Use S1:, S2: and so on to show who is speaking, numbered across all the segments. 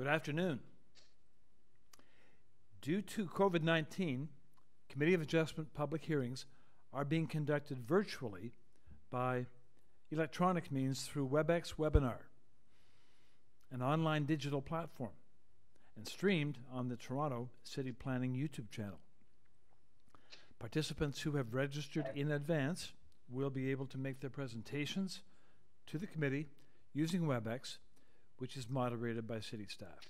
S1: Good afternoon. Due to COVID 19, Committee of Adjustment public hearings are being conducted virtually by electronic means through WebEx Webinar, an online digital platform, and streamed on the Toronto City Planning YouTube channel. Participants who have registered in advance will be able to make their presentations to the committee using WebEx, which is moderated by city staff.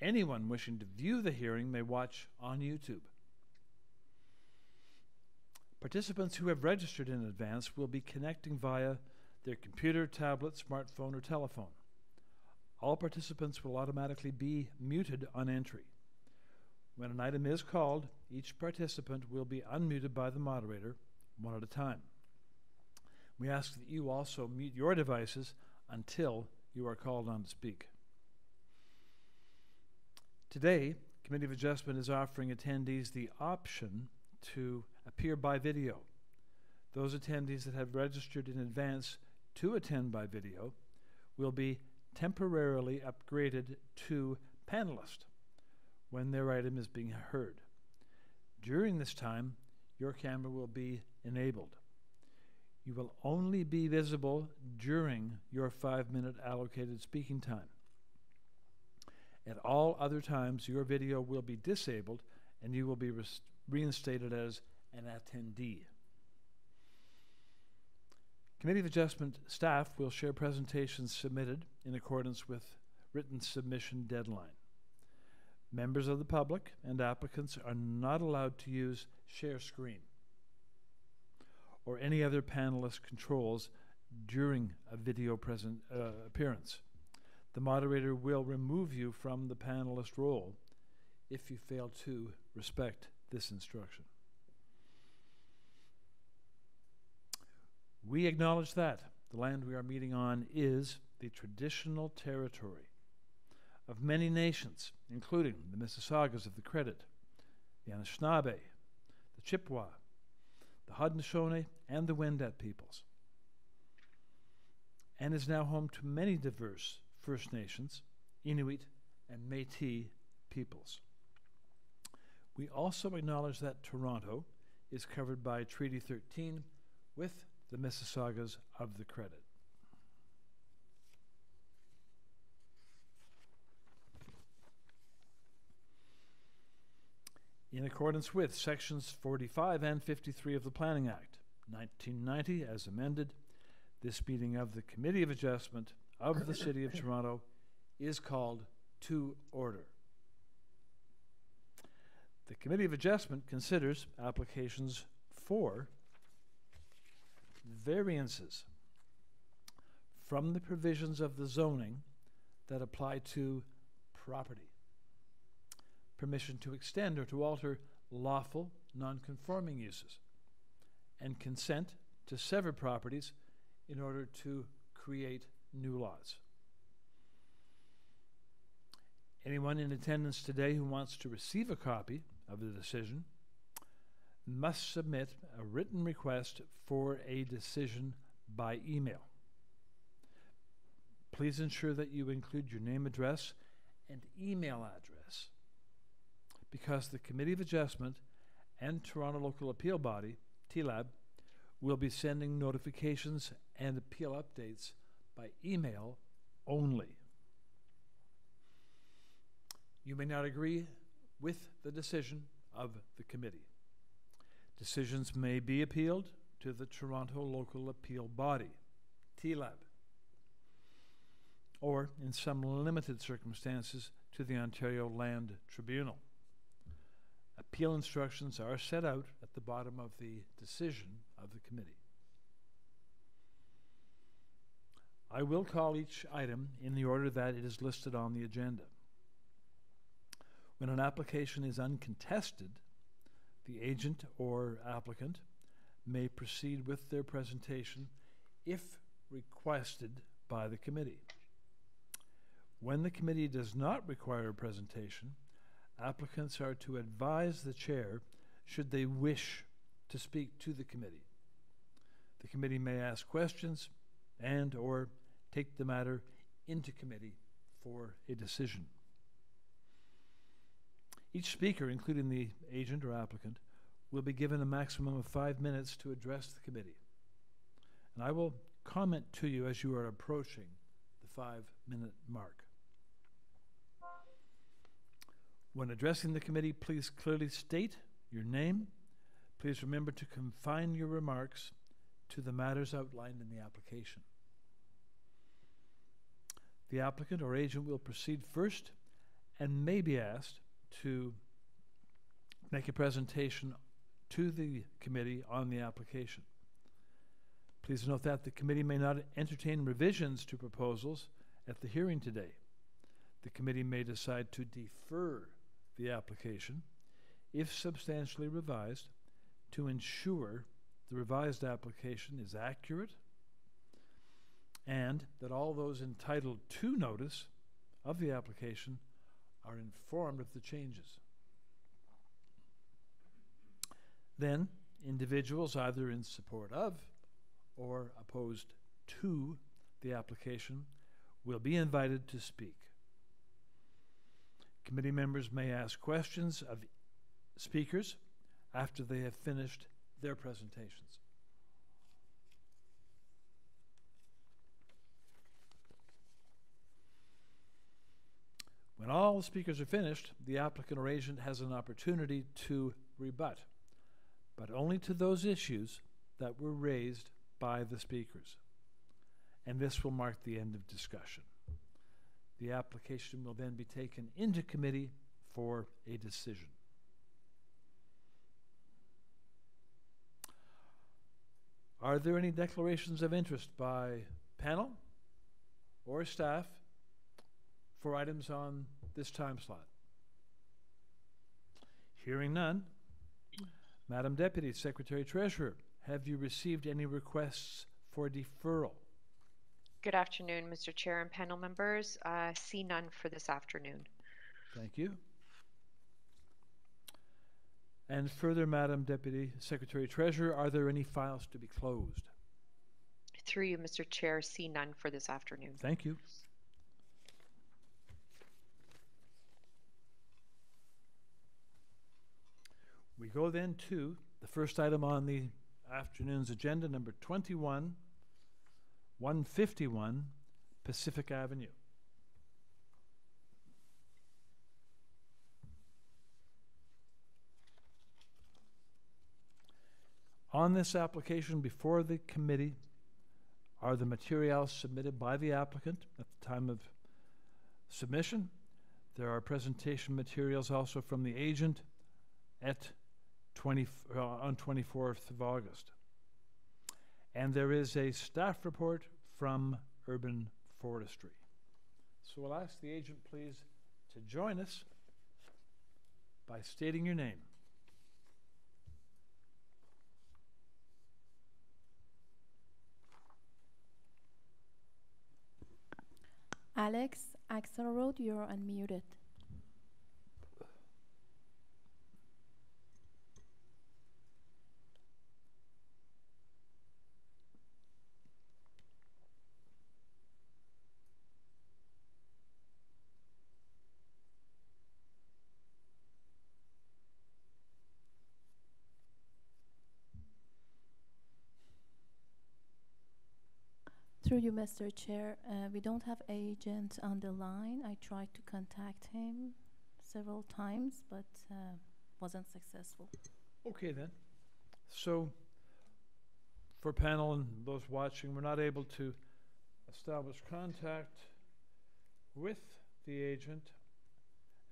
S1: Anyone wishing to view the hearing may watch on YouTube. Participants who have registered in advance will be connecting via their computer, tablet, smartphone, or telephone. All participants will automatically be muted on entry. When an item is called, each participant will be unmuted by the moderator one at a time. We ask that you also mute your devices until you are called on to speak. Today, Committee of Adjustment is offering attendees the option to appear by video. Those attendees that have registered in advance to attend by video will be temporarily upgraded to panelist when their item is being heard. During this time, your camera will be enabled. You will only be visible during your five minute allocated speaking time. At all other times, your video will be disabled and you will be reinstated as an attendee. Committee of Adjustment staff will share presentations submitted in accordance with written submission deadline. Members of the public and applicants are not allowed to use share screen or any other panelist controls during a video present, uh, appearance. The moderator will remove you from the panelist role if you fail to respect this instruction. We acknowledge that the land we are meeting on is the traditional territory of many nations, including the Mississaugas of the Credit, the Anishinaabe, the Chippewa, the Haudenosaunee, and the Wendat peoples, and is now home to many diverse First Nations, Inuit, and Metis peoples. We also acknowledge that Toronto is covered by Treaty 13 with the Mississaugas of the Credit. In accordance with Sections 45 and 53 of the Planning Act, 1990, as amended, this meeting of the Committee of Adjustment of the City of Toronto is called to order. The Committee of Adjustment considers applications for variances from the provisions of the zoning that apply to property. Permission to extend or to alter lawful non-conforming uses and consent to sever properties in order to create new lots. Anyone in attendance today who wants to receive a copy of the decision must submit a written request for a decision by email. Please ensure that you include your name, address, and email address because the Committee of Adjustment and Toronto Local Appeal Body, TLAB, will be sending notifications and appeal updates by email only. You may not agree with the decision of the committee. Decisions may be appealed to the Toronto Local Appeal Body, TLAB, or in some limited circumstances to the Ontario Land Tribunal. Appeal instructions are set out at the bottom of the decision of the committee. I will call each item in the order that it is listed on the agenda. When an application is uncontested, the agent or applicant may proceed with their presentation if requested by the committee. When the committee does not require a presentation, applicants are to advise the chair should they wish to speak to the committee. The committee may ask questions and or take the matter into committee for a decision. Each speaker, including the agent or applicant, will be given a maximum of five minutes to address the committee. And I will comment to you as you are approaching the five minute mark. When addressing the committee, please clearly state your name. Please remember to confine your remarks to the matters outlined in the application. The applicant or agent will proceed first and may be asked to make a presentation to the committee on the application. Please note that the committee may not entertain revisions to proposals at the hearing today. The committee may decide to defer the application, if substantially revised, to ensure the revised application is accurate and that all those entitled to notice of the application are informed of the changes. Then, individuals either in support of or opposed to the application will be invited to speak. Committee members may ask questions of speakers after they have finished their presentations. When all the speakers are finished, the applicant or agent has an opportunity to rebut, but only to those issues that were raised by the speakers. And this will mark the end of discussion. The application will then be taken into committee for a decision. Are there any declarations of interest by panel or staff for items on this time slot? Hearing none, Madam Deputy Secretary Treasurer, have you received any requests for deferral?
S2: Good afternoon, Mr. Chair and panel members. Uh, see none for this afternoon.
S1: Thank you. And further, Madam Deputy Secretary Treasurer, are there any files to be closed?
S2: Through you, Mr. Chair, see none for this afternoon.
S1: Thank you. We go then to the first item on the afternoon's agenda, number 21, 151 Pacific Avenue. On this application before the committee are the materials submitted by the applicant at the time of submission. There are presentation materials also from the agent at 20, uh, on 24th of August. And there is a staff report from Urban Forestry. So we'll ask the agent, please, to join us by stating your name.
S3: Alex Axelrod, you're unmuted. Through you, Mr. Chair, uh, we don't have agent on the line. I tried to contact him several times, but uh, wasn't successful.
S1: Okay, then. So, for panel and those watching, we're not able to establish contact with the agent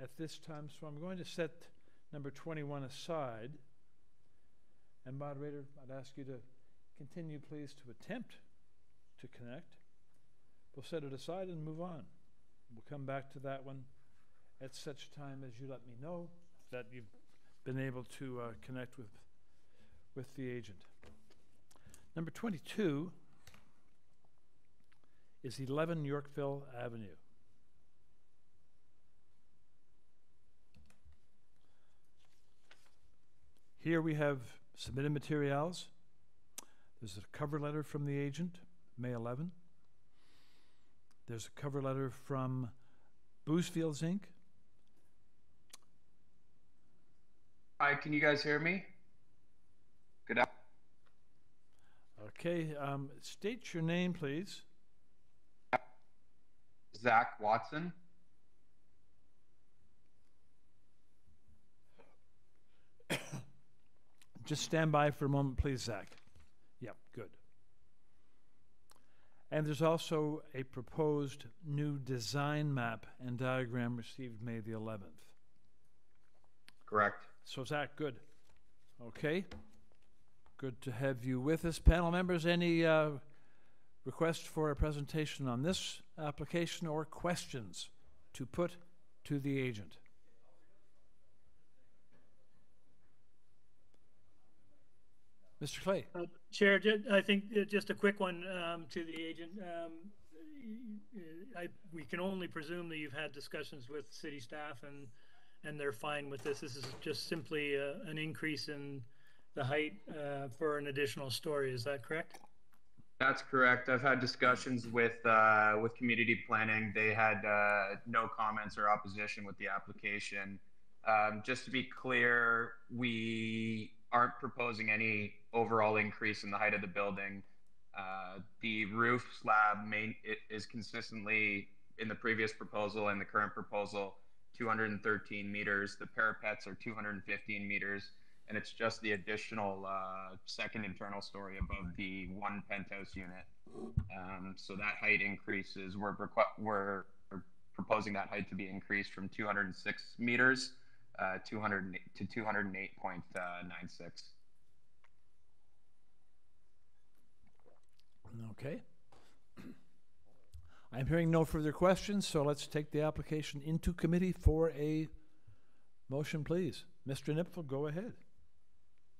S1: at this time, so I'm going to set number 21 aside. And moderator, I'd ask you to continue, please, to attempt to connect. We'll set it aside and move on. We'll come back to that one at such time as you let me know that you've been able to uh, connect with, with the agent. Number 22 is 11 Yorkville Avenue. Here we have submitted materials. There's a cover letter from the agent, May 11. There's a cover letter from Bousfields Inc.
S4: Hi, can you guys hear me? Good afternoon.
S1: Okay, um, state your name, please.
S4: Zach Watson.
S1: Just stand by for a moment, please, Zach. Yep, good. And there's also a proposed new design map and diagram received May the 11th.
S4: Correct.
S1: So, Zach, good. Okay. Good to have you with us. Panel members, any uh, requests for a presentation on this application or questions to put to the agent? Mr. Clay.
S5: Uh, Chair, ju- I think uh, just a quick one um, to the agent. Um, I, we can only presume that you've had discussions with city staff and, and they're fine with this. This is just simply uh, an increase in the height uh, for an additional story. Is that correct?
S4: That's correct. I've had discussions with uh, with community planning. They had uh, no comments or opposition with the application. Um, just to be clear, we aren't proposing any overall increase in the height of the building. Uh, the roof slab main is consistently in the previous proposal and the current proposal 213 meters. The parapets are 215 meters, and it's just the additional uh, second internal story above the one penthouse unit. Um, so that height increases. We're we're proposing that height to be increased from 206 meters uh, 200 to 208.96.
S1: Okay. I'm hearing no further questions, so let's take the application into committee for a motion, please. Mr. Nipfel, go ahead.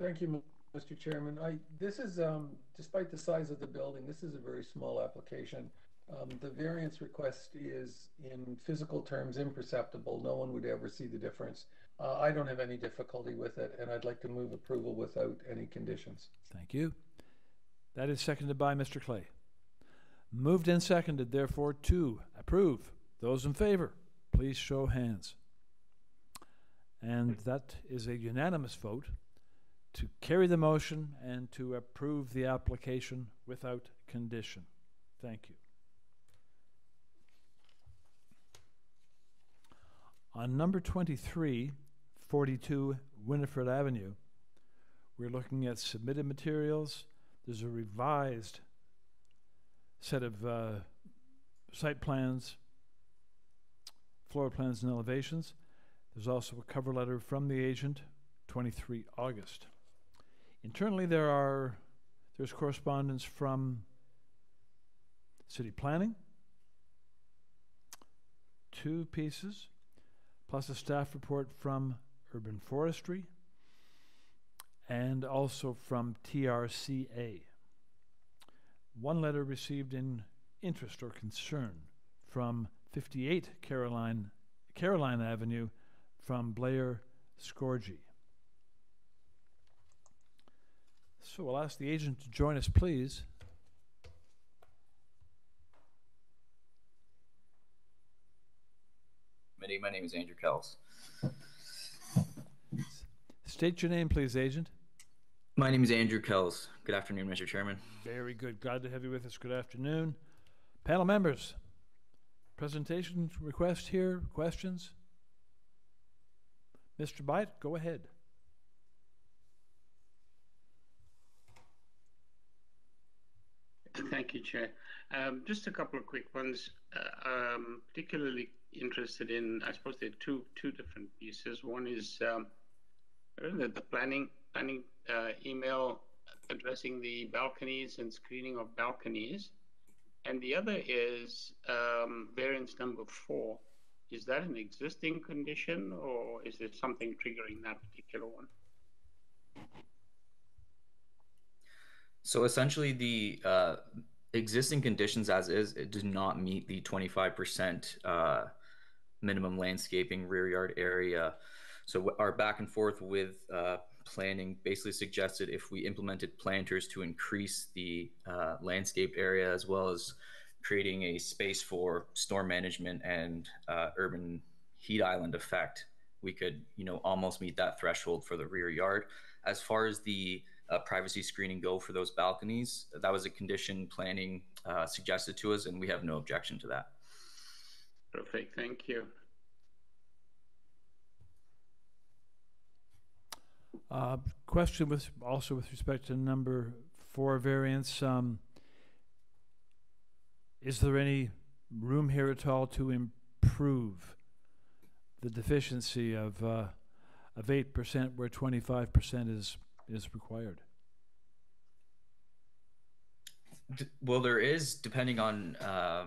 S6: Thank you, Mr. Chairman. I, this is, um, despite the size of the building, this is a very small application. Um, the variance request is in physical terms imperceptible. No one would ever see the difference. Uh, I don't have any difficulty with it, and I'd like to move approval without any conditions.
S1: Thank you. That is seconded by Mr. Clay. Moved and seconded, therefore, to approve. Those in favor, please show hands. And that is a unanimous vote to carry the motion and to approve the application without condition. Thank you. On number 23, 42 Winnifred Avenue, we're looking at submitted materials. There's a revised set of uh, site plans, floor plans, and elevations. There's also a cover letter from the agent, 23 August. Internally, there are there's correspondence from city planning, two pieces, plus a staff report from urban forestry and also from TRCA. One letter received in interest or concern from 58 Caroline, Caroline Avenue from Blair Scorgi. So we'll ask the agent to join us, please.
S7: My name is Andrew Kells.
S1: State your name, please, agent.
S7: My name is Andrew Kells. Good afternoon, Mr. Chairman.
S1: Very good. Glad to have you with us. Good afternoon. Panel members, presentation request here, questions? Mr. Byatt, go ahead.
S8: Thank you, Chair. Um, just a couple of quick ones. Uh, um, particularly interested in, I suppose there are two two different pieces. One is um, the, the planning planning uh, email addressing the balconies and screening of balconies, and the other is um, variance number four. Is that an existing condition, or is there something triggering that particular one?
S7: So essentially, the uh, existing conditions as is, it does not meet the 25% uh, minimum landscaping rear yard area. So our back and forth with uh, planning basically suggested if we implemented planters to increase the uh, landscape area as well as creating a space for storm management and uh, urban heat island effect, we could, you know, almost meet that threshold for the rear yard. As far as the uh, privacy screening go for those balconies, that was a condition planning uh, suggested to us, and we have no objection to that.
S8: Perfect. Thank you.
S1: Uh, question with also with respect to number four variance. Um, is there any room here at all to improve the deficiency of uh, of eight percent where twenty five percent is is required?
S7: D- well, there is, depending on uh,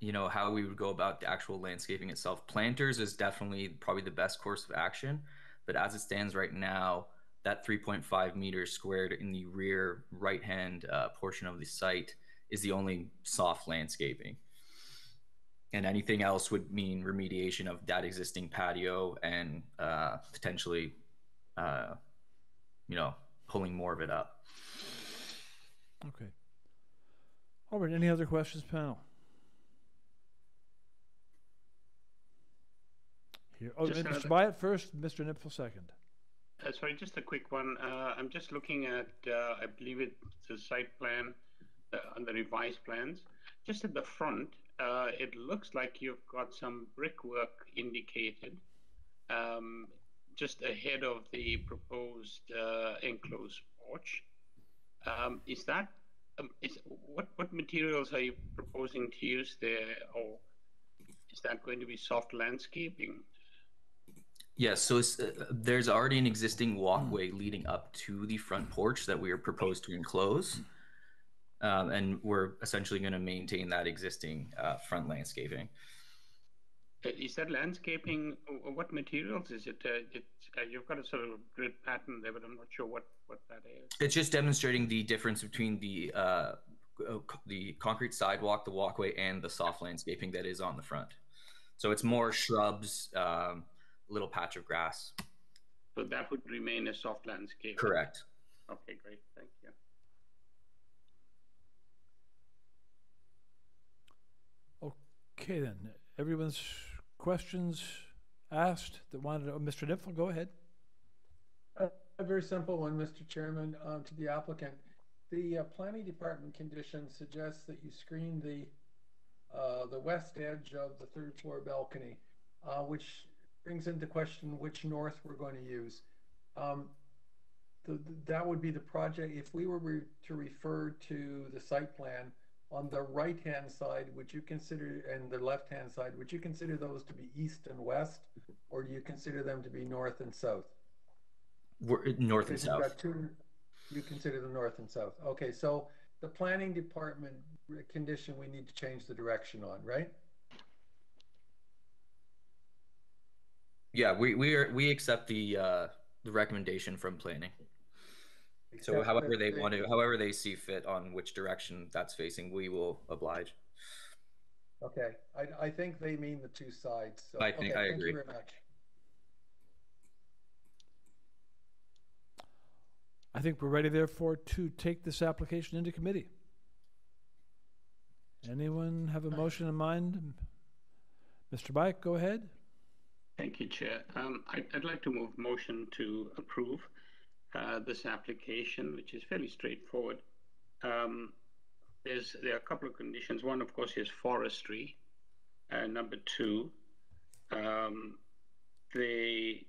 S7: you know how we would go about the actual landscaping itself. Planters is definitely probably the best course of action, but as it stands right now, that 3.5 meters squared in the rear right hand uh, portion of the site is the only soft landscaping. And anything else would mean remediation of that existing patio and uh, potentially, uh, you know, pulling more of it up.
S1: Okay. All right. Any other questions, panel? Here. Oh,
S8: Just
S1: Mr. Byatt first, Mr. Nipfel second.
S8: Uh, sorry, just a quick one. Uh, I'm just looking at, uh, I believe it's the site plan uh, on the revised plans. Just at the front, uh, it looks like you've got some brickwork indicated um, just ahead of the proposed uh, enclosed porch. Um, is that um, is what what materials are you proposing to use there, or is that going to be soft landscaping?
S7: Yes, so it's, uh, there's already an existing walkway leading up to the front porch that we are proposed to enclose. Um, and we're essentially going to maintain that existing uh, front landscaping.
S8: Uh, Is that landscaping? What materials is it? Uh, it uh, you've got a sort of grid pattern there, but I'm not sure what what that is.
S7: It's just demonstrating the difference between the uh, uh, the concrete sidewalk, the walkway, and the soft landscaping that is on the front. So it's more shrubs, um, little patch of grass.
S8: So that would remain a soft landscape.
S7: Correct.
S8: Okay, great. Thank you.
S1: Okay, then. Everyone's questions asked that wanted to, oh, Mr. Nipfel, go ahead.
S6: A very simple one, Mr. Chairman, um, to the applicant. The uh, planning department condition suggests that you screen the, uh, the west edge of the third floor balcony, uh, which brings into question which north we're going to use. Um, the, that would be the project, if we were re- to refer to the site plan, on the right-hand side, would you consider, and the left-hand side, would you consider those to be east and west? Or do you consider them to be north and south?
S7: We're north and south.
S6: two, you consider them north and south. Okay, so the planning department condition, we need to change the direction on, right?
S7: Yeah, we we are we accept the uh, the recommendation from planning. So
S6: Except
S7: however they want to, however they see fit on which direction that's facing, we will oblige.
S6: Okay, I, I think they mean the two sides, so.
S7: I think-
S6: okay,
S7: I
S6: thank you
S7: agree.
S6: very much.
S1: I think we're ready therefore to take this application into committee. Anyone have a motion in mind? Mr. Byatt, go ahead.
S8: Thank you, Chair. Um, I, I'd like to move motion to approve uh, this application, which is fairly straightforward. Um, there's there are a couple of conditions. One, of course, is forestry. Uh, number two, um, the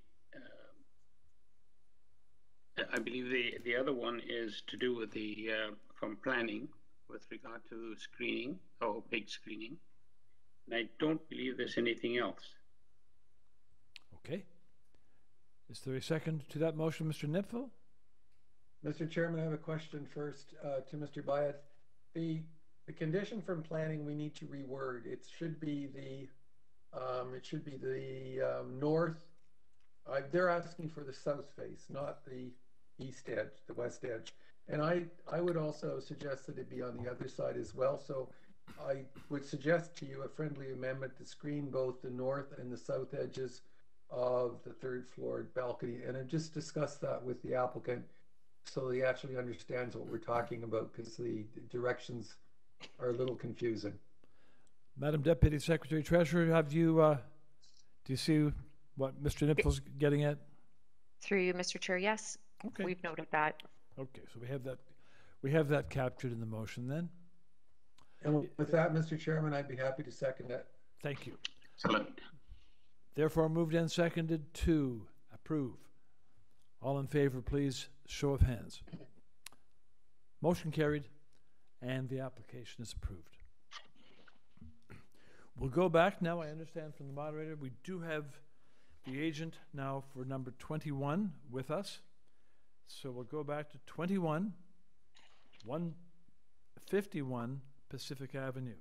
S8: uh, I believe the the other one is to do with the uh, from planning with regard to screening or big screening. And I don't believe there's anything else.
S1: Okay. Is there a second to that motion, Mr. Nipfel?
S6: Mr. Chairman, I have a question first, uh, to Mr. Byatt. The, the condition from planning, we need to reword. It should be the, um, it should be the, um, north. Uh, they're asking for the south face, not the east edge, the west edge. And I, I would also suggest that it be on the other side as well. So I would suggest to you a friendly amendment to screen both the north and the south edges of the third floor balcony. And I just discussed that with the applicant so he actually understands what we're talking about because the directions are a little confusing.
S1: Madam Deputy Secretary Treasurer, have you, uh, do you see what Mr. Nipfel's getting at?
S2: Through you, Mr. Chair, yes,
S1: Okay,
S2: we've noted that.
S1: okay, so we have that, we have that captured in the motion then.
S6: And with that, Mr. Chairman, I'd be happy to second it.
S1: Thank you.
S8: Excellent.
S1: Therefore, moved and seconded to approve. All in favor, please, show of hands. Motion carried, and the application is approved. We'll go back now, I understand from the moderator, we do have the agent now for number twenty-one with us. So we'll go back to twenty-one, one fifty-one Pacific Avenue.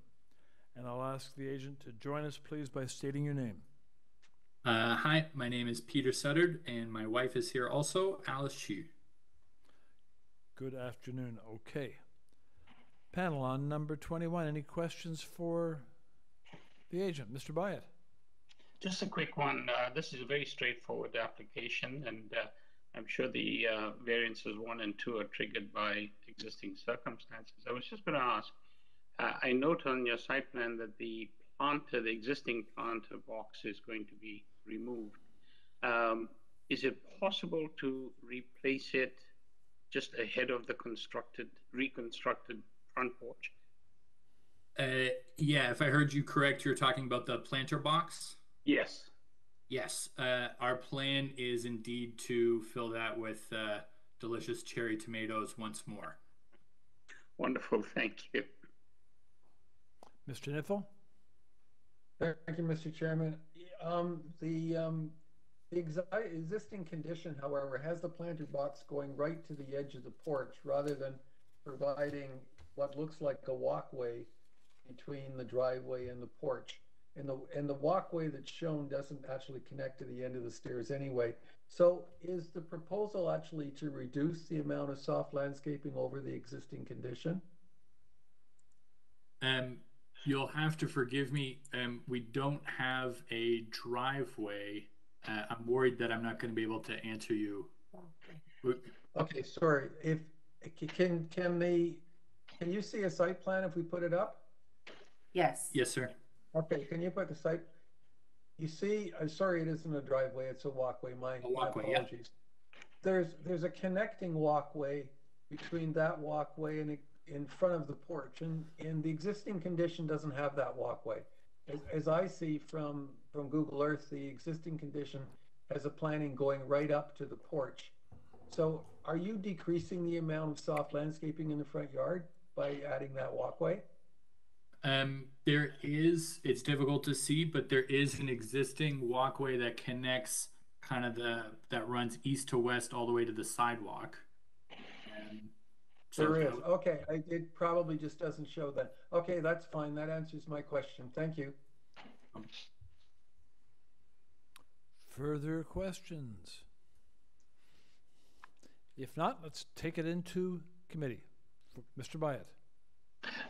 S1: And I'll ask the agent to join us, please, by stating your name.
S9: Uh, hi, my name is Peter Suttard, and my wife is here also, Alice Chu.
S1: Good afternoon. Okay. Panel on number 21. Any questions for the agent, Mr. Byatt?
S8: Just a quick one. Uh, this is a very straightforward application, and uh, I'm sure the uh, variances one and two are triggered by existing circumstances. I was just going to ask. Uh, I note on your site plan that the planter, the existing planter box, is going to be removed. Um, is it possible to replace it just ahead of the constructed, reconstructed front porch?
S9: Uh, yeah, if I heard you correct, you're talking about the planter box.
S8: Yes.
S9: Yes, uh, our plan is indeed to fill that with uh, delicious cherry tomatoes once more.
S8: Wonderful. Thank you.
S1: Mr. Nipfel?
S6: Thank you, Mr. Chairman. Um, the, um, existing condition, however, has the planter box going right to the edge of the porch rather than providing what looks like a walkway between the driveway and the porch. And the, and the walkway that's shown doesn't actually connect to the end of the stairs anyway. So is the proposal actually to reduce the amount of soft landscaping over the existing condition?
S9: Um, you'll have to forgive me. Um, we don't have a driveway. Uh, I'm worried that I'm not going to be able to answer you. We-
S6: Okay, sorry, if, can, can the, can you see a site plan if we put it up?
S10: Yes.
S9: Yes, sir.
S6: Okay, can you put the site, you see, I'm sorry, it isn't a driveway, it's a walkway, my
S9: A walkway,
S6: my
S9: yeah.
S6: apologies. There's, there's a connecting walkway between that walkway and it- in front of the porch, and, and the existing condition doesn't have that walkway. As, as I see from, from Google Earth, the existing condition has a planning going right up to the porch. So are you decreasing the amount of soft landscaping in the front yard by adding that walkway?
S9: Um, there is, it's difficult to see, but there is an existing walkway that connects kind of the, that runs east to west all the way to the sidewalk. So
S6: There
S9: that
S6: is, okay, I, it probably just doesn't show that. Okay, that's fine, that answers my question, thank you.
S1: Further questions? If not, let's take it into committee. Mr. Byatt?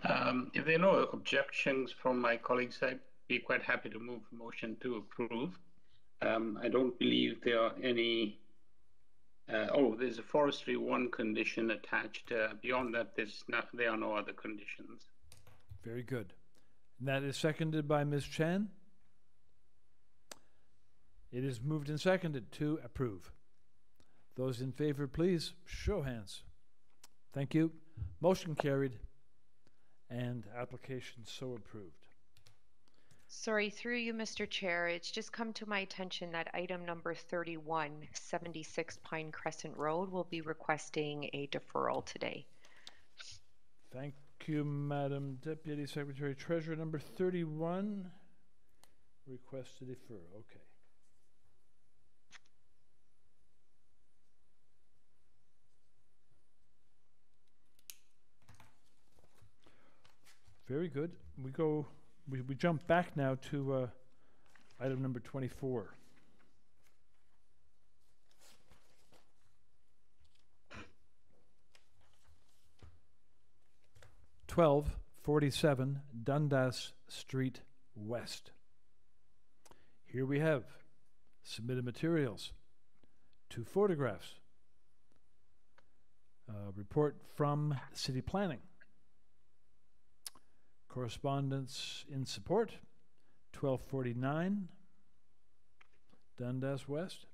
S8: Um, if there are no objections from my colleagues, I'd be quite happy to move the motion to approve. Um, I don't believe there are any. Uh, oh, there's a forestry one condition attached. Uh, beyond that, there's not. There are no other conditions.
S1: Very good. And that is seconded by Ms. Chan. It is moved and seconded to approve. Those in favor, please show hands. Thank you. Motion carried and application so approved.
S2: Sorry, through you, Mr. Chair, it's just come to my attention that item number 31, 76 Pine Crescent Road, will be requesting a deferral today.
S1: Thank you, Madam Deputy Secretary Treasurer. Number 31, request to defer. Okay. Very good. We go, we, we jump back now to uh, item number 24. Twelve forty-seven Dundas Street West. Here we have submitted materials, two photographs, a report from city planning, Correspondence in support, 1249, Dundas West.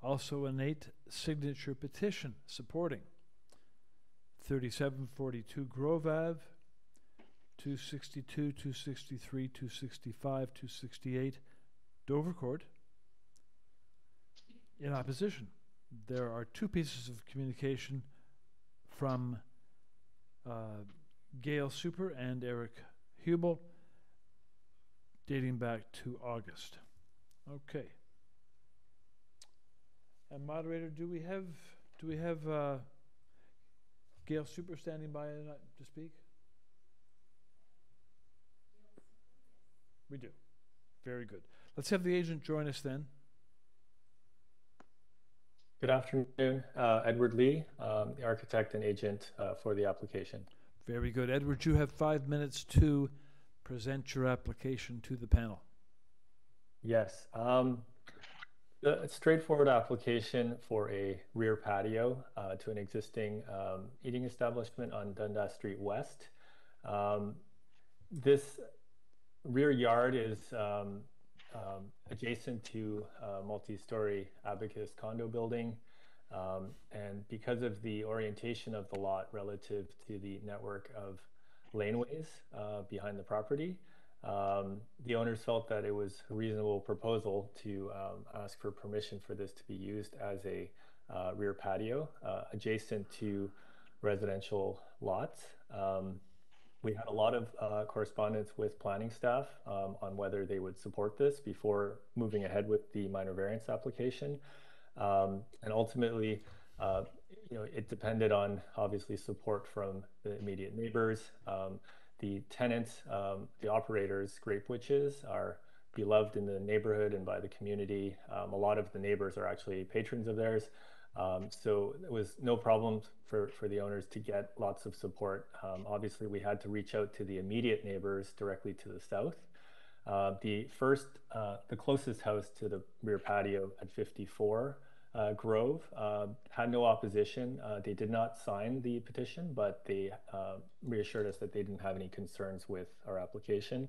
S1: Also an eight signature petition supporting 3742 Grove Ave, 262, 263, 265, 268 Dovercourt. In opposition, there are two pieces of communication from uh, Gail Super and Eric Hubel dating back to August. Okay. And moderator, do we have do we have uh, Gail Super standing by to speak? We do. Very good. Let's have the agent join us then.
S10: Good afternoon, uh, Edward Lee, um, the architect and agent uh, for the application.
S1: Very good. Edward, you have five minutes to present your application to the panel.
S10: Yes. Um, a straightforward application for a rear patio uh, to an existing um, eating establishment on Dundas Street West. Um, this rear yard is um, um, adjacent to a multi-story Abacus condo building. Um, and because of the orientation of the lot relative to the network of laneways uh, behind the property, um, the owners felt that it was a reasonable proposal to um, ask for permission for this to be used as a uh, rear patio uh, adjacent to residential lots. Um, we had a lot of uh, correspondence with planning staff um, on whether they would support this before moving ahead with the minor variance application. Um, and ultimately, uh, you know, it depended on obviously support from the immediate neighbors. Um, the tenants, um, the operators, Grape Witches, are beloved in the neighborhood and by the community. Um, a lot of the neighbors are actually patrons of theirs. Um, so it was no problem for, for the owners to get lots of support. Um, obviously, we had to reach out to the immediate neighbors directly to the south. Uh, the first, uh, the closest house to the rear patio at 54 uh, Grove uh, had no opposition. Uh, they did not sign the petition, but they uh, reassured us that they didn't have any concerns with our application.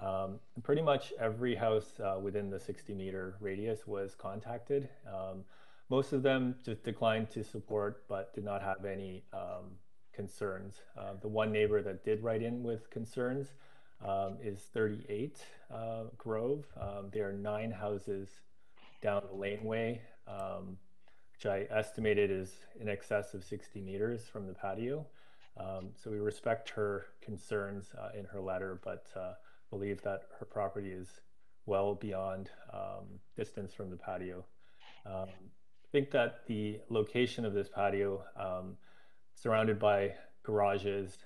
S10: Um, pretty much every house within the 60 meter radius was contacted. Um, most of them just declined to support, but did not have any um, concerns. the one neighbor that did write in with concerns um, is 38 uh, Grove. Um, there are nine houses down the laneway, um, which I estimated is in excess of 60 meters from the patio. Um, so we respect her concerns uh, in her letter, but uh, believe that her property is well beyond um, distance from the patio. Um, I think that the location of this patio, surrounded by garages,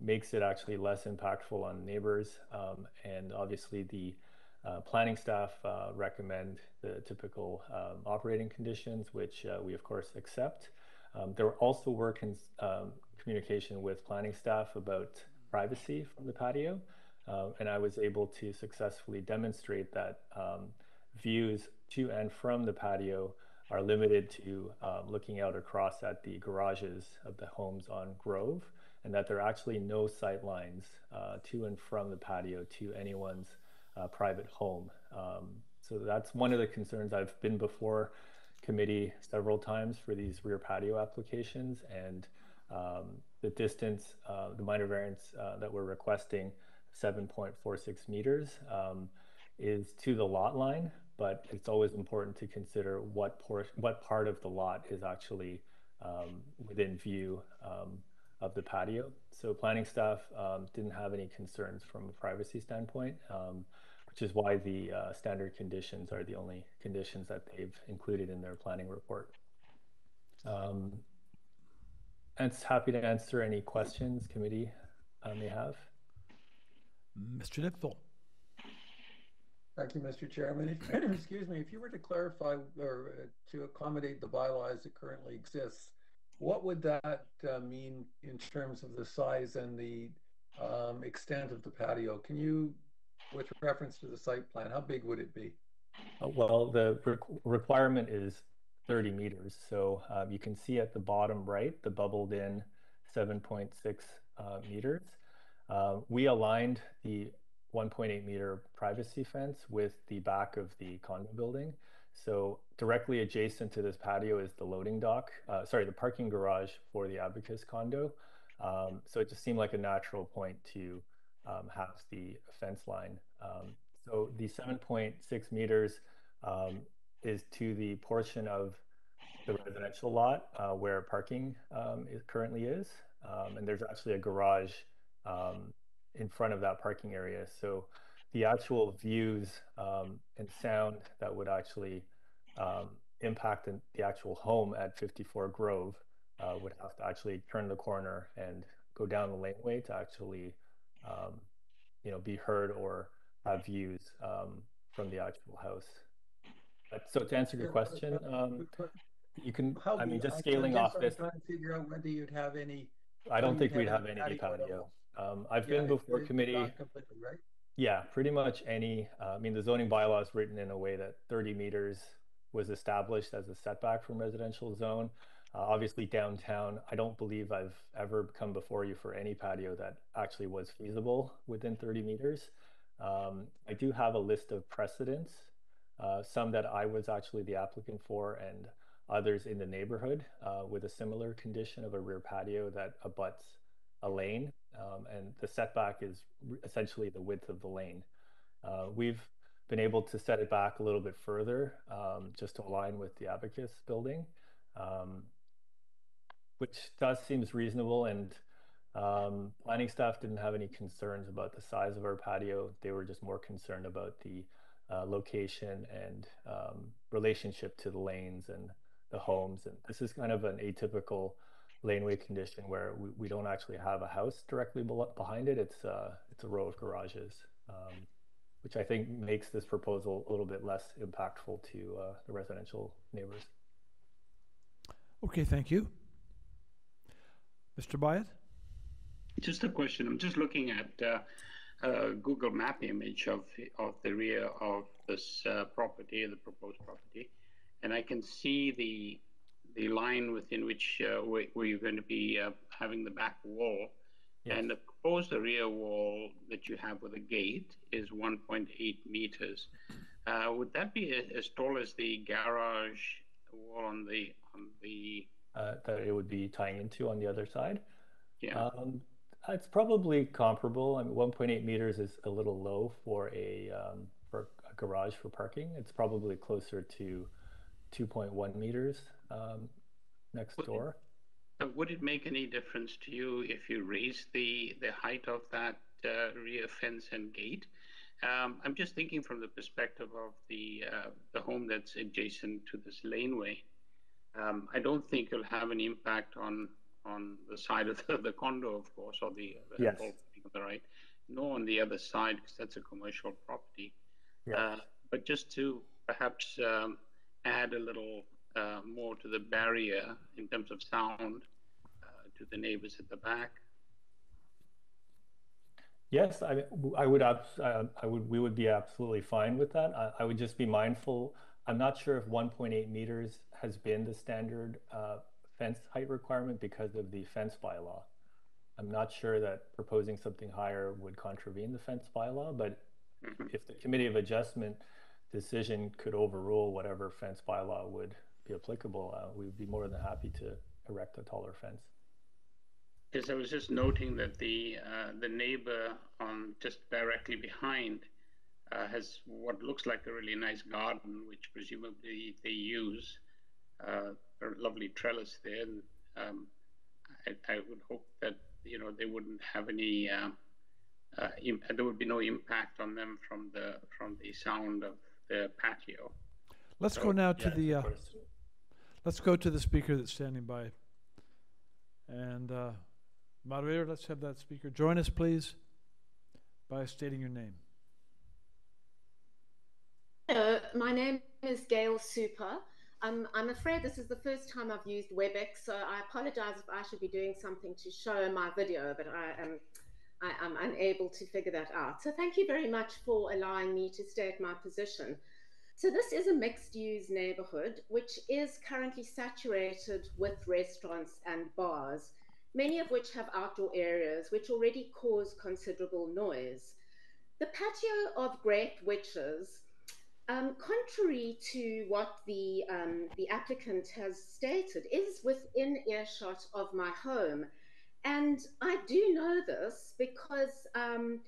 S10: makes it actually less impactful on neighbors. Um, and obviously the uh, planning staff uh, recommend the typical um, operating conditions, which uh, we of course accept. Um, there also were um, communication with planning staff about privacy from the patio. Uh, and I was able to successfully demonstrate that um, views to and from the patio are limited to um, looking out across at the garages of the homes on Grove and that there are actually no sight lines uh, to and from the patio to anyone's uh, private home. Um, so that's one of the concerns. I've been before committee several times for these rear patio applications and um, the distance, uh, the minor variance uh, that we're requesting, 7.46 meters, um, is to the lot line, but it's always important to consider what, por- what part of the lot is actually um, within view um, of the patio. So planning staff um, didn't have any concerns from a privacy standpoint, um, which is why the uh, standard conditions are the only conditions that they've included in their planning report. Um, and happy to answer any questions committee uh, may have.
S1: Mr. Nipfel.
S6: Thank you, Mr. Chairman. If, excuse me, if you were to clarify or uh, to accommodate the bylaws that currently exists, what would that uh, mean in terms of the size and the um, extent of the patio? Can you, with reference to the site plan, how big would it be?
S10: Uh, well, the re requirement is 30 meters. So uh, you can see at the bottom right, the bubbled in 7.6 uh, meters. Uh, we aligned the 1.8 meter privacy fence with the back of the condo building. So directly adjacent to this patio is the loading dock, uh, sorry, the parking garage for the Abacus condo. Um, so it just seemed like a natural point to um, have the fence line. Um, so the 7.6 meters um, is to the portion of the residential lot uh, where parking um, is currently is. Um, and there's actually a garage in front of that parking area. So the actual views um, and sound that would actually um, impact the actual home at 54 Grove uh, would have to actually turn the corner and go down the laneway to actually, um, you know, be heard or have views um, from the actual house. But, so to answer your question, um, you can.
S6: How
S10: I mean, just scaling off
S6: I'm
S10: this.
S6: Trying to figure out whether you'd have any.
S10: I don't think we'd have
S6: any patio
S10: patio. Um, I've
S6: Yeah,
S10: been before committee.
S6: completely, right?
S10: Yeah, pretty much any. Uh, I mean, the zoning bylaw is written in a way that 30 meters was established as a setback from residential zone. Uh, obviously, downtown, I don't believe I've ever come before you for any patio that actually was feasible within 30 meters. Um, I do have a list of precedents, uh, some that I was actually the applicant for, and others in the neighborhood uh, with a similar condition of a rear patio that abuts a lane, um, and the setback is essentially the width of the lane. Uh, we've been able to set it back a little bit further um, just to align with the Abacus building, um, which does seems reasonable. And um, planning staff didn't have any concerns about the size of our patio. They were just more concerned about the uh, location and um, relationship to the lanes and the homes. And this is kind of an atypical laneway condition where we, we don't actually have a house directly belo- behind it. It's uh, it's a row of garages, um, which I think makes this proposal a little bit less impactful to uh, the residential neighbors.
S1: Okay, thank you. Mr. Byatt?
S8: Just a question. I'm just looking at uh, a Google Map image of of the rear of this uh, property, the proposed property, and I can see the the line within which uh, where, where you're going to be uh, having the back wall,
S10: Yes.
S8: and the proposed rear wall that you have with a gate is 1.8 meters. Uh, would that be a- as tall as the garage wall on the on the
S10: Uh, that it would be tying into on the other side.
S8: yeah?
S10: Um, it's probably comparable. I mean, 1.8 meters is a little low for a um, for a garage for parking. It's probably closer to 2.1 meters um, next
S8: Would
S10: door.
S8: Uh, Would it make any difference to you if you raise the, the height of that uh, rear fence and gate? Um, I'm just thinking from the perspective of the, uh, the home that's adjacent to this laneway. Um, I don't think it'll have an impact on, on the side of the, the condo, of course, or the, the
S10: Yes.
S8: on the right, nor on the other side, because that's a commercial property.
S10: Yeah.
S8: Uh, but just to perhaps um, add a little uh, more to the barrier in terms of sound uh, to the neighbors at the back.
S10: Yes, I, I would, uh, I would, we would be absolutely fine with that. I, I would just be mindful. I'm not sure if 1.8 meters has been the standard uh, fence height requirement because of the fence bylaw. I'm not sure that proposing something higher would contravene the fence bylaw, but if the committee of adjustment decision could overrule whatever fence bylaw would be applicable, uh, we'd be more than happy to erect a taller fence.
S8: Because I was just noting that the uh, the neighbor on just directly behind uh, has what looks like a really nice garden, which presumably they use. Uh, a lovely trellis there. And, um, I, I would hope that you know they wouldn't have any. Uh, uh, there would be no impact on them from the from the sound of the patio.
S1: Let's
S8: So,
S1: go now to
S10: Yes,
S1: the, uh, let's go to the speaker that's standing by. And, uh, moderator, let's have that speaker join us, please, by stating your name.
S11: Hello, my name is Gail Super. Um, I'm afraid this is the first time I've used WebEx, so I apologize if I should be doing something to show my video, but I am I am unable to figure that out. So thank you very much for allowing me to state my position. So this is a mixed-use neighborhood, which is currently saturated with restaurants and bars. many of which have outdoor areas which already cause considerable noise. The patio of Grape Witches, um, contrary to what the, um, the applicant has stated, is within earshot of my home. And I do know this because um,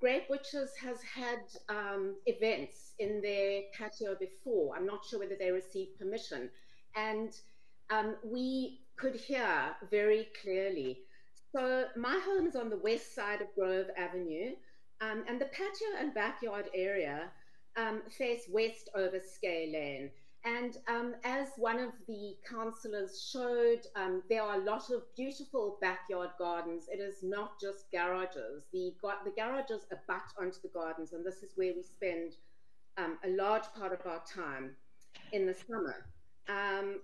S11: Grape Witches has had um, events in their patio before. I'm not sure whether they received permission. And um, we could hear very clearly. So my home is on the west side of Grove Avenue, um, and the patio and backyard area um, face west over Skay Lane. And um, as one of the councillors showed, um, there are a lot of beautiful backyard gardens. It is not just garages. The, the garages abut onto the gardens, and this is where we spend um, a large part of our time in the summer. Um,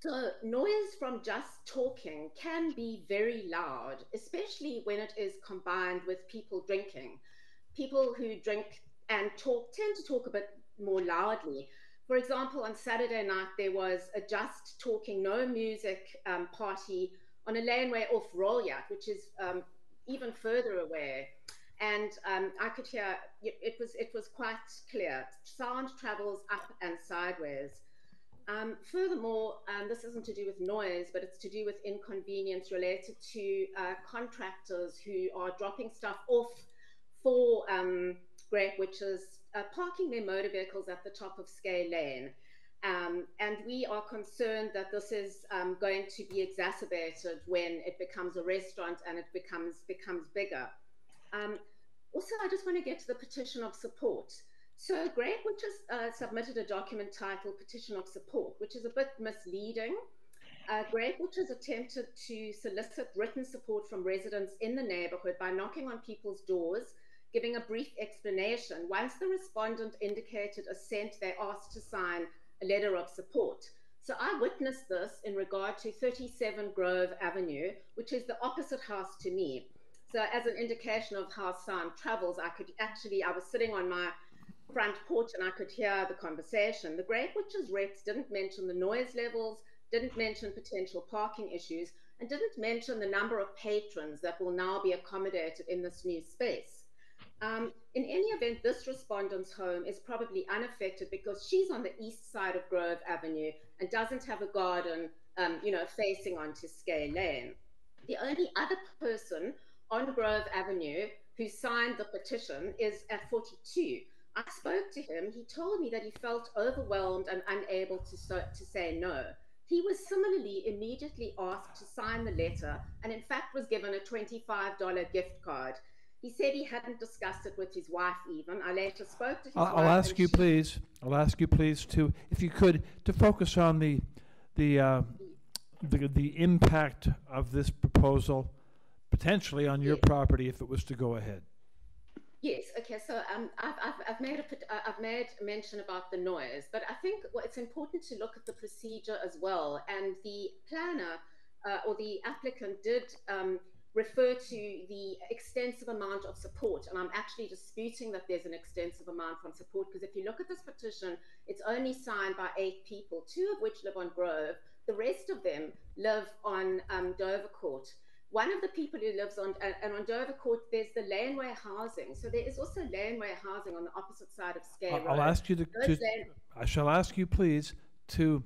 S11: so, noise from just talking can be very loud, especially when it is combined with people drinking. People who drink and talk tend to talk a bit more loudly. For example, on Saturday night, there was a just talking, no music um, party on a laneway off Rolyat, which is um, even further away. And um, I could hear it was it was quite clear. Sound travels up and sideways. Um, furthermore, um, this isn't to do with noise, but it's to do with inconvenience related to uh, contractors who are dropping stuff off for um, Grape Witches, uh, parking their motor vehicles at the top of Skay Lane. Um, and we are concerned that this is um, going to be exacerbated when it becomes a restaurant and it becomes becomes bigger. Um, also, I just want to get to the petition of support. So Grant just uh, submitted a document titled Petition of Support, which is a bit misleading. Uh, Grant has attempted to solicit written support from residents in the neighborhood by knocking on people's doors, giving a brief explanation. Once the respondent indicated assent, they asked to sign a letter of support. So I witnessed this in regard to 37 Grove Avenue, which is the opposite house to me. So as an indication of how sound travels, I could actually, I was sitting on my front porch and I could hear the conversation. The Grape Witches reps didn't mention the noise levels, didn't mention potential parking issues, and didn't mention the number of patrons that will now be accommodated in this new space. Um, in any event, this respondent's home is probably unaffected because she's on the east side of Grove Avenue and doesn't have a garden, um, you know, facing onto Skay Lane. The only other person on Grove Avenue who signed the petition is at 42. I spoke to him. He told me that he felt overwhelmed and unable to, to say no. He was similarly immediately asked to sign the letter and, in fact, was given a $25 gift card. He said he hadn't discussed it with his wife even. I later spoke to his
S1: I'll,
S11: wife.
S1: I'll ask you, please. I'll ask you, please, to if you could to focus on the the uh, the, the impact of this proposal potentially on your
S11: Yes.
S1: property if it was to go ahead.
S11: Yes. Okay. So um, I've, I've, I've made a uh, I've made mention about the noise, but I think it's important to look at the procedure as well. And the planner uh, or the applicant did um, refer to the extensive amount of support, and I'm actually disputing that there's an extensive amount from support because if you look at this petition, it's only signed by eight people, two of which live on Grove. The rest of them live on um, Dovercourt one of the people who lives on uh, and on Dovercourt, there's the laneway housing. So there is also laneway housing on the opposite side of
S1: I'll,
S11: Road.
S1: I'll ask you to, to
S11: land-
S1: I shall ask you, please, to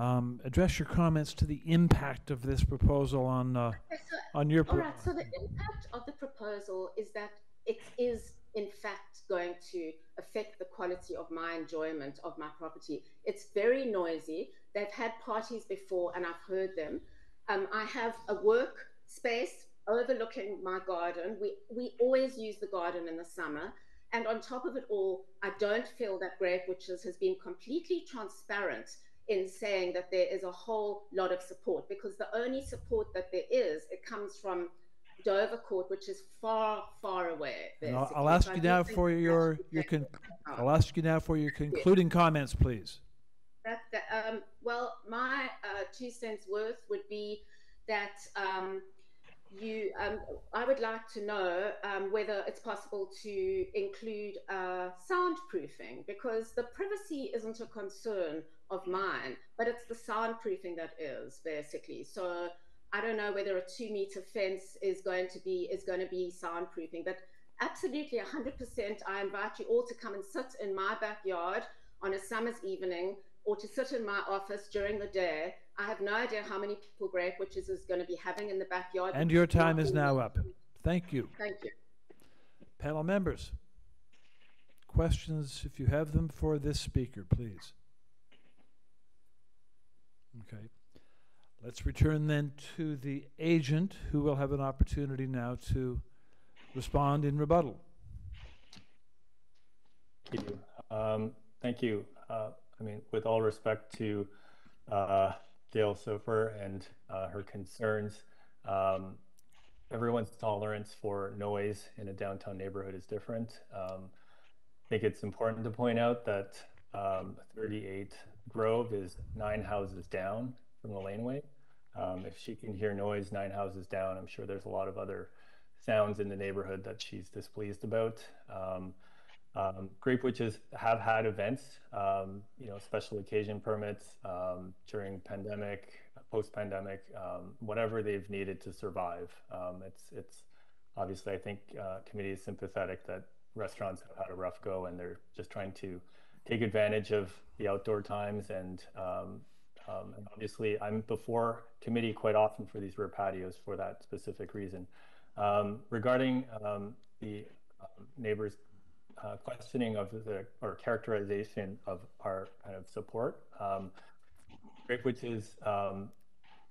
S1: um, address your comments to the impact of this proposal on uh,
S11: Okay, so-
S1: on your.
S11: all right. So the impact of the proposal is that it is in fact going to affect the quality of my enjoyment of my property. It's very noisy. They've had parties before, and I've heard them. Um, I have a work space overlooking my garden. We we always use the garden in the summer. And on top of it all, I don't feel that Grape Witches has been completely transparent in saying that there is a whole lot of support because the only support that there is, it comes from Dovercourt, which is far, far away.
S1: I'll. I'll ask you now for your your con- I'll ask you now for your concluding comments, please.
S11: That, that, um, well, my uh, two cents worth would be that um, you, um, I would like to know um, whether it's possible to include uh, soundproofing because the privacy isn't a concern of mine, but it's the soundproofing that is basically. So I don't know whether a two meter fence is going to be is going to be soundproofing, but absolutely 100%. I invite you all to come and sit in my backyard on a summer's evening or to sit in my office during the day. I have no idea how many people Grape Witches is going to be having in the backyard.
S1: And your time is now up. Thank you.
S11: Thank you.
S1: Panel members, questions, if you have them, for this speaker, please. Okay. Let's return then to the agent, who will have an opportunity now to respond in rebuttal.
S10: Thank you. Um, thank you. Uh, I mean, with all respect to uh, Gail Soper and uh, her concerns, um, everyone's tolerance for noise in a downtown neighborhood is different. Um, I think it's important to point out that um, 38 Grove is nine houses down from the laneway. Um, if she can hear noise nine houses down, I'm sure there's a lot of other sounds in the neighborhood that she's displeased about. Um, um, Grape Witches have had events, um, you know, special occasion permits um, during pandemic, post-pandemic, um, whatever they've needed to survive. Um, it's it's obviously I think uh, committee is sympathetic that restaurants have had a rough go and they're just trying to take advantage of the outdoor times and um, and obviously I'm before committee quite often for these rear patios for that specific reason. regarding the neighbors uh, questioning of the or characterization of our kind of support. Um, Witches um,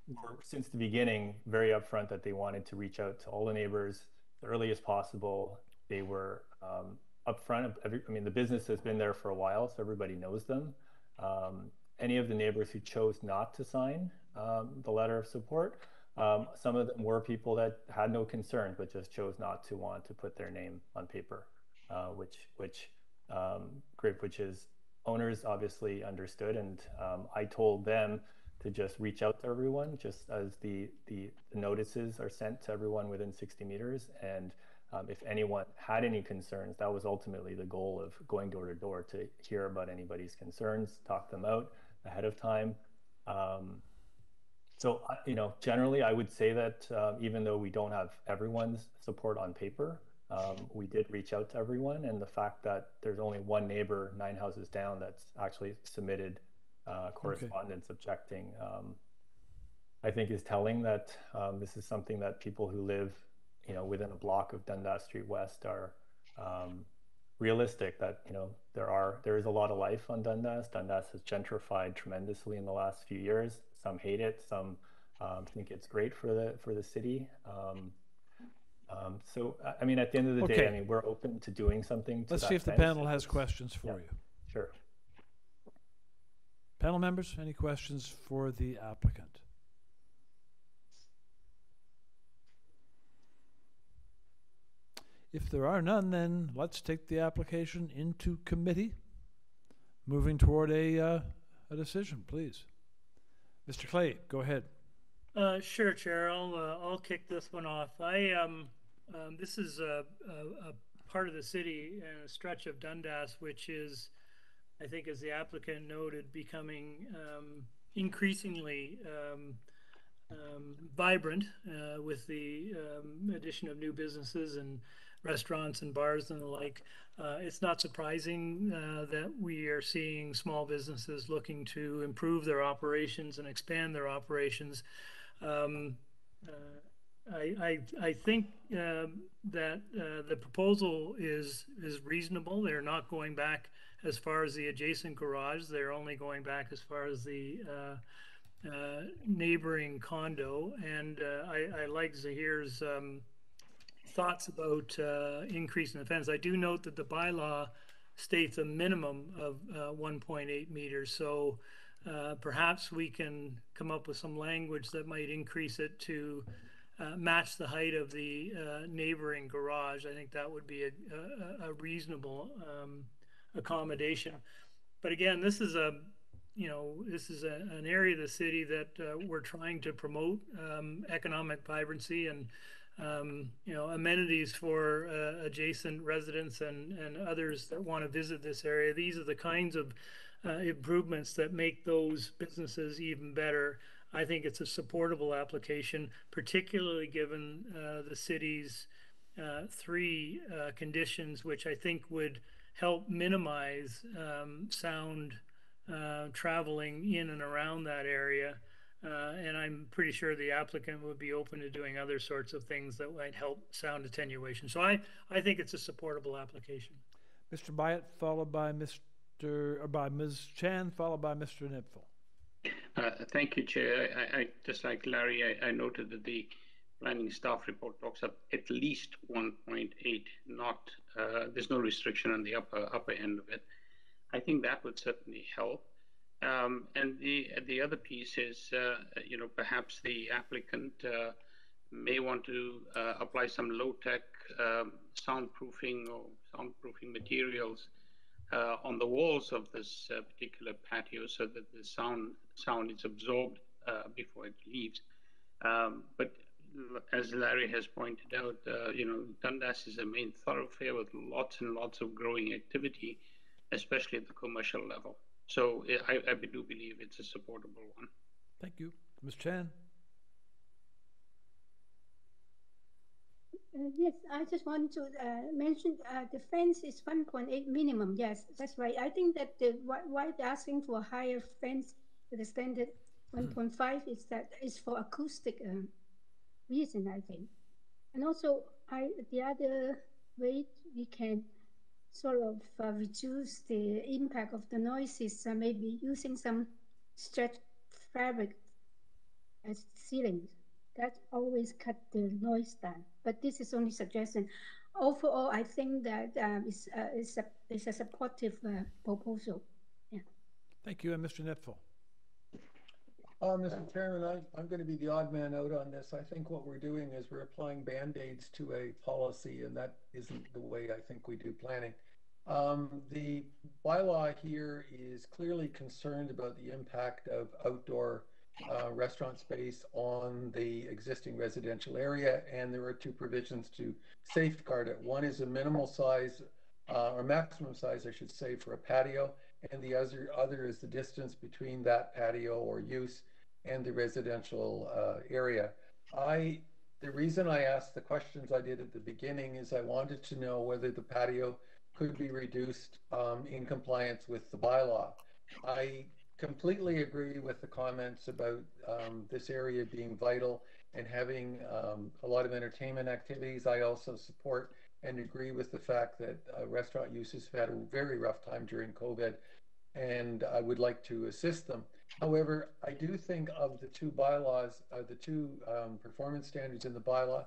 S10: were since the beginning very upfront that they wanted to reach out to all the neighbors the earliest possible. They were um, upfront. Every, I mean, the business has been there for a while, so everybody knows them. Um, any of the neighbors who chose not to sign um, the letter of support, um, some of them were people that had no concerns but just chose not to want to put their name on paper uh, which which um, Grape Witches owners obviously understood, and um, I told them to just reach out to everyone, just as the the, the notices are sent to everyone within 60 meters, and um, if anyone had any concerns, that was ultimately the goal of going door to door to hear about anybody's concerns, talk them out ahead of time. Um, so, you know, generally, I would say that uh, even though we don't have everyone's support on paper, um, we did reach out to everyone, and the fact that there's only one neighbor nine houses down that's actually submitted uh, correspondence okay. objecting, um, I think is telling that um, this is something that people who live, you know, within a block of Dundas Street West are um, realistic. That you know there are there is a lot of life on Dundas. Dundas has gentrified tremendously in the last few years. Some hate it, some um, think it's great for the for the city. Um, um, so, I mean, at the end of the okay. day, I mean, we're open to doing something. To
S1: Let's see if the panel has questions for
S10: yeah,
S1: you.
S10: Sure.
S1: Panel members, any questions for the applicant? If there are none, then let's take the application into committee. Moving toward a, uh, a decision, please. Mr. Clay, go ahead.
S5: Uh, sure, Chair. I'll uh, I'll kick this one off. I um um, this is a, a, a, part of the city and a stretch of Dundas, which is, I think, as the applicant noted, becoming um, increasingly um, um vibrant uh, with the um, addition of new businesses and restaurants and bars and the like. Uh, it's not surprising uh, that we are seeing small businesses looking to improve their operations and expand their operations. Um, uh, I, I, I think uh, that uh, the proposal is is reasonable. They're not going back as far as the adjacent garage. They're only going back as far as the uh, uh neighboring condo. And uh, I, I, like Zahir's um, thoughts about uh, increasing the fence. I do note that the bylaw states a minimum of 1.8 meters. So perhaps we can come up with some language that might increase it to uh, match the height of the uh, neighboring garage. I think that would be a, a, a reasonable um, accommodation. But again, this is a you know this is a, an area of the city that uh, we're trying to promote um, economic vibrancy and um, you know amenities for uh, adjacent residents and and others that want to visit this area. These are the kinds of uh, improvements that make those businesses even better. I think it's a supportable application, particularly given uh, the city's uh, three uh, conditions, which I think would help minimize um, sound uh, traveling in and around that area. Uh, and I'm pretty sure the applicant would be open to doing other sorts of things that might help sound attenuation. So I, I think it's a supportable application.
S1: Mr. Byatt, followed by Mr. or by Ms. Chan, followed by Mr. Nipfel.
S8: Uh, thank you, Chair. I, I, just like Larry, I, I, noted that the planning staff report talks up at least 1.8, not uh, there's no restriction on the upper upper end of it. I think that would certainly help. Um, and the the other piece is, uh, you know, perhaps the applicant uh, may want to uh, apply some low tech um, soundproofing or soundproofing materials on the walls of this particular patio so that the sound sound is absorbed before it leaves. Um, but as Larry has pointed out, uh, you know, Dundas is a main thoroughfare with lots and lots of growing activity, especially at the commercial level. So I, I do believe it's a supportable one.
S1: Thank you. Ms. Chan.
S12: Uh, yes, I just want to uh, mention uh, the fence is 1.8 minimum. Yes, that's right. I think that the why, why they're asking for a higher fence to the standard hmm. 1.5 is that is for acoustic uh, reason, I think. And also, I the other way we can sort of uh, reduce the impact of the noises, uh, maybe using some stretch fabric as ceilings that always cut the noise down. But this is only suggestion. Overall, I think that um, it's, uh, it's, a, it's a supportive uh, proposal. Yeah.
S1: Thank you. And Mr. Nipfel.
S6: Uh, Mr. Chairman, I, I'm going to be the odd man out on this. I think what we're doing is we're applying band-aids to a policy, and that isn't the way I think we do planning. Um, the bylaw here is clearly concerned about the impact of outdoor uh, restaurant space on the existing residential area, and there are two provisions to safeguard it. One is a minimal size, uh, or maximum size, I should say, for a patio, and the other, other is the distance between that patio or use and the residential uh, area. I, the reason I asked the questions I did at the beginning is I wanted to know whether the patio could be reduced um, in compliance with the bylaw. I completely agree with the comments about um, this area being vital and having um, a lot of entertainment activities. I also support and agree with the fact that uh, restaurant users have had a very rough time during COVID, and I would like to assist them. However, I do think of the two bylaws, uh, the two um, performance standards in the bylaw,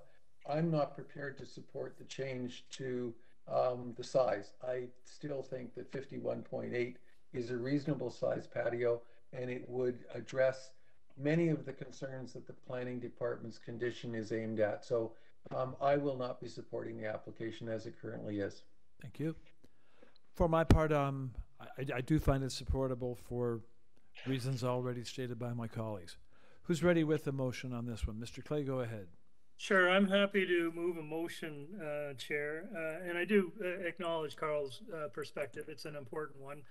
S6: I'm not prepared to support the change to um, the size. I still think that 51.8 is a reasonable size patio and it would address many of the concerns that the planning department's condition is aimed at. So um, I will not be supporting the application as it currently is.
S1: Thank you. For my part, um, I, I do find it supportable for reasons already stated by my colleagues. Who's ready with the motion on this one? Mr. Clay, go ahead.
S5: Sure, I'm happy to move a motion, uh, Chair, uh, and I do uh, acknowledge Carl's uh, perspective. It's an important one.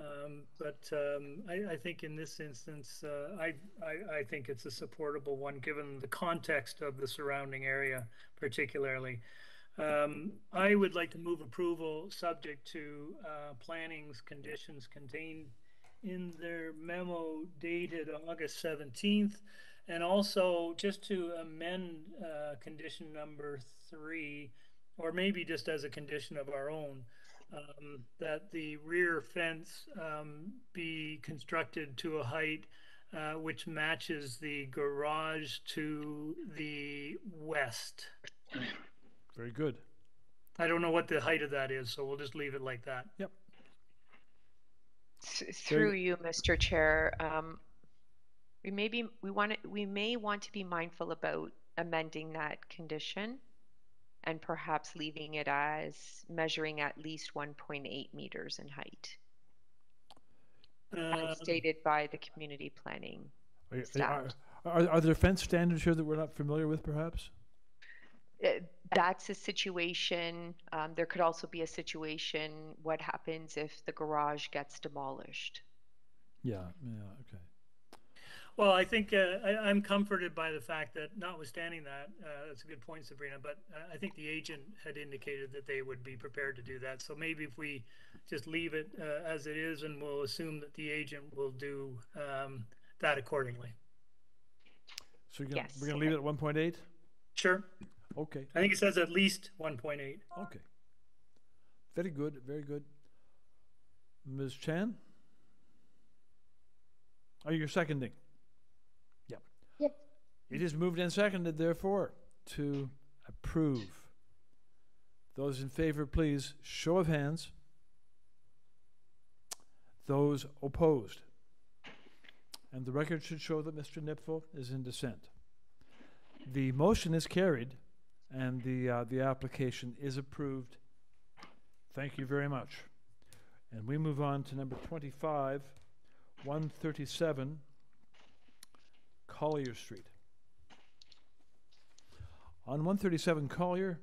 S5: Um, but um, I, I, think in this instance, uh, I, I, I, think it's a supportable one given the context of the surrounding area, particularly. Um, I would like to move approval subject to uh, planning's conditions contained in their memo dated August 17th, and also just to amend uh, condition number three, or maybe just as a condition of our own um, that the rear fence um, be constructed to a height uh, which matches the garage to the west.
S1: Very good.
S5: I don't know what the height of that is, so we'll just leave it like that.
S1: Yep.
S2: Through you, Mr. Chair, um, we may be we want to, we may want to be mindful about amending that condition and perhaps leaving it as measuring at least 1.8 meters in height. Um, as stated by the community planning
S1: are, staff. Are, are, are, there fence standards here that we're not familiar with, perhaps?
S2: Uh, that's a situation. Um, there could also be a situation. What happens if the garage gets demolished?
S1: Yeah. Yeah. Okay.
S5: Well, I think uh, I, I'm comforted by the fact that notwithstanding that, uh, that's a good point, Sabrina, but uh, I think the agent had indicated that they would be prepared to do that. So maybe if we just leave it uh, as it is and we'll assume that the agent will do um, that accordingly.
S1: So you're gonna,
S2: Yes.
S1: we're going to leave it at 1.8?
S5: Sure.
S1: Okay.
S5: I think it says at least 1.8.
S1: Okay. Very good. Very good. Ms. Chan? are you're seconding? It is moved and seconded, therefore, to approve. Those in favor, please, show of hands. Those opposed. And the record should show that Mr. Nipfel is in dissent. The motion is carried and the, uh, the application is approved. Thank you very much. And we move on to number 25, 137 Collier Street. On 137 Collier,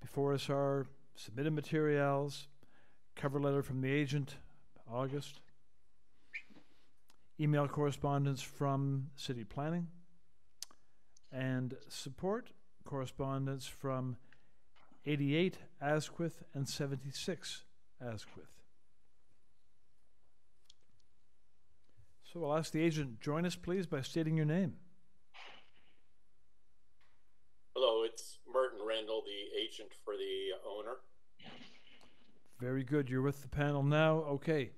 S1: before us are submitted materials, cover letter from the agent, August, email correspondence from city planning, and support correspondence from 88 Asquith and 76 Asquith. So I'll ask the agent, join us please by stating your name.
S13: Hello, it's Merton Randall, the agent for the owner.
S1: Very good. You're with the panel now. Okay.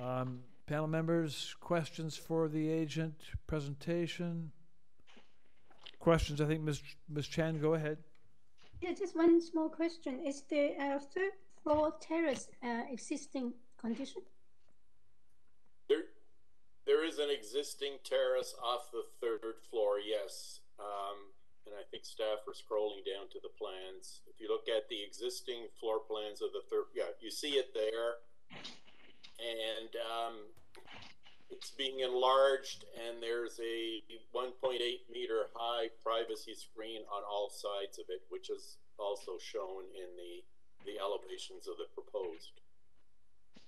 S1: Um, panel members, questions for the agent? Presentation? Questions? I think Ms. Ms. Chan, go ahead.
S12: Yeah, just one small question. Is the uh, third floor terrace uh, existing condition?
S13: There, there is an existing terrace off the third floor, yes. Um, and I think staff are scrolling down to the plans. If you look at the existing floor plans of the third, yeah, you see it there. And um, it's being enlarged, and there's a 1.8 meter high privacy screen on all sides of it, which is also shown in the the elevations of the proposed.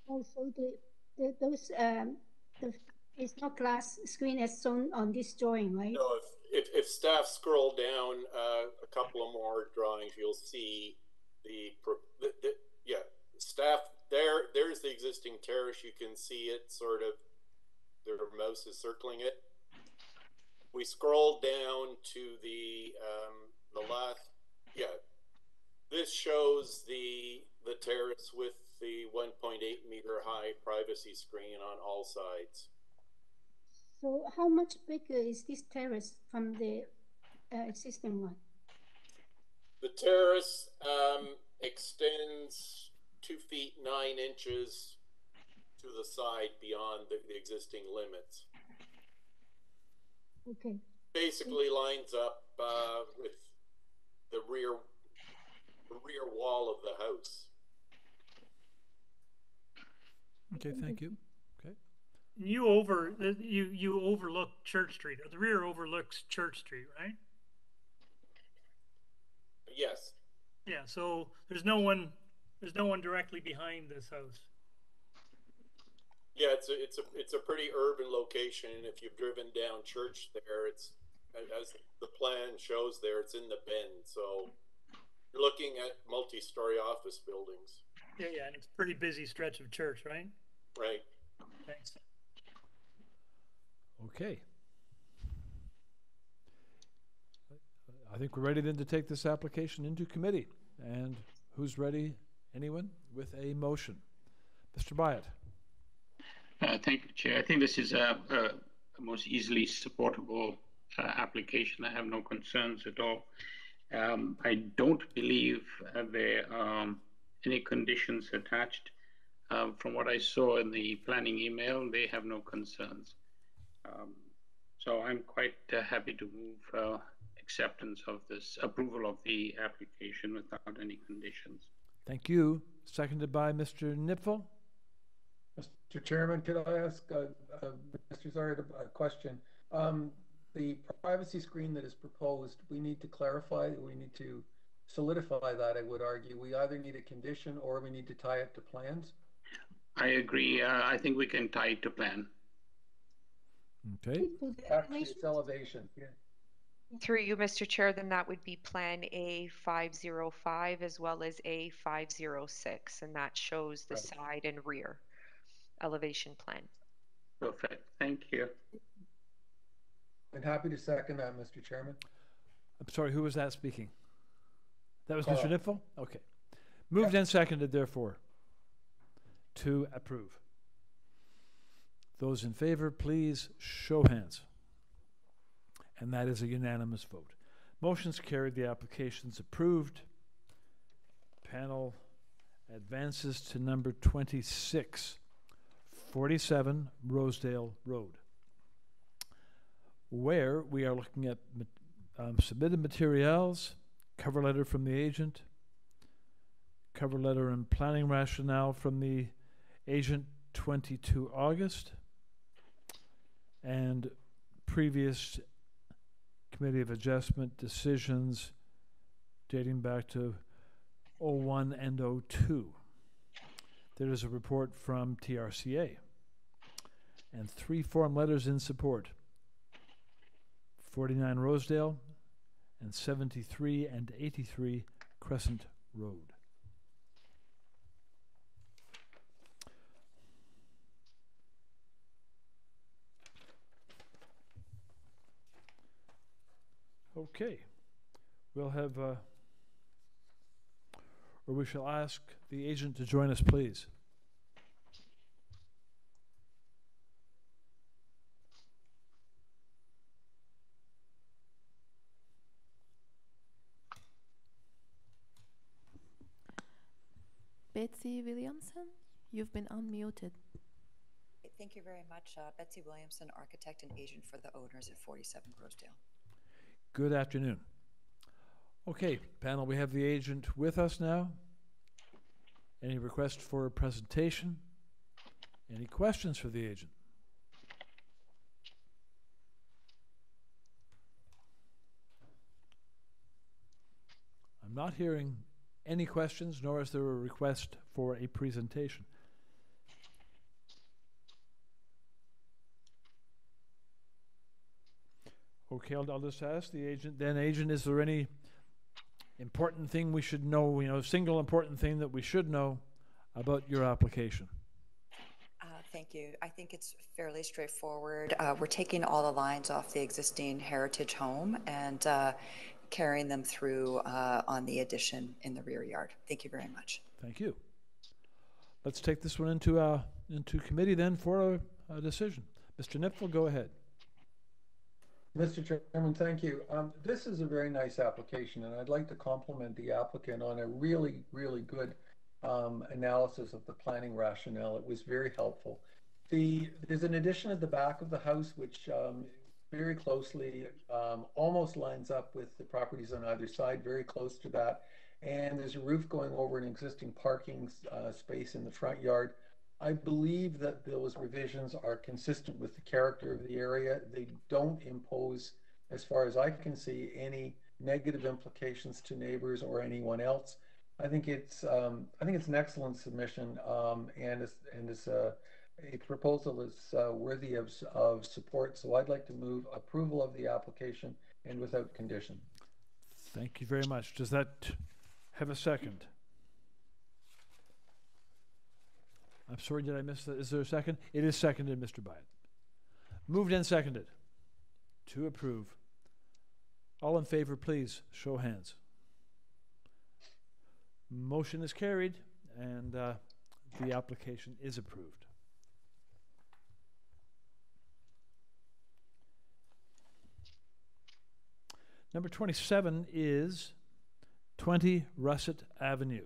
S12: Also, the, the those um, the it's not glass screen as shown on this drawing, right?
S13: No, if, if, if staff scroll down uh, a couple of more drawings, you'll see the, the, the yeah staff there. There's the existing terrace. You can see it sort of. the mouse is circling it. We scroll down to the um, the last. Yeah, this shows the the terrace with the 1.8 meter high privacy screen on all sides.
S12: So, how much bigger is this terrace from the uh, existing one?
S13: The terrace um, extends two feet nine inches to the side beyond the, the existing limits.
S12: Okay.
S13: Basically, lines up uh, with the rear the rear wall of the house.
S1: Okay, thank you.
S5: You over uh, you you overlook Church Street. or The rear overlooks Church Street, right?
S13: Yes.
S5: Yeah. So there's no one there's no one directly behind this house.
S13: Yeah, it's a it's a it's a pretty urban location. If you've driven down Church there, it's as the plan shows there, it's in the bend. So you're looking at multi-story office buildings,
S5: Yeah, yeah, and it's a pretty busy stretch of church, right?
S13: right?
S5: Thanks.
S1: Okay. I think we're ready then to take this application into committee. And who's ready? Anyone with a motion? Mr. Byatt.
S8: Uh, thank you, Chair. I think this is a, a, most easily supportable uh, application. I have no concerns at all. Um, I don't believe uh, there are any conditions attached. Um, from what I saw in the planning email, they have no concerns. Um, so I'm quite uh, happy to move uh, acceptance of this approval of the application without any conditions.
S1: Thank you. Seconded by Mr. Nipfel.
S6: Mr. Chairman, could I ask uh, uh, Mr. Zard a, a question? Um, the privacy screen that is proposed, we need to clarify, we need to solidify that, I would argue. We either need a condition or we need to tie it to plans.
S8: I agree. Uh, I think we can tie it to plan.
S1: Okay.
S12: For the elevation,
S6: it's elevation, yeah.
S2: Through you, Mr. Chair, then that would be Plan A five zero five as well as A five zero six, and that shows the
S6: Right.
S2: side and rear elevation plan.
S8: Perfect. Thank you.
S6: I'm happy to second that, Mr. Chairman.
S1: I'm sorry, who was that speaking? That was
S6: Carl.
S1: Mr. Nipfel? Okay. Moved and seconded, therefore, to approve. Those in favor, please show hands. And that is a unanimous vote. Motion's carried, the application's approved. Panel advances to number 26, 47 Rosedale Road, where we are looking at um, submitted materials, cover letter from the agent, cover letter and planning rationale from the agent 22 August, and previous Committee of Adjustment decisions dating back to 01 and 02. There is a report from TRCA and three form letters in support 49 Rosedale and 73 and 83 Crescent Road. Okay, we'll have, uh, or we shall ask the agent to join us, please.
S3: Betsy Williamson, you've been unmuted.
S14: Thank you very much. Uh, Betsy Williamson, architect and agent for the owners at 47 Rosedale.
S1: Good afternoon. Okay, panel, we have the agent with us now. Any request for a presentation? Any questions for the agent? I'm not hearing any questions, nor is there a request for a presentation. Okay, I'll, I'll just ask the agent, then agent, is there any important thing we should know, you know, single important thing that we should know about your application?
S14: Uh, Thank you. I think it's fairly straightforward. Uh, We're taking all the lines off the existing heritage home and uh, carrying them through uh, on the addition in the rear yard. Thank you very much.
S1: Thank you. Let's take this one into, uh, into committee then for a, a decision. Mr. Nipfel, go ahead.
S6: Mr. Chairman, thank you. Um, this is a very nice application, and I'd like to compliment the applicant on a really, really good um, analysis of the planning rationale. It was very helpful. The there's an addition at the back of the house which um, very closely um, almost lines up with the properties on either side, very close to that. And there's a roof going over an existing parking uh, space in the front yard. I believe that those revisions are consistent with the character of the area. They don't impose, as far as I can see, any negative implications to neighbors or anyone else. I think it's um, I think it's an excellent submission, um, and it's and it's a, a proposal that's uh, worthy of of support. So I'd like to move approval of the application and without condition.
S1: Thank you very much. Does that have a second? I'm sorry, did I miss that? Is there a second? It is seconded, Mr. Byatt. Moved and seconded to approve. All in favor, please show hands. Motion is carried and uh, the application is approved. Number 27 is 20 Russett Avenue.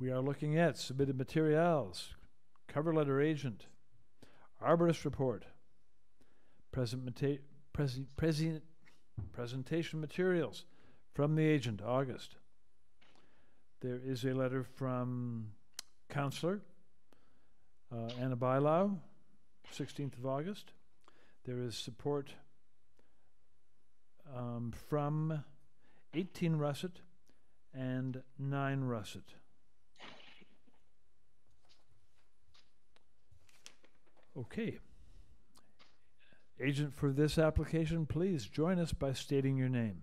S1: We are looking at submitted materials, cover letter agent, arborist report, presentation materials from the agent, August. There is a letter from Counselor uh, Ana Bailão, 16th of August. There is support um, from 18 Russett, and 9 Russett. Okay. Agent for this application, please join us by stating your name.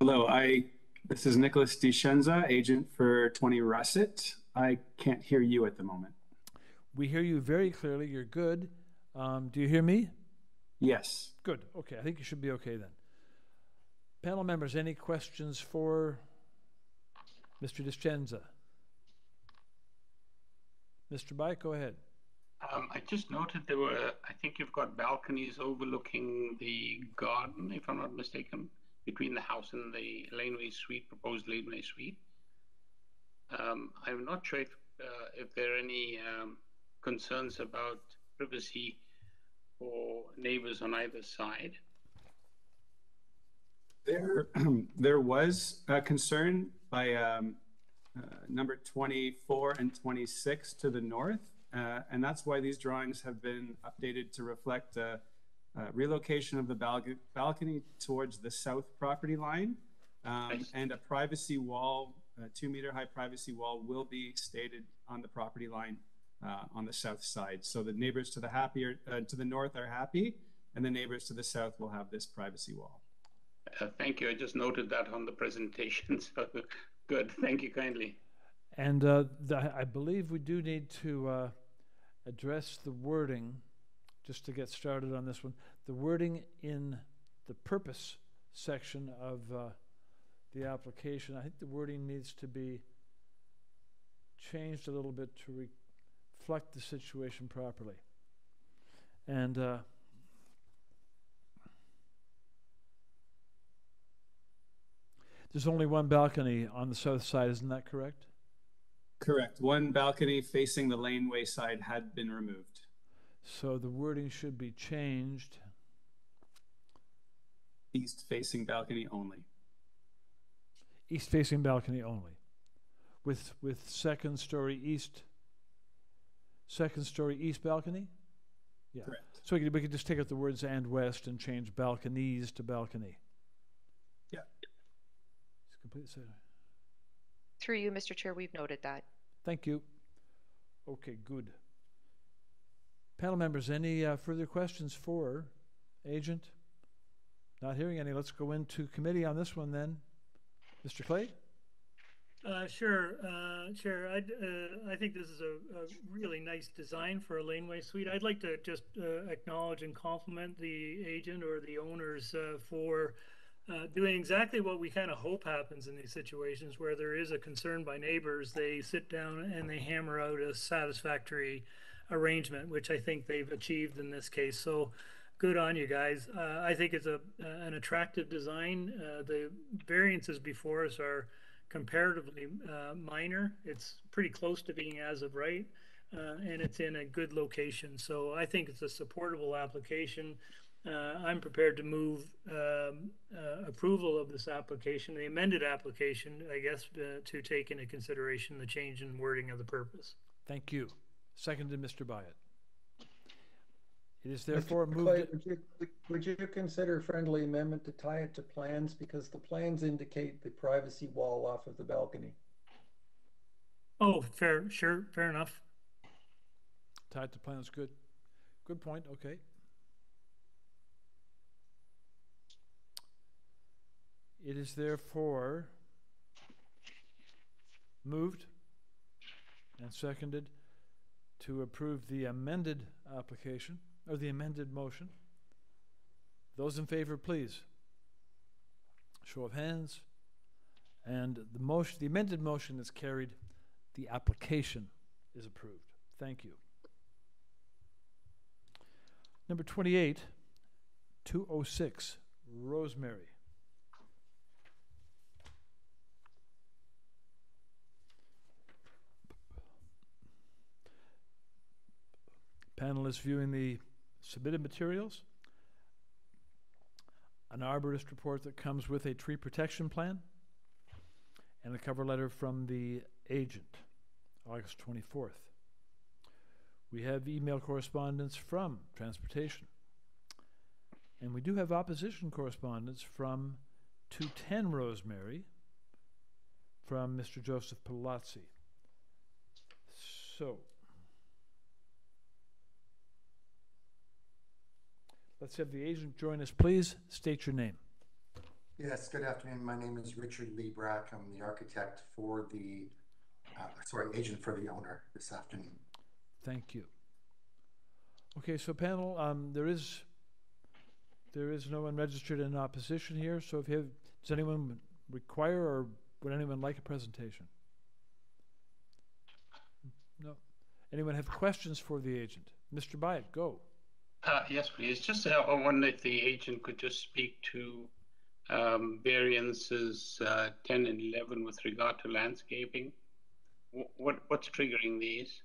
S15: Hello, I this is Nicholas DiCenza, agent for 20 Russett. I can't hear you at the moment.
S1: We hear you very clearly. You're good. Um, do you hear me?
S15: Yes.
S1: Good. Okay, I think you should be okay then. Panel members, any questions for Mr. DiCenza? Mr. Bike, go ahead.
S8: Um, I just noted there were, I think you've got balconies overlooking the garden, if I'm not mistaken, between the house and the laneway suite, proposed laneway suite. Um, I'm not sure if, uh, if there are any um, concerns about privacy for neighbors on either side.
S15: There, there was a concern by um, uh, number 24 and 26 to the north, uh, and that's why these drawings have been updated to reflect uh, uh relocation of the bal balcony towards the south property line, um, and a privacy wall, a two meter high privacy wall will be stated on the property line uh, on the south side. So the neighbors to the happier uh, to the north are happy, and the neighbors to the south will have this privacy wall.
S8: Uh, thank you. I just noted that on the presentation. So good. Thank you kindly.
S1: And uh, the, I believe we do need to uh, address the wording, just to get started on this one. The wording in the purpose section of uh, the application, I think the wording needs to be changed a little bit to reflect the situation properly. And there's only one balcony on the south side, isn't that correct?
S15: Correct. One balcony facing the laneway side had been removed.
S1: So the wording should be changed.
S15: East facing balcony only.
S1: East facing balcony only. With with second story east second story east balcony?
S15: Yeah. Correct.
S1: So we could, we could just take out the words and west and change balconies to balcony.
S15: Yeah.
S1: It's complete set.
S2: Through you, Mr. Chair, we've noted that.
S1: Thank you. Okay, good. Panel members, any uh, further questions for agent? Not hearing any. Let's go into committee on this one then. Mr. Clay?
S5: Uh, sure, uh, Chair. i uh, I think this is a, a, really nice design for a laneway suite. I'd like to just uh, acknowledge and compliment the agent or the owners uh, for uh, doing exactly what we kind of hope happens in these situations where there is a concern by neighbors. They sit down and they hammer out a satisfactory arrangement, which I think they've achieved in this case. So good on you guys. I think it's a an attractive design. the variances before us are comparatively uh, minor. It's pretty close to being as of right, uh, and it's in a good location. So I think it's a supportable application. Uh, I'm prepared to move um, uh, approval of this application, the amended application, I guess, uh, to take into consideration the change in wording of the purpose.
S1: Thank you. Seconded, Mr. Byatt. It is therefore Mr. moved. Clay,
S6: would, you, would you consider friendly amendment to tie it to plans because the plans indicate the privacy wall off of the balcony?
S5: Oh, fair, sure, fair enough.
S1: Tied to plans, good. Good point, okay. It is therefore moved and seconded to approve the amended application or the amended motion? Those in favor, please. Show of hands. And the motion, the amended motion is carried. The application is approved. Thank you. Number 28, 206, Rosemary. Panelists viewing the submitted materials, an arborist report that comes with a tree protection plan, and a cover letter from the agent, August 24th. We have email correspondence from Transportation. And we do have opposition correspondence from 210 Rosemary from Mr. Joseph Palazzi. So, let's have the agent join us, please. State your name.
S16: Yes, good afternoon. My name is Richard Lee Brack. I'm the architect for the, uh, sorry, agent for the owner this afternoon.
S1: Thank you. Okay, so panel, um, there is there is no one registered in opposition here. So if you have, does anyone require or would anyone like a presentation? No. Anyone have questions for the agent? Mr. Byatt, go.
S8: Uh, yes, please. Just uh, I wonder if the agent could just speak to um, variances uh, 10 and 11 with regard to landscaping. what what's triggering these?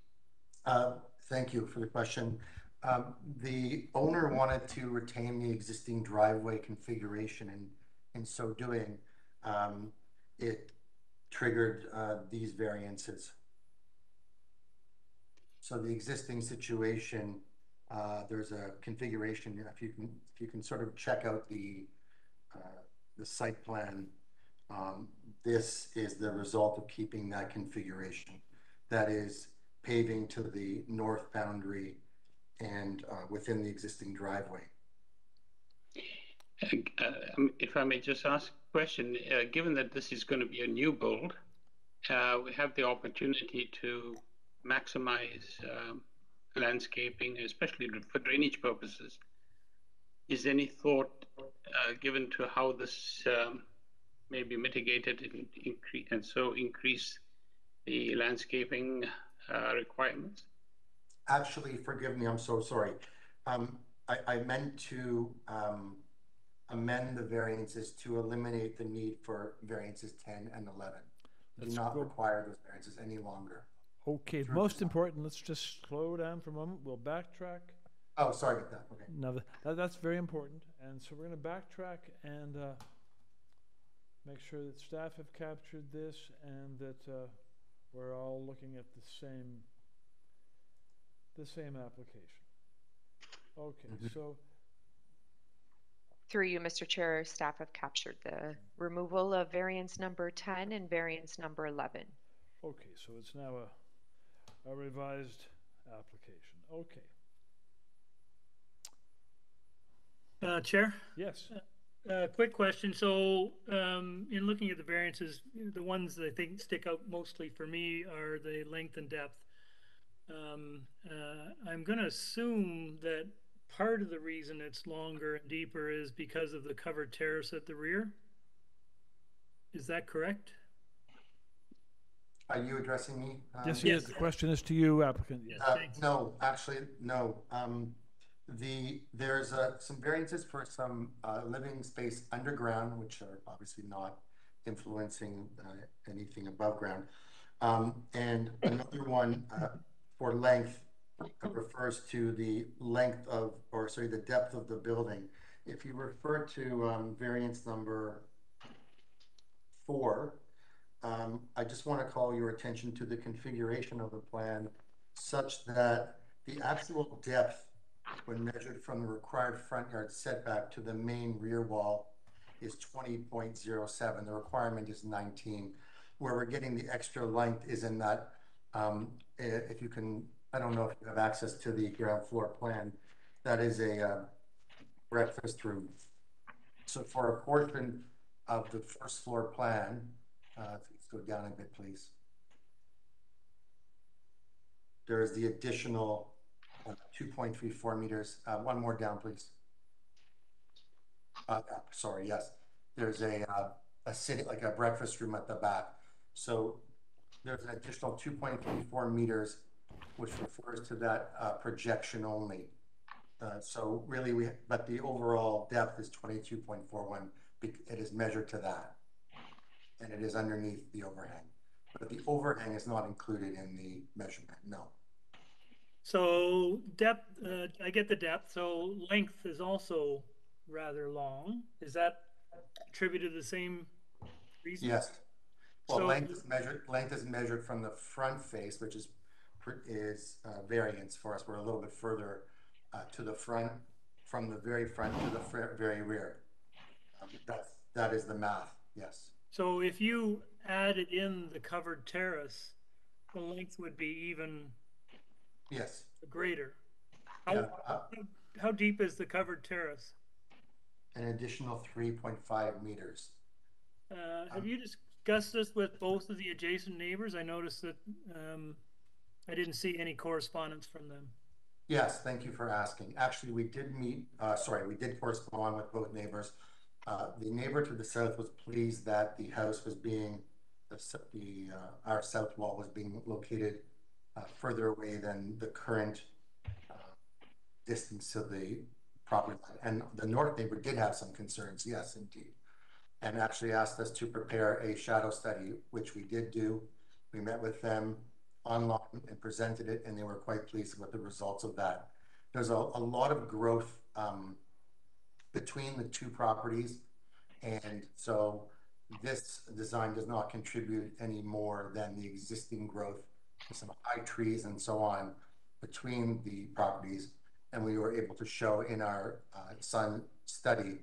S16: Thank you for the question. Um, the owner wanted to retain the existing driveway configuration, and in so doing, um, it triggered these variances. So the existing situation, uh, there's a configuration. If you can, if you can sort of check out the uh, the site plan, um, this is the result of keeping that configuration. That is paving to the north boundary and uh, within the existing driveway.
S8: Uh, um, if I may just ask a question, uh, given that this is going to be a new build, we have the opportunity to maximize um, landscaping, especially for drainage purposes. Is any thought uh, given to how this um, may be mitigated and, increase, and so increase the landscaping uh, requirements?
S16: Actually, forgive me, I'm so sorry. Um, I, I, meant to um, amend the variances to eliminate the need for variances 10 and 11. Do not go. require those variances any longer.
S1: Okay, most important, let's just slow down for a moment. We'll backtrack.
S16: Oh, sorry about that. Okay.
S1: Now, that, that's very important. And so we're going to backtrack and uh, make sure that staff have captured this and that uh, we're all looking at the same the same application. Okay,
S16: Mhm.
S1: so
S2: Through you, Mr. Chair, staff have captured the removal of variance number 10 and variance number 11.
S1: okay, so it's now a, a revised application. Okay.
S5: Uh, Chair?
S1: Yes.
S5: Uh, quick question. So, um, in looking at the variances, the ones that I think stick out mostly for me are the length and depth. Um, uh, I'm going to assume that part of the reason it's longer and deeper is because of the covered terrace at the rear. Is that correct?
S16: Are you addressing me?
S1: Um, yes, yes. The question is to you, applicant.
S5: Yes,
S16: uh, no, actually, no. Um, the there's uh, some variances for some uh, living space underground, which are obviously not influencing uh, anything above ground, um, and another one uh, for length refers to the length of, or sorry, the depth of the building. If you refer to um, variance number four, um, I just want to call your attention to the configuration of the plan such that the actual depth when measured from the required front yard setback to the main rear wall is 20.07. The requirement is 19. Where we're getting the extra length is in that um, if you can, I don't know if you have access to the ground floor plan, that is a uh, breakfast room. So for a portion of the first floor plan, uh, go down a bit, please. There is the additional uh, 2.34 meters. Uh, one more down, please. Uh, sorry, yes. There's a, uh, a city, like a breakfast room at the back. So there's an additional 2.34 meters, which refers to that uh, projection only. Uh, so really, we but the overall depth is 22.41. It is measured to that, and it is underneath the overhang. But the overhang is not included in the measurement. No.
S5: So depth, uh, I get the depth. So length is also rather long. Is that attributed to the same reason?
S16: Yes. Well, so, length is measured. Length is measured from the front face, which is is uh, variance for us. We're a little bit further uh, to the front, from the very front to the very rear. Um, That's, that is the math, yes.
S5: So if you added in the covered terrace, the length would be even
S16: Yes.
S5: greater.
S16: Yeah,
S5: How,
S16: uh,
S5: how, how deep is the covered terrace?
S16: An additional 3.5 meters.
S5: Uh, have you discussed this with both of the adjacent neighbors? I noticed that, um, I didn't see any correspondence from them.
S16: Yes, thank you for asking. Actually, we did meet, uh, sorry, we did correspond with both neighbors. Uh, the neighbor to the south was pleased that the house was being, the, the, uh, our south wall was being located uh, further away than the current uh, distance of the property line. And the north neighbor did have some concerns, yes, indeed. And actually asked us to prepare a shadow study, which we did do. We met with them online and presented it, and they were quite pleased with the results of that. There's a, a lot of growth um, between the two properties, and so this design does not contribute any more than the existing growth, some high trees and so on between the properties. And we were able to show in our uh, sun study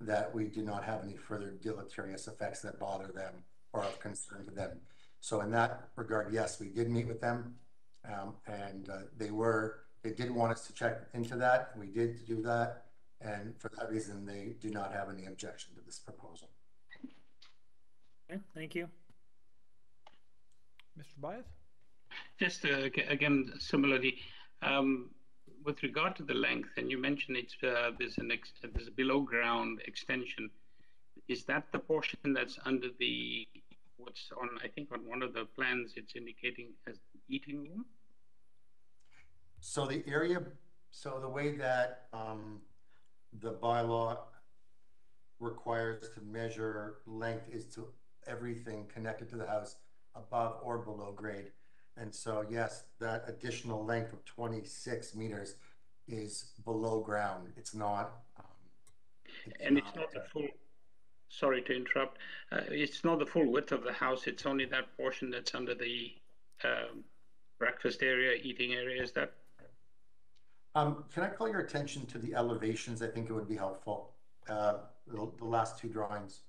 S16: that we do not have any further deleterious effects that bother them or of concern to them. So in that regard, yes, we did meet with them. Um, and uh, they were, they did want us to check into that. We did do that. And for that reason, they do not have any objection to this proposal.
S5: Okay, thank you.
S1: Mr. Byatt?
S8: Just uh, again, similarly, um, with regard to the length, and you mentioned it's uh, there's an ex- there's a below ground extension. Is that the portion that's under the what's on? I think on one of the plans, it's indicating as eating room.
S16: So the area, so the way that um, the bylaw requires to measure length is to everything connected to the house above or below grade. And so, yes, that additional length of 26 meters is below ground. It's not. um,
S8: and it's not the full. Sorry to interrupt. Uh, it's not the full width of the house. It's only that portion that's under the um, breakfast area, eating area. Is that
S16: Um, can I call your attention to the elevations? I think it would be helpful. Uh, the, the last two drawings.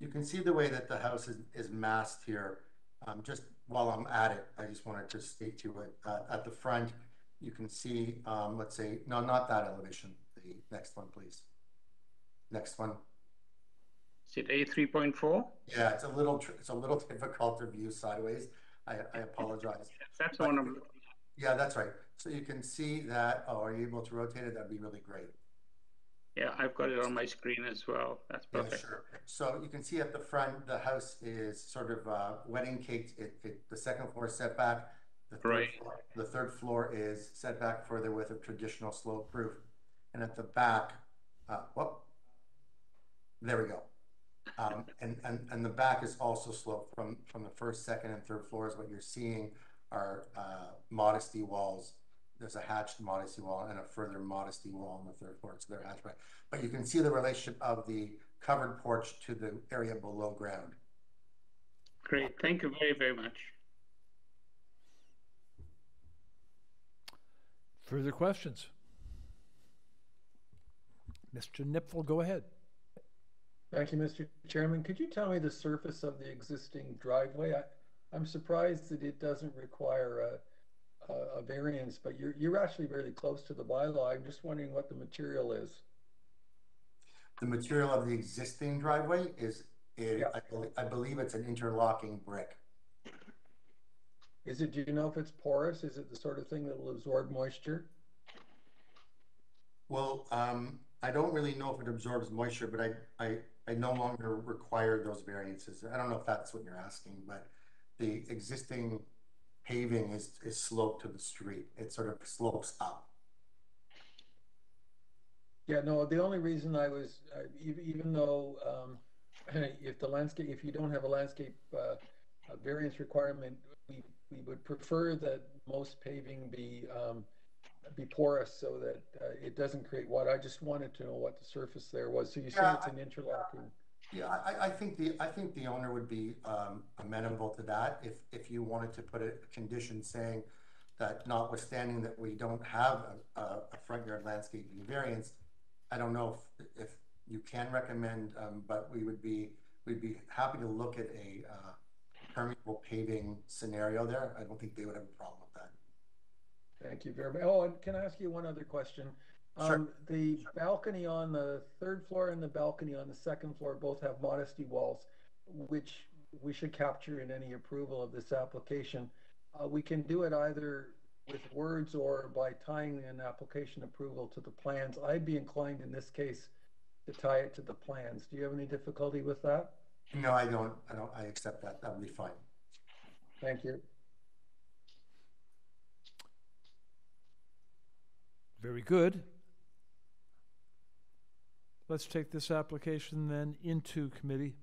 S16: You can see the way that the house is, is massed here. Um, just while I'm at it, I just wanted to state to it, uh, at the front, you can see, um, let's say, no, not that elevation. The next one, please. Next one.
S8: is it A three point four?
S16: Yeah, it's a little, tr- it's a little difficult to view sideways. I, I apologize.
S8: That's one I'm.
S16: Yeah, that's right. So you can see that, oh, are you able to rotate it? That'd be really great.
S8: Yeah, I've got it on my screen as well. That's perfect.
S16: Yeah, sure. So you can see at the front, the house is sort of uh, wedding caked. It, it, the second floor is set back. The third,
S8: Right.
S16: floor, the third floor is set back further with a traditional slope roof. And at the back, uh, whoop, there we go. Um, and, and, and the back is also sloped from, from the first, second, and third floors. What you're seeing are uh, modesty walls. There's a hatched modesty wall and a further modesty wall on the third floor. So they're hatched, right? But you can see the relationship of the covered porch to the area below ground.
S8: Great. Thank you very, very much.
S1: Further questions? Mr. Nipfel, go ahead.
S6: Thank you, Mr. Chairman. Could you tell me the surface of the existing driveway? I, I'm surprised that it doesn't require a, a, a variance, but you're, you're actually very close to the bylaw. I'm just wondering what the material is.
S16: The material of the existing driveway is, is I, bel- I believe it's an interlocking brick.
S6: Is it, do you know if it's porous? Is it the sort of thing that will absorb moisture?
S16: Well, um, I don't really know if it absorbs moisture, but I, I, I no longer require those variances. I don't know if that's what you're asking, but the existing paving is, is sloped to the street. It sort of slopes up.
S6: Yeah, no, the only reason I was, uh, even, even though, um, if the landscape, if you don't have a landscape, uh, a variance requirement, we, we would prefer that most paving be, um, be porous so that, uh, it doesn't create water. I just wanted to know what the surface there was. So you say
S16: Yeah,
S6: it's an interlocking.
S16: Yeah, I, think the, I think the owner would be um, amenable to that if, if you wanted to put a condition saying that notwithstanding that we don't have a front yard landscaping variance, I don't know if, if you can recommend, um, but we would be, we'd be happy to look at a uh, permeable paving scenario there. I don't think they would have a problem with that.
S6: Thank you very much. Oh, and can I ask you one other question?
S16: Sure.
S6: Um, the balcony on the third floor and the balcony on the second floor both have modesty walls, which we should capture in any approval of this application. Uh, we can do it either with words or by tying an application approval to the plans. I'd be inclined in this case to tie it to the plans. Do you have any difficulty with that?
S16: No, I don't, I don't, I accept that. That would be fine.
S6: Thank you.
S1: Very good. Let's take this application then into committee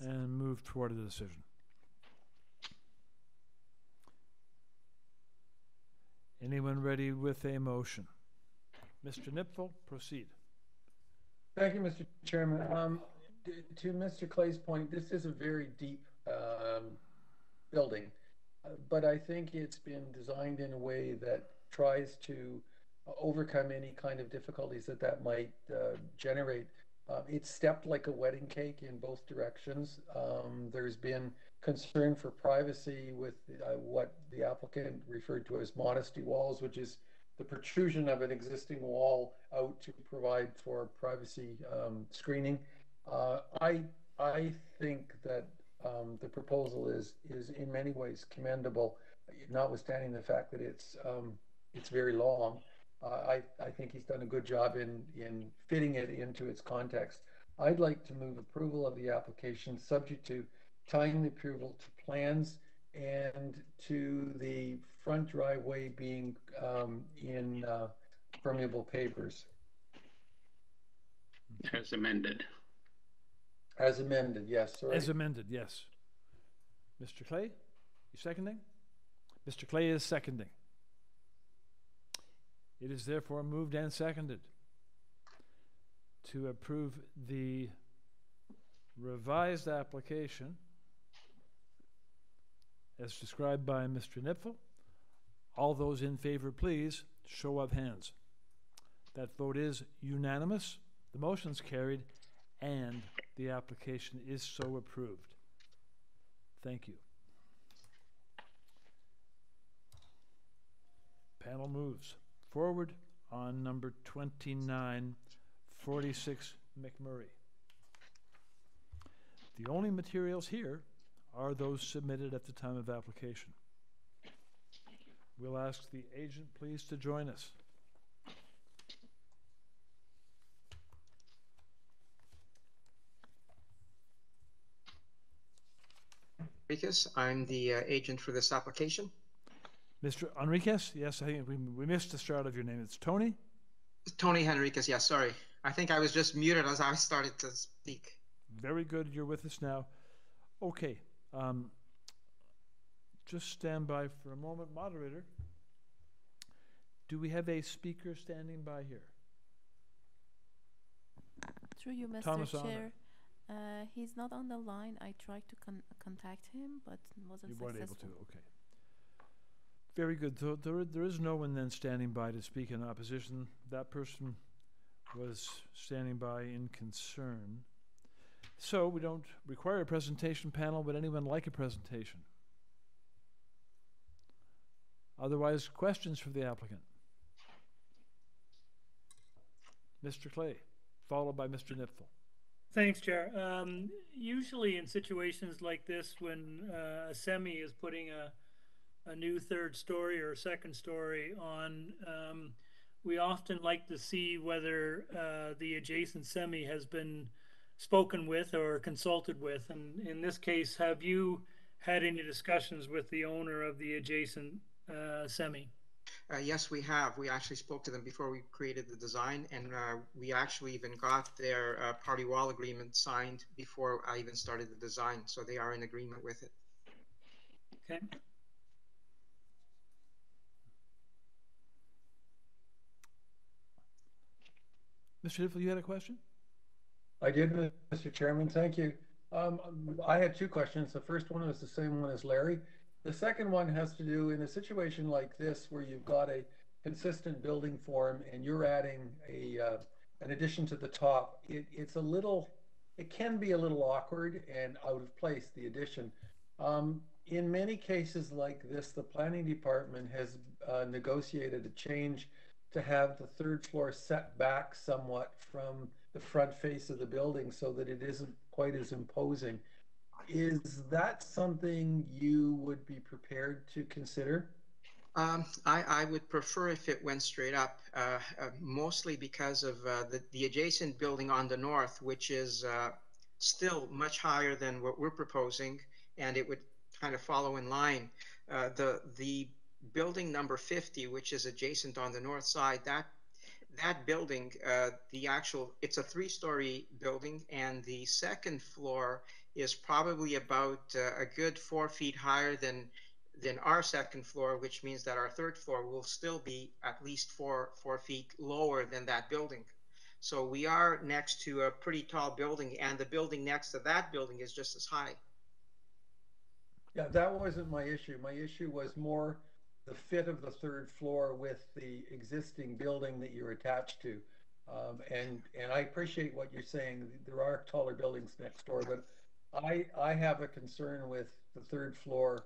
S1: and move toward a decision. Anyone ready with a motion? Mr. Nipfel, proceed.
S6: Thank you, Mr. Chairman. Um, to Mr. Clay's point, this is a very deep, um, building. Uh, But I think it's been designed in a way that tries to overcome any kind of difficulties that that might, uh, generate. Um, it's stepped like a wedding cake in both directions. Um, there's been concern for privacy with, uh, what the applicant referred to as modesty walls, which is the protrusion of an existing wall out to provide for privacy um, screening. Uh, I I think that um, the proposal is is in many ways commendable, notwithstanding the fact that it's um, it's very long. Uh, I I think he's done a good job in in fitting it into its context. I'd like to move approval of the application, subject to tying the approval to plans and to the front driveway being um, in uh, permeable pavers
S8: As amended.
S6: as amended. Yes, sorry.
S1: As amended, yes. Mr. Clay, you seconding? Mr. Clay is seconding. It is therefore moved and seconded to approve the revised application as described by Mr. Nipfel. All those in favor, please, show of hands. That vote is unanimous. The motion's carried and the application is so approved. Thank you. Panel moves forward on number 2946 McMurray. The only materials here are those submitted at the time of application. We'll ask the agent please to join us.
S17: I'm the uh, agent for this application.
S1: Mr. Enriquez, yes, I think we, we missed the start of your name. It's Tony?
S17: Tony Henriquez. Yeah, sorry. I think I was just muted as I started to speak.
S1: Very good. You're with us now. Okay. Um, just stand by for a moment, moderator. Do we have a speaker standing by here?
S3: Through you, Mr.
S1: Thomas
S3: Chair. Uh, he's not on the line. I tried to con- contact him, but wasn't
S1: You weren't able
S3: successful.
S1: to, okay. Very good. So there, there is no one then standing by to speak in opposition. That person was standing by in concern. So we don't require a presentation panel, but anyone like a presentation? Otherwise, questions for the applicant? Mr. Clay, followed by Mr. Nipfel.
S5: Thanks, Chair. Um, usually in situations like this, when uh, a semi is putting a, a new third story or a second story on, um, we often like to see whether uh, the adjacent semi has been spoken with or consulted with. And in this case, have you had any discussions with the owner of the adjacent uh, semi?
S17: Uh, yes, we have. We actually spoke to them before we created the design, and uh, we actually even got their uh, party wall agreement signed before I even started the design. So they are in agreement with it.
S5: Okay.
S1: Mr. Nipfel, you had a question?
S6: I did, Mr. Chairman. Thank you. Um, I had two questions. The first one was the same one as Larry. The second one has to do in a situation like this where you've got a consistent building form and you're adding a uh, an addition to the top. It, it's a little, it can be a little awkward and out of place. The addition. Um, in many cases like this, the planning department has uh, negotiated a change to have the third floor set back somewhat from the front face of the building so that it isn't quite as imposing. Is that something you would be prepared to consider?
S17: Um, I, I would prefer if it went straight up, uh, uh, mostly because of uh, the, the adjacent building on the north, which is uh, still much higher than what we're proposing, and it would kind of follow in line. Uh, the the building number 50, which is adjacent on the north side, that that building, uh, the actual, it's a three-story building, and the second floor is probably about uh, a good four feet higher than than our second floor, which means that our third floor will still be at least four four feet lower than that building. So we are next to a pretty tall building, and the building next to that building is just as high.
S6: Yeah, that wasn't my issue. My issue was more the fit of the third floor with the existing building that you're attached to. Um, and and I appreciate what you're saying. There are taller buildings next door, but I I have a concern with the third floor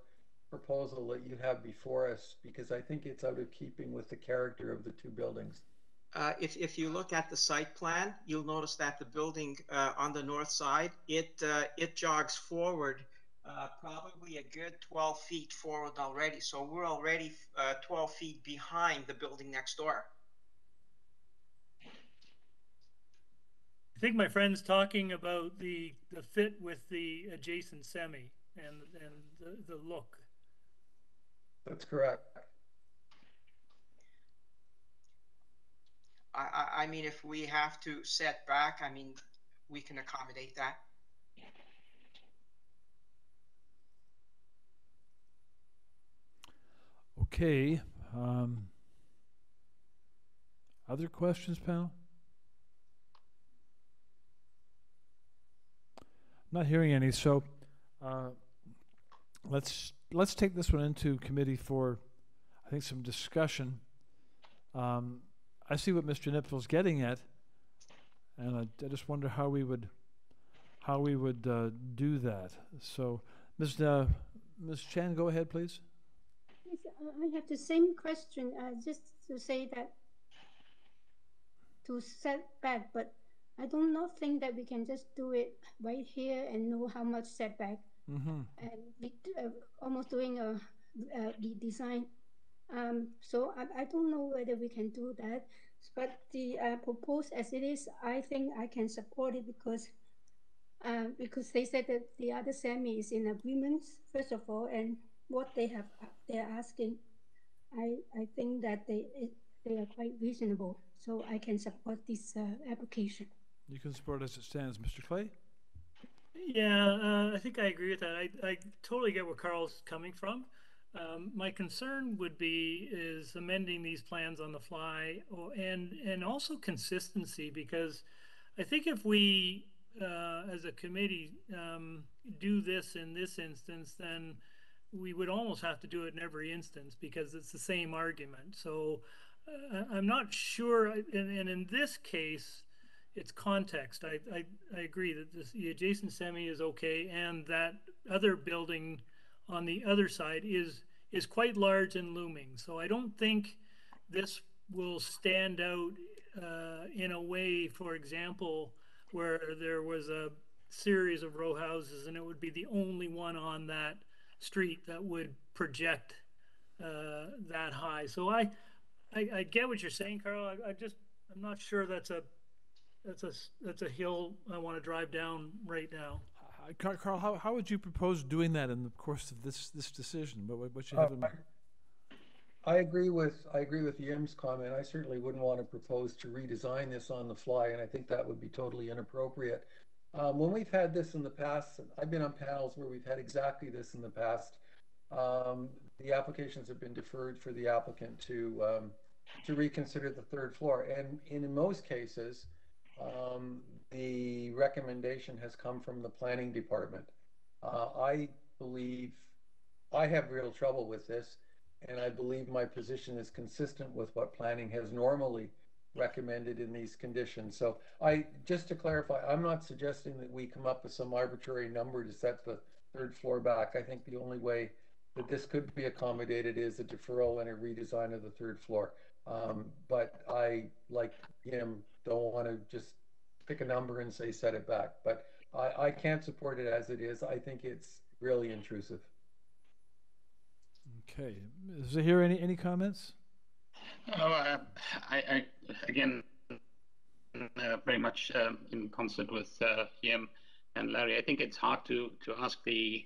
S6: proposal that you have before us because I think it's out of keeping with the character of the two buildings.
S17: Uh, if, if you look at the site plan, you'll notice that the building uh, on the north side, it uh, it jogs forward uh, probably a good 12 feet forward already. So we're already uh, 12 feet behind the building next door.
S5: I think my friend's talking about the, the fit with the adjacent semi and, and the, the look.
S6: That's correct.
S17: I, I, I mean, if we have to set back, I mean, we can accommodate that.
S1: Okay. Um, other questions, panel? Not hearing any, so uh, let's let's take this one into committee for, I think, some discussion. Um, I see what Mr. Nipfel's getting at, and I, I, just wonder how we would how we would uh, do that. So, Ms. Uh, Ms. Chan, go ahead, please.
S12: I have the same question, uh, just to say that to set back, but I do not think that we can just do it right here and know how much setback. Mm-hmm. And we uh, almost doing a, a redesign. Um, so I, I don't know whether we can do that. But the uh, proposed as it is, I think I can support it because uh, because they said that the other semi is in agreement first of all, and what they have they're asking, I I think that they it, they are quite reasonable. So I can support this uh, application.
S1: You can support as it stands, Mr. Clay.
S5: Yeah, uh, I think I agree with that. I, I totally get where Carl's coming from. Um, my concern would be is amending these plans on the fly, or, and and also consistency because I think if we uh, as a committee um, do this in this instance, then we would almost have to do it in every instance because it's the same argument. So uh, I'm not sure. And, and, in this case, it's context. I, I, I agree that this, the adjacent semi is okay, and that other building on the other side is is quite large and looming. So I don't think this will stand out uh, in a way, for example, where there was a series of row houses and it would be the only one on that street that would project uh, that high. So I, I, I, get what you're saying, Carl. I, I, just I'm not sure that's a that's a that's a hill I want to drive down right now.
S1: Carl, how, how would you propose doing that in the course of this this decision? What what you have uh, in mind?
S6: I agree with I agree with Yim's comment. I certainly wouldn't want to propose to redesign this on the fly, and I think that would be totally inappropriate. Um, when we've had this in the past, I've been on panels where we've had exactly this in the past. Um, the applications have been deferred for the applicant to um, to reconsider the third floor, and in most cases, um, the recommendation has come from the planning department. Uh, I believe, I have real trouble with this, and I believe my position is consistent with what planning has normally recommended in these conditions. So I, just to clarify, I'm not suggesting that we come up with some arbitrary number to set the third floor back. I think the only way that this could be accommodated is a deferral and a redesign of the third floor. Um, but I, like Yim, don't want to just pick a number and say set it back. But I, I can't support it as it is. I think it's really intrusive.
S1: Okay. Is there here any, any comments?
S8: Uh, I, I, again, uh, very much um, in concert with uh, Yim and Larry. I think it's hard to to ask the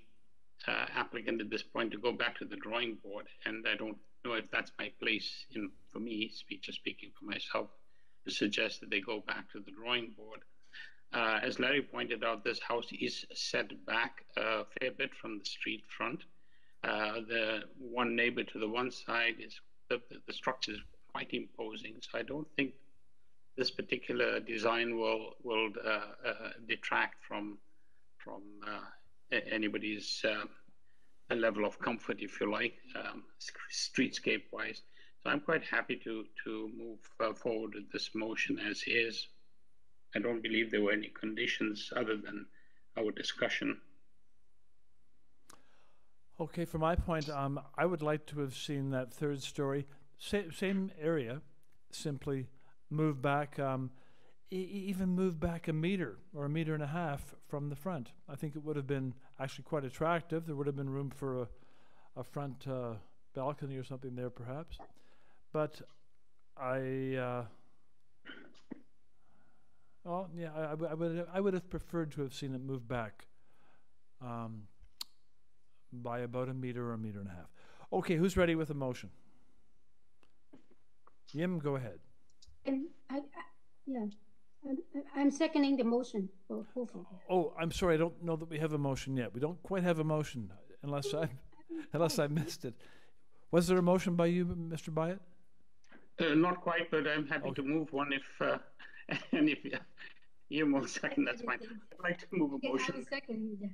S8: uh, applicant at this point to go back to the drawing board, and I don't know if that's my place in for me, just speaking for myself, to suggest that they go back to the drawing board. Uh, as Larry pointed out, this house is set back a fair bit from the street front. Uh, the one neighbor to the one side is the, the structure is quite imposing. So I don't think this particular design will will uh, uh, detract from from uh, anybody's uh, level of comfort, if you like, um, streetscape wise. So I'm quite happy to to move forward with this motion as is. I don't believe there were any conditions other than our discussion.
S1: Okay, from my point, um, I would like to have seen that third story, sa- same area, simply move back, um, e- even move back a meter or a meter and a half from the front. I think it would have been actually quite attractive. There would have been room for a, a front uh, balcony or something there, perhaps. But I, uh, yeah, I, would I would have preferred to have seen it move back. Um, by about a meter or a meter and a half. Okay, who's ready with a motion? Yim, go ahead.
S12: And I, I yeah, I'm, I'm seconding the motion for approval.
S1: Oh, I'm sorry, I don't know that we have a motion yet. We don't quite have a motion unless I, unless I missed it. Was there a motion by you, Mr. Byatt?
S8: Uh, not quite, but I'm happy
S1: Okay.
S8: to move one if, uh, and if uh, you will second, that's fine. I'd like to move a
S12: Okay, I
S8: motion.
S12: will second, yeah.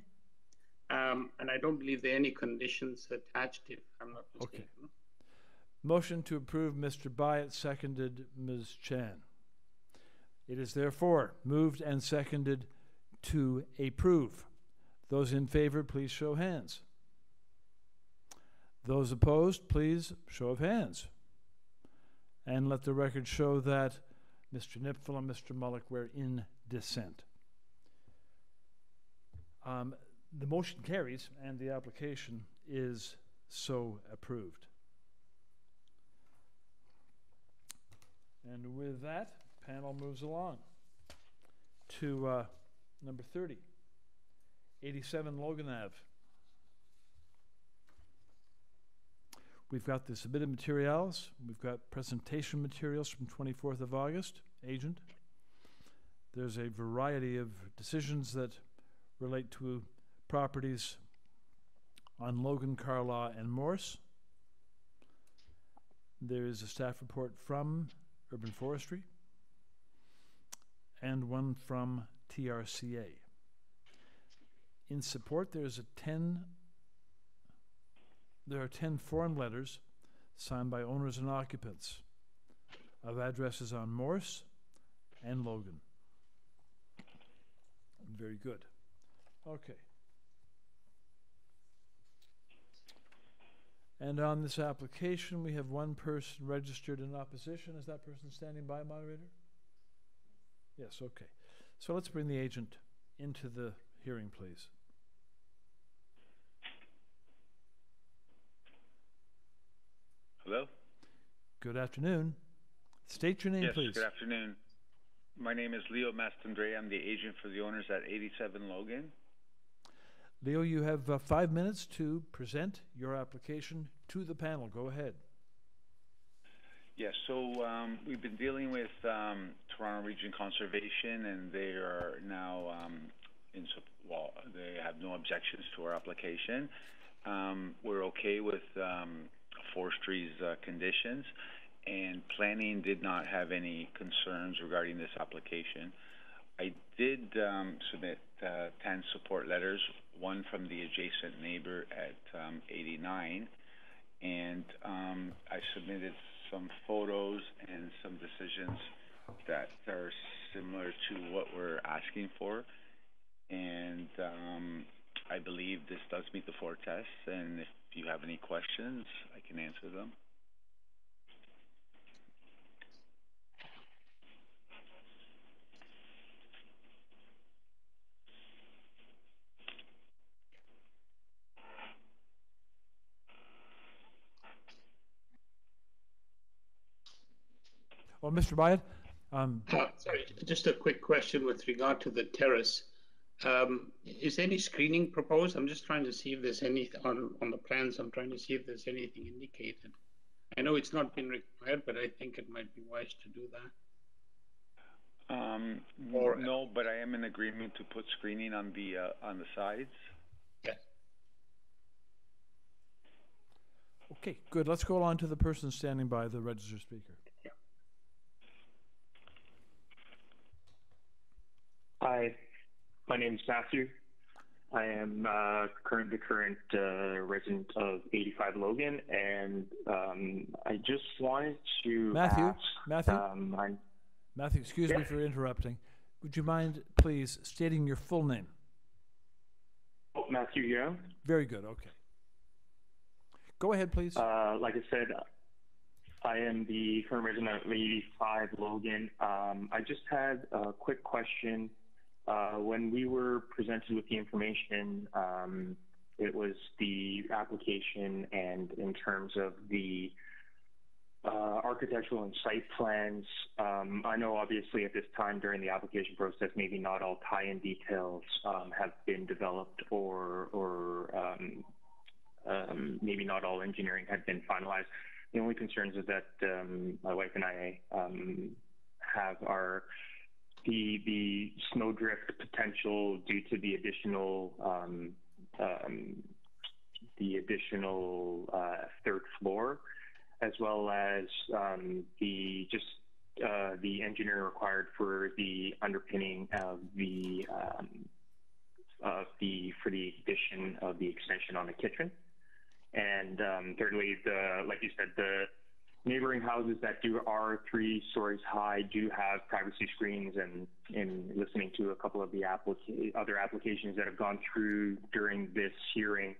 S8: Um, and I don't believe there are any conditions attached, if I'm not mistaken. Okay.
S1: Motion to approve Mr. Byatt, seconded Ms. Chan. It is therefore moved and seconded to approve. Those in favor, please show hands. Those opposed, please show of hands. And let the record show that Mr. Nipfel and Mr. Mullock were in dissent. Um, the motion carries and the application is so approved. And with that, panel moves along to uh, number 30, 87 Logan Ave. We've got the submitted materials. We've got presentation materials from 24th of August, agent. There's a variety of decisions that relate to properties on Logan, Carlaw, and Morse. There is a staff report from Urban Forestry and one from TRCA. In support, there's a 10 there are 10 form letters signed by owners and occupants of addresses on Morse and Logan. Very good. Okay. And on this application, we have one person registered in opposition. Is that person standing by, moderator? Yes, okay. So let's bring the agent into the hearing, please.
S18: Hello?
S1: Good afternoon. State your name,
S18: yes,
S1: please.
S18: good afternoon. My name is Leo Mastandre. I'm the agent for the owners at 87 Logan.
S1: Leo, you have uh, five minutes to present your application to the panel. Go ahead.
S18: Yes, so um, we've been dealing with um, Toronto Region Conservation, and they are now um, in well, they have no objections to our application. Um, we're okay with um, forestry's uh, conditions, and planning did not have any concerns regarding this application. I did um, submit uh, 10 support letters, one from the adjacent neighbor at um, 89, and um, I submitted some photos and some decisions that are similar to what we're asking for. And um, I believe this does meet the four tests, and if you have any questions, I can answer them.
S1: Well, Mr. Byatt, um,
S8: Uh, sorry, just a quick question with regard to the terrace. Um, is any screening proposed? I'm just trying to see if there's any on on the plans. I'm trying to see if there's anything indicated. I know it's not been required, but I think it might be wise to do that.
S18: Um, no, but I am in agreement to put screening on the uh, on the sides. Yes.
S1: okay, good. Let's go on to the person standing by the registered speaker.
S19: Hi, my name is Matthew. I am uh, current, the current uh, resident of 85 Logan, and um, I just wanted to
S1: Matthew,
S19: ask,
S1: Matthew,
S19: um,
S1: Matthew, excuse me for interrupting. Would you mind, please, stating your full name?
S19: oh, Matthew Young.
S1: Very good. Okay. Go ahead, please.
S19: Uh, like I said, I am the current resident of 85 Logan. Um, I just had a quick question. Uh, when we were presented with the information, um, it was the application and in terms of the uh, architectural and site plans. Um, I know obviously at this time during the application process, maybe not all tie-in details um, have been developed or, or um, um, maybe not all engineering had been finalized. The only concerns is that um, my wife and I um, have our the the snowdrift potential due to the additional um, um, the additional uh, third floor, as well as um, the just uh, the engineering required for the underpinning of the for the addition of the extension on the kitchen. And thirdly, the like you said, the neighboring houses that do are three stories high do have privacy screens. And in listening to a couple of the applica- other applications that have gone through during this hearing,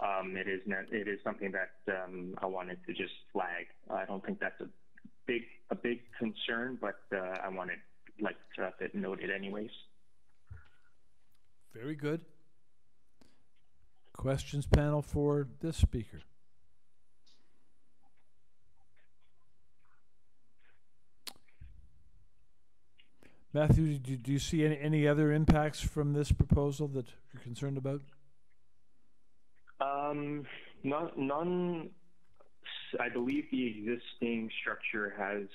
S19: um, it is it is something that um, I wanted to just flag. I don't think that's a big a big concern, but uh, I wanted like to have it noted anyways.
S1: Very good. Questions panel for this speaker. Matthew, do, do you see any, any other impacts from this proposal that you're concerned about?
S19: Um, none, none. I believe the existing structure has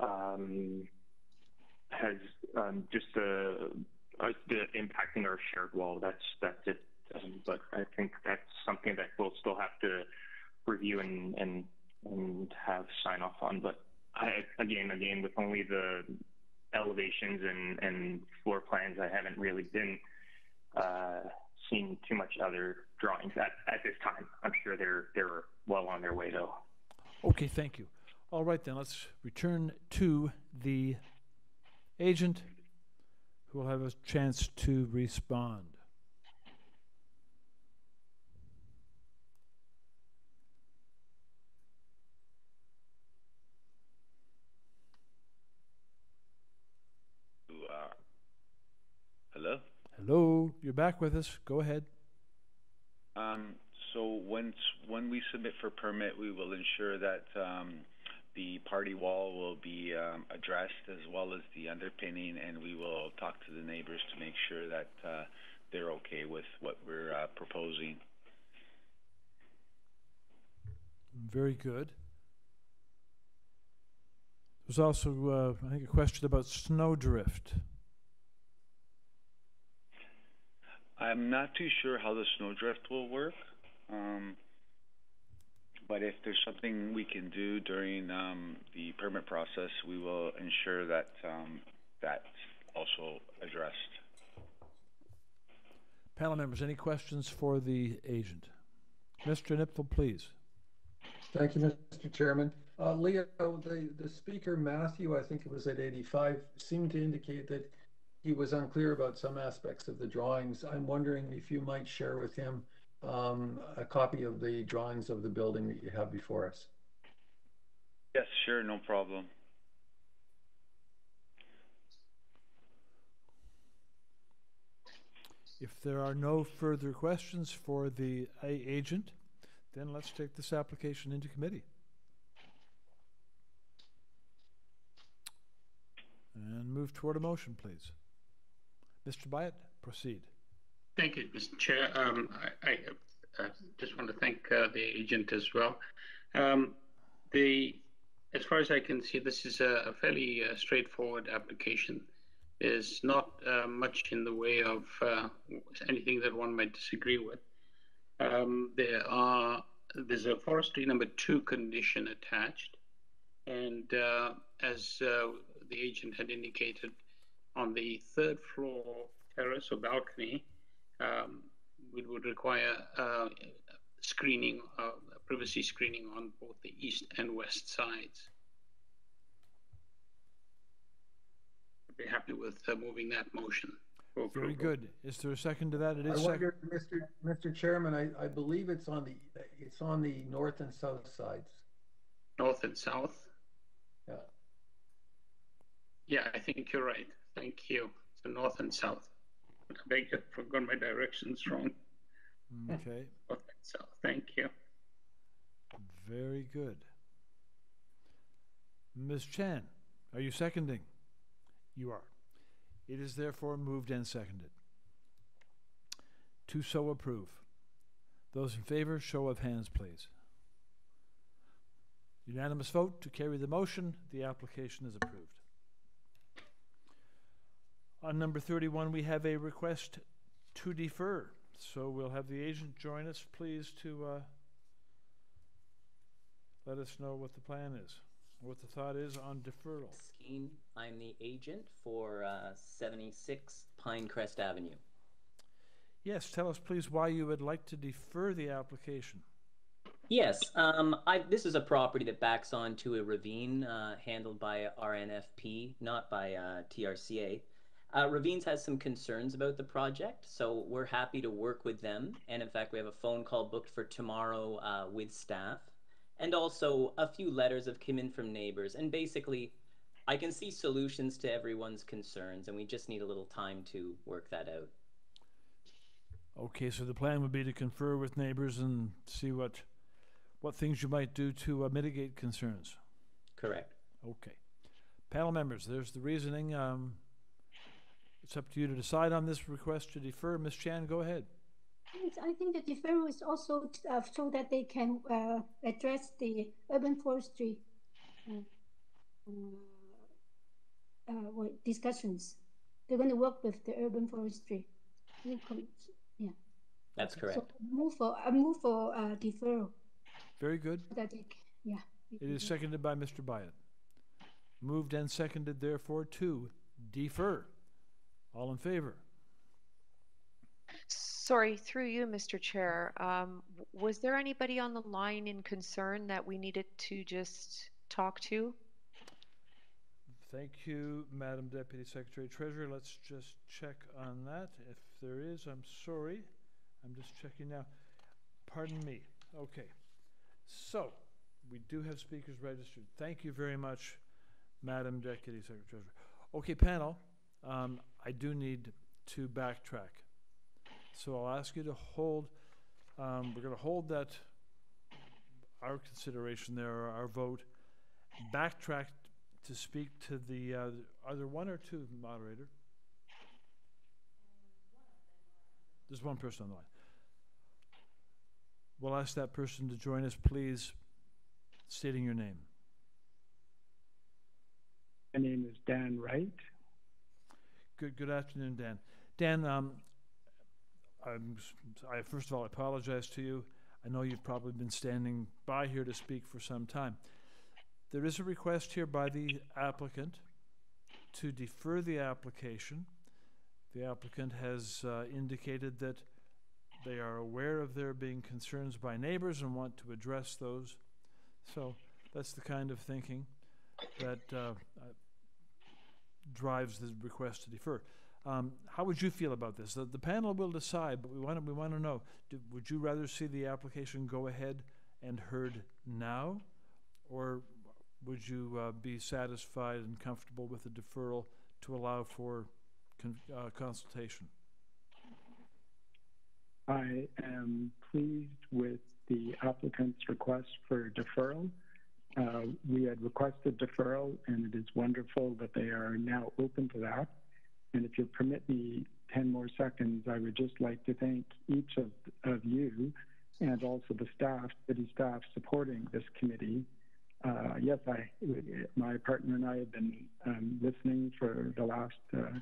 S19: um, has um, just the uh, the impacting our shared wall. That's that's it. Um, but I think that's something that we'll still have to review and and and have sign off on. But I again again with only the elevations and and floor plans, I haven't really been uh, seen too much other drawings at, at this time. I'm sure they're they're well on their way though.
S1: Okay, thank you. All right, then let's return to the agent who will have a chance to respond.
S18: Uh, hello.
S1: You're back with us. Go ahead.
S18: Um, so once when we submit for permit, we will ensure that um, the party wall will be um, addressed as well as the underpinning, and we will talk to the neighbors to make sure that uh, they're okay with what we're uh, proposing.
S1: Very good. There's also, uh, I think, a question about snowdrift.
S18: I'm not too sure how the snowdrift will work, um, but if there's something we can do during um, the permit process, we will ensure that um, that also addressed.
S1: Panel members, any questions for the agent? Mr. Nipfel, please.
S6: Thank you, Mr. Chairman. Uh, Leo, the, the speaker, Matthew, I think it was at 85, seemed to indicate that he was unclear about some aspects of the drawings. I'm wondering if you might share with him um, a copy of the drawings of the building that you have before us.
S18: Yes, sure, no problem.
S1: If there are no further questions for the agent, then let's take this application into committee. And move toward a motion, please. Mr. Byatt, proceed.
S8: Thank you, Mr. Chair. Um, I, I uh, just want to thank uh, the agent as well. Um, the, as far as I can see, this is a, a fairly uh, straightforward application. There's not uh, much in the way of uh, anything that one might disagree with. Um, there are there's a forestry number two condition attached, and as the agent had indicated, on the third floor terrace or balcony, um, we would require uh, screening, uh, privacy screening on both the east and west sides. I'd be happy with uh, moving that motion.
S1: Very good. Is there a second to that? It
S6: I
S1: is
S6: wonder, Mr. Mr. Chairman, I, I believe it's on the it's on the north and south sides.
S8: North and south.
S6: Yeah.
S8: Yeah, I think you're right. Thank you. So north and south. I beg you, forgot my directions wrong.
S1: Okay.
S8: North and south. Thank you.
S1: Very good. Ms. Chan, are you seconding? You are. It is therefore moved and seconded. To so approve. Those in favor, show of hands, please. Unanimous vote to carry the motion. The application is approved. On number 31, we have a request to defer. So we'll have the agent join us, please, to uh, let us know what the plan is, what the thought is on deferral.
S20: Skeen. I'm the agent for uh, 76 Pinecrest Avenue.
S1: Yes, tell us, please, why you would like to defer the application.
S20: Yes, um, I, this is a property that backs onto a ravine uh, handled by RNFP, not by uh, TRCA. Uh, Ravines has some concerns about the project, so we're happy to work with them. And in fact, we have a phone call booked for tomorrow uh, with staff. And also, a few letters have come in from neighbors. And basically, I can see solutions to everyone's concerns, and we just need a little time to work that out.
S1: Okay, so the plan would be to confer with neighbors and see what what things you might do to uh, mitigate concerns.
S20: Correct.
S1: Okay. Panel members, there's the reasoning. Um, it's up to you to decide on this request to defer. Ms. Chan, go ahead.
S12: I think the deferral is also uh, so that they can uh, address the urban forestry uh, uh, uh discussions. They're going to work with the urban forestry. Yeah.
S20: That's correct.
S12: So move for I move for uh, deferral.
S1: Very good.
S12: That they, yeah.
S1: It is seconded by Mr. Byatt. Moved and seconded, therefore, to defer. All in favor?
S2: Sorry, through you, Mr. Chair. Um, was there anybody on the line in concern that we needed to just talk to?
S1: Thank you, Madam Deputy Secretary Treasurer. Let's just check on that. If there is, I'm sorry. I'm just checking now. Pardon me. Okay. So, we do have speakers registered. Thank you very much, Madam Deputy Secretary Treasurer. Okay, panel. Um, I do need to backtrack. So I'll ask you to hold, um, we're going to hold that, our consideration there, our vote, backtrack to speak to the, uh, are there one or two, moderator? There's one person on the line. We'll ask that person to join us, please, stating your name.
S21: My name is Dan Wright.
S1: Good, good afternoon, Dan. Dan, um, I'm, I first of all I apologize to you. I know you've probably been standing by here to speak for some time. There is a request here by the applicant to defer the application. The applicant has uh, indicated that they are aware of there being concerns by neighbors and want to address those. So that's the kind of thinking that uh, drives the request to defer. Um, how would you feel about this? The, the panel will decide, but we want to, we want to know, do, would you rather see the application go ahead and heard now? Or would you uh, be satisfied and comfortable with the deferral to allow for con- uh, consultation?
S21: I am pleased with the applicant's request for deferral. Uh, we had requested deferral, and it is wonderful that they are now open to that. And if you'll permit me 10 more seconds, I would just like to thank each of, of you and also the staff, city staff supporting this committee. Uh, yes, I, my partner and I have been um, listening for the last uh,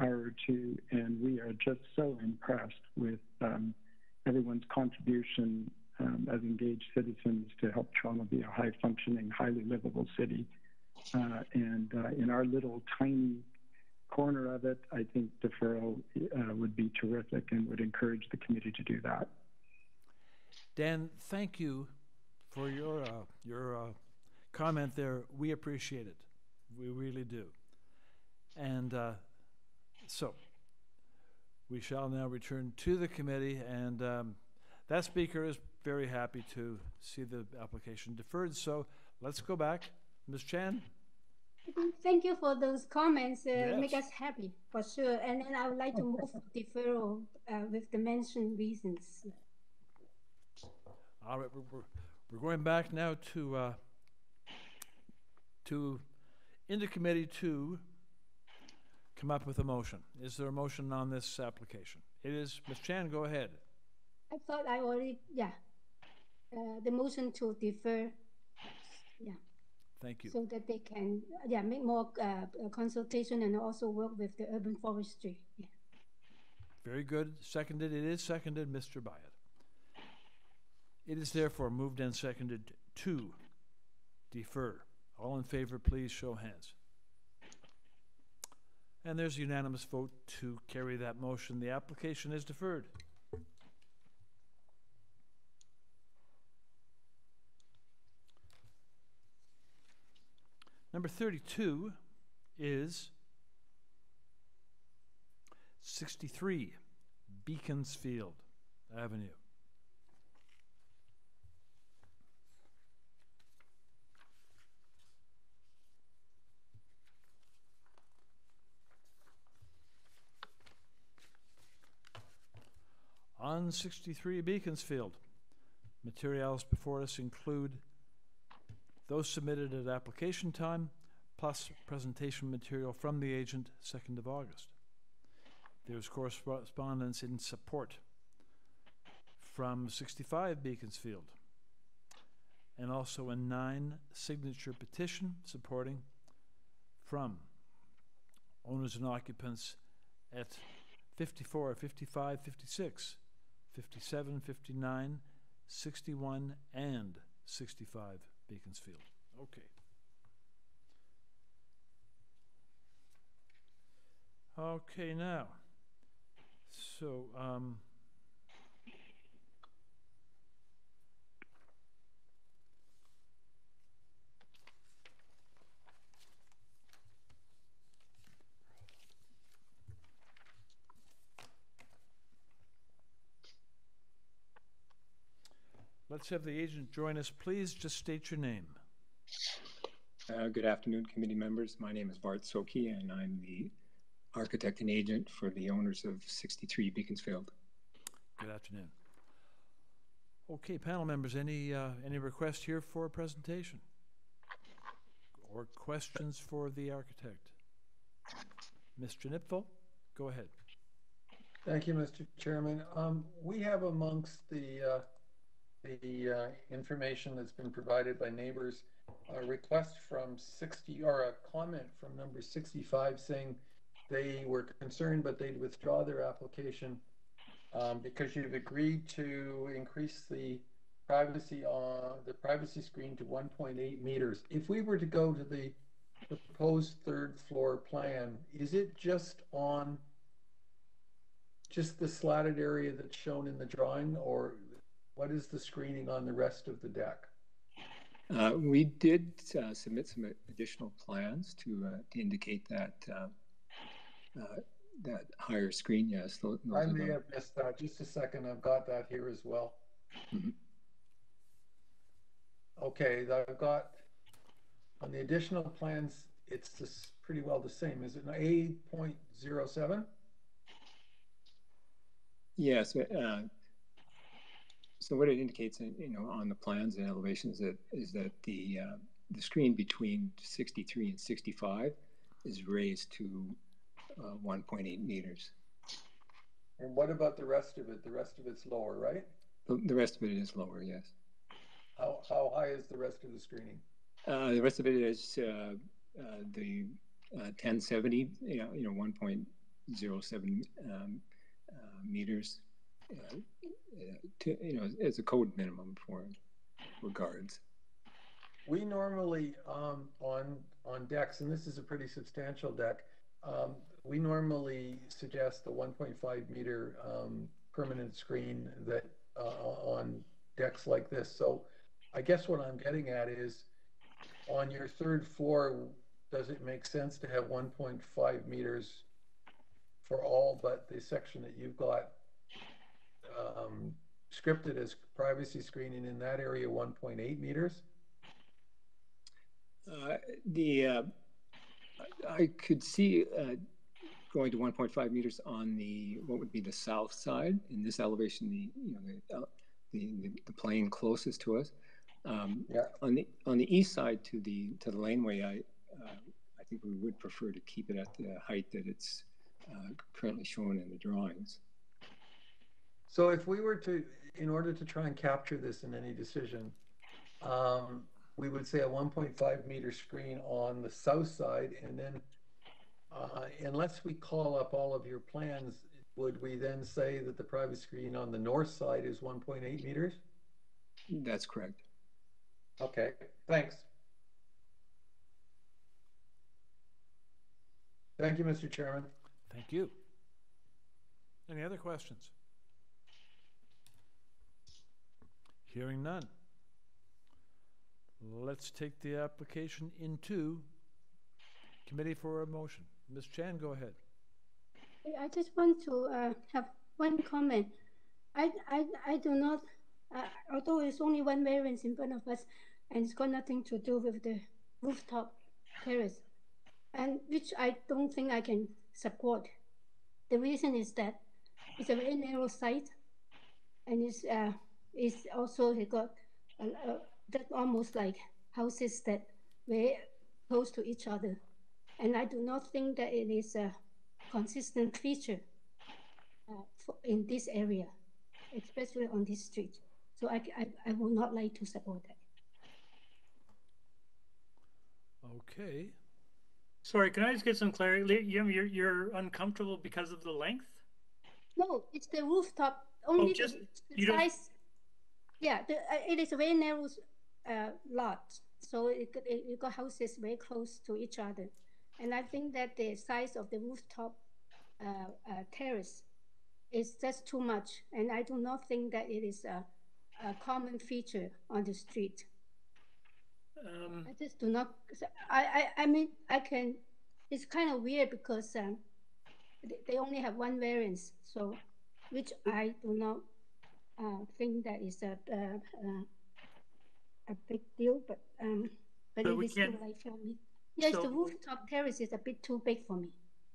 S21: hour or two, and we are just so impressed with um, everyone's contribution um, as engaged citizens to help Toronto be a high functioning, highly livable city. Uh, and uh, in our little tiny corner of it, I think deferral uh, would be terrific and would encourage the committee to do that.
S1: Dan, thank you for your uh, your uh, comment there. We appreciate it. We really do. And uh, so we shall now return to the committee, and um, that speaker is very happy to see the application deferred. So let's go back. Ms. Chan?
S12: Thank you for those comments. Uh,
S1: Yes.
S12: Make us happy for sure. And then I would like to move deferral uh, with the mentioned reasons.
S1: All right, we're, we're, going back now to uh, to into committee to come up with a motion. Is there a motion on this application? It is. Ms. Chan, go ahead.
S12: I thought I already, yeah. Uh, the motion to defer, yeah.
S1: Thank you.
S12: So that they can, yeah, make more uh, consultation and also work with the urban forestry. Yeah.
S1: Very good. Seconded. It is seconded, Mr. Byatt. It is therefore moved and seconded to defer. All in favor, please show hands. And there's a unanimous vote to carry that motion. The application is deferred. Number 32 is 63 Beaconsfield Avenue. On 63 Beaconsfield, materials before us include those submitted at application time, plus presentation material from the agent 2nd of August. There's correspondence in support from 65 Beaconsfield, and also a nine signature petition supporting from owners and occupants at 54, 55, 56, 57, 59, 61, and 65 Beaconsfield. Okay. Okay, now. So, um, let's have the agent join us. Please just state your name.
S22: Uh, good afternoon, committee members. My name is Bart Soki, and I'm the architect and agent for the owners of 63 Beaconsfield.
S1: Good afternoon. Okay, panel members, any uh, any requests here for a presentation or questions for the architect? Mr. Nipfel, go ahead.
S6: Thank you, Mr. Chairman. Um, we have amongst the uh, the uh, information that's been provided by neighbors a request from 60 or a comment from number 65 saying they were concerned but they'd withdraw their application um, because you've agreed to increase the privacy on the privacy screen to 1.8 meters. If we were to go to the proposed third floor plan, is it just on just the slatted area that's shown in the drawing, or what is the screening on the rest of the deck?
S22: Uh, we did uh, submit some additional plans to, uh, to indicate that uh, uh, that higher screen. Yes, those, those
S6: I may have missed that. Just a second. I've got that here as well.
S22: Mm-hmm.
S6: Okay, I've got on the additional plans. It's this pretty well the same. Is it A point zero seven?
S22: Yes. Uh, so what it indicates, you know, on the plans and elevations that is that the uh, the screen between 63 and 65 is raised to uh, 1.8 meters.
S6: And what about the rest of it? The rest of it's lower, right?
S22: The, the rest of it is lower, yes.
S6: How how high is the rest of the screening?
S22: Uh, the rest of it is uh, uh, the 1070, you know, you know 1.07 um, meters uh, to, you know, as a code minimum for regards.
S6: We normally um, on on decks, and this is a pretty substantial deck. Um, we normally suggest the 1.5 meter um, permanent screen that uh, on decks like this. So, I guess what I'm getting at is, on your third floor, does it make sense to have 1.5 meters for all but the section that you've got um, scripted as privacy screening in that area 1.8 meters?
S22: Uh, the uh, I could see uh, going to 1.5 meters on the what would be the south side in this elevation, the you know the uh, the, the, plane closest to us. Um,
S6: yeah.
S22: On the on the east side to the to the laneway, I uh, I think we would prefer to keep it at the height that it's uh, currently shown in the drawings.
S6: So if we were to, in order to try and capture this in any decision, um, we would say a 1.5 meter screen on the south side, and then uh, unless we call up all of your plans, would we then say that the private screen on the north side is 1.8 meters?
S22: That's correct.
S6: Okay, thanks. Thank you, Mr. Chairman.
S1: Thank you. Any other questions? Hearing none. Let's take the application into committee for a motion. Ms. Chan, go ahead.
S12: I just want to uh, have one comment. I, I, I do not, uh, although it's only one variance in front of us and it's got nothing to do with the rooftop terrace, and which I don't think I can support. The reason is that it's a very narrow site and it's uh, it's also got uh, uh, that almost like houses that were close to each other. And I do not think that it is a consistent feature uh, in this area, especially on this street. So I, I, I would not like to support that.
S1: Okay.
S5: Sorry, can I just get some clarity? You're, you're uncomfortable because of the length?
S12: No, it's the rooftop. Only
S5: oh, just,
S12: the, the size. Yeah, the, uh, it is a very narrow uh, lot, so it, it, it got houses very close to each other, and I think that the size of the rooftop uh, uh, terrace is just too much, and I do not think that it is a, a common feature on the street.
S5: Um,
S12: I just do not. I, I I mean I can. It's kind of weird because um, they only have one variance, so which I do not uh, think that is a uh, a big deal, but um, but, but it is still like for me. Yes, so, the rooftop terrace is a bit too big for me.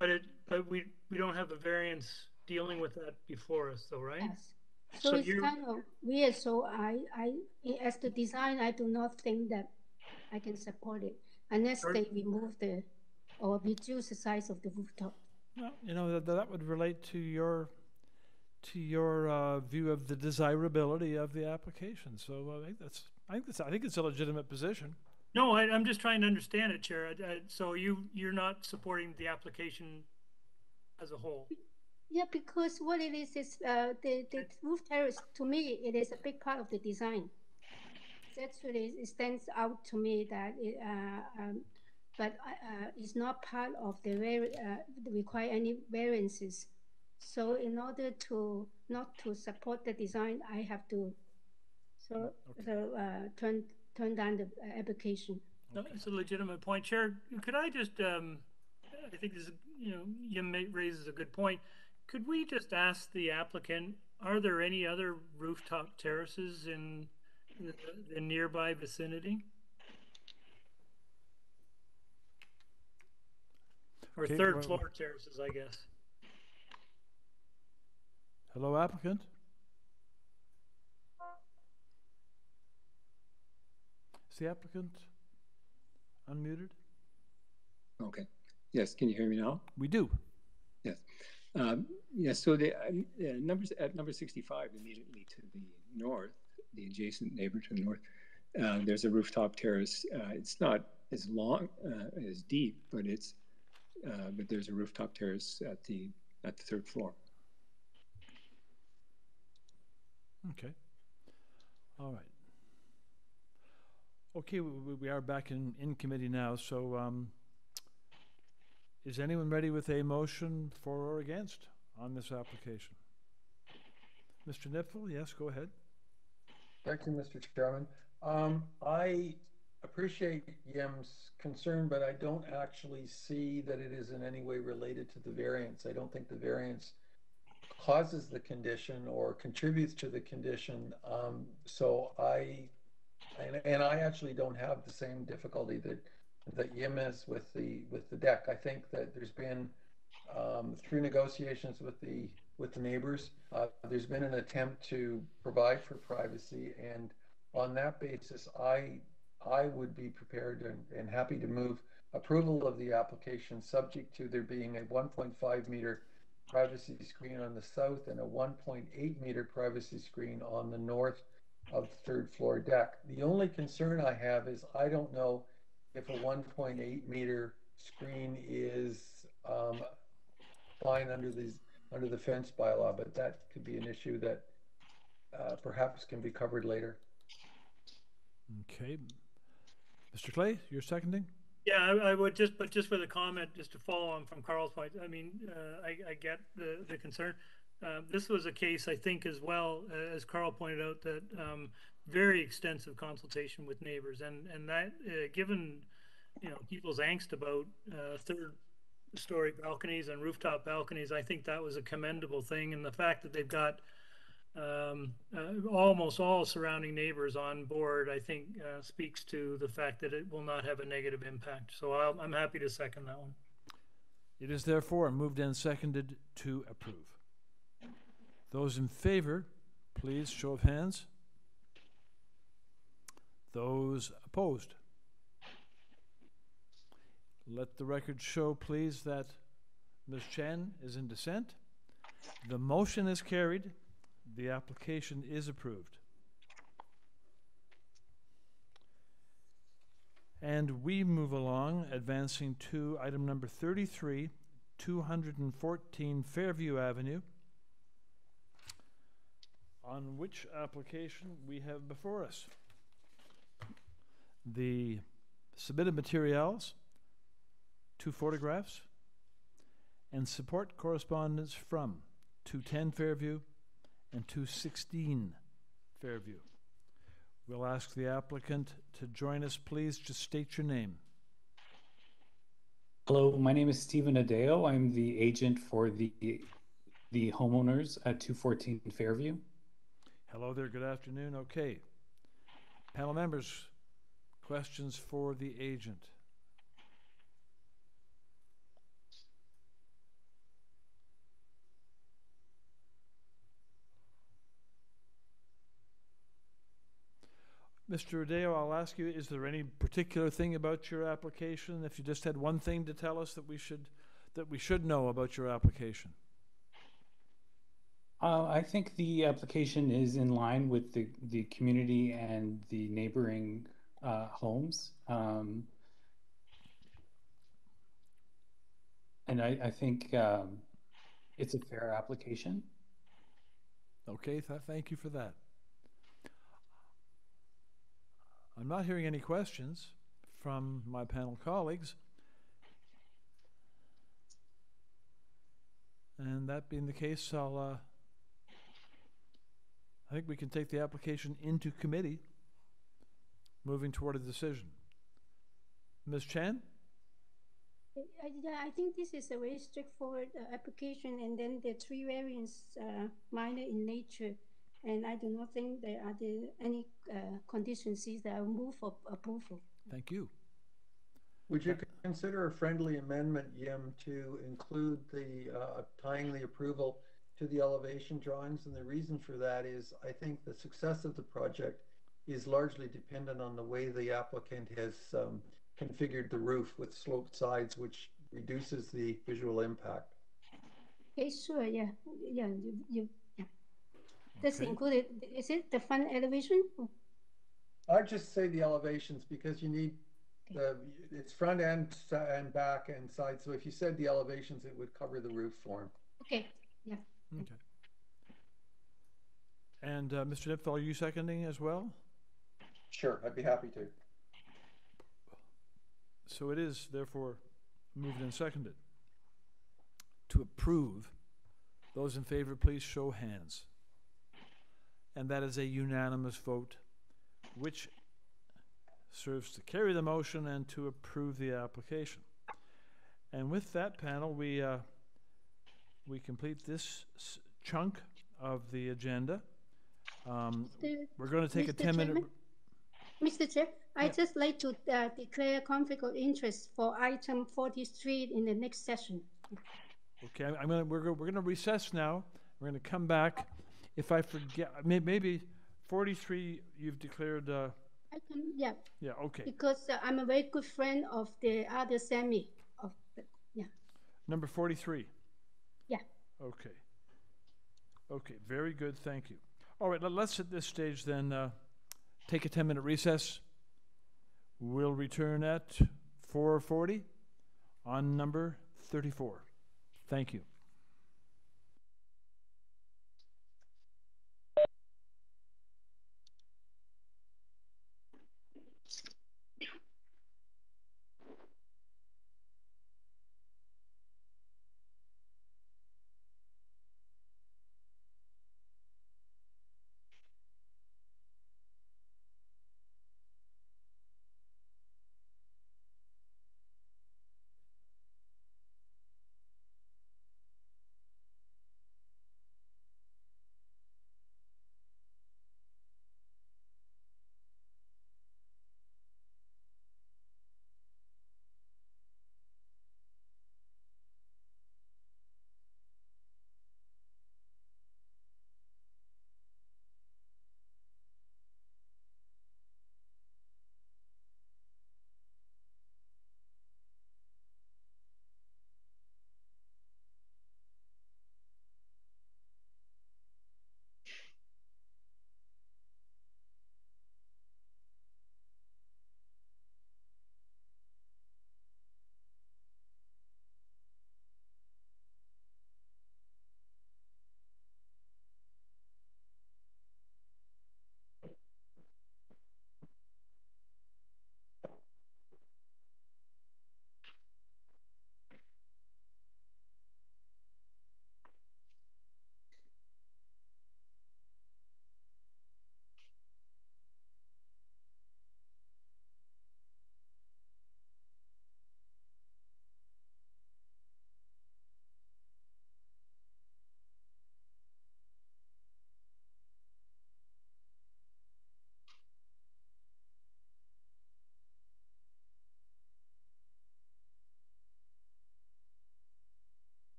S5: But it, but we we don't have a variance dealing with that before us, though, right?
S12: Yes. So, so it's you're... kind of weird. So I, I, as the design, I do not think that I can support it unless Are... they remove the or reduce the size of the rooftop.
S1: Well, you know that that would relate to your to your uh, view of the desirability of the application. So uh, I think that's I think that's I think it's a legitimate position.
S5: No, I, am just trying to understand it, Chair. I, I, so you you're not supporting the application as a whole.
S12: Yeah, because what it is is uh, the the roof terrace. To me, it is a big part of the design. That's what it, it stands out to me that it, uh, um, but uh, it's not part of the vari- uh, require any variances. So in order to not to support the design, I have to so so uh, turn turn down the application.
S5: No, it's a legitimate point, Chair. Could I just, um, I think this, is, you know, Yim ma- raises a good point. Could we just ask the applicant, are there any other rooftop terraces in the, the nearby vicinity? Or
S1: Okay,
S5: third
S1: well-
S5: floor terraces, I guess.
S1: Hello, applicant? Is the applicant unmuted?
S22: Okay. Yes, can you hear me now?
S1: We do.
S22: Yes. Um, yes, so the uh, numbers at number 65, immediately to the north, the adjacent neighbor to the north, uh, there's a rooftop terrace. Uh, it's not as long, uh, as deep, but it's, uh, but there's a rooftop terrace at the, at the third floor.
S1: Okay. All right. Okay, we, we- are back in, in committee now, so, um, is anyone ready with a motion for or against on this application? Mr. Nipfel, yes, go ahead.
S6: Thank you, Mr. Chairman. Um, I appreciate Yim's concern, but I don't actually see that it is in any way related to the variance. I don't think the variance causes the condition or contributes to the condition. Um, so I, and, and I actually don't have the same difficulty that, that Yim is with the, with the deck. I think that there's been, um, through negotiations with the, with the neighbors, uh, there's been an attempt to provide for privacy and on that basis, I, I would be prepared and, and happy to move approval of the application, subject to there being a one point five meter privacy screen on the south and a one point eight meter privacy screen on the north of the third floor deck. The only concern I have is I don't know if a one point eight meter screen is, um, fine under these, under the fence bylaw, but that could be an issue that, uh, perhaps can be covered later.
S1: Okay. Mr. Clay, you're seconding?
S5: Yeah, I, I would just, but just for the comment, just to follow on from Carl's point, I mean, uh, I, I get the, the concern. Uh, this was a case, I think, as well, uh, as Carl pointed out, that um, very extensive consultation with neighbors, and and that, uh, given, you know, people's angst about uh, third story balconies and rooftop balconies, I think that was a commendable thing, and the fact that they've got um, uh, almost all surrounding neighbors on board, I think, uh, speaks to the fact that it will not have a negative impact. So I'll, I'm happy to second that one.
S1: It is therefore moved and seconded to approve. Those in favor, please show of hands. Those opposed. Let the record show, please, that Ms. Chen is in dissent. The motion is carried. The application is approved. And we move along, advancing to item number 33, 214 Fairview Avenue, on which application we have before us. The submitted materials, two photographs, and support correspondence from 210 Fairview and 216 Fairview. We'll ask the applicant to join us. Please just state your name.
S23: Hello, my name is Stephen Adeo. I'm the agent for the the homeowners at 214 Fairview.
S1: Hello there, good afternoon. Okay. Panel members, questions for the agent? Mr. Adeo, I'll ask you, is there any particular thing about your application? If you just had one thing to tell us that we should, that we should know about your application?
S23: Uh, I think the application is in line with the, the community and the neighboring uh, homes. Um, and I, I think um, it's a fair application.
S1: Okay, th- thank you for that. I'm not hearing any questions from my panel colleagues. And that being the case, I'll, uh, I think we can take the application into committee, moving toward a decision. Ms. Chan?
S12: Uh, I, I think this is a very straightforward uh, application, and then the three variants uh, minor in nature and I do not think there are the, any uh, conditions that are move for approval.
S1: Thank you.
S6: Would you consider a friendly amendment, Yim, to include the uh, tying the approval to the elevation drawings? And the reason for that is I think the success of the project is largely dependent on the way the applicant has um, configured the roof with sloped sides, which reduces the visual impact.
S12: Okay, sure, yeah, yeah, you, you yeah. That's
S1: Okay.
S12: included. Is it the front elevation?
S6: I'd just say the elevations because you need the, it's front end and back and side. So if you said the elevations, it would cover the roof form.
S12: Okay, yeah.
S1: Okay. And uh, Mr. Nipfel, are you seconding as well?
S6: Sure, I'd be happy to.
S1: So it is therefore moved and seconded. To approve, those in favor, please show hands. And that is a unanimous vote, which serves to carry the motion and to approve the application. And with that panel, we, uh, we complete this s- chunk of the agenda. Um,
S12: Mr.
S1: we're gonna take a
S12: Mr.
S1: ten minute.
S12: Chairman? Mr. Chair, I'd just like to uh, declare conflict of interest for item 43 in the next session.
S1: Okay, I'm- I'm gonna, we're, we're gonna recess now. We're gonna come back. If I forget, maybe forty-three, you've declared, uh,
S12: I can, yeah,
S1: yeah, okay.
S12: because uh, I'm a very good friend of the other Sammy of, the, yeah,
S1: Number forty-three,
S12: yeah.
S1: okay. Okay, very good, thank you. All right, let- let's at this stage then, uh, take a ten-minute recess. We'll return at four forty on number thirty-four. Thank you.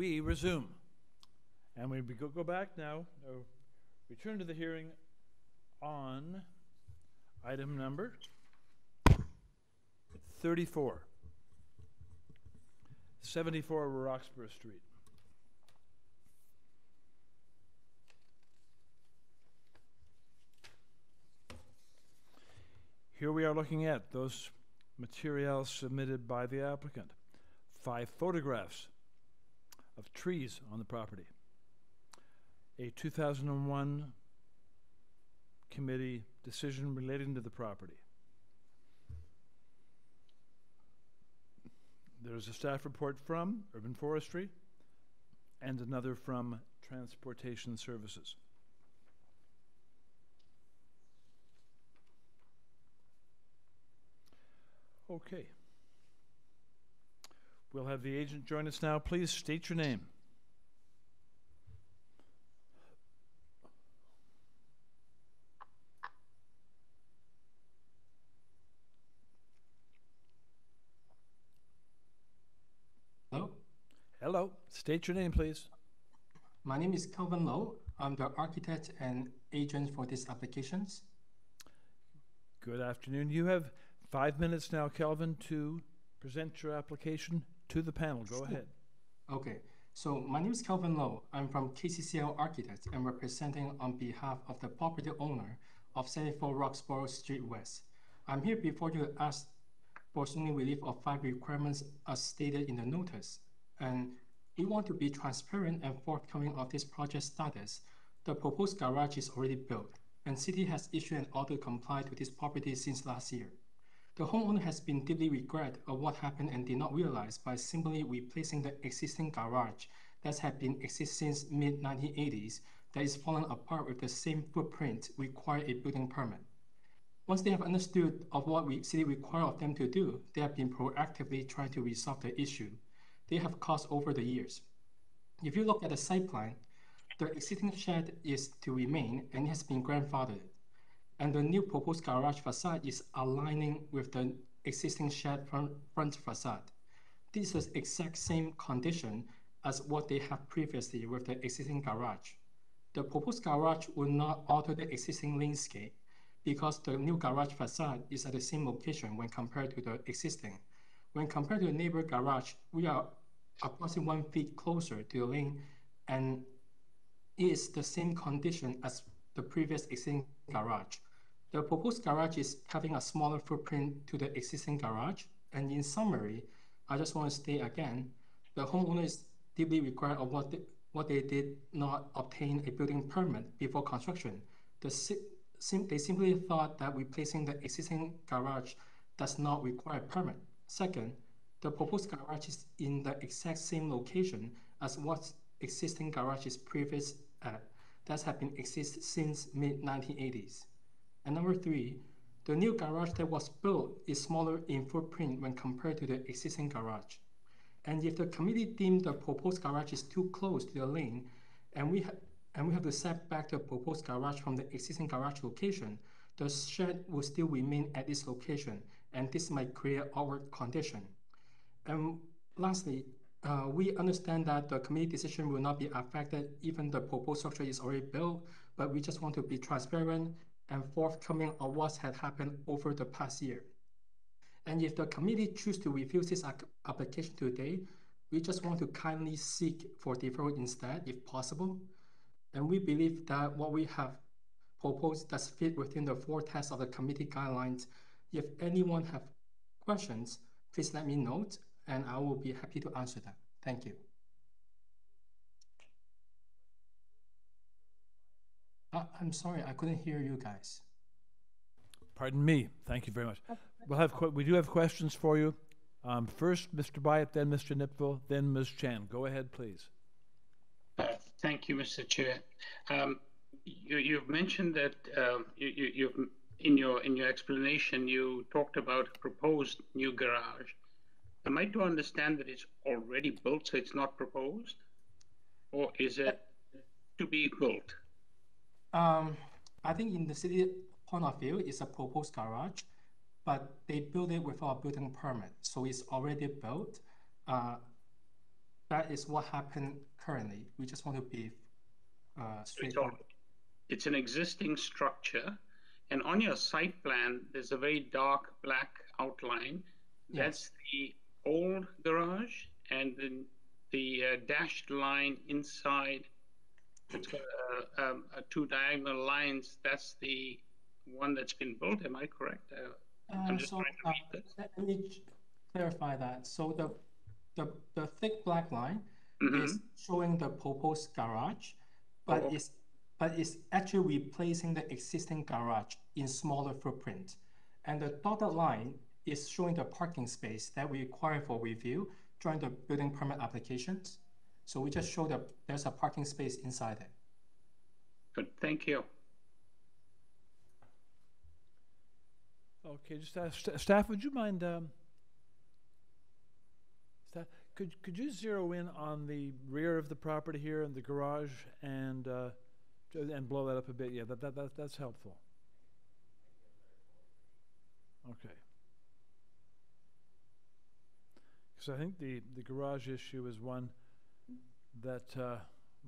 S1: We resume. And we go, back now, uh, return to the hearing on item number 34, 74 Roxborough Street. Here we are looking at those materials submitted by the applicant. Five photographs of trees on the property. A 2001 committee decision relating to the property. There's a staff report from Urban Forestry and another from Transportation Services. Okay. We'll have the agent join us now. Please state your name.
S24: Hello?
S1: Hello. State your name, please.
S24: My name is Calvin Lowe. I'm the architect and agent for these applications.
S1: Good afternoon. You have five minutes now, Kelvin, to present your application to the panel. Go ahead.
S24: Okay. So my name is Calvin Lowe. I'm from KCCL Architects and representing on behalf of the property owner of 74 Roxborough Street West. I'm here before you to ask for zoning relief of five requirements as stated in the notice. And we want to be transparent and forthcoming of this project status. The proposed garage is already built, and city has issued an order to comply to this property since last year. The homeowner has been deeply regret of what happened and did not realize by simply replacing the existing garage that had been existing since mid 1980s that is falling apart with the same footprint require a building permit. Once they have understood of what we city require of them to do, they have been proactively trying to resolve the issue. They have caused over the years. If you look at the site plan, the existing shed is to remain and has been grandfathered and the new proposed garage facade is aligning with the existing shed front, facade. This is exact same condition as what they had previously with the existing garage. The proposed garage will not alter the existing landscape because the new garage facade is at the same location when compared to the existing. When compared to the neighbor garage, we are approximately one feet closer to the lane and is the same condition as the previous existing garage. The proposed garage is having a smaller footprint to the existing garage. And in summary, I just want to state again, the homeowner is deeply required of what they, what they did not obtain a building permit before construction. The, sim, they simply thought that replacing the existing garage does not require a permit. Second, the proposed garage is in the exact same location as what existing garage is previous at that have been exist since mid 1980s. And number three, the new garage that was built is smaller in footprint when compared to the existing garage. And if the committee deemed the proposed garage is too close to the lane, and we, and we have to set back the proposed garage from the existing garage location, the shed will still remain at this location, and this might create awkward condition. And lastly, uh, we understand that the committee decision will not be affected even the proposed structure is already built, but we just want to be transparent and forthcoming of what had happened over the past year. And if the committee choose to refuse this application today, we just want to kindly seek for deferral instead, if possible. And we believe that what we have proposed does fit within the four tests of the committee guidelines. If anyone have questions, please let me know, and I will be happy to answer them. Thank you. Uh, I'm sorry, I couldn't hear you guys.
S1: Pardon me. Thank you very much. We'll have we do have questions for you. Um, first, Mr. Byatt, then Mr. Nipfel, then Ms. Chan. Go ahead, please.
S8: Uh, thank you, Mr. Chair. Um, you, have mentioned that uh, you, you've in your in your explanation you talked about a proposed new garage. Am I to understand that it's already built, so it's not proposed, or is it to be built?
S24: Um, I think in the city point of view, it's a proposed garage, but they built it without a building permit, so it's already built. Uh, that is what happened currently. We just want to be uh,
S8: It's,
S24: straightforward.
S8: all- it's an existing structure, and on your site plan, there's a very dark black outline. That's the old garage, and then the uh, dashed line inside, it's um, uh, two diagonal lines. That's the one that's been built. Am I correct? Uh, I'm
S24: Uh,
S8: just
S24: so,
S8: trying to
S24: uh,
S8: read this.
S24: Let me clarify that. So the, the, the thick black line
S8: Mm-hmm.
S24: is showing the proposed garage, but
S8: Oh,
S24: it's, but it's actually replacing the existing garage in smaller footprint. And the dotted line is showing the parking space that we require for review during the building permit applications. So we just show that there's a parking space inside it.
S8: Good, thank you.
S1: Okay, just uh, st- staff, would you mind, um, staff, could, could you zero in on the rear of the property here and the garage and, uh, and blow that up a bit? Yeah, that, that, that, that's helpful. Okay. Because I think the, the garage issue is one that, uh,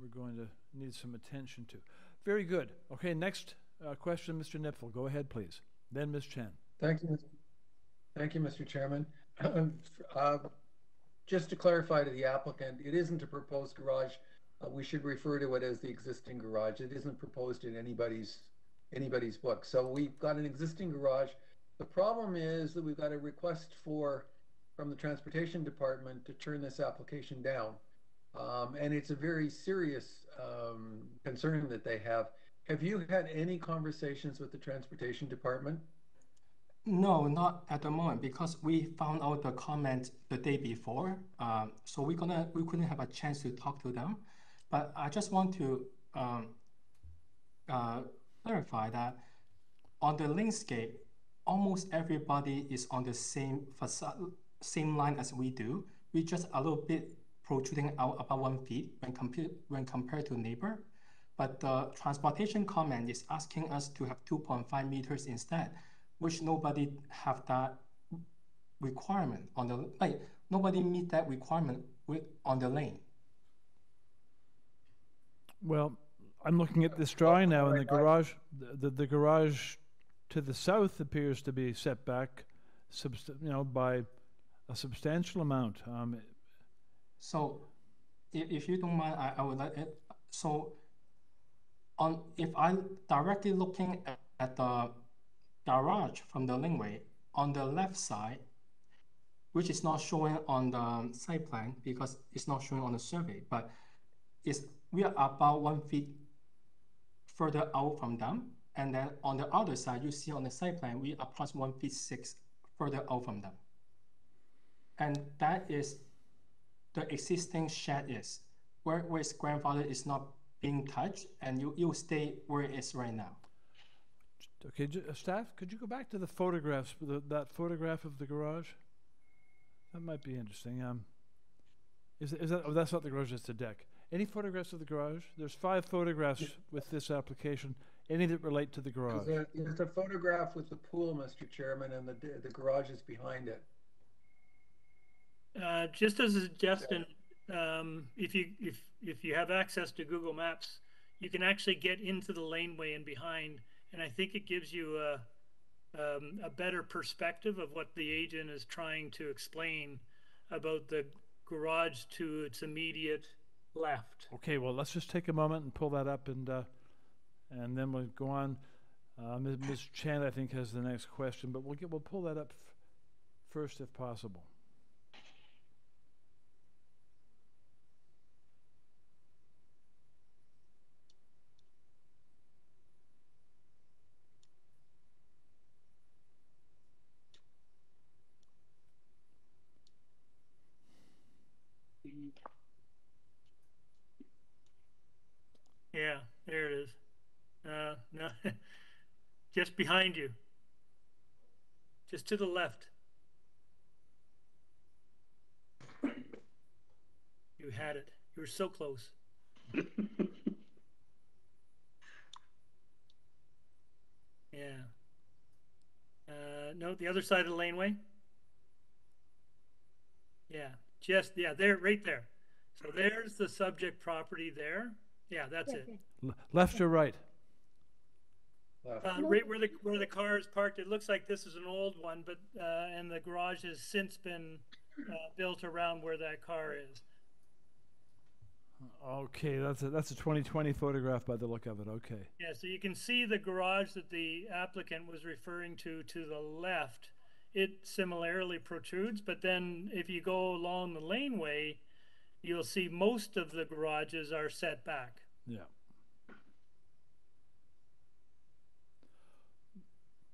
S1: we're going to need some attention to. Very good. Okay, next, uh, question, Mr. Nipfel. Go ahead, please. Then Ms. Chen.
S6: Thank you. Thank you, Mr. Chairman. Uh, Just to clarify to the applicant, it isn't a proposed garage. Uh, We should refer to it as the existing garage. It isn't proposed in anybody's, anybody's book. So we've got an existing garage. The problem is that we've got a request for, from the Transportation Department to turn this application down. Um, And it's a very serious um, concern that they have. Have you had any conversations with the Transportation Department?
S24: No, not at the moment because we found out the comment the day before. Um, so we're gonna we couldn't have a chance to talk to them. But I just want to um, uh, clarify that on the landscape, almost everybody is on the same facade, same line as we do. We just a little bit protruding out about one feet when compared when compared to neighbor. But the transportation comment is asking us to have 2.5 meters instead which nobody have that requirement on the like nobody meet that requirement with on the lane.
S1: Well, I'm looking at this drawing now, and the garage, the, the, the garage to the south appears to be set back, you know, by a substantial amount. Um,
S24: So if, if you don't mind, I, I would like it. So on if I'm directly looking at, at the garage from the laneway on the left side, which is not showing on the site plan because it's not showing on the survey, but it's we are about one feet further out from them. And then on the other side, you see on the site plan, we are plus one feet six further out from them. And that is the existing shed is, where, where its grandfather is not being touched, and you, you stay where it is right now.
S1: okay, j- uh, staff, could you go back to the photographs, the, that photograph of the garage? That might be interesting. Um, is, is that, oh, that's not the garage, it's the deck. Any photographs of the garage? There's five photographs with this application. Any that relate to the garage?
S6: There's a, there's a photograph with the pool, Mr. Chairman, and the, the garage is behind it.
S5: Uh, just as a suggestion, um, if you if if you have access to Google Maps, you can actually get into the laneway and behind, and I think it gives you a um, a better perspective of what the agent is trying to explain about the garage to its immediate left.
S1: Okay, well, let's just take a moment and pull that up, and uh, and then we'll go on. Uh, Ms. Ms. Chan, I think, has the next question, but we'll get we'll pull that up f- first if possible.
S5: Yeah, there it is. Uh, no, just behind you. Just to the left. You had it. You were so close. yeah. Uh, no, the other side of the laneway. Yeah, just yeah, there, right there. So there's the subject property there. Yeah, that's it.
S1: Left or right?
S5: Uh, right where the where the car is parked, it looks like this is an old one, but uh, and the garage has since been uh, built around where that car is.
S1: Okay, that's a, that's a 2020 photograph by the look of it. Okay.
S5: Yeah, so you can see the garage that the applicant was referring to to the left. It similarly protrudes, but then if you go along the laneway, you'll see most of the garages are set back.
S1: Yeah.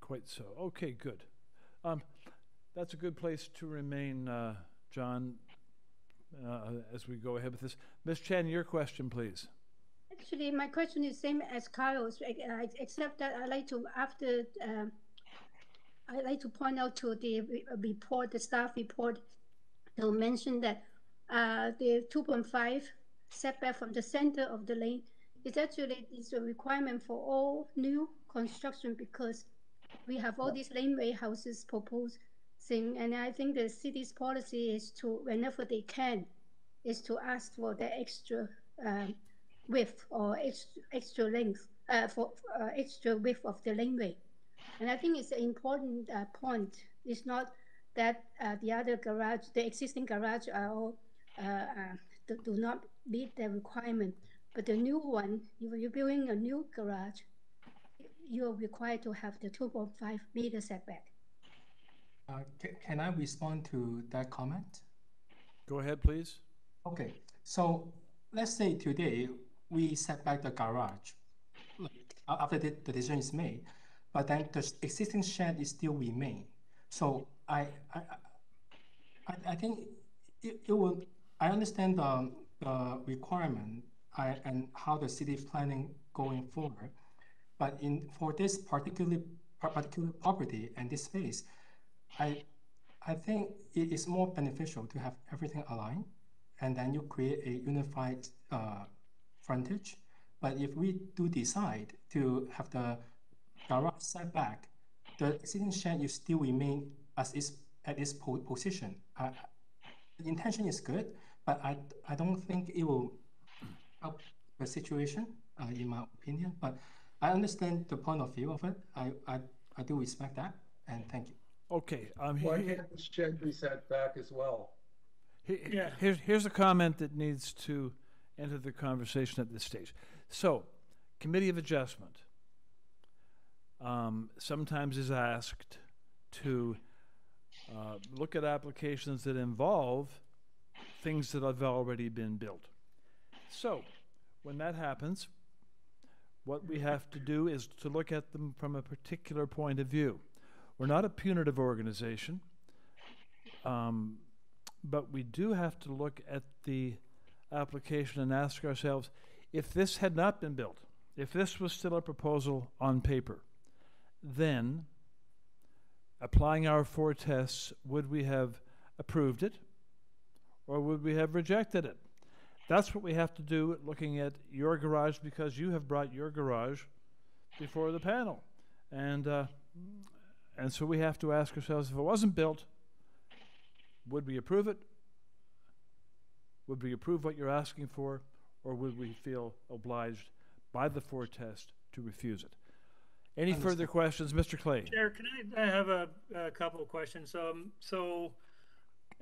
S1: Quite so. Okay, good. Um, that's a good place to remain, uh, John, uh, as we go ahead with this. Ms. Chen, your question, please.
S12: Actually, my question is same as Kyle's, uh, except that I like to after um, I like to point out to the report, the staff report, they'll mention that uh, the 2.5 setback from the center of the lane is actually is a requirement for all new construction because we have all these laneway houses proposed thing, and I think the city's policy is to whenever they can, is to ask for the extra um, width or extra, extra length uh, for uh, extra width of the laneway. And I think it's an important uh, point. It's not that uh, the other garage, the existing garage, are all uh, uh, do, do not meet the requirement, but the new one, if you're building a new garage, you're required to have the 2.5 meter setback.
S24: Uh, ca- Can I respond to that comment?
S1: Go ahead, please.
S24: Okay, so let's say today we set back the garage like, a- after the, the decision is made, but then the existing shed is still remain. So I, I, I, I think it, it will, I understand the, the requirement I, and how the city planning going forward. But in, for this particular, particular property and this space, I, I think it is more beneficial to have everything aligned and then you create a unified uh, frontage. But if we do decide to have the garage setback, the existing shed will still remain as is at its po- position. I, the intention is good, but I, I don't think it will help the situation, uh, in my opinion. But I understand the point of view of it. I, I, I do respect that, and thank you.
S1: Okay. Um,
S6: Why can't the shed be set back as well?
S1: he- Here's, here's a comment that needs to enter the conversation at this stage. So, Committee of Adjustment um, sometimes is asked to uh, look at applications that involve things that have already been built. So, when that happens, what we have to do is to look at them from a particular point of view. We're not a punitive organization, um, but we do have to look at the application and ask ourselves if this had not been built, if this was still a proposal on paper, then applying our four tests, would we have approved it or would we have rejected it? That's what we have to do looking at your garage because you have brought your garage before the panel. And, uh, and so we have to ask ourselves if it wasn't built, would we approve it? Would we approve what you're asking for? Or would we feel obliged by the four test to refuse it? Any further questions, Mr. Clay?
S5: Chair, can I, I have a, a couple of questions. Um, so,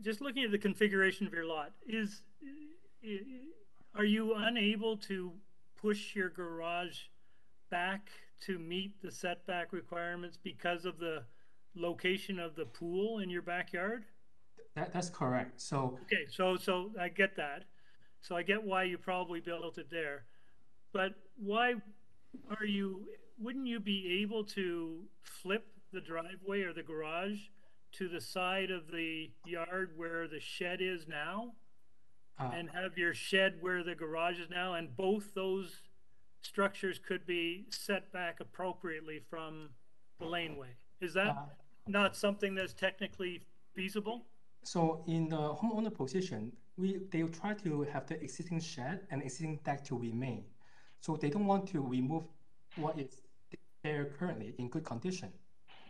S5: just looking at the configuration of your lot, is i- are you unable to push your garage back to meet the setback requirements because of the location of the pool in your backyard?
S24: That, that's correct. So
S5: Okay, so so I get that. So I get why you probably built it there. But why are you wouldn't you be able to flip the driveway or the garage to the side of the yard where the shed is now?
S24: Uh,
S5: and have your shed where the garage is now and both those structures could be set back appropriately from the laneway. Is that
S24: Uh,
S5: not something that's technically feasible?
S24: So in the homeowner position, we they will try to have the existing shed and existing deck to remain. So they don't want to remove what is there currently in good condition.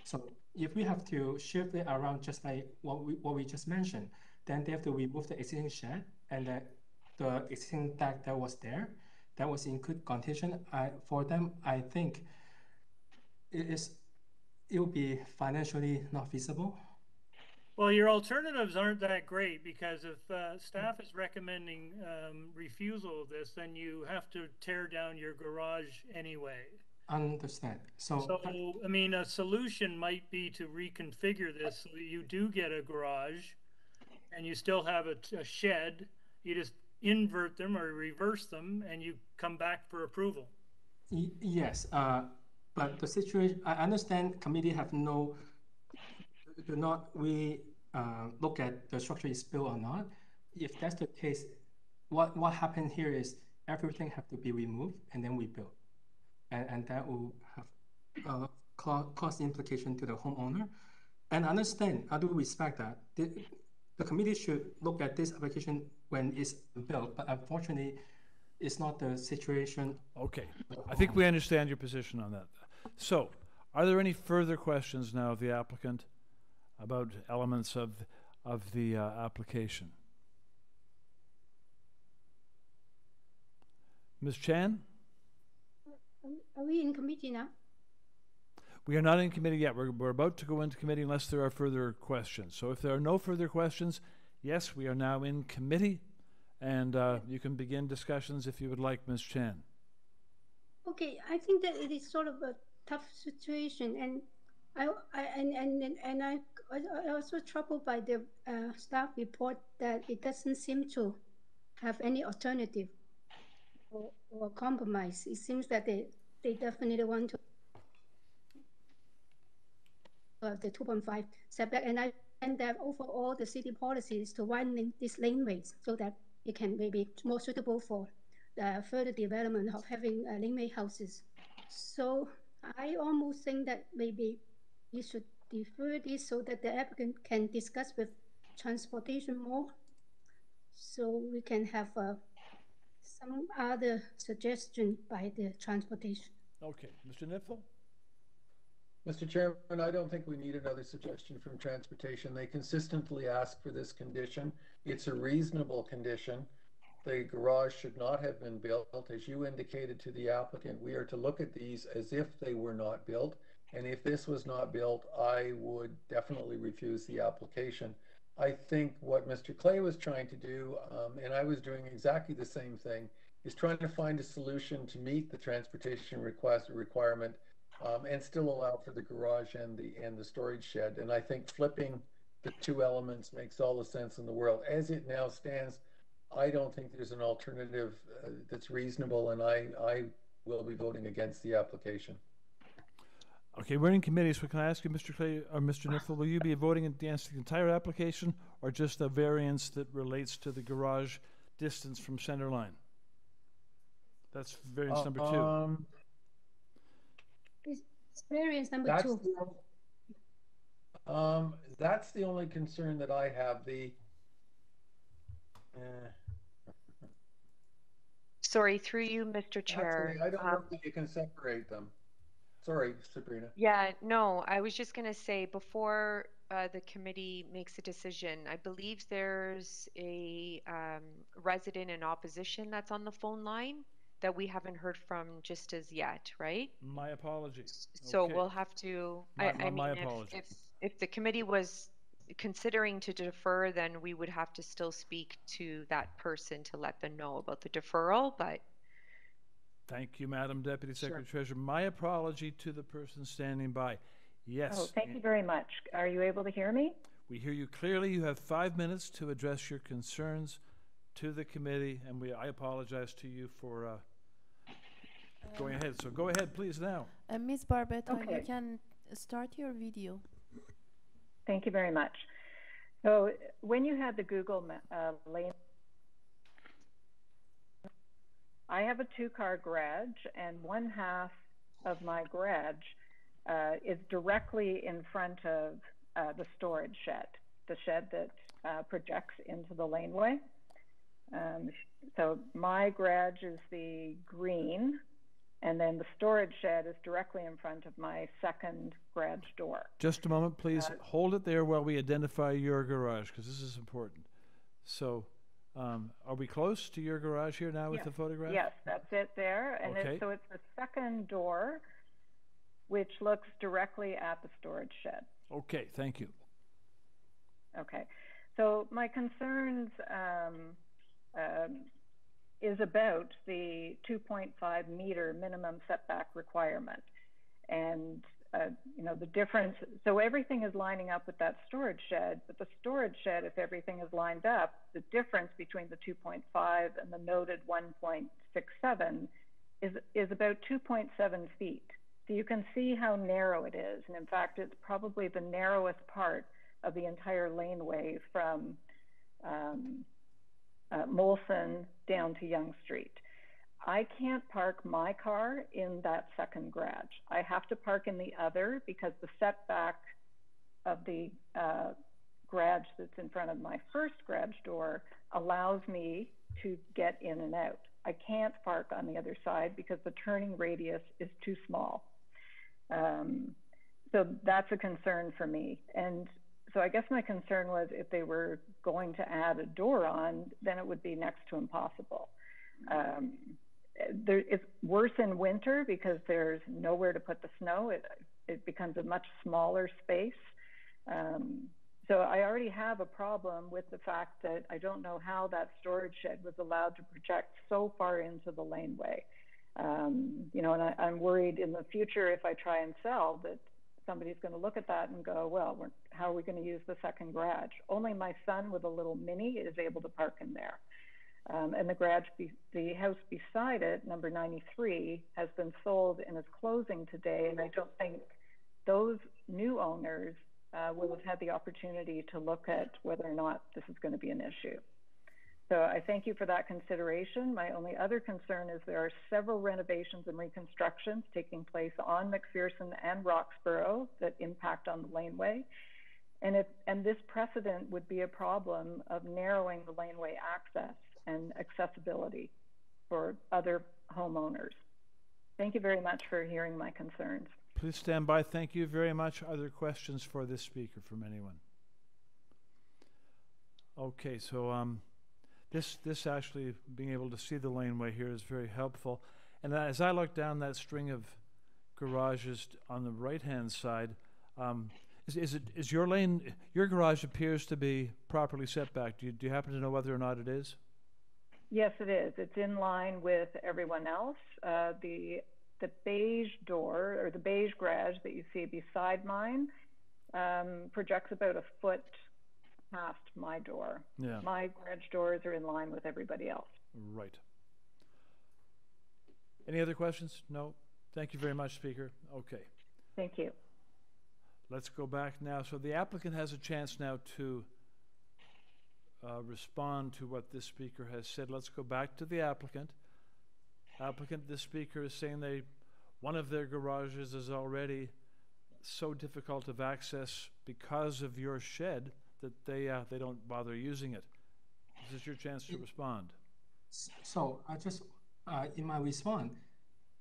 S24: So if we have to shift it around just like what we what we just mentioned, then they have to remove the existing shed and then the existing deck that was there, that was in good condition. I, for them, I think it is, it will be financially not feasible.
S5: Well, your alternatives aren't that great because if uh, staff is recommending um, refusal of this, then you have to tear down your garage anyway.
S24: Understand. So,
S5: So, I mean, a solution might be to reconfigure this so that you do get a garage and you still have a, a shed. You just invert them or reverse them and you come back for approval.
S24: Yes, uh, but the situation, I understand committee have no, do not we uh, look at the structure is built or not. If that's the case, what, what happened here is everything have to be removed and then we build. And, and that will have uh, co- cost implication to the homeowner. And I understand, I do respect that. The, the committee should look at this application when it's built, but unfortunately, it's not the situation.
S1: Okay, I think we understand your position on that. So, are there any further questions now of the applicant about elements of, of the uh, application? Ms. Chan?
S12: Are we in committee now?
S1: We are not in committee yet. We're, we're about to go into committee unless there are further questions. So if there are no further questions, yes, we are now in committee, and uh, you can begin discussions if you would like, Ms. Chan.
S12: Okay, I think that it is sort of a tough situation, and I, I and and and I, I also troubled by the uh, staff report that it doesn't seem to have any alternative or, or compromise. It seems that they they definitely want to have the 2.5 setback, and I and that overall the city policies to widen these laneways so that it can maybe more suitable for the further development of having uh, laneway houses. So I almost think that maybe you should defer this so that the applicant can discuss with transportation more. So we can have uh, some other suggestion by the transportation.
S1: Okay, Mr. Nipfel?
S6: Mr. Chairman, I don't think we need another suggestion from transportation. They consistently ask for this condition. It's a reasonable condition. The garage should not have been built. As you indicated to the applicant, we are to look at these as if they were not built. And if this was not built, I would definitely refuse the application. I think what Mr. Clay was trying to do, um, and I was doing exactly the same thing, is trying to find a solution to meet the transportation request requirement um, and still allow for the garage and the and the storage shed. And I think flipping the two elements makes all the sense in the world. As it now stands, I don't think there's an alternative uh, that's reasonable, and I I will be voting against the application.
S1: Okay, we're in committee, so can I ask you, Mr. Clay or Mr. Nipfel, will you be voting against the entire application or just a variance that relates to the garage distance from center line? That's variance
S6: Uh,
S1: number two.
S6: um,
S12: It's variance number
S6: That's
S12: two.
S6: the, um, that's the only concern that I have. The eh,
S2: Sorry, through you, Mr. Chair.
S6: actually, I don't
S2: um,
S6: know that you can separate them. Sorry, Sabrina.
S2: Yeah, no, I was just going to say before uh, the committee makes a decision, I believe there's a um, resident in opposition that's on the phone line that we haven't heard from just as yet, right?
S1: My apologies.
S2: So
S1: Okay.
S2: we'll have to,
S1: My-
S2: I, I
S1: my
S2: mean, if,
S1: apologies.
S2: if, if the committee was considering to defer, then we would have to still speak to that person to let them know about the deferral, but
S1: Thank you, Madam Deputy
S2: Sure.
S1: Secretary Treasurer. My apology to the person standing by. Yes.
S25: Oh, thank you very much. Are you able to hear me?
S1: We hear you clearly. You have five minutes to address your concerns to the committee, and we, I apologize to you for uh, going ahead. So go ahead, please, now.
S3: Uh, Ms. Barbetta,
S25: Okay.
S3: you can start your video.
S25: Thank you very much. So when you had the Google ma- uh, lane, I have a two-car garage, and one half of my garage uh, is directly in front of uh, the storage shed, the shed that uh, projects into the laneway. Um, so my garage is the green, and then the storage shed is directly in front of my second garage door.
S1: Just a moment, please.
S25: Uh,
S1: Hold it there while we identify your garage, because this is important. So, Um, are we close to your garage here now with
S25: Yes.
S1: the photograph?
S25: Yes, that's it there. And
S1: Okay.
S25: it, so it's the second door, which looks directly at the storage shed.
S1: Okay, thank you.
S25: Okay. So my concerns um, um, is about the 2.5 meter minimum setback requirement. And, uh, you know, the difference, so everything is lining up with that storage shed, but the storage shed, if everything is lined up, the difference between the 2.5 and the noted 1.67 is, is about 2.7 feet. So you can see how narrow it is. And in fact, it's probably the narrowest part of the entire laneway from um, uh, Molson down to Yonge Street. I can't park my car in that second garage. I have to park in the other because the setback of the uh, garage that's in front of my first garage door allows me to get in and out. I can't park on the other side because the turning radius is too small. Um, so that's a concern for me. And so I guess my concern was if they were going to add a door on, then it would be next to impossible. Um, there, it's worse in winter because there's nowhere to put the snow. It, it becomes a much smaller space. Um, so I already have a problem with the fact that I don't know how that storage shed was allowed to project so far into the laneway. Um, you know, and I, I'm worried in the future if I try and sell that somebody's going to look at that and go, well, how are we going to use the second garage? Only my son with a little mini is able to park in there. Um, and the garage, be, the house beside it, number 93, has been sold and is closing today. And I don't think those new owners uh, will have had the opportunity to look at whether or not this is going to be an issue. So I thank you for that consideration. My only other concern is there are several renovations and reconstructions taking place on MacPherson and Roxborough that impact on the laneway. And, if, and this precedent would be a problem of narrowing the laneway access and accessibility for other homeowners. Thank you very much for hearing my concerns.
S1: Please stand by. Thank you very much. Are there questions for this speaker from anyone? Okay, so um, this this actually being able to see the laneway here is very helpful. And as I look down that string of garages on the right hand side, um, is, is it is your lane your garage appears to be properly set back? Do you, do you happen to know whether or not it is?
S25: Yes, it is. It's in line with everyone else. Uh, the the beige door or the beige garage that you see beside mine um, projects about a foot past my door.
S1: Yeah.
S25: My garage doors are in line with everybody else.
S1: Right. Any other questions? No. Thank you very much, Speaker. Okay.
S25: Thank you.
S1: Let's go back now. So the applicant has a chance now to uh, respond to what this speaker has said. Let's go back to the applicant. Applicant, this speaker is saying they, one of their garages is already so difficult of access because of your shed that they uh, they don't bother using it. This is your chance to respond.
S24: So I just, uh, in my response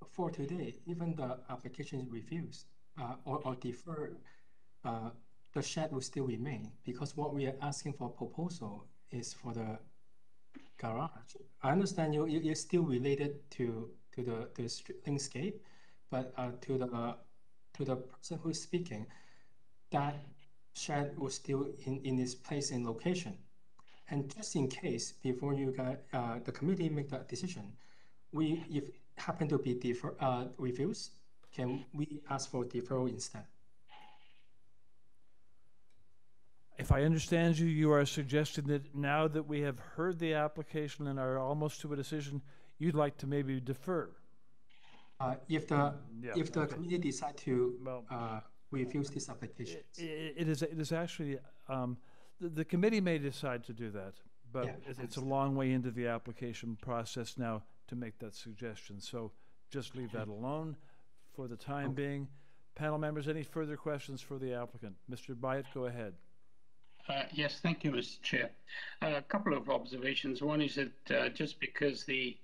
S24: for today, even the application is refused uh, or, or deferred, uh, the shed will still remain because what we are asking for proposal is for the garage. I understand you, you you're still related to to the the landscape, but uh, to the to the person who is speaking, that shed was still in, in its place and location. And just in case, before you got uh, the committee make that decision, we if happen to be defer uh, refused, can we ask for deferral instead?
S1: If I understand you, you are suggesting that now that we have heard the application and are almost to a decision, you'd like to maybe defer.
S24: Uh, if the
S1: Yeah,
S24: if the
S1: okay.
S24: committee decide to uh, refuse this application,
S1: I- It is, it is actually, um, the, the committee may decide to do that, but
S24: Yeah,
S1: it's, it's a long way into the application process now to make that suggestion. So just leave that alone for the time being. Panel members, any further questions for the applicant? Mr. Byatt, go ahead.
S8: Uh, Yes, thank you, Mr. Chair. Uh, A couple of observations. One is that uh, just because the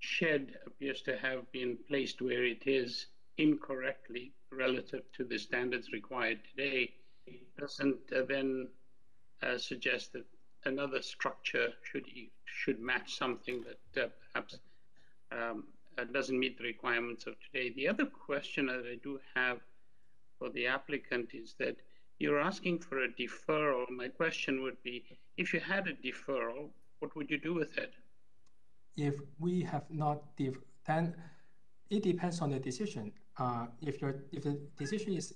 S8: shed appears to have been placed where it is incorrectly relative to the standards required today, doesn't uh, then uh, suggest that another structure should should match something that uh, perhaps um, uh, doesn't meet the requirements of today. The other question that I do have for the applicant is that you're asking for a deferral. My question would be, if you had a deferral, what would you do with it?
S24: If we have not, then it depends on the decision. Uh, if if the decision is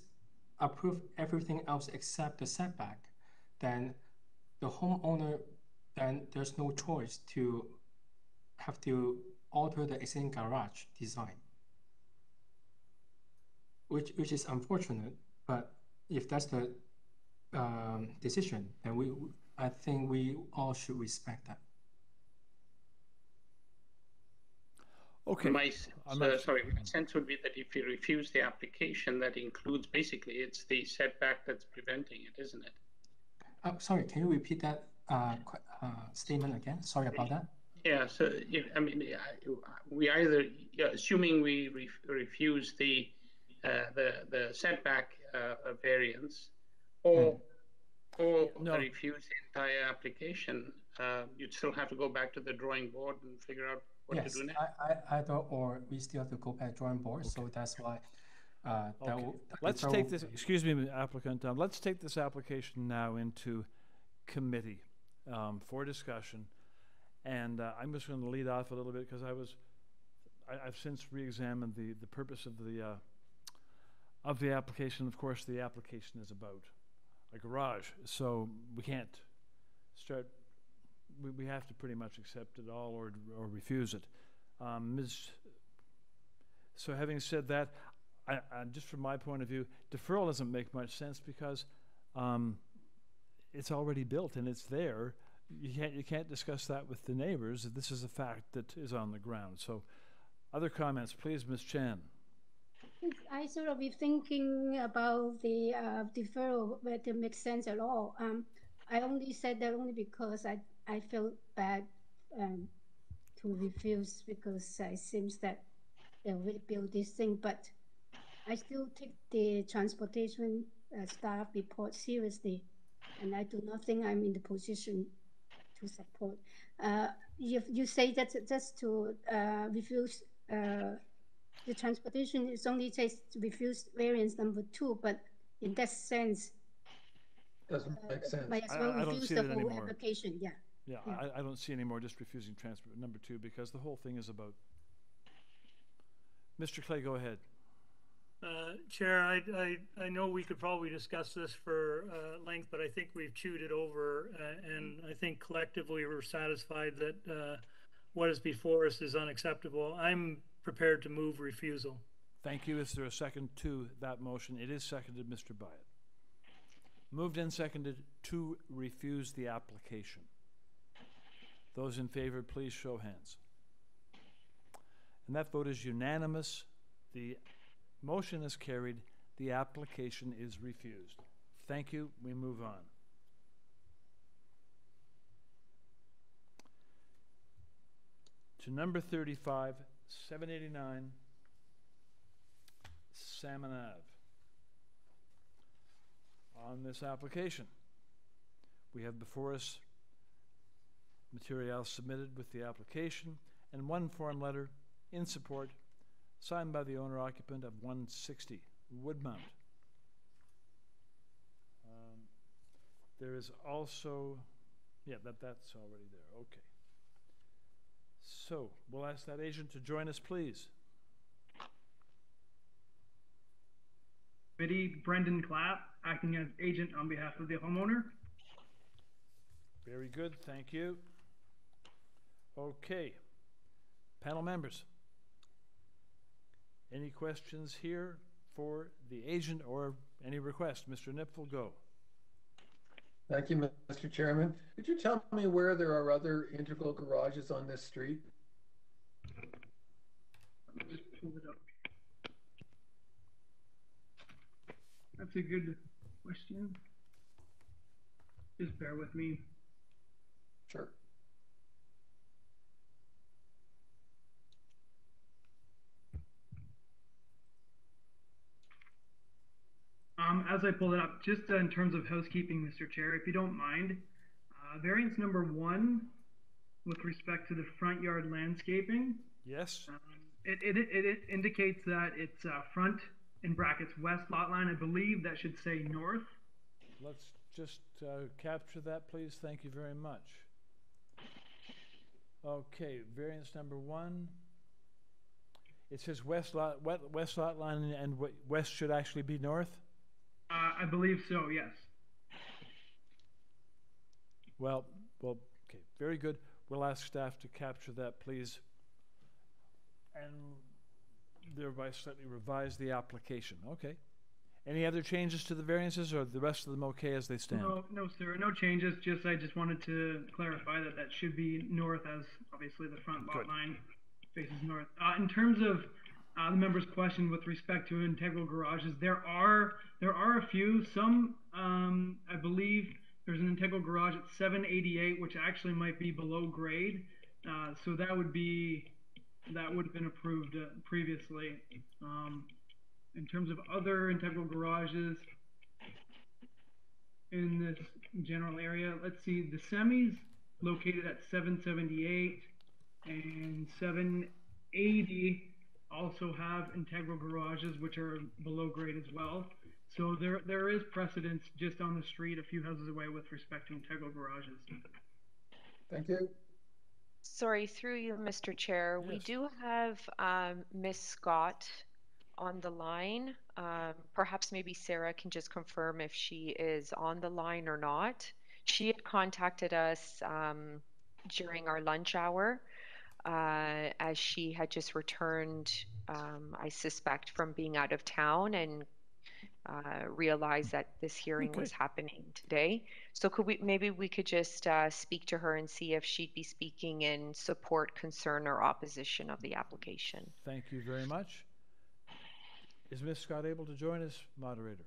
S24: approve everything else except the setback, then the homeowner then there's no choice to have to alter the existing garage design, which which is unfortunate. But if that's the um, decision, then we I think we all should respect that.
S1: Okay.
S8: My, s-
S1: I'm
S8: so-
S1: not-
S8: sorry, my sense would be that if you refuse the application, that includes basically it's the setback that's preventing it, isn't it?
S24: Uh, sorry, can you repeat that uh, uh, statement again? Sorry about that.
S8: Yeah, so if, I mean, we either, assuming we re- refuse the, uh, the, the setback uh, variance, or, or refuse the entire application, uh, you'd still have to go back to the drawing board and figure out what
S24: yes,
S8: to do next.
S24: I, I, either or we still have to go back drawing board, so that's why uh, that
S1: Okay.
S24: will. that
S1: Let's take this, excuse me, applicant, um, let's take this application now into committee um, for discussion. And uh, I'm just going to lead off a little bit because I was, I, I've since re-examined the, the purpose of the, uh, of the application. Of course, the application is about a garage, so we can't start, we, we have to pretty much accept it all or, or refuse it. Um, Ms. So having said that, I, I, just from my point of view, deferral doesn't make much sense because um, it's already built and it's there. You can't you can't discuss that with the neighbors. This is a fact that is on the ground. So, other comments, please, Ms. Chan.
S12: I sort of be thinking about the uh, deferral, whether it makes sense at all. Um, I only said that only because I, I felt bad um, to refuse because it seems that they will build this thing, but I still take the transportation uh, staff report seriously, and I do not think I'm in the position to support. Uh, you, you say that just to uh, refuse uh, the transportation is only says to refuse variance number two, but in that sense,
S6: Doesn't make sense.
S12: might as
S1: I-
S12: well
S1: I don't
S12: refuse
S1: see
S12: the whole
S1: anymore.
S12: application, yeah.
S1: Yeah,
S12: Yeah.
S1: I, I don't see any more just refusing transport number two because the whole thing is about. Mr. Clay, go ahead.
S5: Uh, Chair, I, I, I know we could probably discuss this for uh, length, but I think we've chewed it over, uh, and I think collectively we're satisfied that uh, what is before us is unacceptable. I'm prepared to move refusal.
S1: Thank you. Is there a second to that motion? It is seconded, Mr. Byatt. Moved and seconded to refuse the application. Those in favor, please show hands. And that vote is unanimous. The motion is carried. The application is refused. Thank you. We move on. To number 35, 789 Sammon Ave. On this application, we have before us material submitted with the application and one form letter in support signed by the owner occupant of 160 Woodmount. Um, there is also, yeah, that, that's already there. Okay. So we'll ask that agent to join us, please.
S26: Committee, Brendan Clapp, acting as agent on behalf of the homeowner.
S1: Very good, thank you. Okay. Panel members. Any questions here for the agent or any request? Mr. Nipfel, go.
S6: Thank you, Mr. Chairman. Could you tell me where there are other integral garages on this street?
S26: Let me just pull it up. That's a good question. Just bear with me.
S6: Sure.
S26: Um, as I pull it up, just uh, in terms of housekeeping, Mr. Chair, if you don't mind, Uh, variance number one, with respect to the front yard landscaping,
S1: Yes?
S26: um, it, it, it, it indicates that it's uh, front in brackets west lot line. I believe that should say north.
S1: Let's just uh, capture that, please. Thank you very much. Okay, variance number one. It says west lot, we- west lot line and west should actually be north?
S26: Uh, I believe so, yes.
S1: Well, well, okay, very good. We'll ask staff to capture that, please. And thereby slightly revise the application. Okay. Any other changes to the variances or the rest of them okay as they stand?
S26: No, no, sir, no changes. Just I just wanted to clarify that that should be north, as obviously the front lot
S1: Good.
S26: line faces north. Uh, in terms of uh, the member's question with respect to integral garages, there are there are a few. Some, um, I believe, there's an integral garage at 788, which actually might be below grade. Uh, so that would be that would have been approved uh, previously. Um, in terms of other integral garages in this general area, let's see, the semis located at 778 and 780 also have integral garages, which are below grade as well. So there, there is precedence just on the street, a few houses away, with respect to integral garages.
S6: Thank you.
S2: Sorry, through you, Mr. Chair, we do have um, Ms. Scott on the line. Um, Perhaps maybe Sarah can just confirm if she is on the line or not. She had contacted us um, during our lunch hour uh, as she had just returned, um, I suspect, from being out of town and uh, realized that this hearing was happening today. So could we, maybe we could just uh, speak to her and see if she'd be speaking in support, concern, or opposition of the application.
S1: Thank you very much. Is Ms. Scott able to join us, moderator?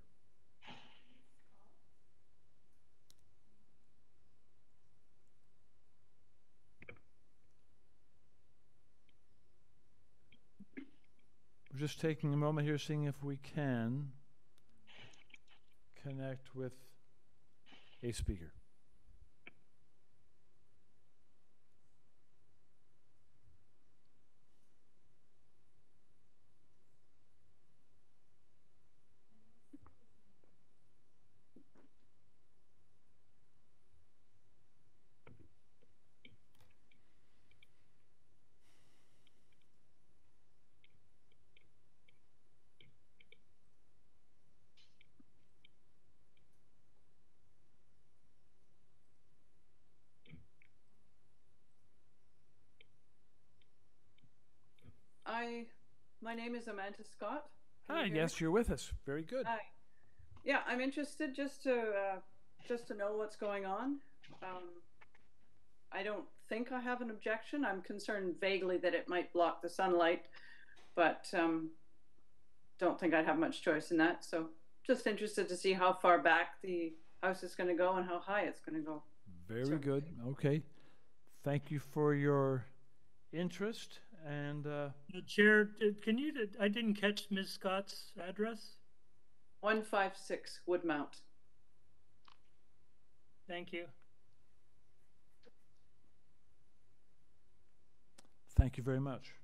S1: We're just taking a moment here, seeing if we can connect with a speaker.
S27: I, my name is Amanda Scott. Can
S1: Hi,
S27: you me?
S1: yes, you're with us. Very good.
S27: Hi. Yeah, I'm interested just to uh, just to know what's going on. Um, I don't think I have an objection. I'm concerned vaguely that it might block the sunlight, but um, don't think I'd have much choice in that. So just interested to see how far back the house is going to go and how high it's going to go.
S1: Very good. Okay. Thank you for your interest and uh,
S5: Chair, did- can you, I didn't catch Ms. Scott's address?
S27: 156 Woodmount.
S5: Thank you.
S1: thank you very much.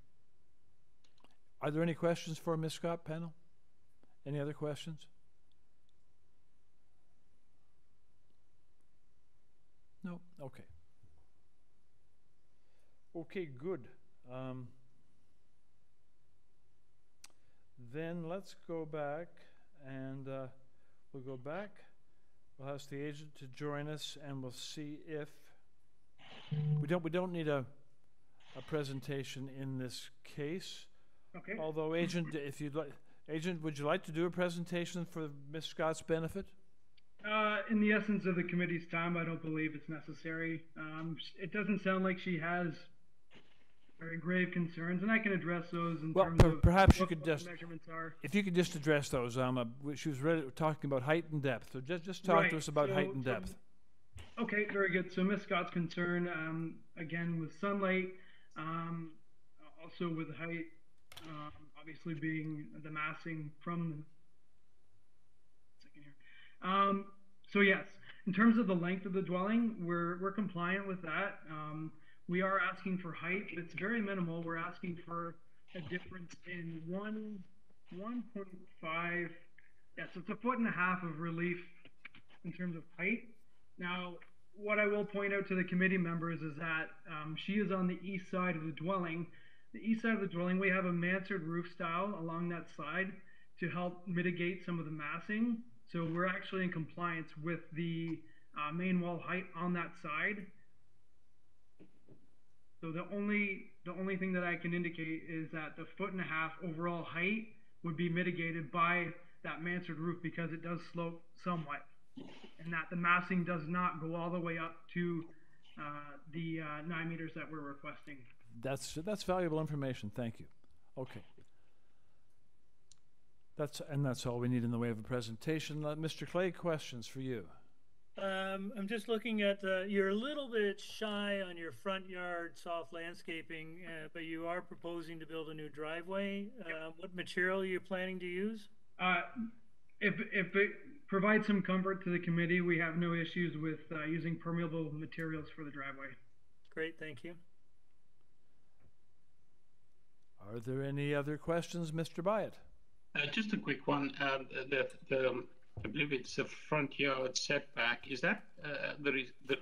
S1: Are there any questions for Ms. Scott, panel? Any other questions? No? Okay. Okay, good. Um, then let's go back and uh, we'll go back. We'll ask the agent to join us and we'll see if we don't we don't need a a presentation in this case.
S26: Okay.
S1: Although agent, if you'd like, agent, would you like to do a presentation for Ms. Scott's benefit?
S26: Uh, in the essence of the committee's time, I don't believe it's necessary. Um, it doesn't sound like she has very grave concerns, and I can address those in
S1: Well,
S26: terms
S1: per-
S26: of
S1: perhaps you could just,
S26: measurements are.
S1: if you could just address those, um, uh, she was ready, talking about height and depth, so just, just talk
S26: Right,
S1: to us about height
S26: so-
S1: and
S26: so-
S1: depth.
S26: Okay, very good. So Miss Scott's concern, um, again, with sunlight, um, also with height, um, obviously being the massing from the second here. Um, so yes, in terms of the length of the dwelling, we're we're compliant with that. We are asking for height. but It's very minimal. We're asking for a difference in one 1.5. Yes, it's a foot and a half of relief in terms of height. Now, what I will point out to the committee members is that um, she is on the east side of the dwelling. The east side of the dwelling, we have a mansard roof style along that side to help mitigate some of the massing. So we're actually in compliance with the uh, main wall height on that side. So the only the only thing that I can indicate is that the foot and a half overall height would be mitigated by that mansard roof because it does slope somewhat, and that the massing does not go all the way up to uh, the uh, nine meters that we're requesting.
S1: That's that's valuable information. Thank you. Okay. That's and that's all we need in the way of a presentation. Uh, Mr. Clay, questions for you.
S5: Um, I'm just looking at uh, you're a little bit shy on your front yard soft landscaping, uh, but you are proposing to build a new driveway. Uh, what material are you planning to use?
S26: Uh, if if it provides some comfort to the committee, we have no issues with uh, using permeable materials for the driveway.
S5: Great, thank you.
S1: Are there any other questions, Mr. Byatt?
S8: Uh, just a quick one. Um, the, the, um, I believe it's a front yard setback. Is that uh, the, the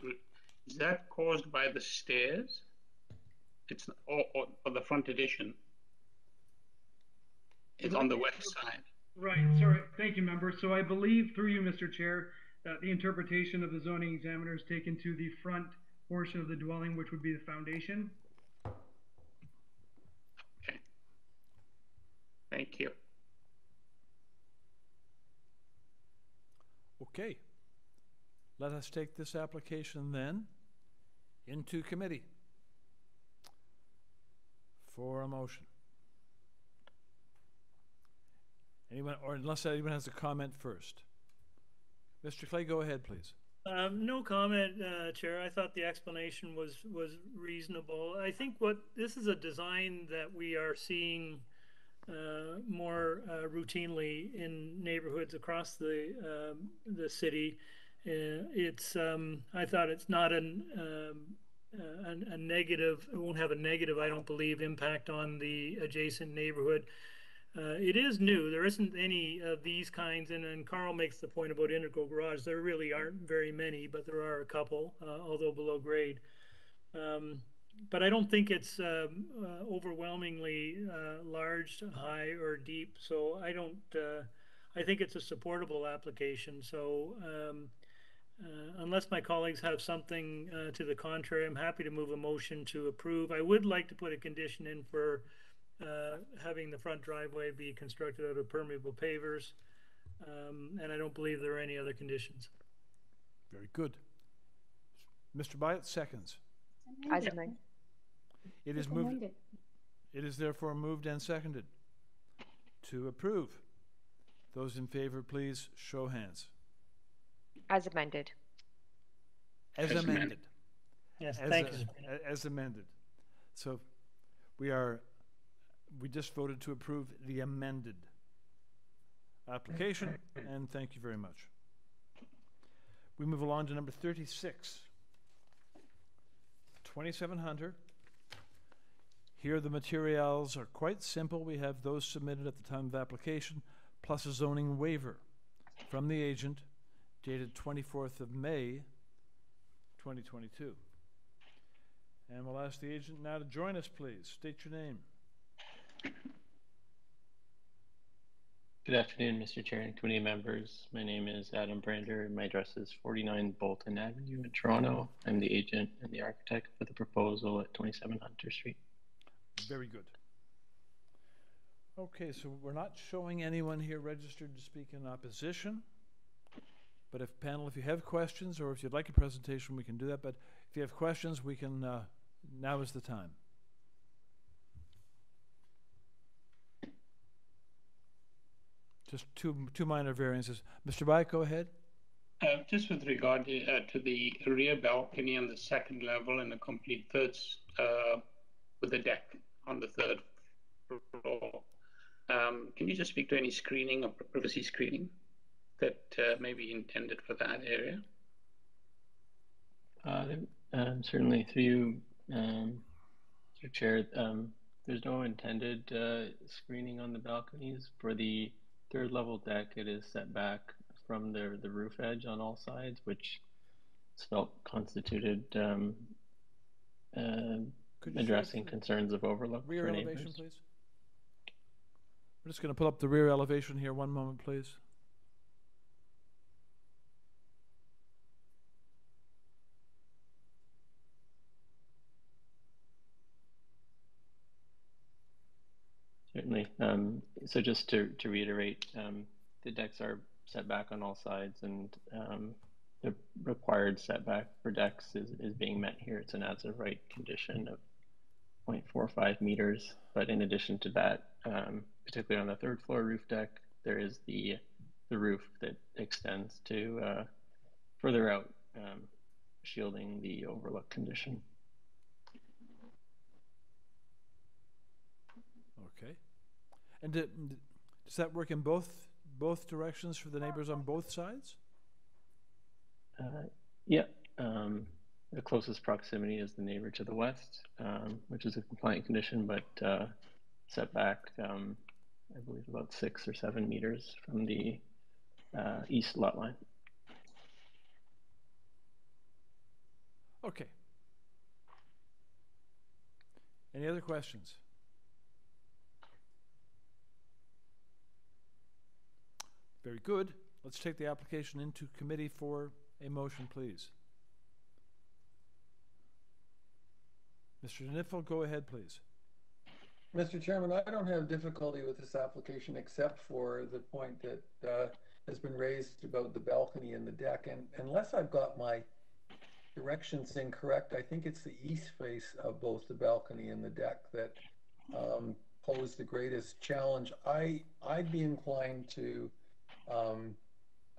S8: is that caused by the stairs? It's or, or, or the front addition. It's on the west side.
S26: Right. Sorry. Thank you, member. So I believe through you, Mr. Chair, that the interpretation of the zoning examiner is taken to the front portion of the dwelling, which would be the foundation.
S8: Okay. Thank you.
S1: Okay. Let us take this application then into committee for a motion. Anyone, or unless anyone has a comment first. Mr. Clay, go ahead, please.
S5: Um, no comment, uh, Chair. I thought the explanation was was reasonable. I think what this is a design that we are seeing uh, more uh, routinely in neighborhoods across the um, the city. Uh, it's um, I thought it's not an, um, uh, a, a negative. It won't have a negative, I don't believe, impact on the adjacent neighborhood. Uh, it is new. There isn't any of these kinds, and, and Carl makes the point about integral garage. There really aren't very many, but there are a couple, uh, although below grade. Um, but I don't think it's um, uh, overwhelmingly uh, large, high, or deep. So I don't. Uh, I think it's a supportable application. So um, uh, unless my colleagues have something uh, to the contrary, I'm happy to move a motion to approve. I would like to put a condition in for uh, having the front driveway be constructed out of permeable pavers, um, and I don't believe there are any other conditions.
S1: Very good. Mr. Byatt, seconds.
S2: As amended.
S1: It is moved. It is therefore moved and seconded to approve. Those in favor, please show hands.
S2: As amended.
S1: As,
S5: As
S1: amended.
S5: amended. Yes,
S1: As
S5: thank
S1: a-
S5: you.
S1: As amended. So we are, we just voted to approve the amended application, and thank you very much. We move along to number thirty-six. Twenty-seven Hunter. Here, the materials are quite simple. We have those submitted at the time of application, plus a zoning waiver from the agent dated twenty-fourth of May, twenty twenty-two. And we'll ask the agent now to join us, please. State your name.
S28: Good afternoon, Mr. Chair and committee members. My name is Adam Brander. and My address is 49 Bolton Avenue in Toronto. I'm the agent and the architect for the proposal at 27 Hunter Street.
S1: Very good. Okay, so we're not showing anyone here registered to speak in opposition. But if panel, if you have questions or if you'd like a presentation, we can do that. But if you have questions, we can, uh, now is the time. Just two, two minor variances. Mr. Byatt, go ahead.
S8: Uh, just with regard to, uh, to the rear balcony on the second level and a complete third, uh, with a deck on the third floor. Um, can you just speak to any screening or privacy screening that uh, may be intended for that area?
S28: Uh, um, certainly, through you, um. Chair, um, there's no intended uh, screening on the balconies. For the third level deck, it is set back from the, the roof edge on all sides, which is felt constituted um, uh, addressing concerns of overlook
S1: rear
S28: for
S1: elevation,
S28: neighbors.
S1: please? We're just going to pull up the rear elevation here. One moment, please.
S28: Certainly. Um, so just to, to reiterate, um, the decks are set back on all sides and um, the required setback for decks is, is being met here. It's an as of right condition of 0.45 meters. But in addition to that, um, particularly on the third floor roof deck, there is the, the roof that extends to uh, further out, um, shielding the overlook condition.
S1: Okay. And d- d- does that work in both both directions for the neighbors on both sides?
S28: Uh, yeah, um, the closest proximity is the neighbor to the west, um, which is a compliant condition, but uh, setback, um, I believe, about six or seven meters from the uh, east lot line.
S1: Okay. Any other questions? Very good. Let's take the application into committee for a motion, please. Mr. Nipfel, go ahead, please.
S6: Mr. Chairman, I don't have difficulty with this application except for the point that uh, has been raised about the balcony and the deck. And unless I've got my directions incorrect, I think it's the east face of both the balcony and the deck that um, pose the greatest challenge. I I'd be inclined to um,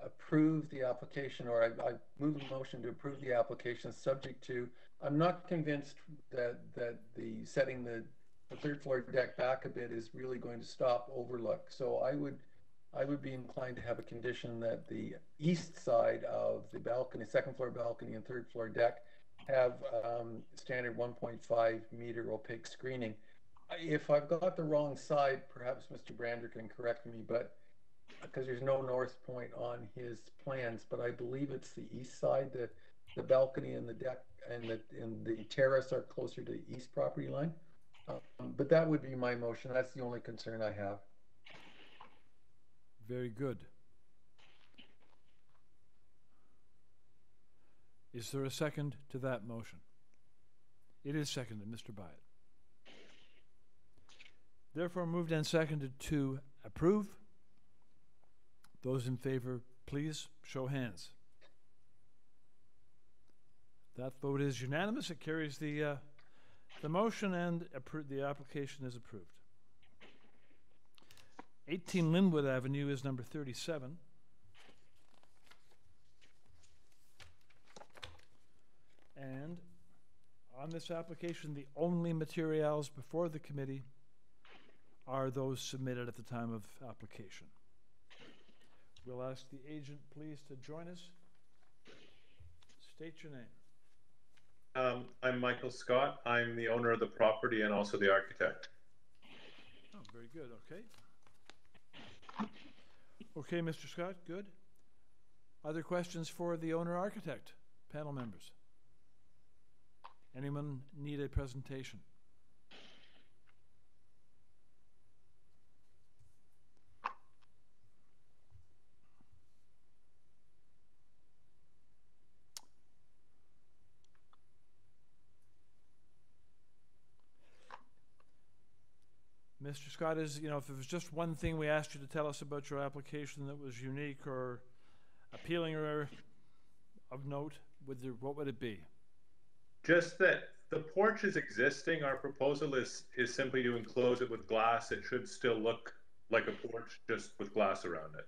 S6: approve the application, or I, I move a motion to approve the application, subject to. I'm not convinced that that the setting the, the third floor deck back a bit is really going to stop overlook. So I would I would be inclined to have a condition that the east side of the balcony, second floor balcony and third floor deck have um, standard 1.5 meter opaque screening. If I've got the wrong side, perhaps Mr. Brander can correct me, but because there's no north point on his plans, but I believe it's the east side, the, the balcony and the deck and the, and the terrace are closer to the east property line. Um, but that would be my motion. That's the only concern I have.
S1: Very good. Is there a second to that motion? It is seconded, Mr. Byatt. Therefore, moved and seconded to approve. Those in favor, please show hands. That vote is unanimous. It carries the uh, the motion and the application is approved. 18 Lynwood Avenue is number 37. And on this application, the only materials before the committee are those submitted at the time of application. We'll ask the agent please to join us. State your name.
S29: Um, I'm Michael Scott. I'm the owner of the property and also the architect.
S1: Oh, very good. Okay. Okay, Mr. Scott, good. Other questions for the owner architect, panel members? Anyone need a presentation? Mr. Scott, is, you know, if there was just one thing we asked you to tell us about your application that was unique or appealing or of note, would there, what would it be?
S29: Just that the porch is existing. Our proposal is is simply to enclose it with glass. It should still look like a porch, just with glass around it.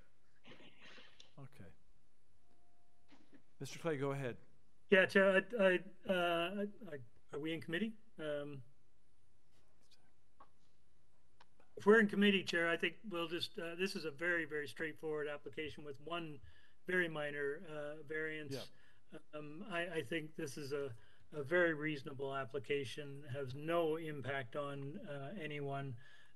S1: Okay. Mr. Clay, go ahead.
S5: Yeah, Chair, I, I, uh, I, are we in committee? Um, if we're in committee, Chair, I think we'll just, uh, this is a very, very straightforward application with one very minor uh, variance. Um, I, I think this is a, a very reasonable application, has no impact on uh, anyone.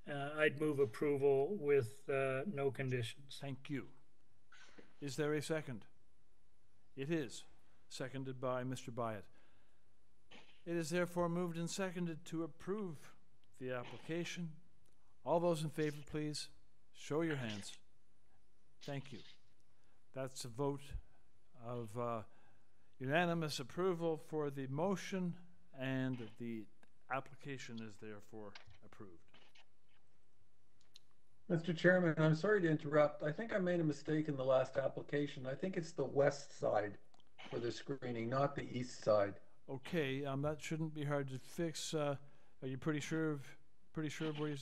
S5: Uh, I'd move approval with uh, no conditions.
S1: Thank you. Is there a second? It is. Seconded by Mr. Byatt. It is therefore moved and seconded to approve the application. All those in favor, please, show your hands. Thank you. That's a vote of uh, unanimous approval for the motion, and the application is therefore approved.
S6: Mr. Chairman, I'm sorry to interrupt. I think I made a mistake in the last application. I think it's the west side for the screening, not the east side.
S1: Okay, um, that shouldn't be hard to fix. Uh, are you pretty sure of, pretty sure of where you,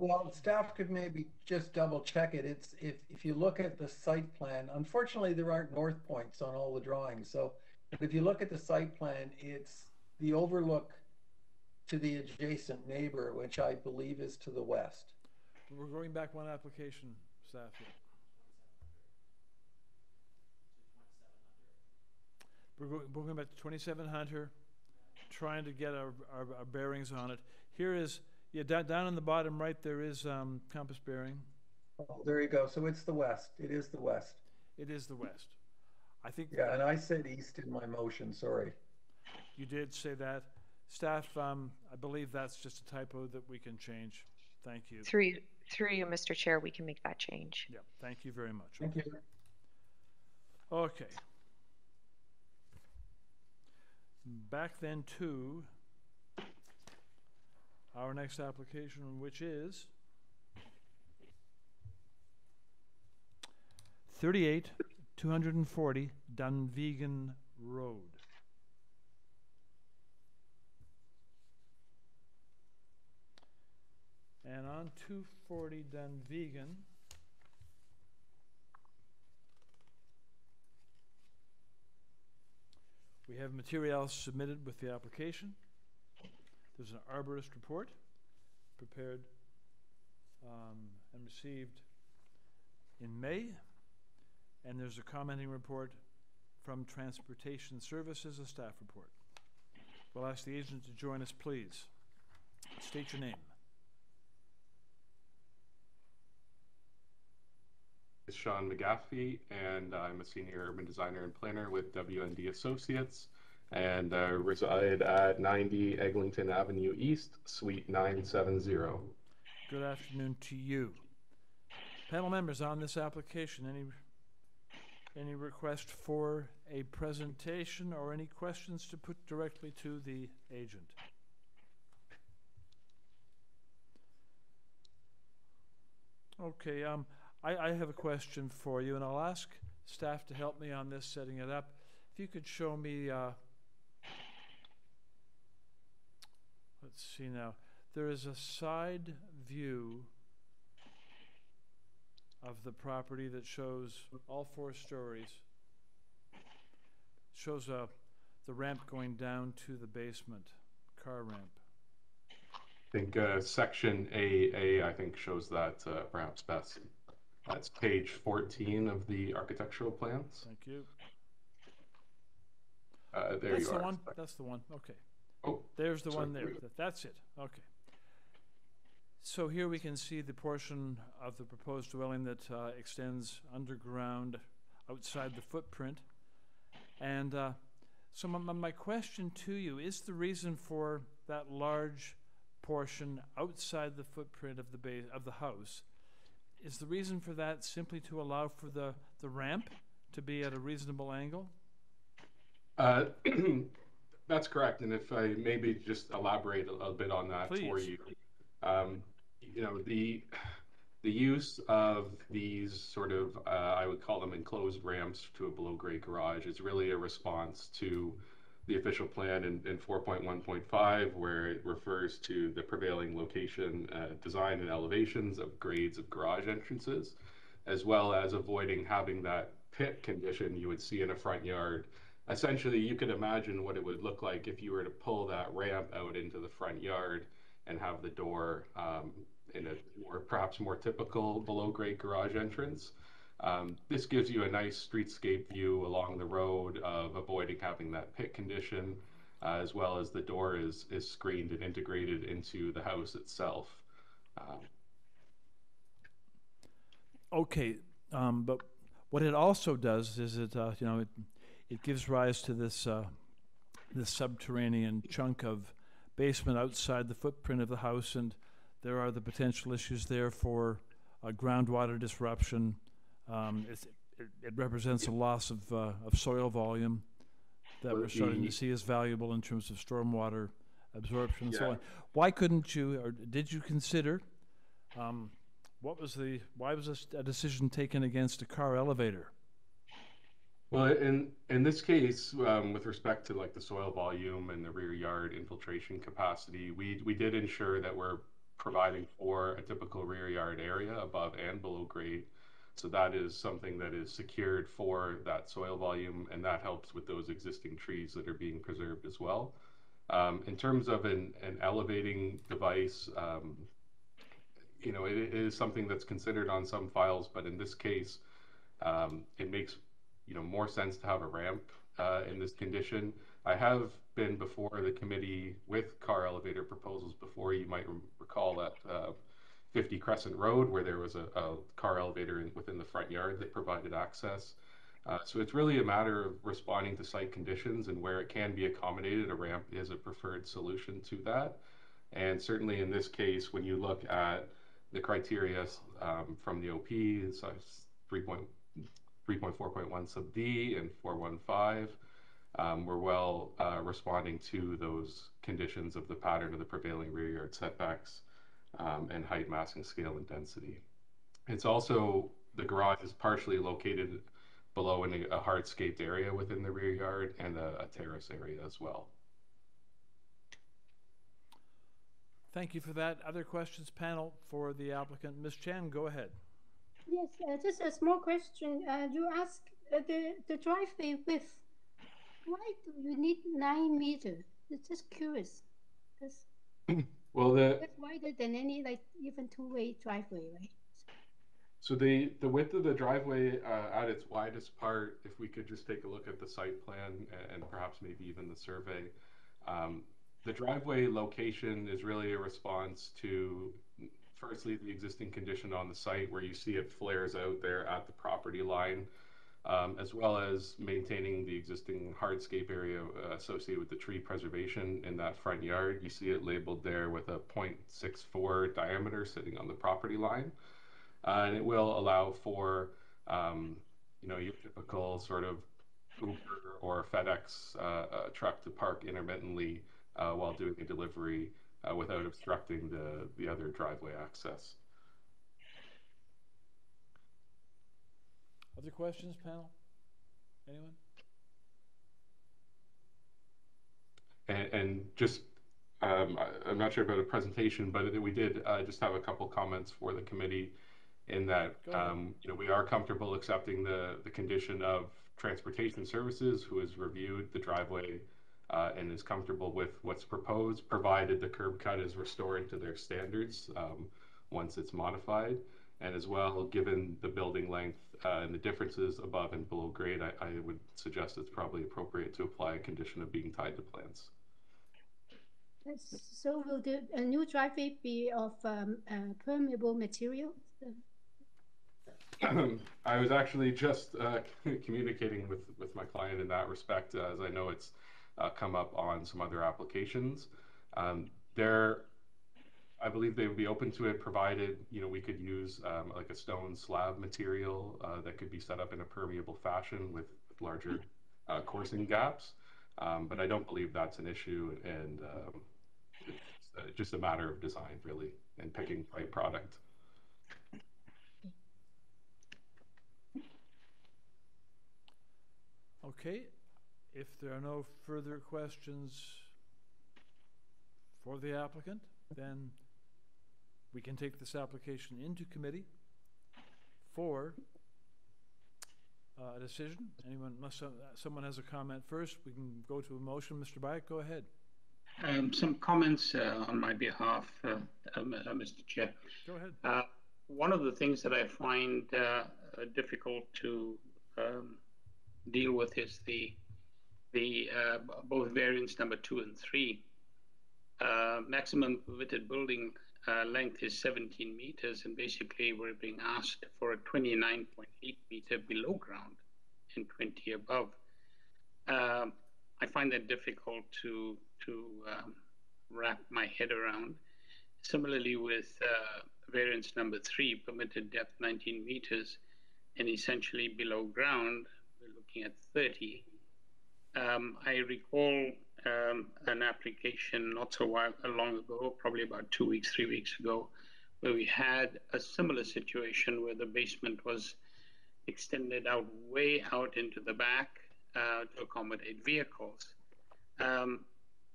S6: Well, staff could maybe just double check it. It's, if, if you look at the site plan, unfortunately, there aren't north points on all the drawings. So if you look at the site plan, it's the overlook to the adjacent neighbor, which I believe is to the west.
S1: we're going back one application, staff. here. We're going, we're going back to twenty-seven Hunter, trying to get our, our, our bearings on it. Here is, yeah, down, down in the bottom right, there is, um, compass bearing.
S6: Oh, there you go. So it's the west. It is the west.
S1: It is the west. I think.
S6: Yeah, and I said east in my motion, sorry.
S1: You did say that. Staff, um, I believe that's just a typo that we can change. Thank you.
S2: Through you, through you, Mr. Chair, we can make that change.
S1: Yeah, thank you very much.
S6: Thank you.
S1: Okay. Back then to our next application, which is thirty-eight, two hundred and forty Dunvegan Road. And on two forty Dunvegan, We have materials submitted with the application. There's an arborist report prepared um, and received in May. And there's a commenting report from Transportation Services, a staff report. We'll ask the agent to join us, please. State your name.
S30: It's Sean McGaffey, and I'm a senior urban designer and planner with WND Associates, and uh, reside at 90 Eglinton Avenue East, Suite 970.
S1: Good afternoon to you. Panel members on this application, any any request for a presentation or any questions to put directly to the agent? Okay, um, I, I have a question for you, and I'll ask staff to help me on this, setting it up. If you could show me, uh, let's see now, there is a side view of the property that shows all four stories. Shows uh, the ramp going down to the basement, car ramp.
S30: I think uh, section AA, I think, shows that uh, perhaps best. That's page 14 of the architectural plans.
S1: Thank you.
S30: Uh, there
S1: That's
S30: you
S1: the
S30: are.
S1: one. That's the one. Okay.
S30: Oh,
S1: There's the
S30: sorry.
S1: one there. That's it. Okay. So here we can see the portion of the proposed dwelling that uh, extends underground outside the footprint. And uh, so my, my- question to you is the reason for that large portion outside the footprint of the base of the house is the reason for that simply to allow for the, the ramp to be at a reasonable angle?
S30: Uh, That's correct, and if I maybe just elaborate a little bit on that for you. Um, You know, the, the use of these sort of, uh, I would call them enclosed ramps to a below-grade garage is really a response to the official plan in, in 4.1.5, where it refers to the prevailing location, uh, design and elevations of grades of garage entrances, as well as avoiding having that pit condition you would see in a front yard. Essentially, you could imagine what it would look like if you were to pull that ramp out into the front yard and have the door um, in a more perhaps more typical below grade garage entrance. Um, this gives you a nice streetscape view along the road of avoiding having that pit condition, uh, as well as the door is, is screened and integrated into the house itself. Um,
S1: Okay, um, but what it also does is it, uh, you know, it, it gives rise to this, uh, this subterranean chunk of basement outside the footprint of the house, and there are the potential issues there for uh, groundwater disruption. Um, it's, it, it represents a loss of, uh, of soil volume that
S30: Well,
S1: we're starting to see as valuable in terms of stormwater absorption and so on. Why couldn't you, or did you consider, um, what was the, why was this a decision taken against a car elevator?
S30: Well, in in this case, um, with respect to like the soil volume and the rear yard infiltration capacity, we we did ensure that we're providing for a typical rear yard area above and below grade. So that is something that is secured for that soil volume, and that helps with those existing trees that are being preserved as well. Um, in terms of an, an elevating device, um, you know, it, it is something that's considered on some files, but in this case, um, it makes you know more sense to have a ramp uh, in this condition. I have been before the committee with car elevator proposals before. You might recall that uh, 50 Crescent Road, where there was a, a car elevator in, within the front yard that provided access. Uh, so it's really a matter of responding to site conditions and where it can be accommodated. A ramp is a preferred solution to that. And certainly in this case, when you look at the criteria um, from the OP, it's 3.1 3.4.1 sub D and 415, um, we're well uh, responding to those conditions of the pattern of the prevailing rear yard setbacks um, and height, massing scale, and density. It's also, the garage is partially located below in a, a hardscaped area within the rear yard and a, a terrace area as well.
S1: Thank you for that. Other questions, panel, for the applicant? Ms. Chan, go ahead.
S12: Yes, uh, just a small question. Uh, you ask uh, the the driveway width. Why do you need nine meters? It's just curious. That's,
S30: Well, the
S12: that's wider than any like even two-way driveway, right?
S30: So the, the width of the driveway uh, at its widest part, if we could just take a look at the site plan a- and perhaps maybe even the survey. Um, the driveway location is really a response to, firstly, the existing condition on the site where you see it flares out there at the property line, um, as well as maintaining the existing hardscape area uh, associated with the tree preservation in that front yard. You see it labeled there with a 0.64 diameter sitting on the property line. Uh, and it will allow for, um, you know, your typical sort of Uber or FedEx uh, uh, truck to park intermittently uh, while doing a delivery uh, without obstructing the, the other driveway access.
S1: Other questions, panel? Anyone?
S30: And, and just, um, I, I'm not sure about a presentation, but we did uh, just have a couple comments for the committee in that, um, you know, we are comfortable accepting the, the condition of Transportation Services, who has reviewed the driveway uh, and is comfortable with what's proposed, provided the curb cut is restored to their standards um, once it's modified. And as well, given the building length uh, and the differences above and below grade, I, I would suggest it's probably appropriate to apply a condition of being tied to plans.
S12: So will the a new driveway be of um, uh, permeable material?
S30: I was actually just uh, communicating with, with my client in that respect, as I know it's come up on some other applications. Um, there, I believe they would be open to it, provided you know we could use um, like a stone slab material uh, that could be set up in a permeable fashion with, with larger uh, coursing gaps. Um, but I don't believe that's an issue, and um, it's uh, just a matter of design, really, and picking the right product.
S1: Okay, if there are no further questions for the applicant, then we can take this application into committee for uh, a decision. Anyone, unless some- someone has a comment first, we can go to a motion. Mr. Byatt, go ahead.
S8: Um, some comments uh, on my behalf, uh, uh, Mr. Chair.
S1: Go ahead.
S8: Uh, one of the things that I find uh, uh, difficult to um, deal with is the the uh, both variants number two and three. Uh, maximum permitted building uh, length is 17 meters, and basically we're being asked for a 29.8 meter below ground and 20 above. Um, I find that difficult to to um, wrap my head around. Similarly, with uh, variance number three, permitted depth 19 meters, and essentially below ground, we're looking at 30. Um, I recall um, an application not so while, long ago, probably about two weeks, three weeks ago, where we had a similar situation where the basement was extended out way out into the back uh, to accommodate vehicles. Um,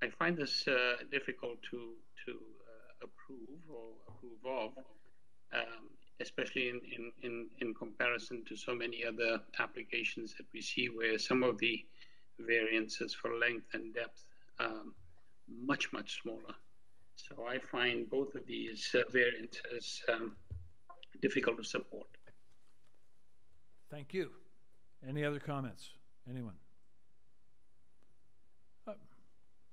S8: I find this uh, difficult to to uh, approve or approve of, um, especially in, in, in, in comparison to so many other applications that we see where some of the variances for length and depth um, much, much smaller. So I find both of these uh, variances um, difficult to support.
S1: Thank you. Any other comments? Anyone? Uh,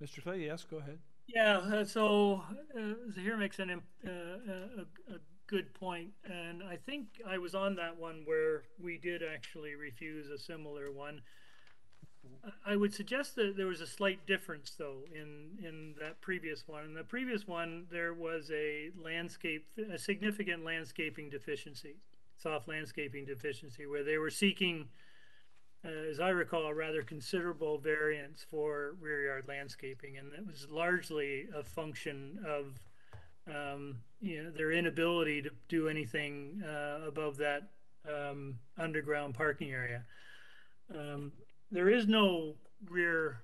S1: Mr. Clay, yes, go ahead.
S5: Yeah, uh, so uh, Zahir makes an, uh, a, a, good point, and I think I was on that one where we did actually refuse a similar one. I would suggest that there was a slight difference, though, in in that previous one. In the previous one, there was a landscape, a significant landscaping deficiency, soft landscaping deficiency, where they were seeking, uh, as I recall, rather considerable variance for rear yard landscaping, and it was largely a function of um, you know their inability to do anything uh, above that um, underground parking area. Um, there is no rear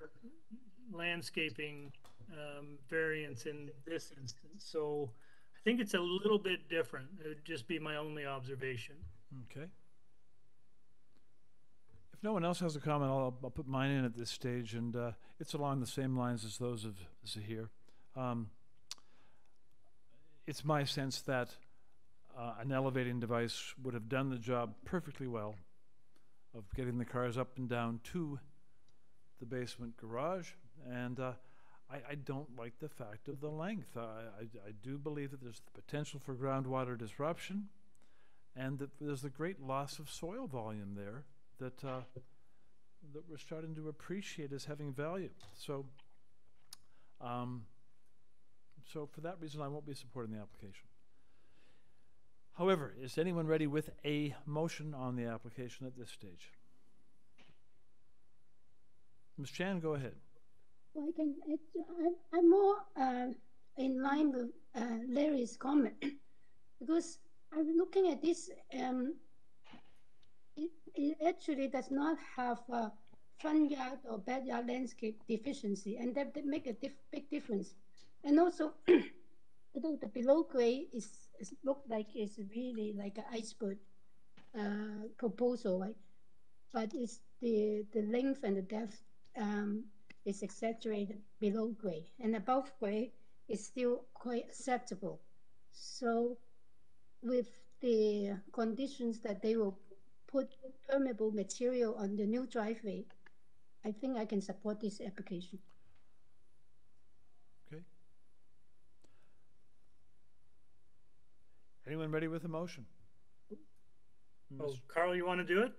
S5: landscaping um, variance in this instance. So I think it's a little bit different. It would just be my only observation.
S1: Okay. If no one else has a comment, I'll, I'll put mine in at this stage, and uh, it's along the same lines as those of Zahir. Um, it's my sense that uh, an elevating device would have done the job perfectly well of getting the cars up and down to the basement garage. And uh, I, I, don't like the fact of the length. I, I, I, do believe that there's the potential for groundwater disruption and that there's a great loss of soil volume there that, uh, that we're starting to appreciate as having value. So, um, so for that reason, I won't be supporting the application. However, is anyone ready with a motion on the application at this stage? Ms. Chan, go ahead.
S12: Well, I can, I, am more uh, in line with uh, Larry's comment because I'm looking at this. Um, it, it actually does not have a front yard or backyard landscape deficiency, and that, that make a dif big difference. And also, although the below grade is it looked like it's really like an iceberg uh, proposal, right? But it's the the length and the depth um, is exaggerated below grade, and above grade is still quite acceptable. So, with the conditions that they will put permeable material on the new driveway, I think I can support this application.
S1: Anyone ready with a motion?
S5: Oh, Carl, you want to do it?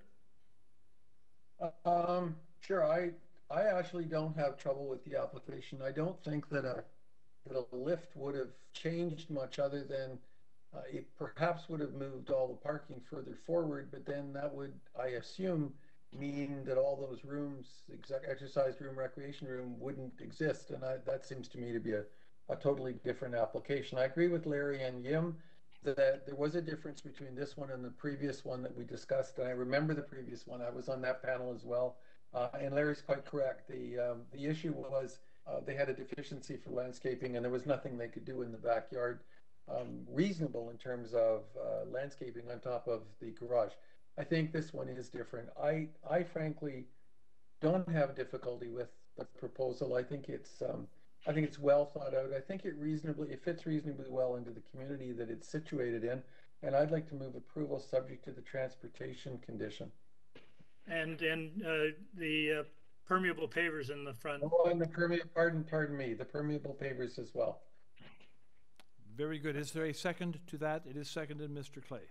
S6: Um, sure. I I actually don't have trouble with the application. I don't think that a that a lift would have changed much other than uh, it perhaps would have moved all the parking further forward, but then that would, I assume, mean that all those rooms, exercise room, recreation room, wouldn't exist. And I, that seems to me to be a, a totally different application. I agree with Larry and Yim that there was a difference between this one and the previous one that we discussed. And I remember the previous one. I was on that panel as well. Uh, and Larry's quite correct. The um, the issue was uh, they had a deficiency for landscaping, and there was nothing they could do in the backyard um, reasonable in terms of uh, landscaping on top of the garage. I think this one is different. I I frankly don't have difficulty with the proposal. I think it's um, I think it's well thought out. I think it reasonably it fits reasonably well into the community that it's situated in. and I'd like to move approval subject to the transportation condition.
S5: And, and uh, the uh, permeable pavers in the front.
S6: Oh, and the permeable, pardon, pardon me, the permeable pavers as well.
S1: Very good. Is there a second to that? It is seconded, Mr. Clay.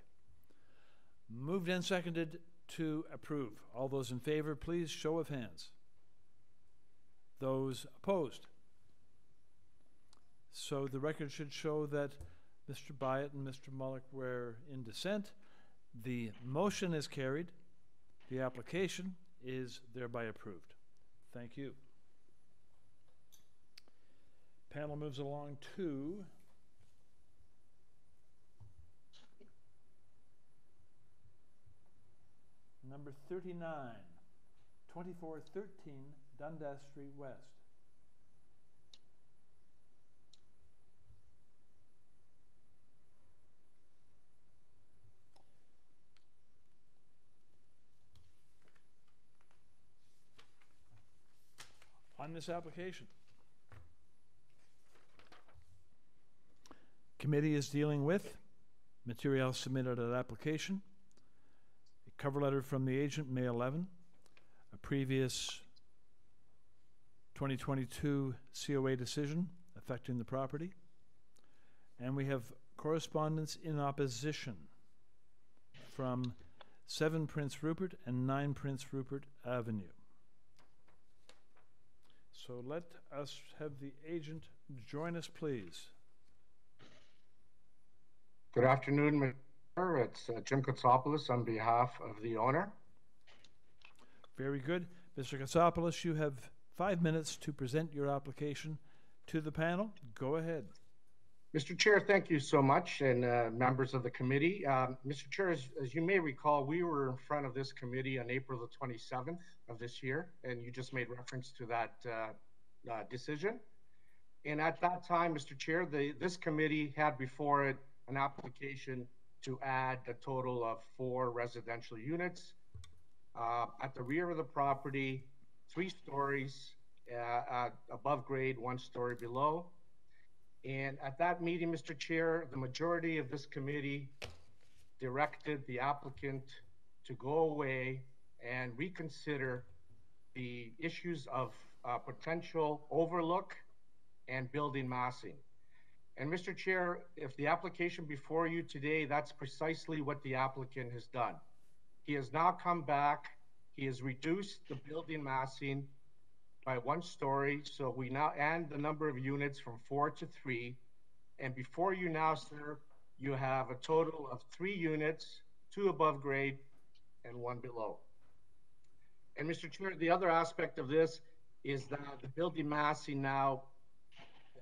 S1: Moved and seconded to approve. All those in favor, please show of hands. Those opposed? So the record should show that Mr. Byatt and Mr. Mullock were in dissent. The motion is carried. The application is thereby approved. Thank you. Panel moves along to number 39, 2413 Dundas Street West. On this application. Committee is dealing with material submitted at application, a cover letter from the agent, May 11, a previous 2022 COA decision affecting the property, and we have correspondence in opposition from 7 Prince Rupert and 9 Prince Rupert Avenue. So let us have the agent join us, please.
S31: Good afternoon, Mayor. It's uh, Jim Katsopoulos on behalf of the owner.
S1: Very good. Mr. Katsopoulos, you have five minutes to present your application to the panel. Go ahead.
S31: Mr. Chair, thank you so much, and uh, members of the committee. Um, Mr. Chair, as, as, you may recall, we were in front of this committee on April the 27th of this year, and you just made reference to that uh, uh, decision. And at that time, Mr. Chair, the, this committee had before it an application to add a total of four residential units uh, at the rear of the property, three stories uh, above grade, one story below and at that meeting, Mr. Chair, the majority of this committee directed the applicant to go away and reconsider the issues of uh, potential overlook and building massing. And Mr. Chair, if the application before you today, that's precisely what the applicant has done. He has now come back, he has reduced the building massing by one story. So we now add the number of units from four to three. And before you now, sir, you have a total of three units, two above grade and one below. And Mr. Chair, the other aspect of this is that the building massing now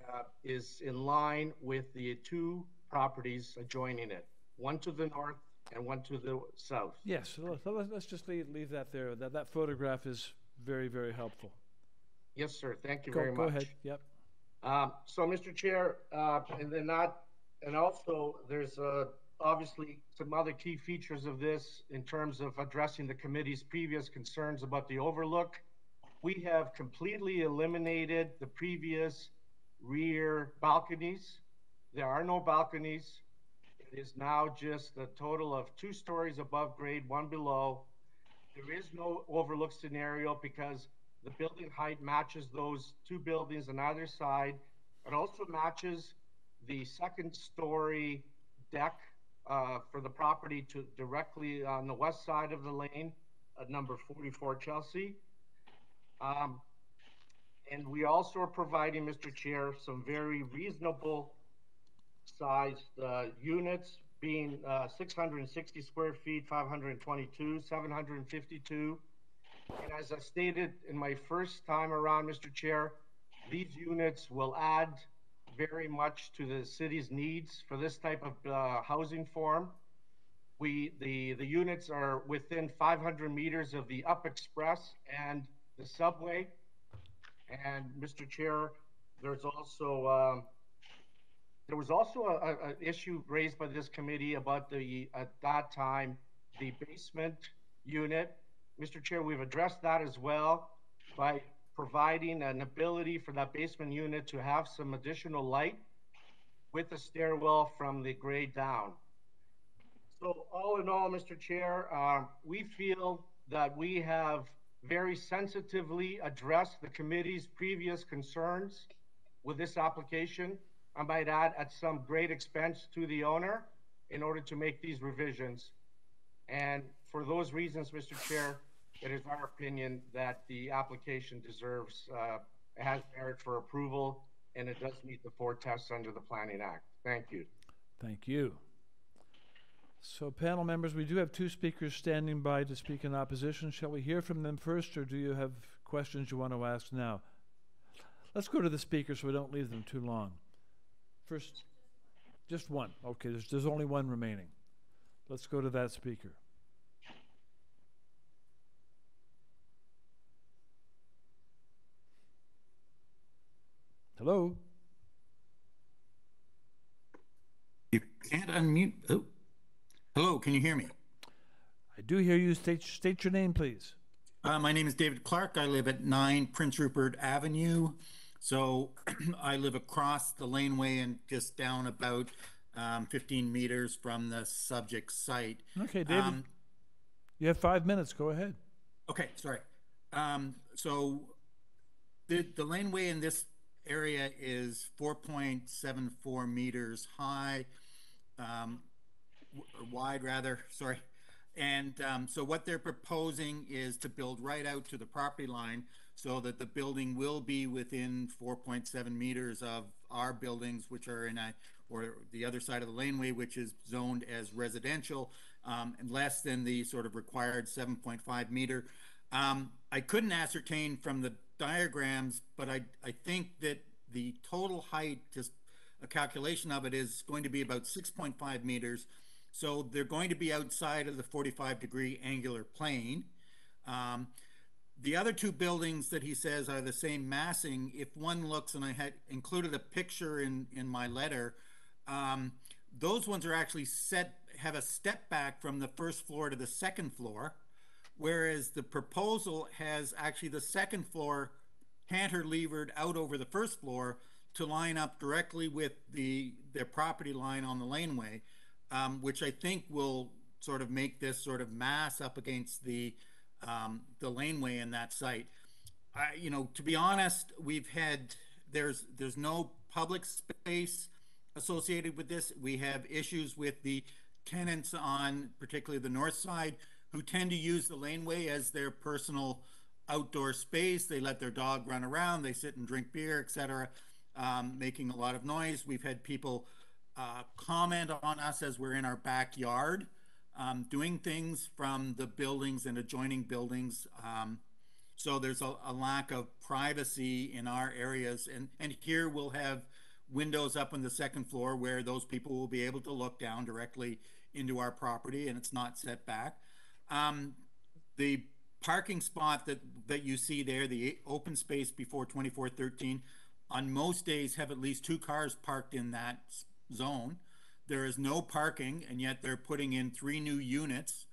S31: uh, is in line with the two properties adjoining it, one to the north and one to the south.
S1: Yes, so let's just leave, leave that there. That, that photograph is very, very helpful.
S31: Yes, sir. Thank you
S1: Go,
S31: very
S1: go
S31: much.
S1: ahead. Yep.
S31: Um, so, Mr. Chair, uh, and then that, and also there's uh, obviously some other key features of this in terms of addressing the committee's previous concerns about the overlook. We have completely eliminated the previous rear balconies. There are no balconies. It is now just a total of two stories above grade, one below. There is no overlook scenario because the building height matches those two buildings on either side. It also matches the second story deck uh, for the property to directly on the west side of the lane at number 44 Chelsea. Um, and we also are providing, Mr. Chair, some very reasonable sized uh, units being uh, 660 square feet, 522, 752, and as I stated in my first time around, Mr. Chair, these units will add very much to the city's needs for this type of uh, housing form. We the the units are within 500 meters of the Up Express and the subway. And Mr. Chair, there's also um, there was also a, a, issue raised by this committee about the at that time the basement unit Mr. Chair, we've addressed that as well by providing an ability for that basement unit to have some additional light with the stairwell from the grade down. So all in all, Mr. Chair, uh, we feel that we have very sensitively addressed the committee's previous concerns with this application. I might add at some great expense to the owner in order to make these revisions. And for those reasons, Mr. Chair, it is our opinion that the application deserves, uh, has merit for approval and it does meet the four tests under the Planning Act. Thank you.
S1: Thank you. So, panel members, we do have two speakers standing by to speak in opposition. Shall we hear from them first, or do you have questions you want to ask now? Let's go to the speakers so we don't leave them too long. First, just one. Okay, there's, there's only one remaining. Let's go to that speaker. Hello?
S32: You can't unmute. Oh. Hello, can you hear me?
S1: I do hear you. State, state your name, please.
S32: Uh, my name is David Clark. I live at 9 Prince Rupert Avenue. So I live across the laneway and just down about um, 15 meters from the subject site.
S1: Okay, David. Um, you have five minutes. Go ahead.
S32: Okay, sorry. Um, so the, the laneway in this area is 4.74 meters high, um, wide rather, sorry. And um, so what they're proposing is to build right out to the property line so that the building will be within 4.7 meters of our buildings, which are in a, or the other side of the laneway, which is zoned as residential, um, and less than the sort of required 7.5 meter. Um, I couldn't ascertain from the diagrams, but I, I think that the total height, just a calculation of it, is going to be about 6.5 meters. So they're going to be outside of the 45 degree angular plane. Um, the other two buildings that he says are the same massing. If one looks, and I had included a picture in, in my letter, um, those ones are actually set, have a step back from the first floor to the second floor whereas the proposal has actually the second floor cantilevered out over the first floor to line up directly with the their property line on the laneway, um, which I think will sort of make this sort of mass up against the um, the laneway in that site. I, you know, to be honest, we've had there's there's no public space associated with this. We have issues with the tenants on particularly the north side who tend to use the laneway as their personal outdoor space. They let their dog run around, they sit and drink beer, etc., um, making a lot of noise. We've had people uh, comment on us as we're in our backyard, um, doing things from the buildings and adjoining buildings. Um, so there's a, a, lack of privacy in our areas. And, and here we'll have windows up on the second floor where those people will be able to look down directly into our property and it's not set back. Um, the parking spot that, that you see there, the open space before 2413, on most days have at least two cars parked in that zone. There is no parking, and yet they're putting in three new units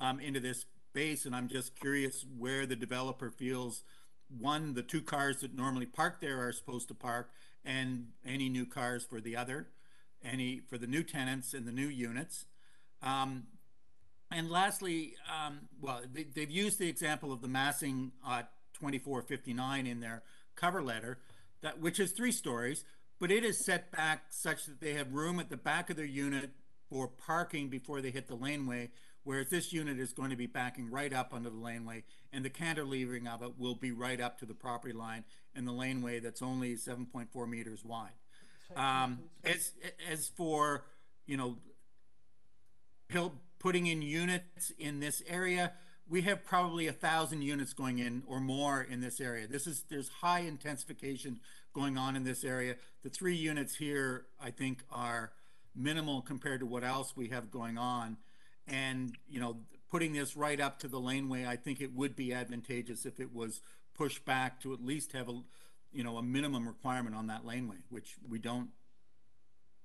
S32: um, into this space. And I'm just curious where the developer feels one, the two cars that normally park there are supposed to park, and any new cars for the other, any for the new tenants and the new units. Um, and lastly, um, well, they, have used the example of the massing uh, 2459 in their cover letter, that which is three stories, but it is set back such that they have room at the back of their unit for parking before they hit the laneway, whereas this unit is going to be backing right up under the laneway, and the cantilevering of it will be right up to the property line in the laneway that's only 7.4 meters wide. Um, as as for you know, putting in units in this area. We have probably a thousand units going in or more in this area. This is there's high intensification going on in this area. The three units here, I think, are minimal compared to what else we have going on. And you know, putting this right up to the laneway, I think it would be advantageous if it was pushed back to at least have a you know a minimum requirement on that laneway, which we don't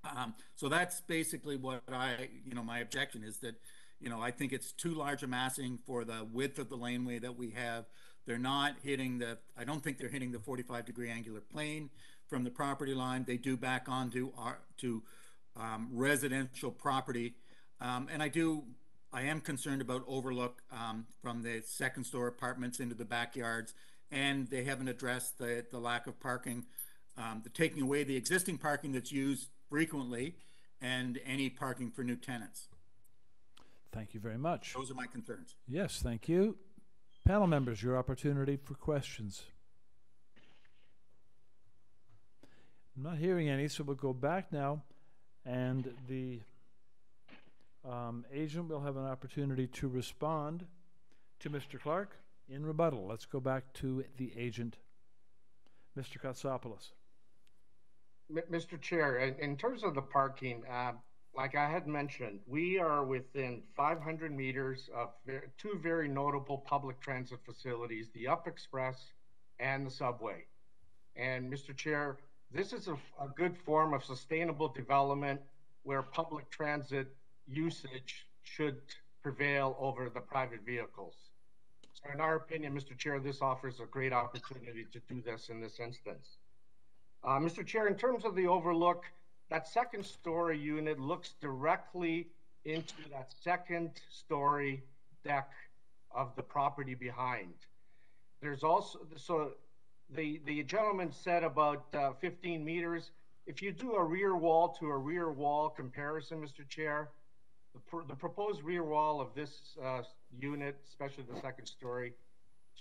S32: um, so that's basically what I, you know, my objection is that, you know, I think it's too large a massing for the width of the laneway that we have. They're not hitting the, I don't think they're hitting the 45 degree angular plane from the property line. They do back onto our, to um, residential property. Um, and I do, I am concerned about overlook um, from the second store apartments into the backyards, and they haven't addressed the, the lack of parking, um, the taking away the existing parking that's used frequently, and any parking for new tenants.
S1: Thank you very much.
S32: Those are my concerns.
S1: Yes, thank you. Panel members, your opportunity for questions. I'm not hearing any, so we'll go back now, and the um, agent will have an opportunity to respond to Mr. Clark in rebuttal. Let's go back to the agent, Mr. Katsopoulos.
S31: Mr. Chair, in, in terms of the parking, uh, like I had mentioned, we are within 500 meters of two very notable public transit facilities, the Up Express and the subway. And Mr. Chair, this is a, a good form of sustainable development where public transit usage should prevail over the private vehicles. So in our opinion, Mr. Chair, this offers a great opportunity to do this in this instance. Uh, Mr. Chair, in terms of the overlook, that second story unit looks directly into that second story deck of the property behind. There's also, so the, the gentleman said about uh, 15 meters. If you do a rear wall to a rear wall comparison, Mr. Chair, the, pr- the proposed rear wall of this uh, unit, especially the second story,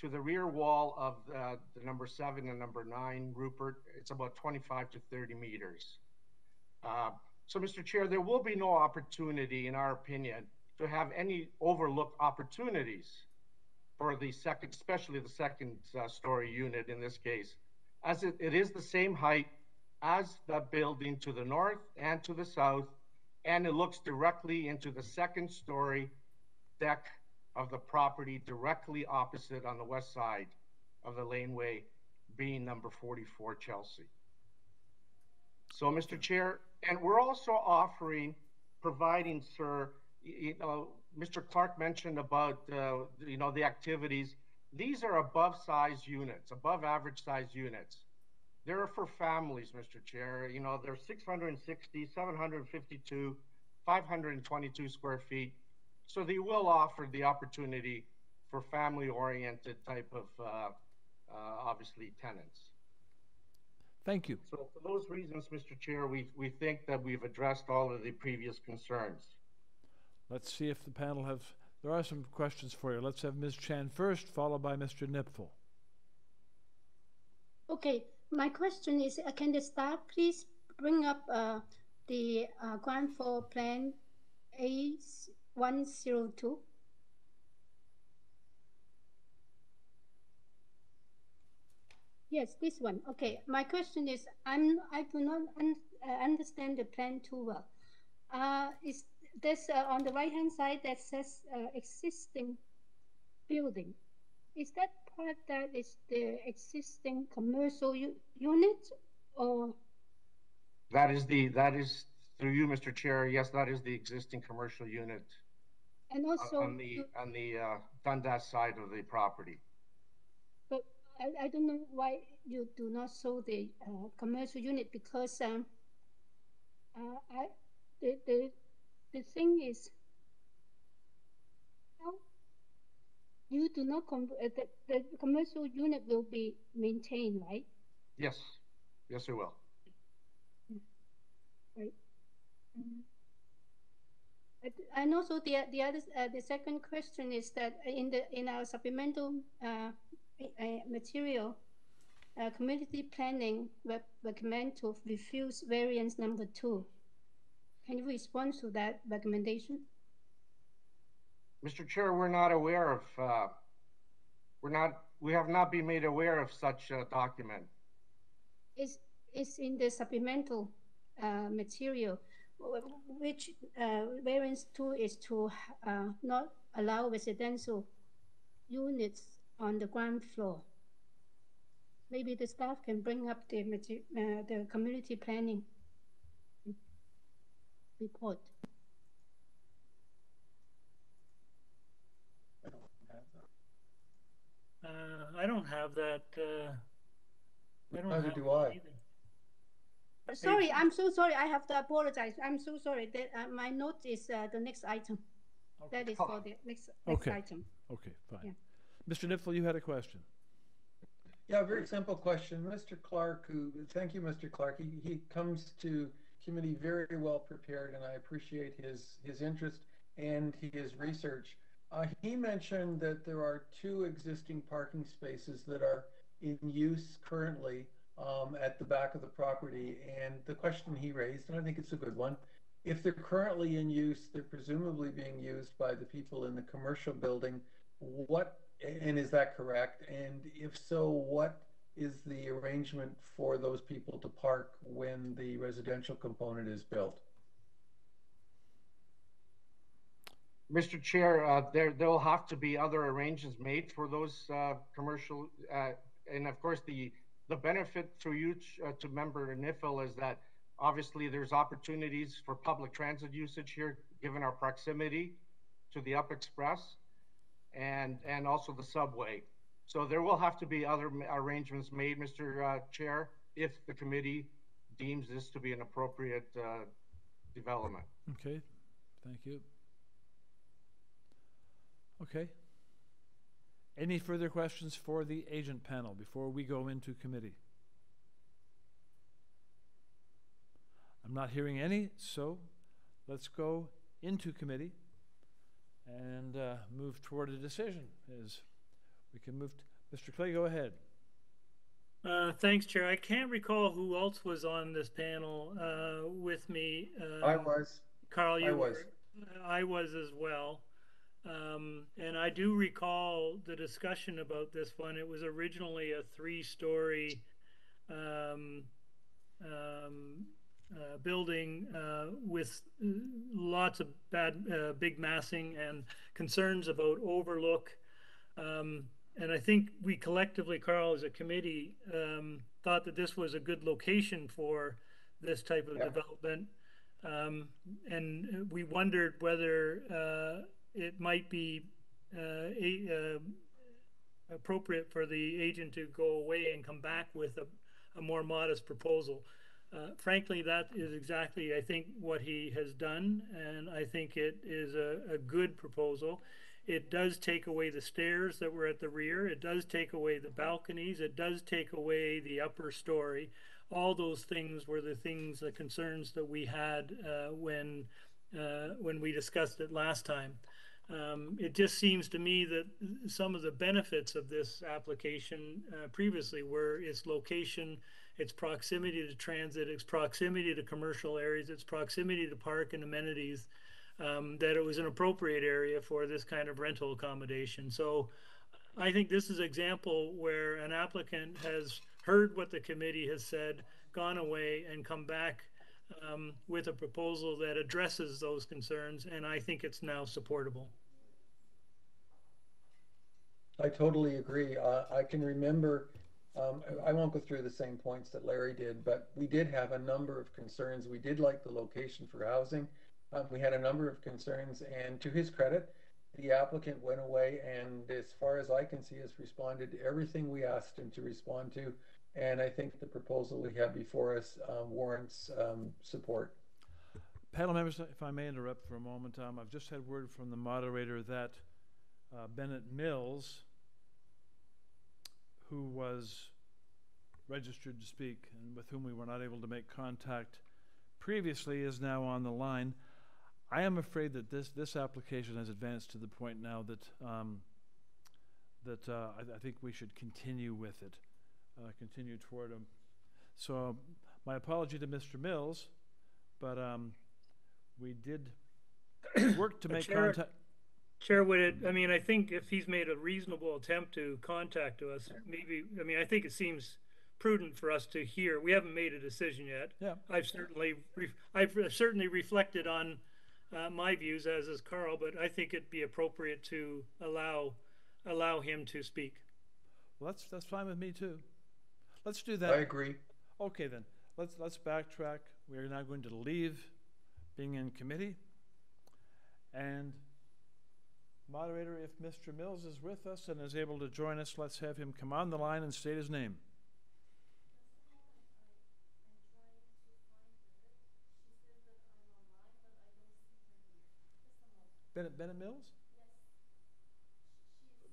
S31: to the rear wall of uh, the number seven and number nine, Rupert, it's about 25 to 30 meters. Uh, so, Mr. Chair, there will be no opportunity, in our opinion, to have any overlook opportunities for the second, especially the second uh, story unit in this case, as it, it is the same height as the building to the north and to the south, and it looks directly into the second story deck of the property directly opposite on the west side of the laneway, being number 44 Chelsea. So, Mr. Chair, and we're also offering, providing, sir, you know, Mr. Clark mentioned about, uh, you know, the activities. These are above size units, above average size units. They're for families, Mr. Chair. You know, they're 660, 752, 522 square feet. So they will offer the opportunity for family-oriented type of, uh, uh, obviously, tenants.
S1: Thank you.
S31: So for those reasons, Mr. Chair, we, we think that we've addressed all of the previous concerns.
S1: Let's see if the panel have, there are some questions for you. Let's have Ms. Chan first, followed by Mr. Nipfel.
S12: Okay, my question is, uh, can the staff please bring up uh, the uh, ground floor plan A one zero two? Yes, this one. Okay, my question is, I'm I do not un, uh, understand the plan too well. Uh, is this uh, on the right hand side that says uh, existing building? Is that part that is the existing commercial unit or
S31: That is the, that is, through you, Mr. Chair, yes, that is the existing commercial unit
S12: and also
S31: on the, on the uh, Dundas side of the property.
S12: but I, I don't know why you do not show the uh, commercial unit because um uh, I the the the thing is how you do not com- uh, the, the commercial unit will be maintained right
S31: Yes, yes, it will.
S12: right Mhm. And- And also the the other uh, the second question is that in the in our supplemental uh, material, uh, community planning rec- recommend to refuse variance number two. Can you respond to that recommendation?
S31: Mr. Chair, we're not aware of, uh, we're not, we have not been made aware of such a document.
S12: Is is in the supplemental uh, material, which uh, variance two is to uh, not allow residential units on the ground floor. Maybe the staff can bring up the uh, the community planning report.
S5: Uh, I don't have that, uh, I don't
S6: Neither
S5: have
S6: do I.
S5: either.
S12: Sorry, I'm so sorry. I have to apologize. I'm so sorry. That uh, my note is uh, the next item. That is for the next, next
S1: Okay.
S12: item.
S1: Okay, fine.
S12: Yeah.
S1: Mr. Nipfel, you had a question.
S6: Yeah, very simple question. Mr. Clark, who, thank you, Mr. Clark. He, he comes to committee very well prepared and I appreciate his, his interest and his research. Uh, he mentioned that there are two existing parking spaces that are in use currently um, at the back of the property. And the question he raised, and I think it's a good one, if they're currently in use, they're presumably being used by the people in the commercial building. What, and is that correct? And if so, what is the arrangement for those people to park when the residential component is built?
S31: Mr. Chair, uh, there, there'll have to be other arrangements made for those, uh, commercial, uh, and of course, the, the benefit through you, uh, to member Nipfel is that obviously there's opportunities for public transit usage here, given our proximity to the Up Express and, and also the subway. So there will have to be other arrangements made, Mr. uh, Chair, if the committee deems this to be an appropriate, uh, development.
S1: Okay, thank you. Okay. Any further questions for the agent panel before we go into committee? I'm not hearing any, so let's go into committee and uh, move toward a decision. As we can move, to, Mr. Clay, go ahead.
S5: Uh, thanks, Chair. I can't recall who else was on this panel uh, with me. Uh,
S6: I was.
S5: Carl, you
S6: I was.
S5: were. I was as well. Um, and I do recall the discussion about this one. It was originally a three-story um, um, uh, building uh, with uh, lots of bad, uh, big massing and concerns about overlook. Um, and I think we collectively, Carl, as a committee, um, thought that this was a good location for this type of
S6: Yeah.
S5: development. Um, and we wondered whether uh, it might be uh, a, uh, appropriate for the agent to go away and come back with a, a more modest proposal. Uh, frankly, that is exactly, I think, what he has done, and I think it is a, a good proposal. It does take away the stairs that were at the rear. It does take away the balconies. It does take away the upper story. All those things were the things, the concerns that we had uh, when uh, when we discussed it last time. Um, it just seems to me that some of the benefits of this application uh, previously were its location, its proximity to transit, its proximity to commercial areas, its proximity to park and amenities, um, that it was an appropriate area for this kind of rental accommodation. So I think this is an example where an applicant has heard what the committee has said, gone away and come back um, with a proposal that addresses those concerns, and I think it's now supportable.
S6: I totally agree. Uh, I can remember, um, I won't go through the same points that Larry did, but we did have a number of concerns. We did like the location for housing. Um, we had a number of concerns, and to his credit, the applicant went away and, as far as I can see, has responded to everything we asked him to respond to. And I think the proposal we have before us um, warrants um, support.
S1: Panel members, if I may interrupt for a moment, um, I've just had word from the moderator that uh, Bennett Mills, who was registered to speak and with whom we were not able to make contact previously, is now on the line. I am afraid that this this application has advanced to the point now that um, that uh, I, I think we should continue with it, uh, continue toward him. So, my apology to Mr. Mills, but um, we did work to make contact.
S5: Chair, would it, I mean, I think if he's made a reasonable attempt to contact us, maybe, I mean, I think it seems prudent for us to hear. We haven't made a decision yet.
S1: Yeah.
S5: I've certainly, I've certainly reflected on uh, my views, as is Carl, but I think it'd be appropriate to allow, allow him to speak.
S1: Well, that's that's fine with me too. Let's do that.
S6: I agree.
S1: Okay then. Let's let's backtrack. We are now going to leave being in committee. And Moderator, if Mr. Mills is with us and is able to join us, let's have him come on the line and state his name. Bennett, Bennett Mills?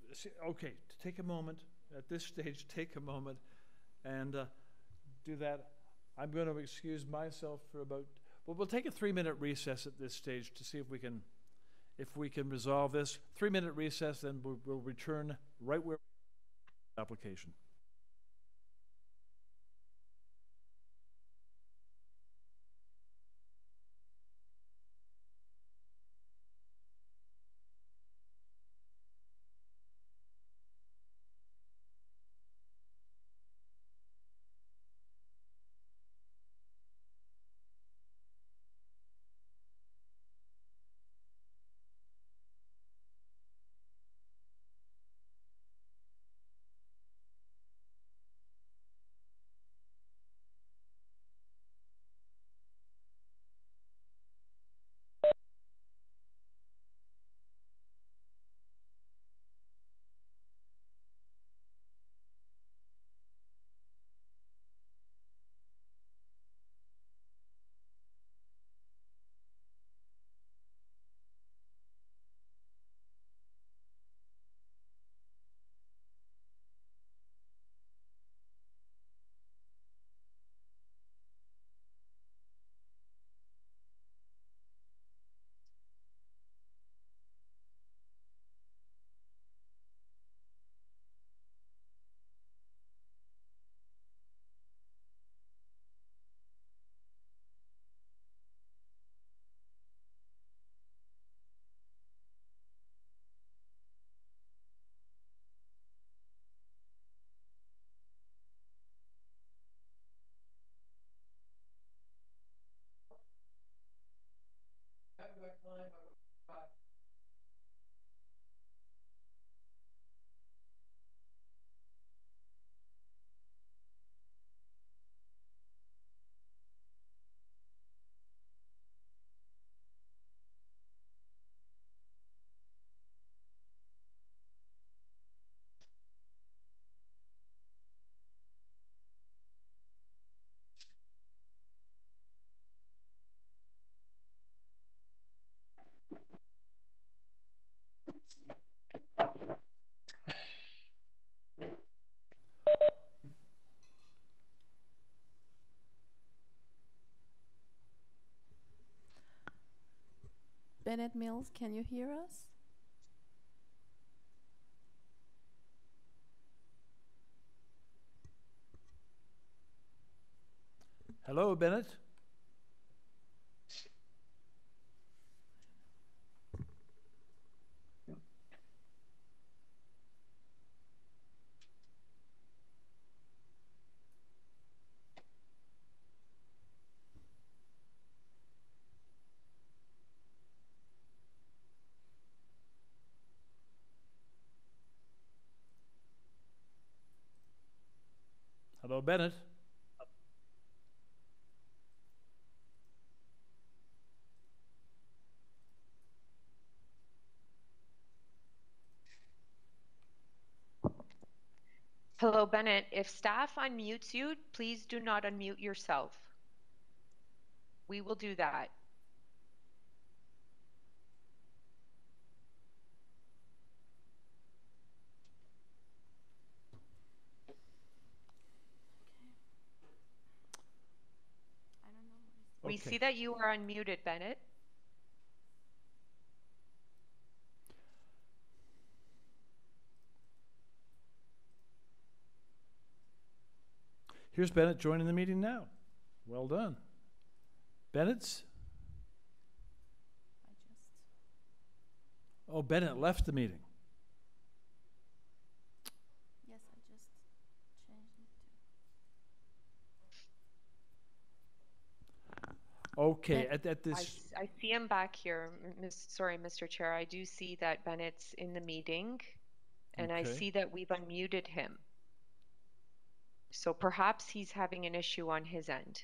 S1: Yes. Okay, take a moment. At this stage, take a moment and uh, do that. I'm going to excuse myself for about, well, we'll take a three minute recess at this stage to see if we can if we can resolve this. Three-minute recess, then we'll, we'll return right where application.
S3: Bennett Mills, can you hear us?
S1: Hello, Bennett. Hello, Bennett.
S2: Hello, Bennett. If staff unmutes you, please do not unmute yourself. We will do that. We
S1: Okay.
S2: see that you are unmuted, Bennett.
S1: Here's Bennett joining the meeting now. Well done. Bennett's? Oh, Bennett left the meeting.
S3: Yes, I just changed it to.
S1: Okay, at, at
S2: I,
S1: this,
S2: s- I see him back here. Miss, sorry, Mr. Chair. I do see that Bennett's in the meeting, and I see that we've unmuted him. So perhaps he's having an issue on his end.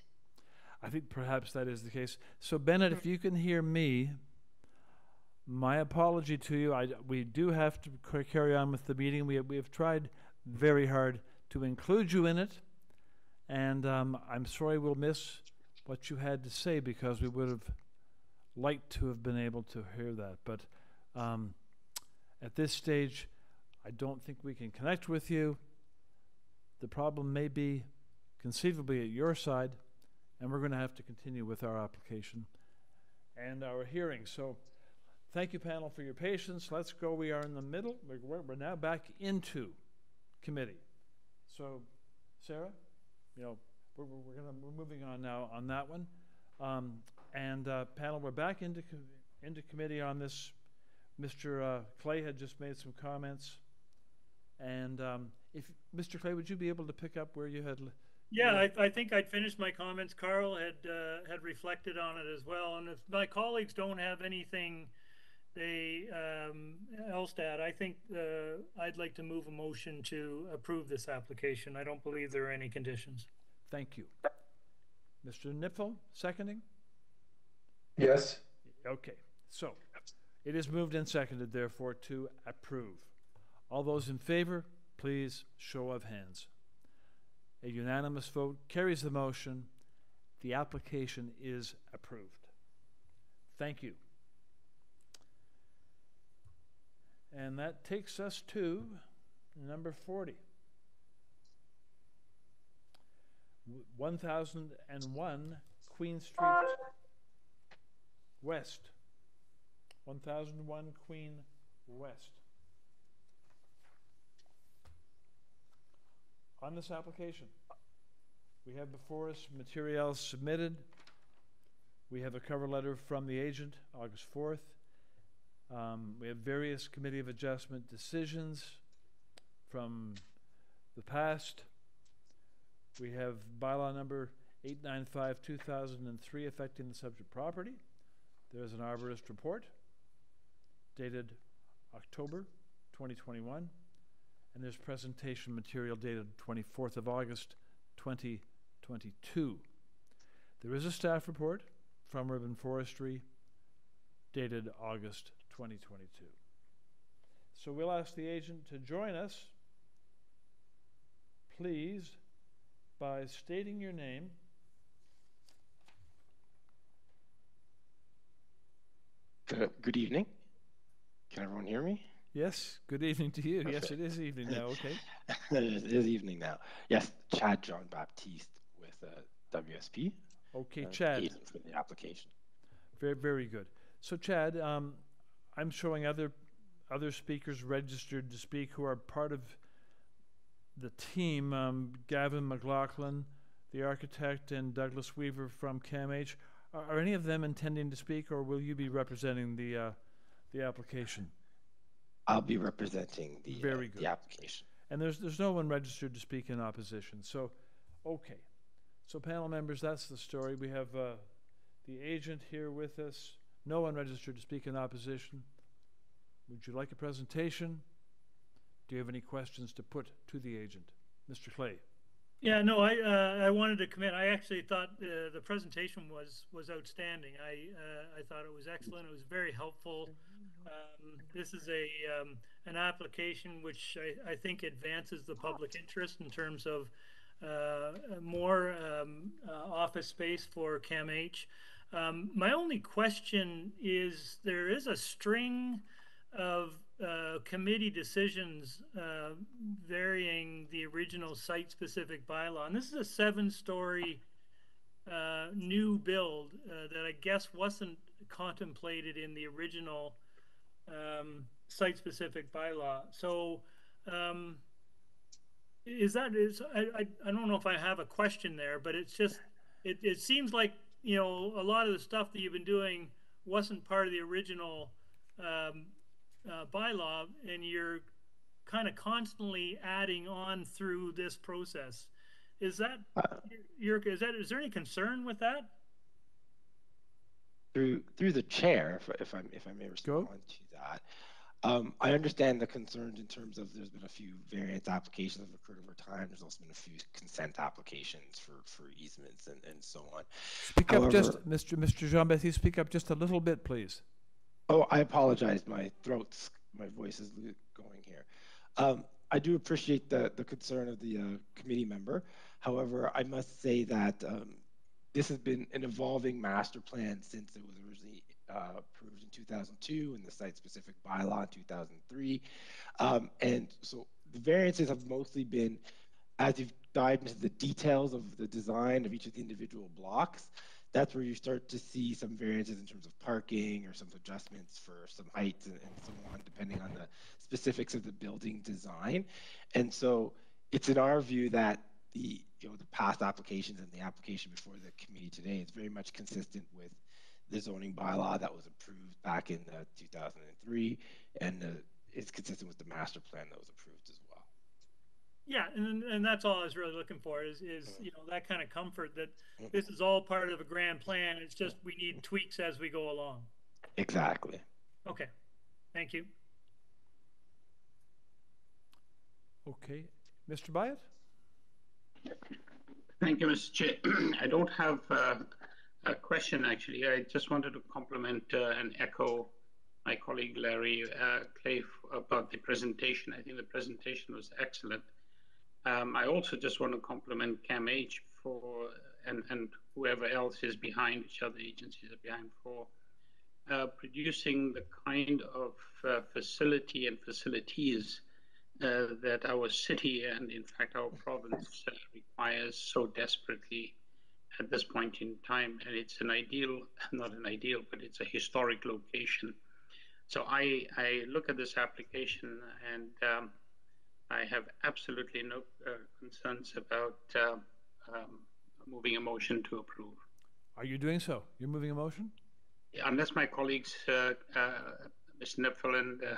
S1: I think perhaps that is the case. So, Bennett, if you can hear me, my apology to you. I, we do have to carry on with the meeting. We have, we have tried very hard to include you in it, and um, I'm sorry we'll miss what you had to say because we would have liked to have been able to hear that. But Um, at this stage, I don't think we can connect with you. The problem may be conceivably at your side, and we're going to have to continue with our application and our hearing. So, thank you, panel, for your patience. Let's go. We are in the middle. We're, we're now back into committee. So, Sarah, you know, we're, we're, gonna, we're moving on now on that one. Um, and uh, panel, we're back into, co- into committee on this. Mr. Uh, Clay had just made some comments. And um, if, Mr. Clay, would you be able to pick up where you had? l-
S5: Yeah, I, I think I'd finished my comments. Carl had uh, had reflected on it as well. And if my colleagues don't have anything they um, else to add, I think uh, I'd like to move a motion to approve this application. I don't believe there are any conditions.
S1: Thank you. Mr. Nipfel, seconding?
S6: Yes.
S1: Okay, so it is moved and seconded, therefore, to approve. All those in favor, please show of hands. A unanimous vote carries the motion. The application is approved. Thank you. And that takes us to number 40. 1001 Queen Street West. 1001 Queen West. On this application, we have before us materials submitted. We have a cover letter from the agent, August 4th. Um, we have various Committee of Adjustment decisions from the past. We have bylaw number 895 2003 affecting the subject property. There's an arborist report dated October 2021, and there's presentation material dated 24th of August 2022. There is a staff report from Urban Forestry dated August 2022. So we'll ask the agent to join us, please, by stating your name.
S33: Good, evening. Can everyone hear me?
S1: Yes, good evening to you. Yes, it is evening now, okay?
S33: it is evening now. Yes, Chad Jean-Baptiste with uh, WSP.
S1: Okay,
S33: uh,
S1: Chad.
S33: for the application.
S1: Very, very good. So, Chad, um, I'm showing other other speakers registered to speak who are part of the team. Um, Gavin McLaughlin, the architect, and Douglas Weaver from CAMH. Are, are any of them intending to speak, or will you be representing the uh, the application?
S33: I'll be representing the, uh,
S1: Very good.
S33: the application.
S1: And there's there's no one registered to speak in opposition. So, okay. So panel members, that's the story. We have uh, the agent here with us. No one registered to speak in opposition. Would you like a presentation? Do you have any questions to put to the agent, Mr. Clay?
S5: Yeah, no, I uh, I wanted to commit. I actually thought uh, the presentation was was outstanding. I uh, I thought it was excellent. It was very helpful. Um, this is a um, an application which I, I think advances the public interest in terms of uh, more um, uh, office space for CAMH. Um, my only question is there is a string of uh, committee decisions uh, varying the original site-specific bylaw, and this is a seven-story uh, new build uh, that I guess wasn't contemplated in the original um, site-specific bylaw. So, um, is that is I, I I don't know if I have a question there, but it's just it it seems like you know a lot of the stuff that you've been doing wasn't part of the original um, uh, bylaw, and you're kind of constantly adding on through this process. Is that your is that is there any concern with that?
S33: Through through the chair, if, if I if I may respond to that, um, I understand the concerns in terms of there's been a few variance applications that have occurred over time. There's also been a few consent applications for for easements and, and so on.
S1: Speak up just, Mr. Mr. Jean-Baptiste, speak up just a little bit, please.
S33: Oh, I apologize. My throat's, my voice is going here. Um, I do appreciate the, the concern of the uh, committee member. However, I must say that um, this has been an evolving master plan since it was originally uh, approved in 2002 and the site-specific bylaw in 2003. Um, and so the variances have mostly been, as you've dived into the details of the design of each of the individual blocks, that's where you start to see some variances in terms of parking or some adjustments for some heights and, and so on, depending on the specifics of the building design. And so it's in our view that the you know the past applications and the application before the committee today is very much consistent with the zoning bylaw that was approved back in uh, 2003 and uh, it's consistent with the master plan that was approved as.
S5: Yeah, and and that's all I was really looking for is is you know that kind of comfort that this is all part of a grand plan. It's just we need tweaks as we go along.
S33: Exactly.
S5: Okay, thank you.
S1: Okay, Mr. Byatt.
S8: Thank you, Mr. Chair. I don't have uh, a question actually. I just wanted to compliment uh, and echo my colleague Larry uh, Clay about the presentation. I think the presentation was excellent. Um, I also just want to compliment CAMH for and, and whoever else is behind, which other agencies are behind for uh, producing the kind of uh, facility and facilities uh, that our city and in fact our province uh, requires so desperately at this point in time. And it's an ideal, not an ideal, but it's a historic location. So I, I look at this application and um, I have absolutely no uh, concerns about uh, um, moving a motion to approve.
S1: Are you doing so? You're moving a motion?
S8: Unless my colleagues, uh, uh, Ms. Nipfel and uh,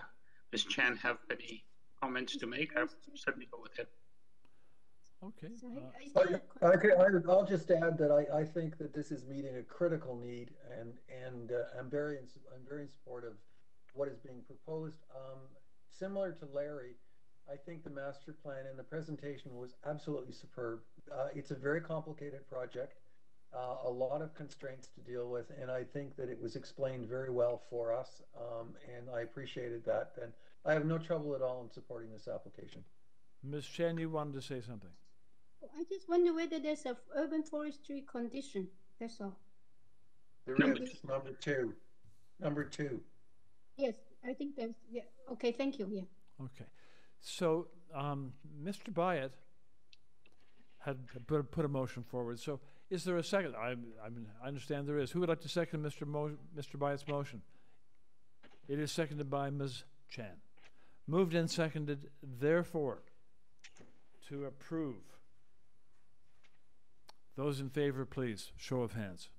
S8: Ms. Chan have any comments to make, I'll certainly go with it.
S1: Okay.
S6: I, I, I, will just add that I, I think that this is meeting a critical need, and and uh, I'm very in, I'm very in support of what is being proposed. Um, similar to Larry, I think the master plan and the presentation was absolutely superb. Uh, it's a very complicated project, uh, a lot of constraints to deal with, and I think that it was explained very well for us, um, and I appreciated that. And I have no trouble at all in supporting this application.
S1: Ms. Chen, you wanted to say something.
S12: I just wonder whether there's a urban forestry condition. That's all.
S6: There number is two. number two. Number two.
S12: Yes, I think there's. Yeah. Okay. Thank you. Yeah.
S1: Okay. So, um, Mr. Byatt had put, a motion forward. So, is there a second? I, I, I understand there is. Who would like to second Mr. Mo, Mr. Byatt's motion? It is seconded by Ms. Chan. Moved and seconded, therefore, to approve. Those in favor, please, show of hands.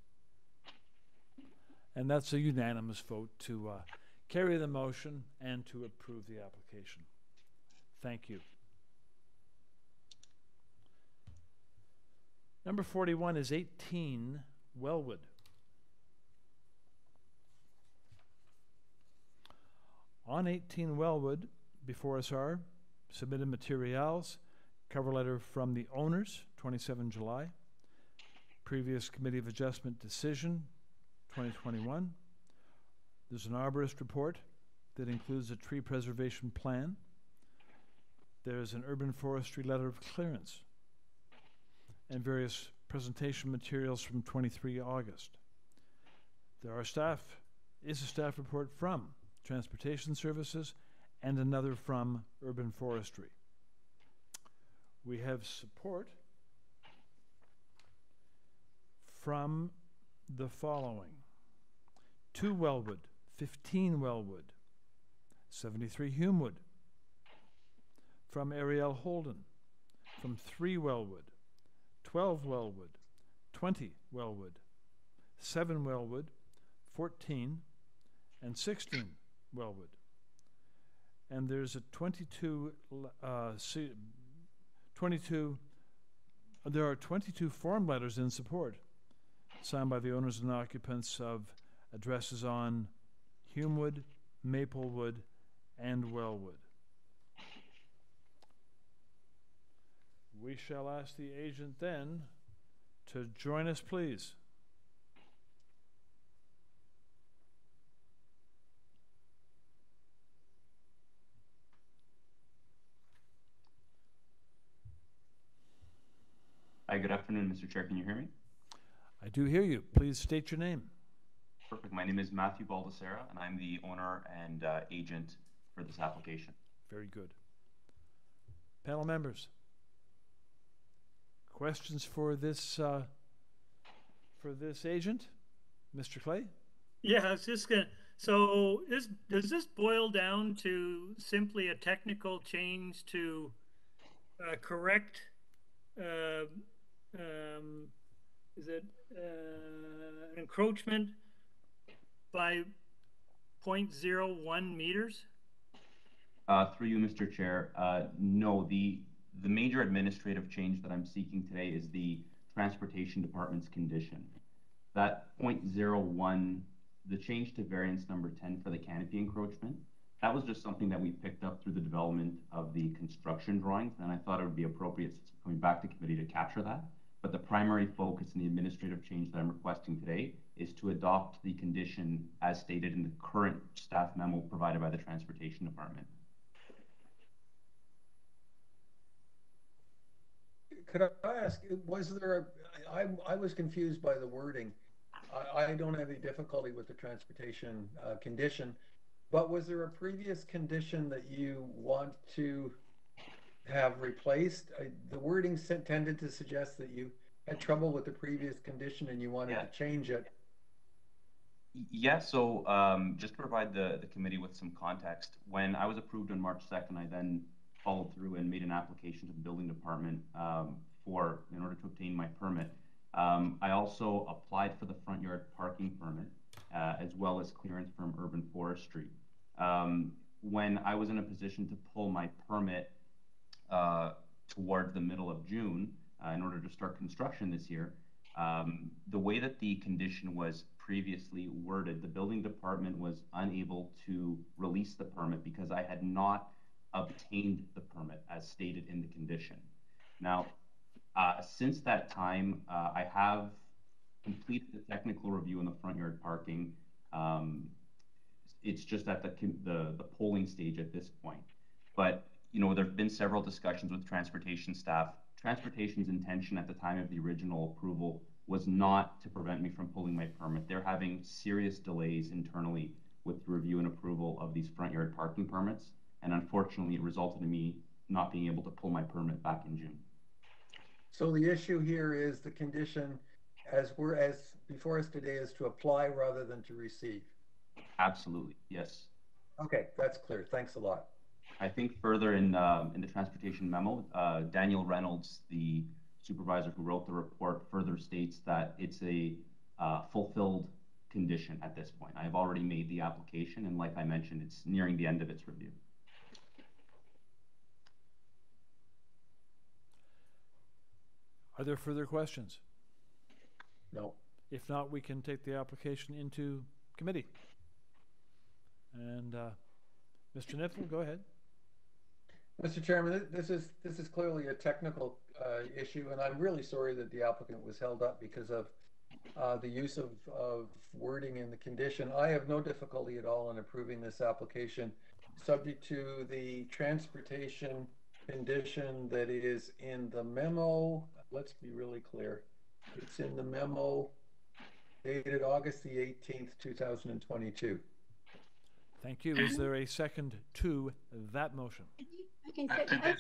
S1: And that's a unanimous vote to uh, carry the motion and to approve the application. Thank you. Number 41 is 18 Wellwood. On 18 Wellwood, before us are submitted materials, cover letter from the owners, 27 July, previous Committee of Adjustment decision, 2021. There's an arborist report that includes a tree preservation plan. There's an urban forestry letter of clearance and various presentation materials from 23 August. There are staff, is a staff report from Transportation Services, and another from Urban Forestry. We have support from the following 2 Wellwood, 15 Wellwood, 73 Humewood, from Ariel Holden, from 3 Wellwood, 12 Wellwood, 20 Wellwood, 7 Wellwood, 14, and 16 Wellwood. And there's a 22, uh, 22, there are 22 form letters in support signed by the owners and occupants of addresses on Humewood, Maplewood, and Wellwood. We shall ask the agent then to join us, please.
S34: Hi, good afternoon, Mr. Chair. Can you hear me?
S1: I do hear you. Please state your name.
S34: Perfect. My name is Matthew Baldessera, and I'm the owner and uh, agent for this application.
S1: Very good. Panel members, questions for this uh, for this agent, Mr. Clay?
S5: Yeah, I was just gonna. So, is does this boil down to simply a technical change to uh, correct? Uh, um, is it uh, encroachment by 0.01 meters?
S34: Uh, through you, Mr. Chair, uh, no, the, the major administrative change that I'm seeking today is the Transportation Department's condition. That 0.01, the change to variance number 10 for the canopy encroachment, that was just something that we picked up through the development of the construction drawings, and I thought it would be appropriate since coming back to committee to capture that. But the primary focus in the administrative change that I'm requesting today is to adopt the condition as stated in the current staff memo provided by the Transportation Department.
S6: Could I ask, was there, a, I, I was confused by the wording. I, I don't have any difficulty with the transportation uh, condition, but was there a previous condition that you want to have replaced? I, the wording tended to suggest that you had trouble with the previous condition and you wanted yeah. to change it.
S34: Yeah, so um, just to provide the, the committee with some context, when I was approved on March 2nd, I then followed through and made an application to the building department um, for in order to obtain my permit. Um, I also applied for the front yard parking permit uh, as well as clearance from urban forestry. Um, when I was in a position to pull my permit uh, towards the middle of June uh, in order to start construction this year, um, the way that the condition was previously worded, the building department was unable to release the permit because I had not obtained the permit as stated in the condition. Now, uh, since that time, uh, I have completed the technical review in the front yard parking. Um, it's just at the, the, the polling stage at this point. But, you know, there have been several discussions with transportation staff. Transportation's intention at the time of the original approval was not to prevent me from pulling my permit. They're having serious delays internally with the review and approval of these front yard parking permits and unfortunately it resulted in me not being able to pull my permit back in June.
S6: So the issue here is the condition as we're as before us today is to apply rather than to receive.
S34: Absolutely, yes.
S6: Okay, that's clear. Thanks a lot.
S34: I think further in um, in the transportation memo, uh, Daniel Reynolds, the supervisor who wrote the report, further states that it's a uh, fulfilled condition at this point. I have already made the application, and like I mentioned, it's nearing the end of its review.
S1: Are there further questions?
S6: No.
S1: If not, we can take the application into committee. And uh, Mr. Nipfel, go ahead.
S6: Mr. Chairman, this is this is clearly a technical uh, issue, and I'm really sorry that the applicant was held up because of uh, the use of, of wording in the condition. I have no difficulty at all in approving this application, subject to the transportation condition that is in the memo let's be really clear. It's in the memo dated August the 18th, 2022.
S1: Thank you. Is there a second to that motion?
S12: Okay,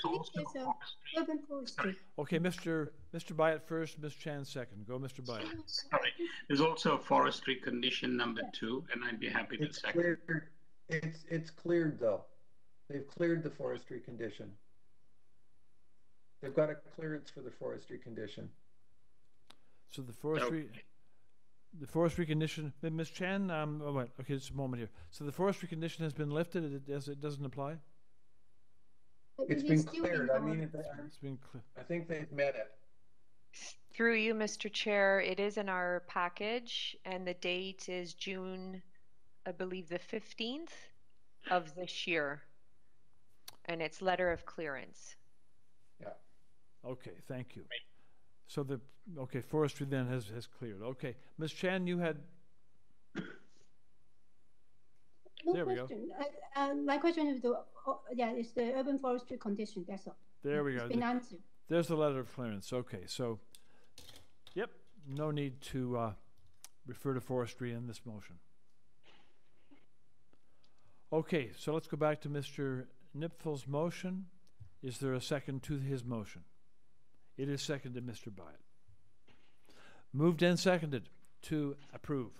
S12: so I think there's a.
S1: Okay, Mr. Mr. Byatt first, Ms. Chan second. Go, Mr. Byatt.
S8: Sorry. There's also a forestry condition number two, and I'd be happy to
S6: It's
S8: second.
S6: cleared, it's, it's cleared though. They've cleared the forestry condition. They've got a clearance for the forestry condition.
S1: So the forestry, the forestry condition, Ms. Chan, um, oh wait, okay, just a moment here. So the forestry condition has been lifted, it, does, it doesn't apply?
S6: It's been cleared, I mean, it-
S1: It's been clear.
S6: I think they've met it.
S2: Through you, Mr. Chair, it is in our package and the date is June, I believe, the 15th of this year. And it's letter of clearance.
S1: Okay, thank you. So the, okay, forestry then has, has cleared. Okay, Ms. Chan, you had,
S12: No
S1: There we go.
S12: question. Uh, uh, my question is the, oh, yeah, it's the urban forestry condition, that's all.
S1: there we
S12: It's
S1: go.
S12: been
S1: The-
S12: answered.
S1: There's the letter of clearance. Okay, so, yep, no need to uh, refer to forestry in this motion. Okay, so let's go back to Mr. Nipfel's motion. Is there a second to his motion? It is seconded, Mr. Byatt. Moved and seconded to approve.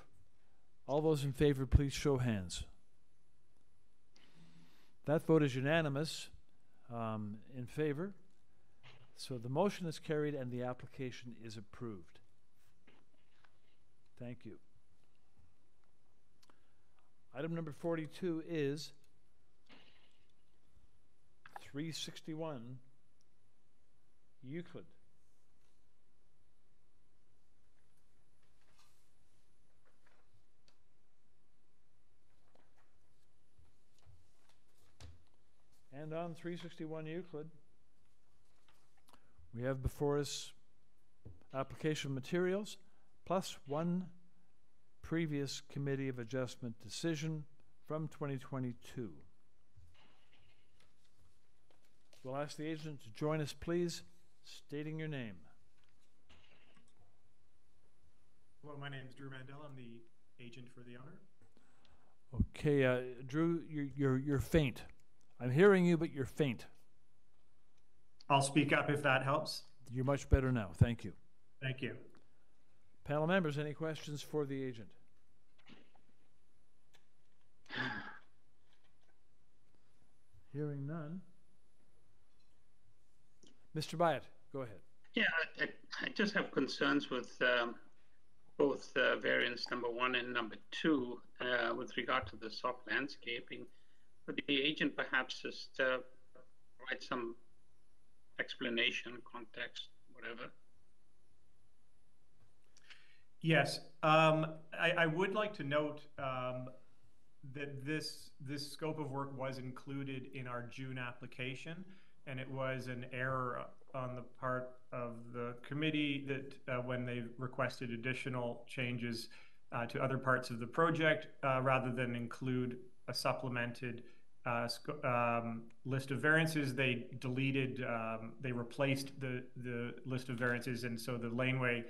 S1: All those in favor, please show hands. That vote is unanimous um, in favor. So the motion is carried and the application is approved. Thank you. Item number 42 is 361 Euclid. And on 361 Euclid, we have before us application materials plus one previous Committee of Adjustment decision from 2022. We'll ask the agent to join us, please, stating your name.
S35: Hello, my name is Drew Mandel. I'm the agent for the owner.
S1: Okay, uh, Drew, you're, you're, you're faint. I'm hearing you, but you're faint.
S35: I'll speak up if that helps.
S1: You're much better now. Thank you.
S35: Thank you.
S1: Panel members, any questions for the agent? Hearing none. Mr. Byatt, go ahead.
S8: Yeah, I, I just have concerns with um, both uh, variance number one and number two uh, with regard to the soft landscaping. Would the agent perhaps just uh, provide some explanation, context, whatever?
S35: Yes, um, I, I, would like to note um, that this this scope of work was included in our June application, and it was an error on the part of the committee that uh, when they requested additional changes uh, to other parts of the project, uh, rather than include a supplemented uh, um, list of variances, they deleted, um, they replaced the the list of variances, and so the laneway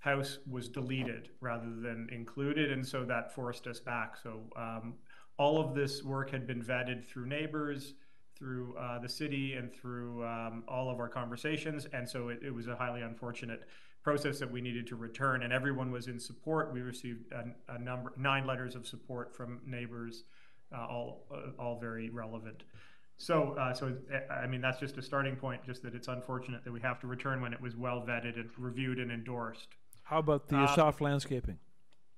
S35: house was deleted rather than included, and so that forced us back. So um, all of this work had been vetted through neighbors, through uh, the city, and through um, all of our conversations, and so it, it, was a highly unfortunate process that we needed to return. And everyone was in support. We received a, a number nine letters of support from neighbors, uh, all uh, all very relevant. So, uh, so I mean, that's just a starting point. Just that it's unfortunate that we have to return when it was well vetted and reviewed and endorsed.
S1: How about the uh, soft landscaping?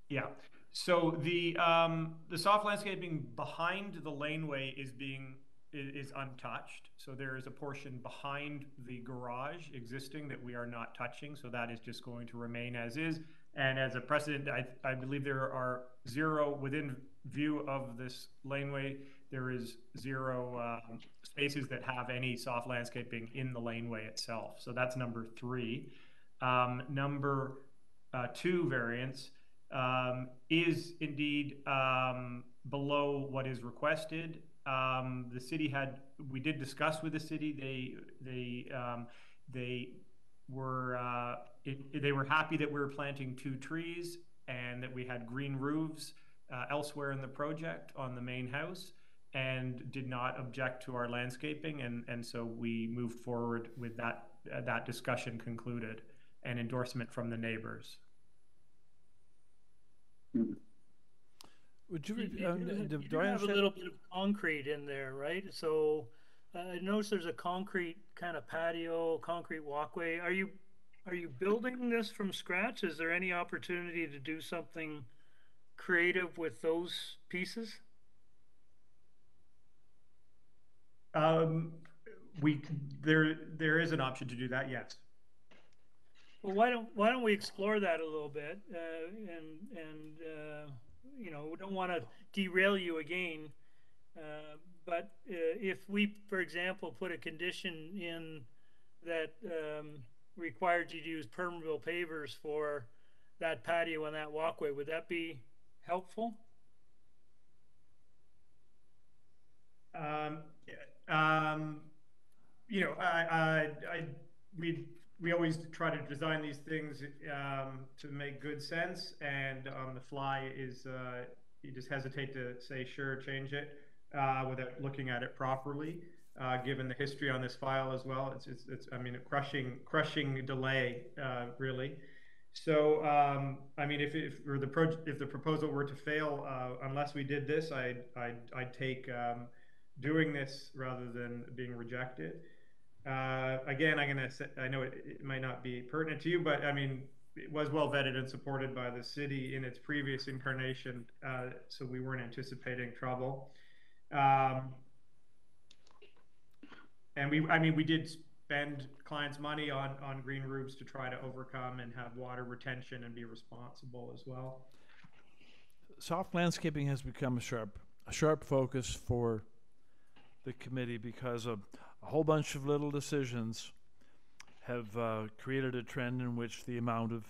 S35: Yeah. So the um, the soft landscaping behind the laneway is being is, is, untouched. So there is a portion behind the garage existing that we are not touching. So that is just going to remain as is. And as a precedent, I, I believe there are zero within view of this laneway. There is zero um, spaces that have any soft landscaping in the laneway itself. So that's number three. Um, number uh, two variance um, is indeed um, below what is requested. Um, the city had, we did discuss with the city. They they um, they were uh, it, they were happy that we were planting two trees and that we had green roofs uh, elsewhere in the project on the main house and did not object to our landscaping and and so we moved forward with that uh, that discussion concluded and endorsement from the neighbors.
S1: Would you,
S5: you, um, you, do, you do have a little bit of concrete in there, right? So uh, I notice there's a concrete kind of patio, concrete walkway. Are you are you building this from scratch? Is there any opportunity to do something creative with those pieces?
S35: Um, we there there is an option to do that. Yes.
S5: Well, why don't why don't we explore that a little bit? Uh, and and uh, you know, we don't want to derail you again. Uh, but uh, if we, for example, put a condition in that um, required you to use permeable pavers for that patio and that walkway, would that be helpful?
S35: Um, um, you know, I, I, I we we always try to design these things um, to make good sense, and on the fly is uh, you just hesitate to say sure, change it uh, without looking at it properly. Uh, given the history on this file as well, it's it's, it's I mean a crushing crushing delay uh, really. So um, I mean if if the pro- if the proposal were to fail, uh, unless we did this, I'd I'd, I'd take um, doing this rather than being rejected. Uh, again, I'm gonna say, I know it, it might not be pertinent to you, but I mean, it was well vetted and supported by the city in its previous incarnation, uh, so we weren't anticipating trouble. Um, and we, I mean, we did spend clients' money on on green roofs to try to overcome and have water retention and be responsible as well.
S1: Soft landscaping has become a sharp a sharp focus for the committee because of a whole bunch of little decisions have uh, created a trend in which the amount of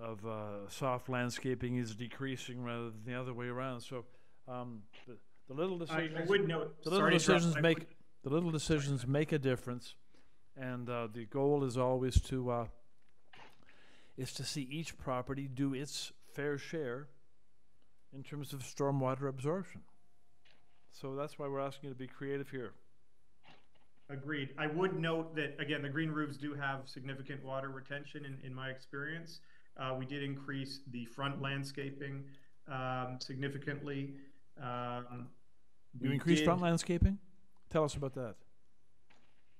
S1: of uh, soft landscaping is decreasing rather than the other way around. So um, the, the little decisions,
S35: I, I would note,
S1: the little decisions make
S35: would-
S1: the little decisions make a difference, and uh, the goal is always to uh, is to see each property do its fair share in terms of stormwater absorption. So that's why we're asking you to be creative here.
S35: Agreed. I would note that, again, the green roofs do have significant water retention in, in my experience. Uh, we did increase the front landscaping um, significantly. Um,
S1: You increased front landscaping? Tell us about that.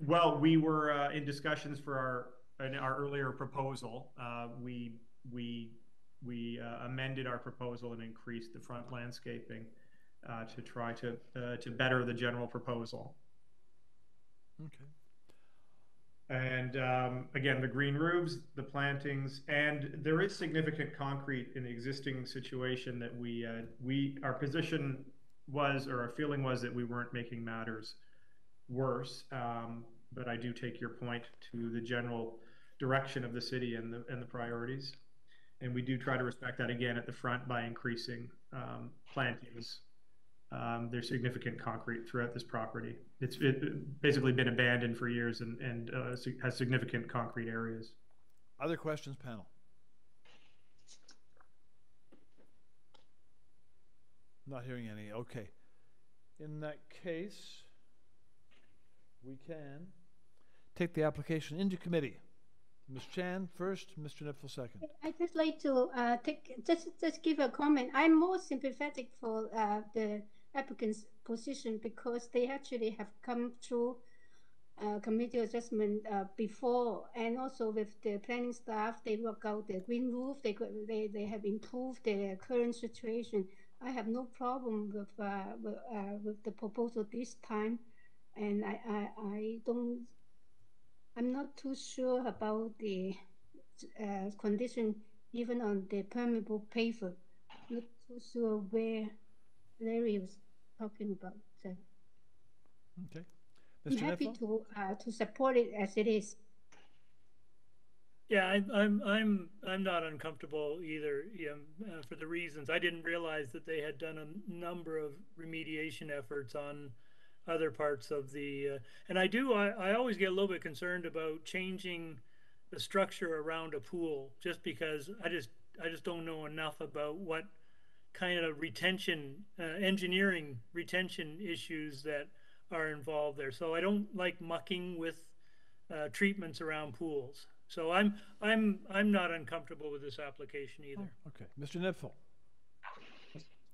S35: Well, we were uh, in discussions for our in our earlier proposal. Uh, we we we uh, amended our proposal and increased the front landscaping uh, to try to uh, to better the general proposal.
S1: Okay.
S35: And um, again, the green roofs, the plantings, and there is significant concrete in the existing situation that we, uh, we, our position was, or our feeling was that we weren't making matters worse. Um, but I do take your point to the general direction of the city and the, and the priorities. And we do try to respect that again at the front by increasing um, plantings. Um, there's significant concrete throughout this property. It's it, basically been abandoned for years and, and uh, has significant concrete areas.
S1: Other questions, panel? Not hearing any. Okay. In that case, we can take the application into committee. Ms. Chan first, Mr. Nipfel second.
S12: I just like to uh, take just just give a comment. I'm more sympathetic for uh, the applicant's position because they actually have come through uh, committee adjustment uh, before, and also with the planning staff, they work out the green roof. They they they have improved their current situation. I have no problem with uh, with, uh, with the proposal this time, and I, I I don't I'm not too sure about the uh, condition even on the permeable paver. Not too sure where Larry was talking about. So
S1: Okay.
S12: I'm happy
S1: Nipfel?
S12: to uh, to support it as it is.
S5: Yeah, I, I'm I'm I'm not uncomfortable either. Yeah, uh, for the reasons I didn't realize that they had done a number of remediation efforts on other parts of the. Uh, and I do I, I always get a little bit concerned about changing the structure around a pool just because I just I just don't know enough about what kind of retention uh, engineering retention issues that are involved there. So I don't like mucking with uh, treatments around pools. So I'm I'm I'm not uncomfortable with this application either.
S1: Okay. Mr. Nipfel?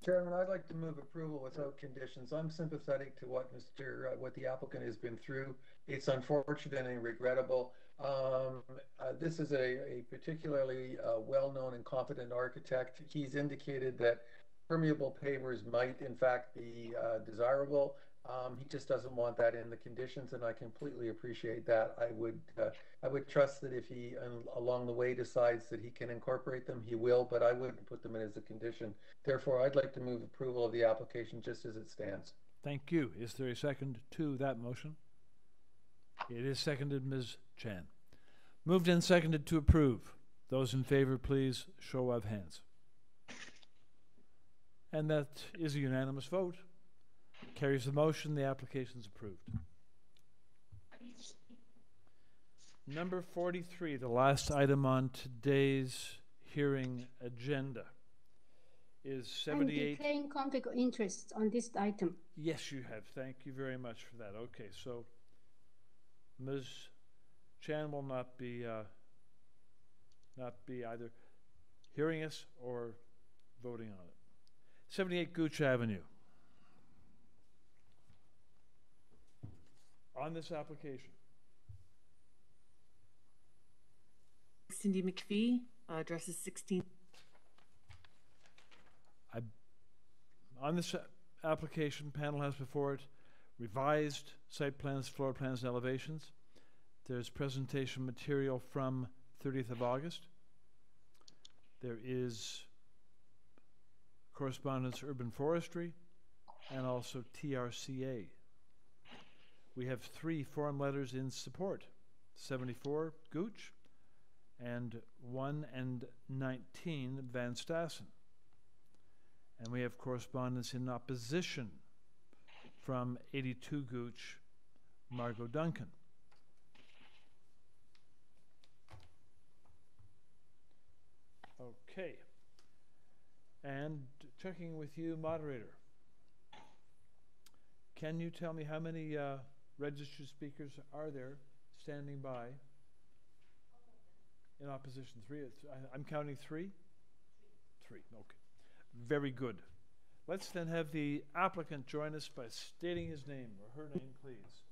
S6: Chairman, I'd like to move approval without conditions. I'm sympathetic to what Mr., uh, what the applicant has been through. It's unfortunate and regrettable. Um, uh, this is a, a particularly uh, well-known and competent architect. He's indicated that permeable pavers might in fact be uh, desirable. Um, he just doesn't want that in the conditions, and I completely appreciate that. I would, uh, I would trust that if he, uh, along the way, decides that he can incorporate them, he will. But I wouldn't put them in as a condition. Therefore, I'd like to move approval of the application just as it stands.
S1: Thank you. Is there a second to that motion? It is seconded, Ms. Chan. Moved and seconded to approve. Those in favor, please show of hands. And that is a unanimous vote. Carries the motion. The application is approved. Number 43, the last item on today's hearing agenda is 78.
S12: I'm
S1: 78.
S12: declaring conflict of interest on this item.
S1: Yes, you have. Thank you very much for that. Okay, so Ms. Chan will not be uh, not be either hearing us or voting on it. 78 Gooch Avenue. On this application,
S36: Cindy McPhee, uh, address is 16.
S1: I, on this a- application, panel has before it revised site plans, floor plans, and elevations. There's presentation material from 30th of August. There is correspondence urban forestry and also TRCA. We have three form letters in support 74 Gooch and 1 and 19 Van Stassen. And we have correspondence in opposition from 82 Gooch, Margot Duncan. Okay. And checking with you, moderator. Can you tell me how many uh, registered speakers are there standing by? In opposition, three. I, I'm counting three? Three, okay. Very good. Let's then have the applicant join us by stating his name or her name, please.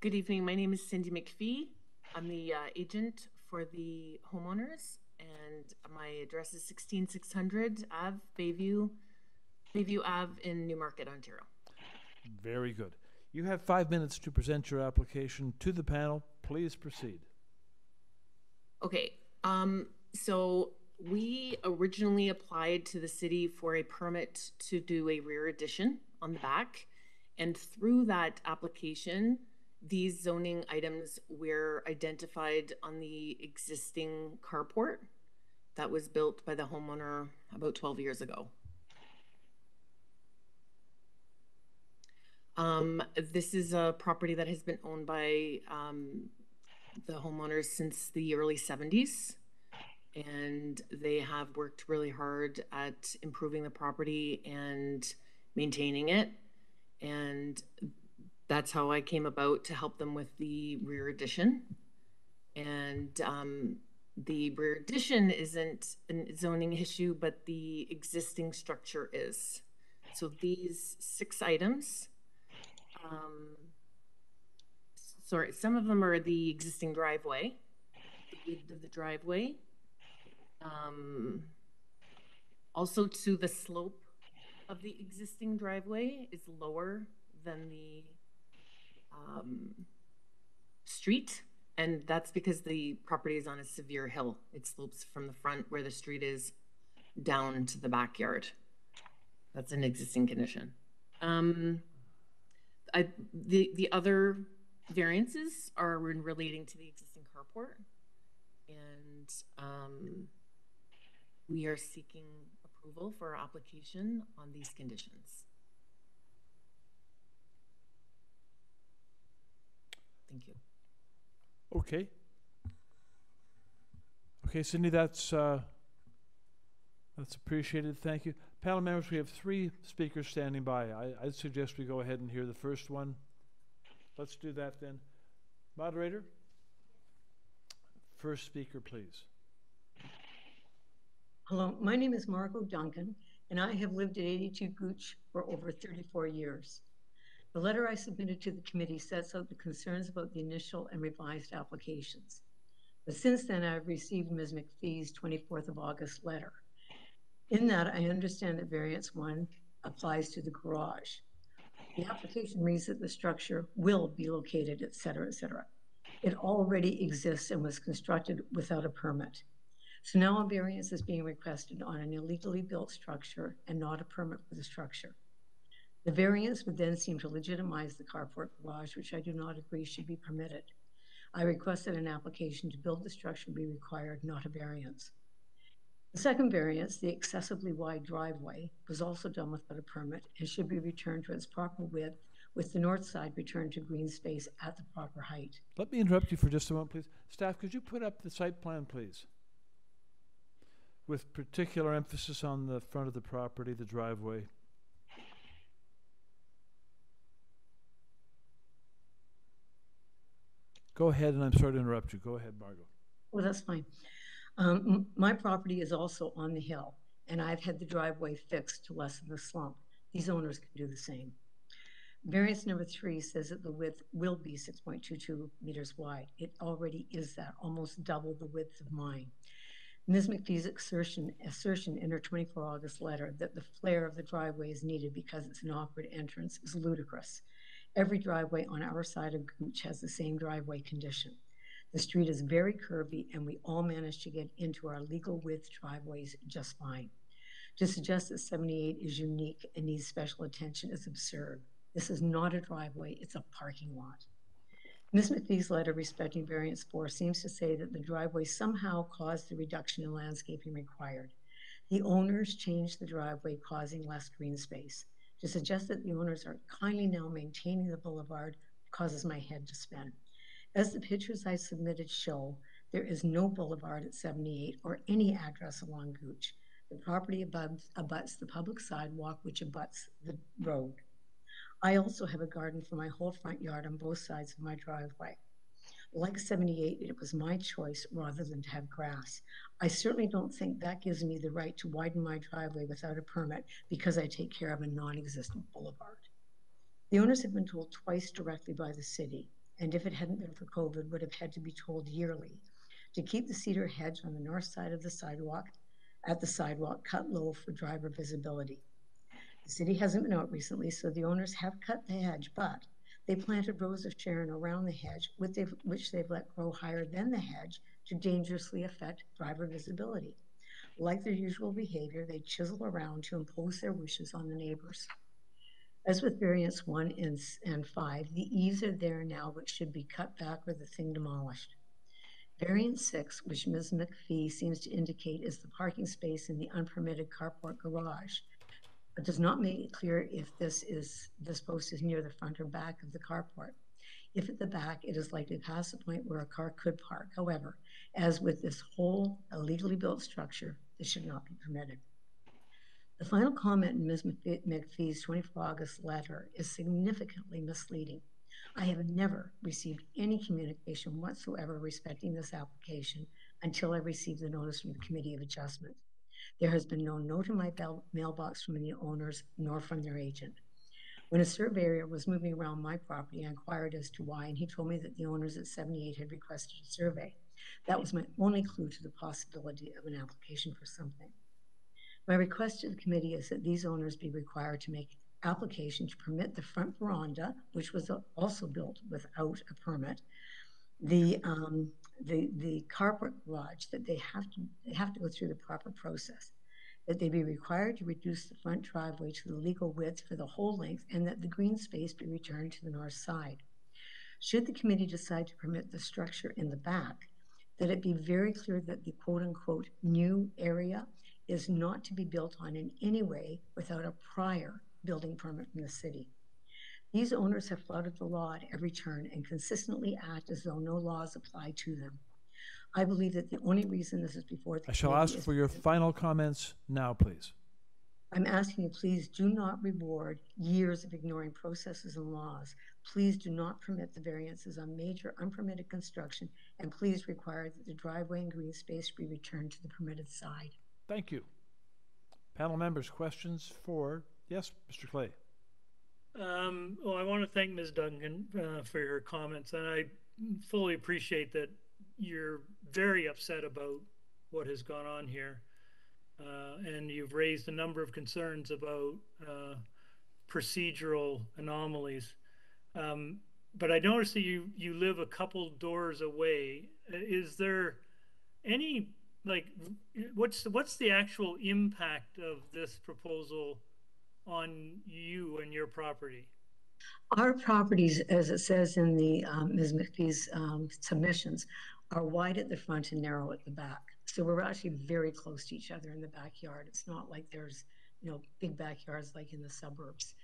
S36: Good evening. My name is Cindy McPhee. I'm the uh, agent for the homeowners, and my address is 16600 Ave, Bayview, Bayview Ave in Newmarket, Ontario.
S1: Very good. You have five minutes to present your application to the panel. Please proceed.
S36: Okay, um, so we originally applied to the city for a permit to do a rear addition on the back. And through that application, these zoning items were identified on the existing carport that was built by the homeowner about 12 years ago. Um, this is a property that has been owned by um, the homeowners since the early 70s. And they have worked really hard at improving the property and maintaining it. And that's how I came about to help them with the rear addition. And um, the rear addition isn't a zoning issue, but the existing structure is. So these six items um, sorry, some of them are the existing driveway, the width of the driveway. Um, also to the slope of the existing driveway is lower than the um, street. And that's because the property is on a severe hill. It slopes from the front where the street is down to the backyard. That's an existing condition. Um, I, the, the other variances are relating to the existing carport. And um, we are seeking approval for our application on these conditions. Thank you.
S1: Okay. Okay, Cindy, that's uh, that's appreciated. Thank you. Panel members, we have three speakers standing by. I, I'd suggest we go ahead and hear the first one. Let's do that then. Moderator, first speaker, please.
S37: Hello, my name is Margot Duncan, and I have lived at 82 Gooch for over 34 years. The letter I submitted to the committee sets out the concerns about the initial and revised applications. But since then, I've received Ms. McPhee's 24th of August letter. In that, I understand that variance one applies to the garage. The application reads that the structure will be located, et cetera, et cetera. It already exists and was constructed without a permit. So now a variance is being requested on an illegally built structure and not a permit for the structure. The variance would then seem to legitimize the carport garage, which I do not agree should be permitted. I requested an application to build the structure be required, not a variance. The second variance, the excessively wide driveway, was also done without a permit and should be returned to its proper width with the north side returned to green space at the proper height.
S1: Let me interrupt you for just a moment, please. Staff, could you put up the site plan, please? With particular emphasis on the front of the property, the driveway. Go ahead, and I'm sorry to interrupt you. Go ahead, Margot.
S37: Well, that's fine. Um, my property is also on the hill, and I've had the driveway fixed to lessen the slump. These owners can do the same. Variance number three says that the width will be 6.22 meters wide. It already is that, almost double the width of mine. Ms. McPhee's assertion, assertion in her 24 August letter that the flare of the driveway is needed because it's an awkward entrance is ludicrous. Every driveway on our side of Gooch has the same driveway condition. The street is very curvy, and we all manage to get into our legal width driveways just fine. To suggest that 78 is unique and needs special attention is absurd. This is not a driveway, it's a parking lot. Ms. McPhee's letter respecting variance four seems to say that the driveway somehow caused the reduction in landscaping required. The owners changed the driveway, causing less green space. To suggest that the owners are kindly now maintaining the boulevard causes my head to spin. As the pictures I submitted show, there is no boulevard at 78 or any address along Gooch. The property abuts, abuts the public sidewalk, which abuts the road. I also have a garden for my whole front yard on both sides of my driveway. Like 78, it was my choice rather than to have grass. I certainly don't think that gives me the right to widen my driveway without a permit because I take care of a non existent boulevard. The owners have been told twice directly by the city, and if it hadn't been for COVID, would have had to be told yearly to keep the cedar hedge on the north side of the sidewalk at the sidewalk cut low for driver visibility. The city hasn't been out recently, so the owners have cut the hedge, but they planted rose of Sharon around the hedge, which they've let grow higher than the hedge to dangerously affect driver visibility. Like their usual behavior, they chisel around to impose their wishes on the neighbors. As with variance one and, and five, the eaves are there now, which should be cut back or the thing demolished. Variance six, which Ms. McPhee seems to indicate is the parking space in the unpermitted carport garage, but does not make it clear if this is this post is near the front or back of the carport. If at the back, it is likely past the point where a car could park. However, as with this whole illegally built structure, this should not be permitted. The final comment in Ms. McPhee's 24 August letter is significantly misleading. I have never received any communication whatsoever respecting this application until I received the notice from the Committee of Adjustment. There has been no note in my mailbox from the owners nor from their agent. When a surveyor was moving around my property, I inquired as to why, and he told me that the owners at 78 had requested a survey. That was my only clue to the possibility of an application for something. My request to the committee is that these owners be required to make application to permit the front veranda, which was also built without a permit, the um, the the carport garage that they have to they have to go through the proper process that they be required to reduce the front driveway to the legal width for the whole length and that the green space be returned to the north side. Should the committee decide to permit the structure in the back, that it be very clear that the quote unquote new area is not to be built on in any way without a prior building permit from the city. These owners have flouted the law at every turn and consistently act as though no laws apply to them. I believe that the only reason this is before the
S1: I shall ask for your final comments now, please.
S37: I'm asking you, please do not reward years of ignoring processes and laws. Please do not permit the variances on major unpermitted construction, and please require that the driveway and green space be returned to the permitted side.
S1: Thank you. Panel members, questions for, yes, Mr. Clay.
S5: Um, well, I want to thank Ms. Duncan uh, for her comments, and I fully appreciate that you're very upset about what has gone on here, uh, and you've raised a number of concerns about uh, procedural anomalies. Um, but I noticed that you you live a couple doors away. Is there any like what's what's the actual impact of this proposal? On you and your property?
S37: Our properties, as it says in the um, Ms. McPhee's um, submissions, are wide at the front and narrow at the back. So we're actually very close to each other in the backyard. It's not like there's, you know, big backyards like in the suburbs.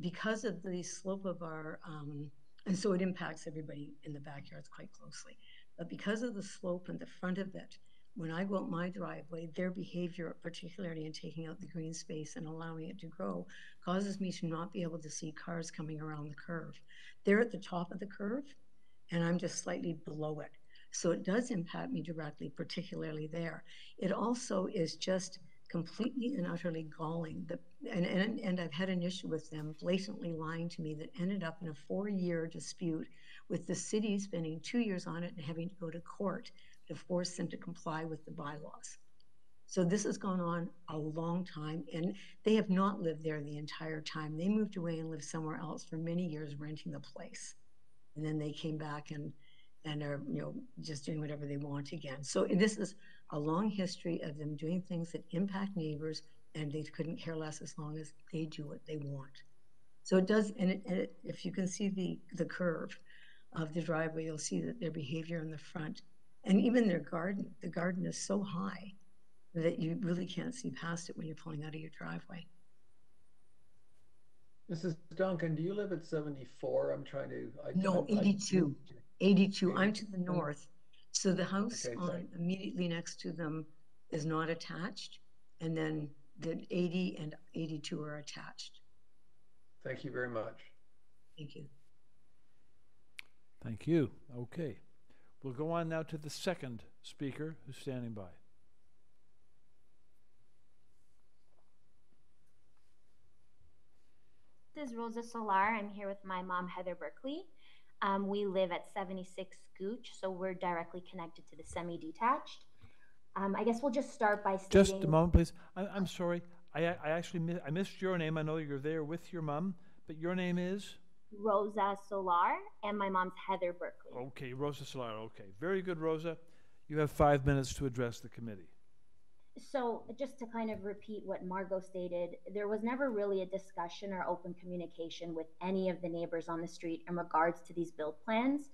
S37: because of the slope of our, um, and so it impacts everybody in the backyards quite closely. But because of the slope and the front of it, when I go out my driveway, their behavior, particularly in taking out the green space and allowing it to grow, causes me to not be able to see cars coming around the curve. They're at the top of the curve, and I'm just slightly below it. So it does impact me directly, particularly there. It also is just completely and utterly galling. The, and, and, and I've had an issue with them blatantly lying to me that ended up in a four year dispute with the city spending two years on it and having to go to court to force them to comply with the bylaws. So this has gone on a long time, and they have not lived there the entire time. They moved away and lived somewhere else for many years, renting the place, and then they came back and and are you know just doing whatever they want again. So this is a long history of them doing things that impact neighbors, and they couldn't care less as long as they do what they want. So it does, and, it, and it, if you can see the the curve of the driveway, you'll see that their behavior in the front, and even their garden, the garden is so high that you really can't see past it when you're pulling out of your driveway.
S6: Mrs. Duncan, do you live at 74? I'm trying to. I,
S37: no,
S6: I,
S37: 82. I, 82. I'm to the north. So the house
S6: Okay,
S37: on immediately next to them is not attached, and then the 80 and 82 are attached.
S6: Thank you very much.
S37: Thank you.
S1: Thank you. Okay. We'll go on now to the second speaker who's standing by.
S38: This is Rosa Solar. I'm here with my mom, Heather Berkeley. Um, we live at 76 Gooch, so we're directly connected to the semi detached. Um, I guess we'll just start by.
S1: Just a moment, please. I, I'm sorry. I, I actually mi- I missed your name. I know you're there with your mom, but your name is?
S38: Rosa Solar, and my mom's Heather Berkeley.
S1: Okay, Rosa Solar. Okay. Very good, Rosa. You have five minutes to address the committee.
S38: So, just to kind of repeat what Margot stated, there was never really a discussion or open communication with any of the neighbors on the street in regards to these build plans.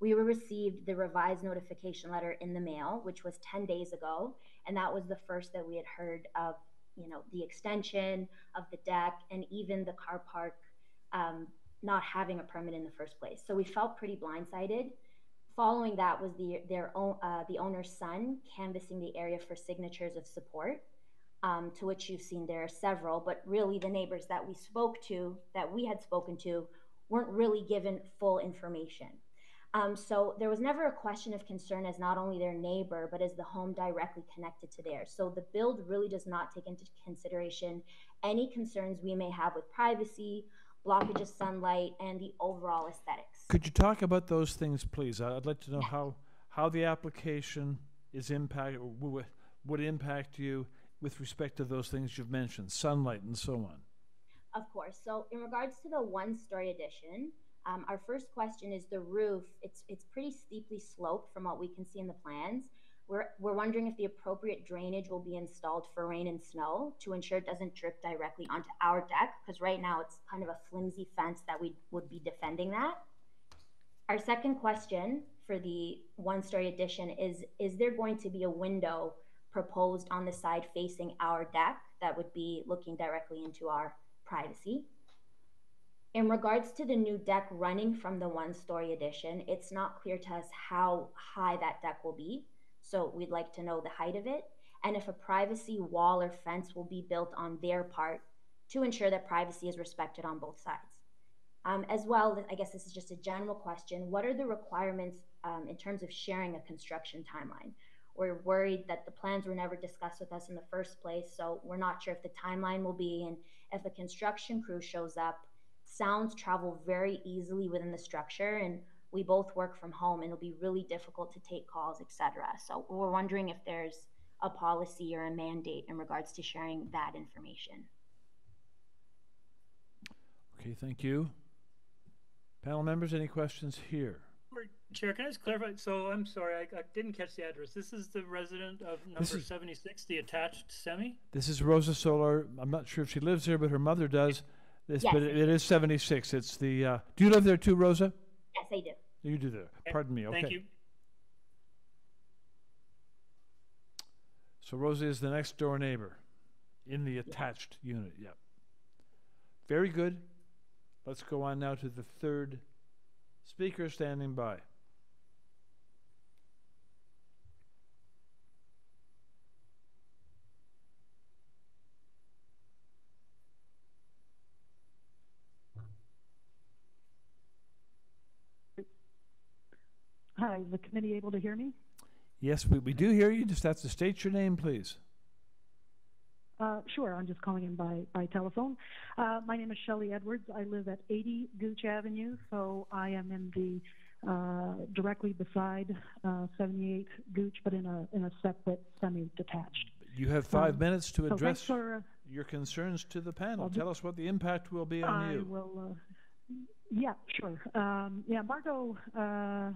S38: We received the revised notification letter in the mail, which was 10 days ago, and that was the first that we had heard of, you know, the extension of the deck and even the car park um, not having a permit in the first place. So we felt pretty blindsided. Following that was the their own uh, the owner's son canvassing the area for signatures of support, um, to which you've seen there are several. But really, the neighbors that we spoke to, that we had spoken to, weren't really given full information. Um, so there was never a question of concern as not only their neighbor, but as the home directly connected to theirs. So the build really does not take into consideration any concerns we may have with privacy, blockage of sunlight, and the overall aesthetics.
S1: Could you talk about those things, please? I'd like to know how, how the application is impact, would, would impact you with respect to those things you've mentioned, sunlight and so on.
S38: Of course. So in regards to the one-story addition, um, our first question is the roof. It's it's pretty steeply sloped from what we can see in the plans. We're we're wondering if the appropriate drainage will be installed for rain and snow to ensure it doesn't drip directly onto our deck. Because right now it's kind of a flimsy fence that we would be defending that. Our second question for the one-story addition is: Is there going to be a window proposed on the side facing our deck that would be looking directly into our privacy? In regards to the new deck running from the one story addition, it's not clear to us how high that deck will be. So we'd like to know the height of it and if a privacy wall or fence will be built on their part to ensure that privacy is respected on both sides. Um, as well, I guess this is just a general question what are the requirements um, in terms of sharing a construction timeline? We're worried that the plans were never discussed with us in the first place, so we're not sure if the timeline will be and if a construction crew shows up sounds travel very easily within the structure and we both work from home and it'll be really difficult to take calls etc so we're wondering if there's a policy or a mandate in regards to sharing that information
S1: Okay, thank you. Panel members, any questions here?
S5: Chair, can I just clarify? So I'm sorry, I, I didn't catch the address. This is the resident of number
S1: is-
S5: 76, the attached semi?
S1: This is Rosa Solar. I'm not sure if she lives here, but her mother does. This,
S38: Yes.
S1: but it, it is 76. It's the. Uh, do you live there too, Rosa?
S38: Yes i do
S1: You do there. Pardon me. Okay.
S5: Thank you.
S1: So Rosie is the next door neighbor in the attached unit. Yep. Very good. Let's go on now to the third speaker standing by.
S39: Hi, is the committee able to hear me?
S1: Yes, we, we do hear you. Just have to state your name, please.
S39: Uh, sure, I'm just calling in by, by telephone. Uh, my name is Shelley Edwards. I live at 80 Gooch Avenue, so I am in the uh, directly beside uh, 78 Gooch, but in a in a separate semi-detached.
S1: You have five
S39: Um,
S1: minutes to
S39: so
S1: address
S39: for, uh,
S1: your concerns to the panel. Tell us what the impact will be on
S39: I
S1: you.
S39: will. Uh, yeah, sure. Um, yeah, Margot, uh,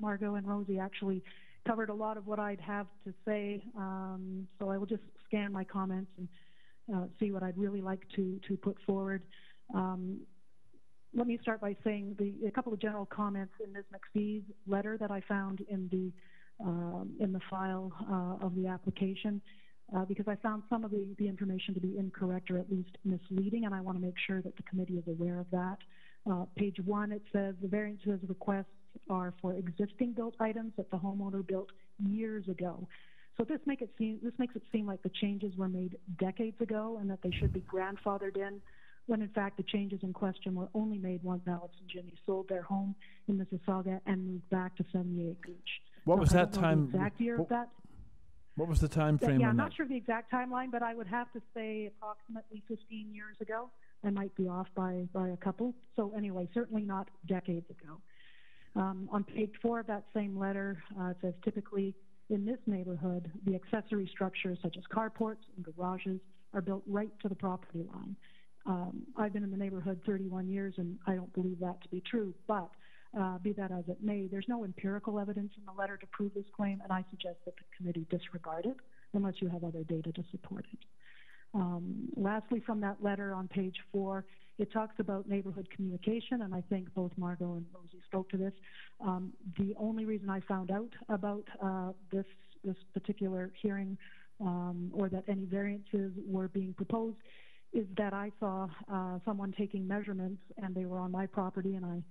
S39: Margot and Rosie actually covered a lot of what I'd have to say. Um, so I will just scan my comments and uh, see what I'd really like to to put forward. Um, let me start by saying the a couple of general comments in Ms. McPhee's letter that I found in the um, in the file uh, of the application. Uh, because I found some of the, the information to be incorrect or at least misleading, and I want to make sure that the committee is aware of that. Uh, page one, it says the variances requests are for existing built items that the homeowner built years ago. So this make it seem this makes it seem like the changes were made decades ago and that they should be grandfathered in, when in fact the changes in question were only made once Alex and Jimmy sold their home in Mississauga and moved back to 78 Gooch.
S1: What was that time-
S39: exact year of that.
S1: What was the time frame
S39: yeah, I'm
S1: that?
S39: not sure the exact timeline, but I would have to say approximately 15 years ago. I might be off by, by a couple. So anyway, certainly not decades ago. Um, on page four of that same letter, uh, it says typically in this neighborhood, the accessory structures such as carports and garages are built right to the property line. Um, I've been in the neighborhood 31 years and I don't believe that to be true, but uh, be that as it may, there's no empirical evidence in the letter to prove this claim, and I suggest that the committee disregard it unless you have other data to support it. Um, lastly, from that letter on page four, it talks about neighborhood communication, and I think both Margot and Rosie spoke to this. Um, the only reason I found out about uh, this this particular hearing, um, or that any variances were being proposed, is that I saw uh, someone taking measurements, and they were on my property, and I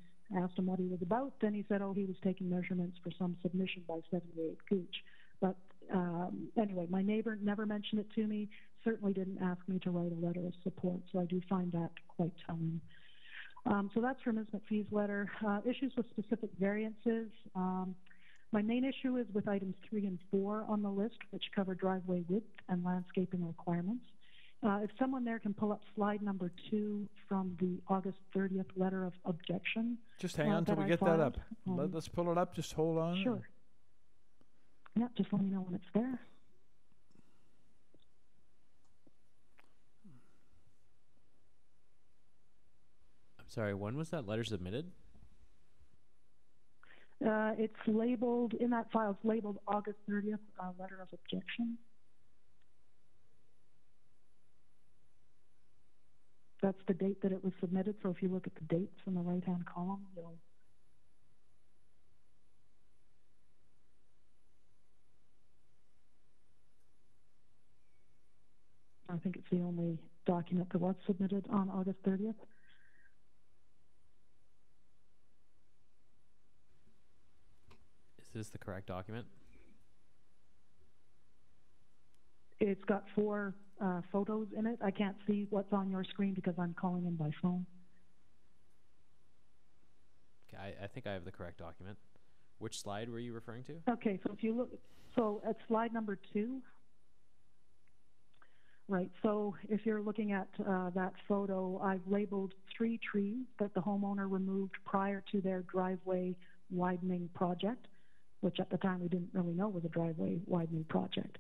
S39: asked him what he was about. Then he said, "Oh, he was taking measurements for some submission by 78 Gooch." But um, anyway, my neighbor never mentioned it to me. Certainly didn't ask me to write a letter of support, so I do find that quite telling. Um, so that's from Ms. McPhee's letter. Uh, issues with specific variances. Um, my main issue is with items three and four on the list, which cover driveway width and landscaping requirements. Uh, if someone there can pull up slide number two from the August 30th letter of objection.
S1: Just hang
S39: uh,
S1: on until we
S39: I
S1: get that
S39: filed,
S1: up. Let,
S39: um,
S1: us pull it up. Just hold on.
S39: Sure. Yeah, just let me know when it's there.
S40: I'm sorry, when was that letter submitted?
S39: Uh, it's labeled, in that file, it's labeled August 30th, uh, letter of objection. That's the date that it was submitted, so if you look at the dates in the right-hand column, you'll I think it's the only document that was submitted on August 30th.
S40: This the correct document?
S39: It's got four uh, photos in it. I can't see what's on your screen because I'm calling in by phone.
S40: Okay, I, I think I have the correct document. Which slide were you referring to?
S39: Okay, so if you look, so at slide number two, right, so if you're looking at uh, that photo, I've labeled three trees that the homeowner removed prior to their driveway widening project, which at the time we didn't really know was a driveway widening project.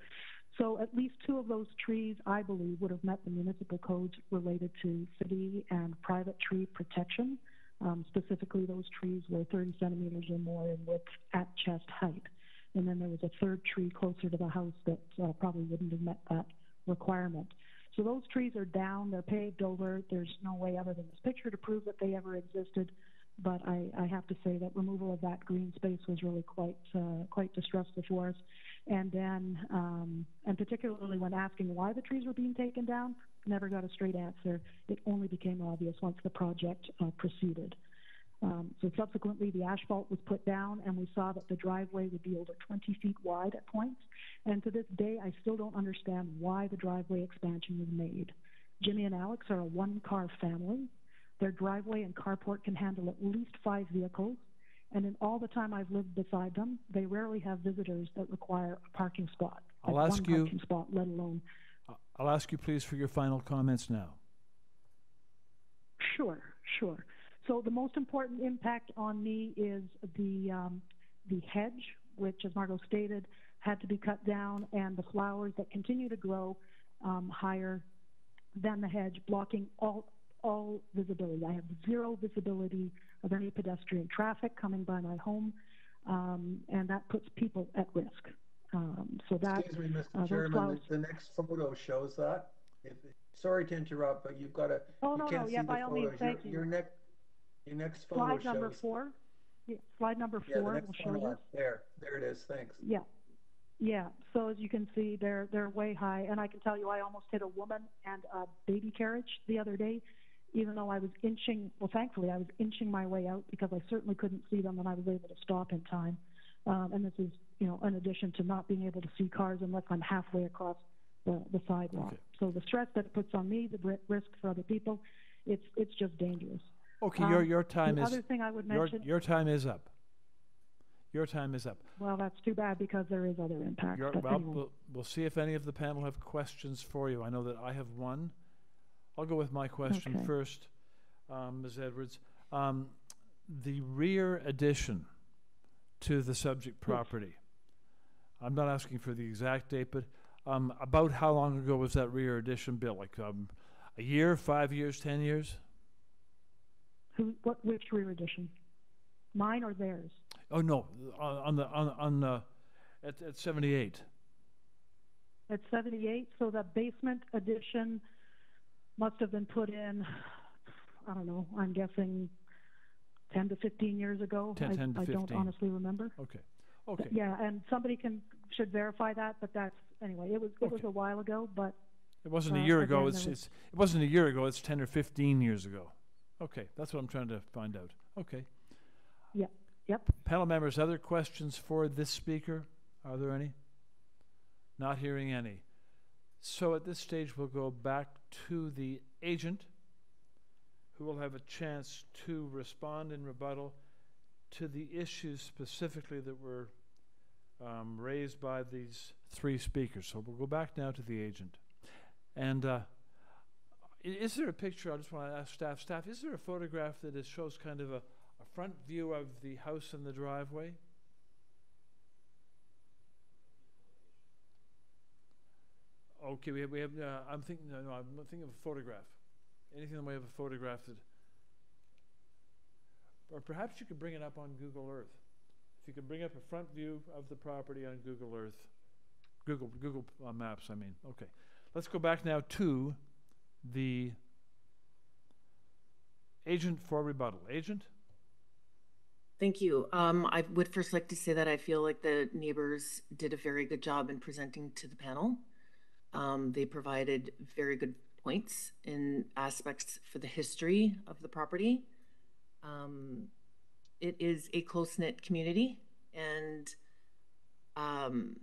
S39: So at least two of those trees, I believe, would have met the municipal codes related to city and private tree protection. Um, specifically, those trees were 30 centimeters or more in width at chest height. And then there was a third tree closer to the house that uh, probably wouldn't have met that requirement. So those trees are down, they're paved over. There's no way other than this picture to prove that they ever existed. But I, I have to say that removal of that green space was really quite uh, quite distressful for us. And then, um, and particularly when asking why the trees were being taken down, never got a straight answer. It only became obvious once the project uh, proceeded. Um, so subsequently, the asphalt was put down, and we saw that the driveway would be over 20 feet wide at points. And to this day, I still don't understand why the driveway expansion was made. Jimmy and Alex are a one-car family. Their driveway and carport can handle at least five vehicles. And in all the time I've lived beside them, they rarely have visitors that require a parking spot.
S1: I'll
S39: like
S1: ask
S39: one
S1: you-
S39: parking spot, let alone.
S1: I'll ask you, please, for your final comments now.
S39: Sure, sure. So the most important impact on me is the um, the hedge, which, as Margot stated, had to be cut down, and the flowers that continue to grow um, higher than the hedge, blocking all all visibility. I have zero visibility of any pedestrian traffic coming by my home, um, and that puts people at risk. Um, so that
S6: Excuse me,
S39: uh,
S6: Mr.
S39: those
S6: Chairman,
S39: flowers.
S6: the, next photo shows that. If, sorry to interrupt, but you've got to,
S39: Oh,
S6: you
S39: no,
S6: can't
S39: no,
S6: see
S39: yeah,
S6: the
S39: by all means,
S6: photos. Your-
S39: thank you.
S6: Your next, your next photo
S39: Slide number four. Yeah, slide number
S6: Yeah, the
S39: four will show you.
S6: There, there it is, thanks.
S39: Yeah, yeah. So as you can see, they're they're way high, and I can tell you, I almost hit a woman and a baby carriage the other day, even though I was inching. Well, thankfully, I was inching my way out because I certainly couldn't see them, and I was able to stop in time. Um, and this is, you know, in addition to not being able to see cars unless I'm halfway across the, the sidewalk. So the stress that it puts on me, the risk for other people, it's it's just dangerous.
S1: Okay, your
S39: Um,
S1: your time
S39: the
S1: is.
S39: other thing I would
S1: your,
S39: mention.
S1: your time is up. Your time is up.
S39: Well, that's too bad because there is other impact.
S1: Your, well,
S39: anyway.
S1: we'll, we'll see if any of the panel have questions for you. I know that I have one. I'll go with my question
S39: Okay.
S1: first, um, Ms. Edwards. Um, the rear addition to the subject property. I'm not asking for the exact date, but um, about how long ago was that rear addition built? Like um, a year, five years, ten years?
S39: Who, what, which rear addition? Mine or theirs?
S1: Oh no, on, on the on on uh, at at 78.
S39: At 78, so the basement addition must have been put in, I don't know, I'm guessing 10 to 15 years ago.
S1: 10
S39: I,
S1: 10 to
S39: I don't honestly remember.
S1: Okay. Okay.
S39: Yeah, and somebody can should verify that, but that's anyway. It was it was a while ago, but
S1: It wasn't a
S39: uh,
S1: year ago.
S39: again,
S1: It's,
S39: was-
S1: it's it wasn't a year ago. It's ten or fifteen years ago. Okay, that's what I'm trying to find out. Okay.
S39: Yep. Yep.
S1: Panel members, other questions for this speaker? Are there any? Not hearing any. So at this stage, we'll go back to the agent, who will have a chance to respond in rebuttal to the issues specifically that were um, raised by these three speakers. So we'll go back now to the agent. And uh, is there a picture? I just want to ask staff. Staff, is there a photograph that shows kind of a, a front view of the house and the driveway? Okay, we have, we have uh, I'm thinking, no, no, I'm thinking of a photograph. Anything in the way of a photograph that, or perhaps you could bring it up on Google Earth. If you could bring up a front view of the property on Google Earth, Google Google uh, Maps. I mean, okay. Let's go back now to the agent for rebuttal. Agent.
S36: Thank you. Um, I would first like to say that I feel like the neighbors did a very good job in presenting to the panel. Um, they provided very good points in aspects for the history of the property. Um, it is a close knit community, and um,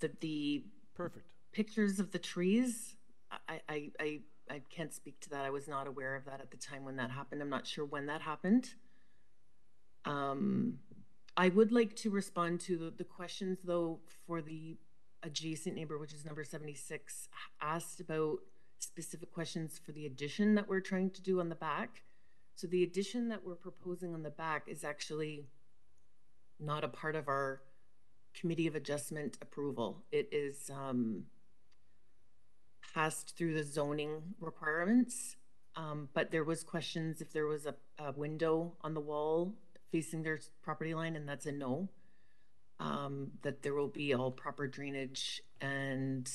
S36: the the
S1: perfect
S36: pictures of the trees. I, I I I can't speak to that. I was not aware of that at the time when that happened. I'm not sure when that happened. Um, I would like to respond to the questions though for the adjacent neighbor, which is number 76, asked about specific questions for the addition that we're trying to do on the back. So the addition that we're proposing on the back is actually not a part of our committee of adjustment approval. It is um, passed through the zoning requirements. Um, but there was questions if there was a, a window on the wall facing their property line, and that's a no. Um, that there will be all proper drainage and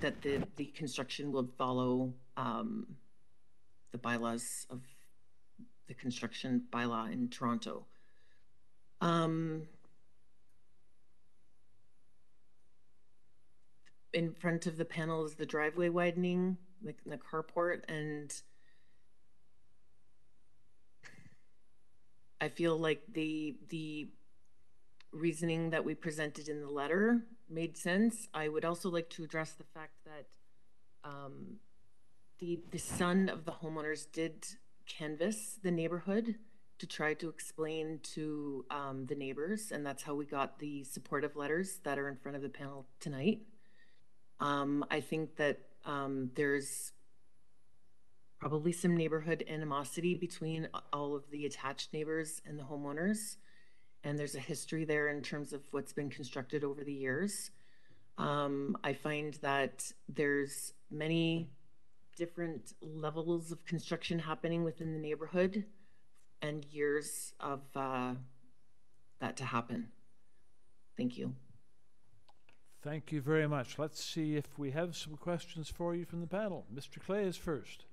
S36: that the, the construction will follow um, the bylaws of the construction bylaw in Toronto. Um, in front of the panel is the driveway widening, like the carport, and I feel like the the reasoning that we presented in the letter made sense. I would also like to address the fact that um, the the son of the homeowners did canvass the neighborhood to try to explain to um, the neighbors, and that's how we got the supportive letters that are in front of the panel tonight. Um, I think that um, there's probably some neighborhood animosity between all of the attached neighbors and the homeowners, and there's a history there in terms of what's been constructed over the years. Um, I find that there's many different levels of construction happening within the neighborhood and years of uh, that to happen. Thank you.
S1: Thank you very much. Let's see if we have some questions for you from the panel. Mr. Clay is first.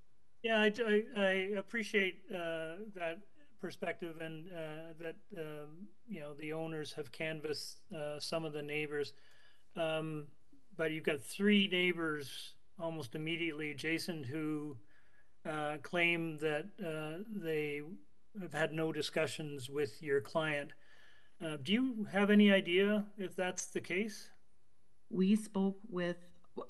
S5: Yeah, I, I, I appreciate uh, that perspective and uh, that um, you know the owners have canvassed uh, some of the neighbors, um, but you've got three neighbors almost immediately adjacent who uh, claim that uh, they have had no discussions with your client. Uh, do you have any idea if that's the case?
S36: We spoke with,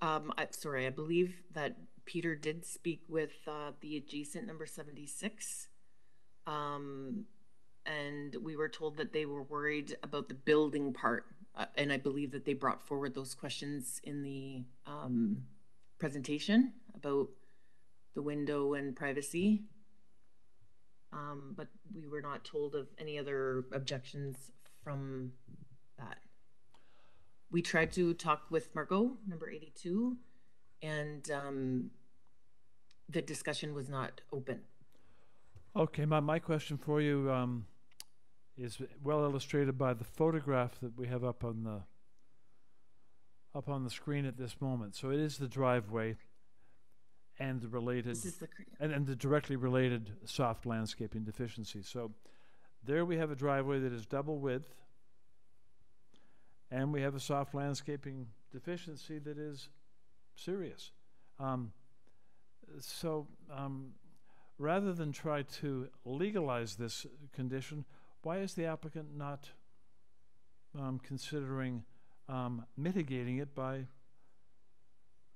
S36: um, I, sorry, I believe that Peter did speak with uh, the adjacent number 76. Um, and we were told that they were worried about the building part. Uh, and I believe that they brought forward those questions in the um, presentation about the window and privacy. Um, but we were not told of any other objections from that. We tried to talk with Margot, number 82, and um, the discussion was not open.
S1: Okay, my, my question for you um, is well illustrated by the photograph that we have up on the up on the screen at this moment. So it is the driveway and the related
S36: the,
S1: and, and the directly related soft landscaping deficiency. So there we have a driveway that is double width and we have a soft landscaping deficiency that is serious. Um, so um, rather than try to legalize this condition, why is the applicant not um, considering um, mitigating it by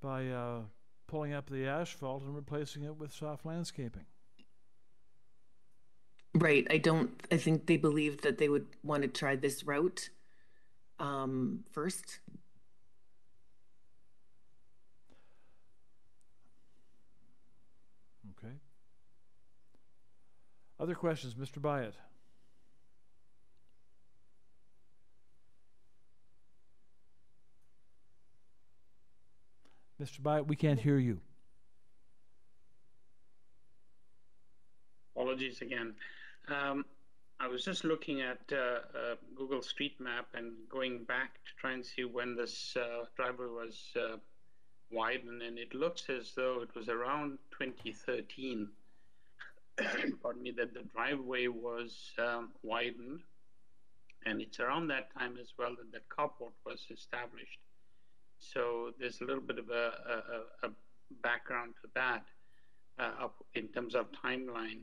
S1: by uh, pulling up the asphalt and replacing it with soft landscaping?
S36: Right. I don't. I think they believed that they would want to try this route um, first.
S1: Okay. Other questions, Mr. Byatt? Mr. Byatt, we can't hear you.
S8: Apologies again. Um, I was just looking at uh, uh, Google Street Map and going back to try and see when this uh, driveway was uh, widened, and it looks as though it was around 2013. pardon me, that the driveway was um, widened, and it's around that time as well that the carport was established. So there's a little bit of a, a, a background to that uh, in terms of timeline.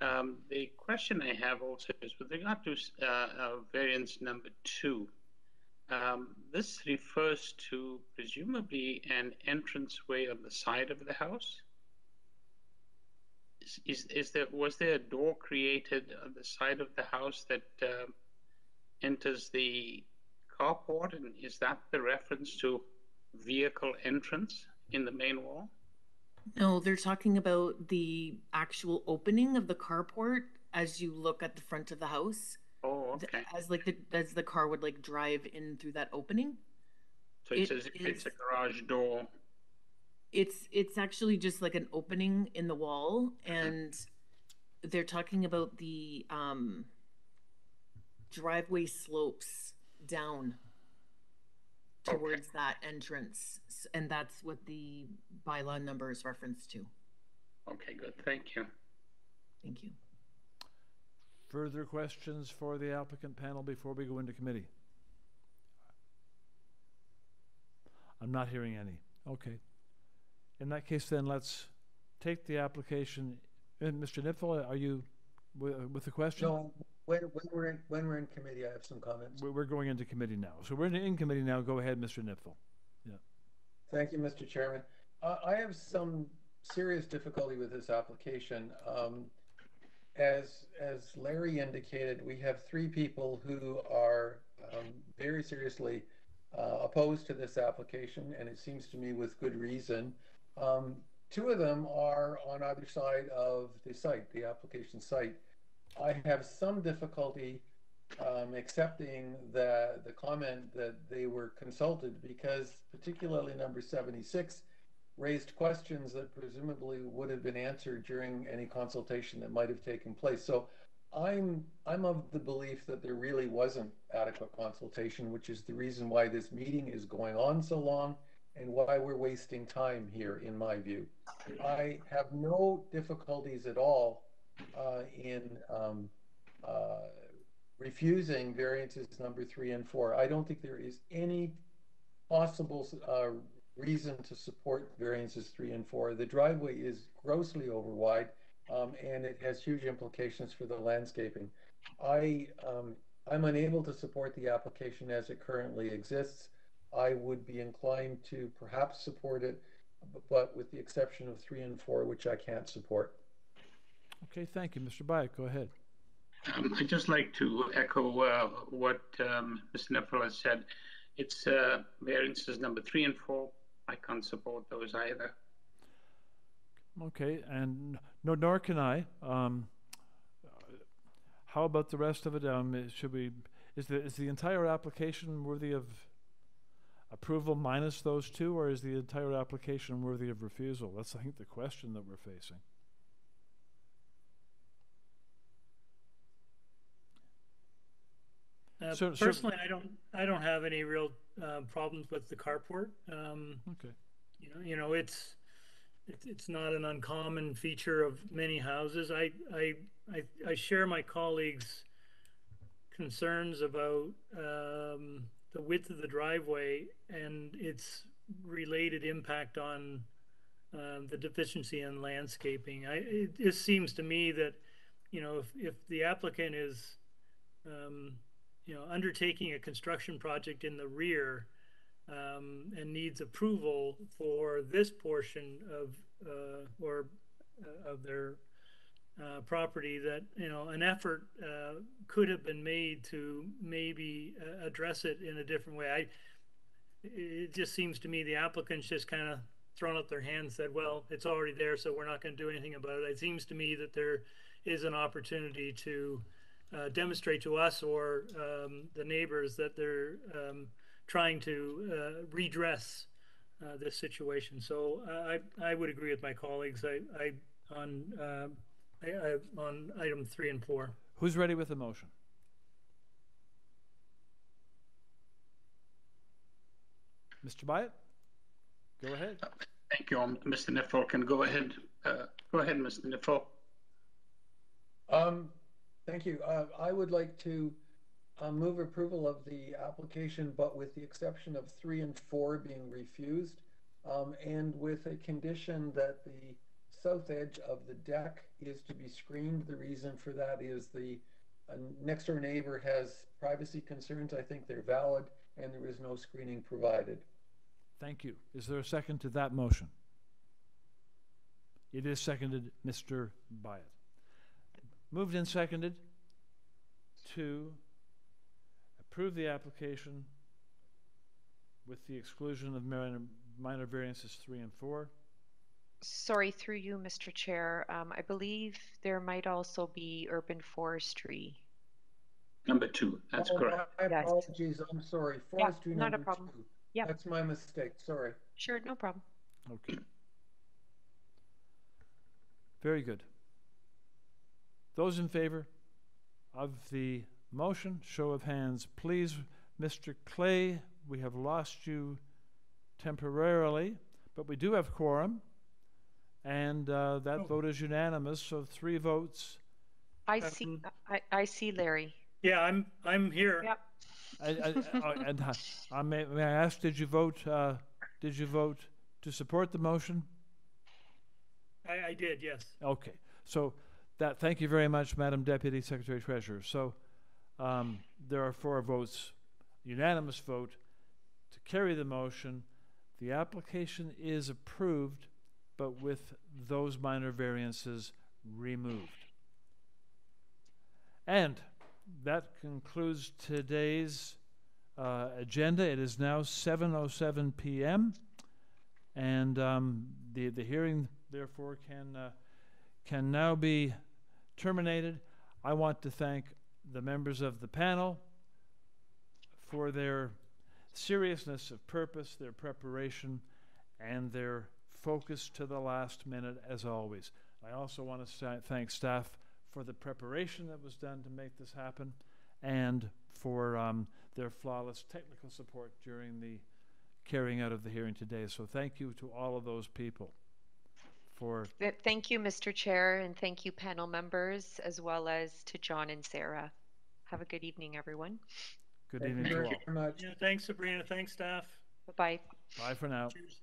S8: Um, the question I have also is with regard to uh, uh, variance number two. Um, this refers to presumably an entranceway on the side of the house. Is, is, is there was there a door created on the side of the house that uh, enters the carport, and is that the reference to vehicle entrance in the main wall?
S36: No, they're talking about the actual opening of the carport as you look at the front of the house.
S8: Oh, okay.
S36: As like the as the car would like drive in through that opening.
S8: So it, says it's a garage door.
S36: It's it's actually just like an opening in the wall, and they're talking about the um, driveway slopes down towards okay. that entrance, and that's what the bylaw number is referenced to.
S8: Okay, good. Thank you.
S36: Thank you.
S1: Further questions for the applicant panel before we go into committee? I'm not hearing any. Okay. In that case, then let's take the application. And Mr. Nipfel, are you wi- with the question?
S6: No, when, when we're in, when we're in committee, I have some comments.
S1: We're, we're going into committee now. So we're in, in committee now. Go ahead, Mr. Nipfel. Yeah.
S6: Thank you, Mr. Chairman. Uh, I have some serious difficulty with this application. Um, as, as Larry indicated, we have three people who are um, very seriously uh, opposed to this application, and it seems to me with good reason. Um, two of them are on either side of the site, the application site. I have some difficulty um, accepting the, the comment that they were consulted because particularly number 76 raised questions that presumably would have been answered during any consultation that might have taken place. So I'm I'm of the belief that there really wasn't adequate consultation, which is the reason why this meeting is going on so long and why we're wasting time here, in my view. I have no difficulties at all uh, in um, uh, refusing variances number three and four. I don't think there is any possible uh, reason to support variances three and four. The driveway is grossly over wide, um, and it has huge implications for the landscaping. I um, I'm unable to support the application as it currently exists. I would be inclined to perhaps support it, but with the exception of three and four, which I can't support.
S1: Okay, thank you. Mr. Byatt, go ahead.
S8: Um, I'd just like to echo uh, what um, Mr. Nipfel has said. It's uh, variances number three and four. I can't support those either.
S1: Okay, and no, nor can I. Um, how about the rest of it? Um, should we? Is the is the entire application worthy of approval minus those two, or is the entire application worthy of refusal? That's I think the question that we're facing.
S5: Uh,
S1: So- so-
S5: personally, I don't, I don't have any real uh, problems with the carport. Um,
S1: Okay.
S5: you know, you know, it's, it's, it's not an uncommon feature of many houses. I, I, I, I share my colleagues' concerns about um, the width of the driveway and its related impact on um, the deficiency in landscaping. I, it just seems to me that, you know, if, if the applicant is, um, you know, undertaking a construction project in the rear um, and needs approval for this portion of uh, or uh, of their uh, property, that you know, an effort uh, could have been made to maybe uh, address it in a different way. I, it just seems to me the applicants just kind of thrown up their hands, said, "Well, it's already there, so we're not going to do anything about it." It seems to me that there is an opportunity to uh, demonstrate to us or um, the neighbors that they're um, trying to uh, redress uh, this situation. So I, I would agree with my colleagues. I, I on I, I, on item three and four.
S1: Who's ready with the motion? Mr. Byatt, go ahead.
S8: Thank you, um, Mr. Nipfel. Can go ahead. Uh, go ahead, Mr. Nipfel.
S6: Um, thank you. Uh, I would like to uh, move approval of the application, but with the exception of three and four being refused, um, and with a condition that the south edge of the deck is to be screened. The reason for that is the uh, next door neighbor has privacy concerns. I think they're valid, and there is no screening provided.
S1: Thank you. Is there a second to that motion? It is seconded, Mr. Byatt. Moved and seconded to approve the application with the exclusion of minor, minor variances three and four.
S2: Sorry, through you, Mr. Chair. Um, I believe there might also be urban forestry.
S8: Number two. That's
S6: Oh,
S8: correct.
S6: My
S2: Yes.
S6: apologies. I'm sorry.
S2: Forestry Yeah,
S6: Forestry
S2: not a problem.
S6: two.
S2: Yeah.
S6: That's my mistake. Sorry.
S2: Sure, no problem.
S1: Okay. Very good. Those in favor of the motion, show of hands, please. Mr. Clay, we have lost you temporarily, but we do have quorum, and uh, that vote is unanimous, so three votes.
S2: I see. I, I see Larry.
S5: Yeah, I'm I'm here.
S2: Yep.
S1: I, I, uh, and uh, I may, may I ask, did you vote uh, did you vote to support the motion?
S5: I, I did, yes.
S1: Okay, so that, thank you very much, Madam Deputy Secretary Treasurer. So um, there are four votes, unanimous vote to carry the motion. The application is approved, but with those minor variances removed. And that concludes today's uh, agenda. It is now 7:07 p.m. and um, the the hearing therefore can uh, can now be terminated. I want to thank the members of the panel for their seriousness of purpose, their preparation, and their focus to the last minute as always. I also want to thank staff for the preparation that was done to make this happen and for um, their flawless technical support during the carrying out of the hearing today. So thank you to all of those people for.
S2: Thank you, Mr. Chair, and thank you, panel members, as well as to John and Sarah. Have a good evening, everyone.
S1: Good
S6: Thank
S1: evening
S6: you
S1: to all.
S6: very much.
S5: Yeah, thanks, Sabrina. Thanks, staff.
S2: Bye-bye.
S1: Bye for now.
S5: Cheers.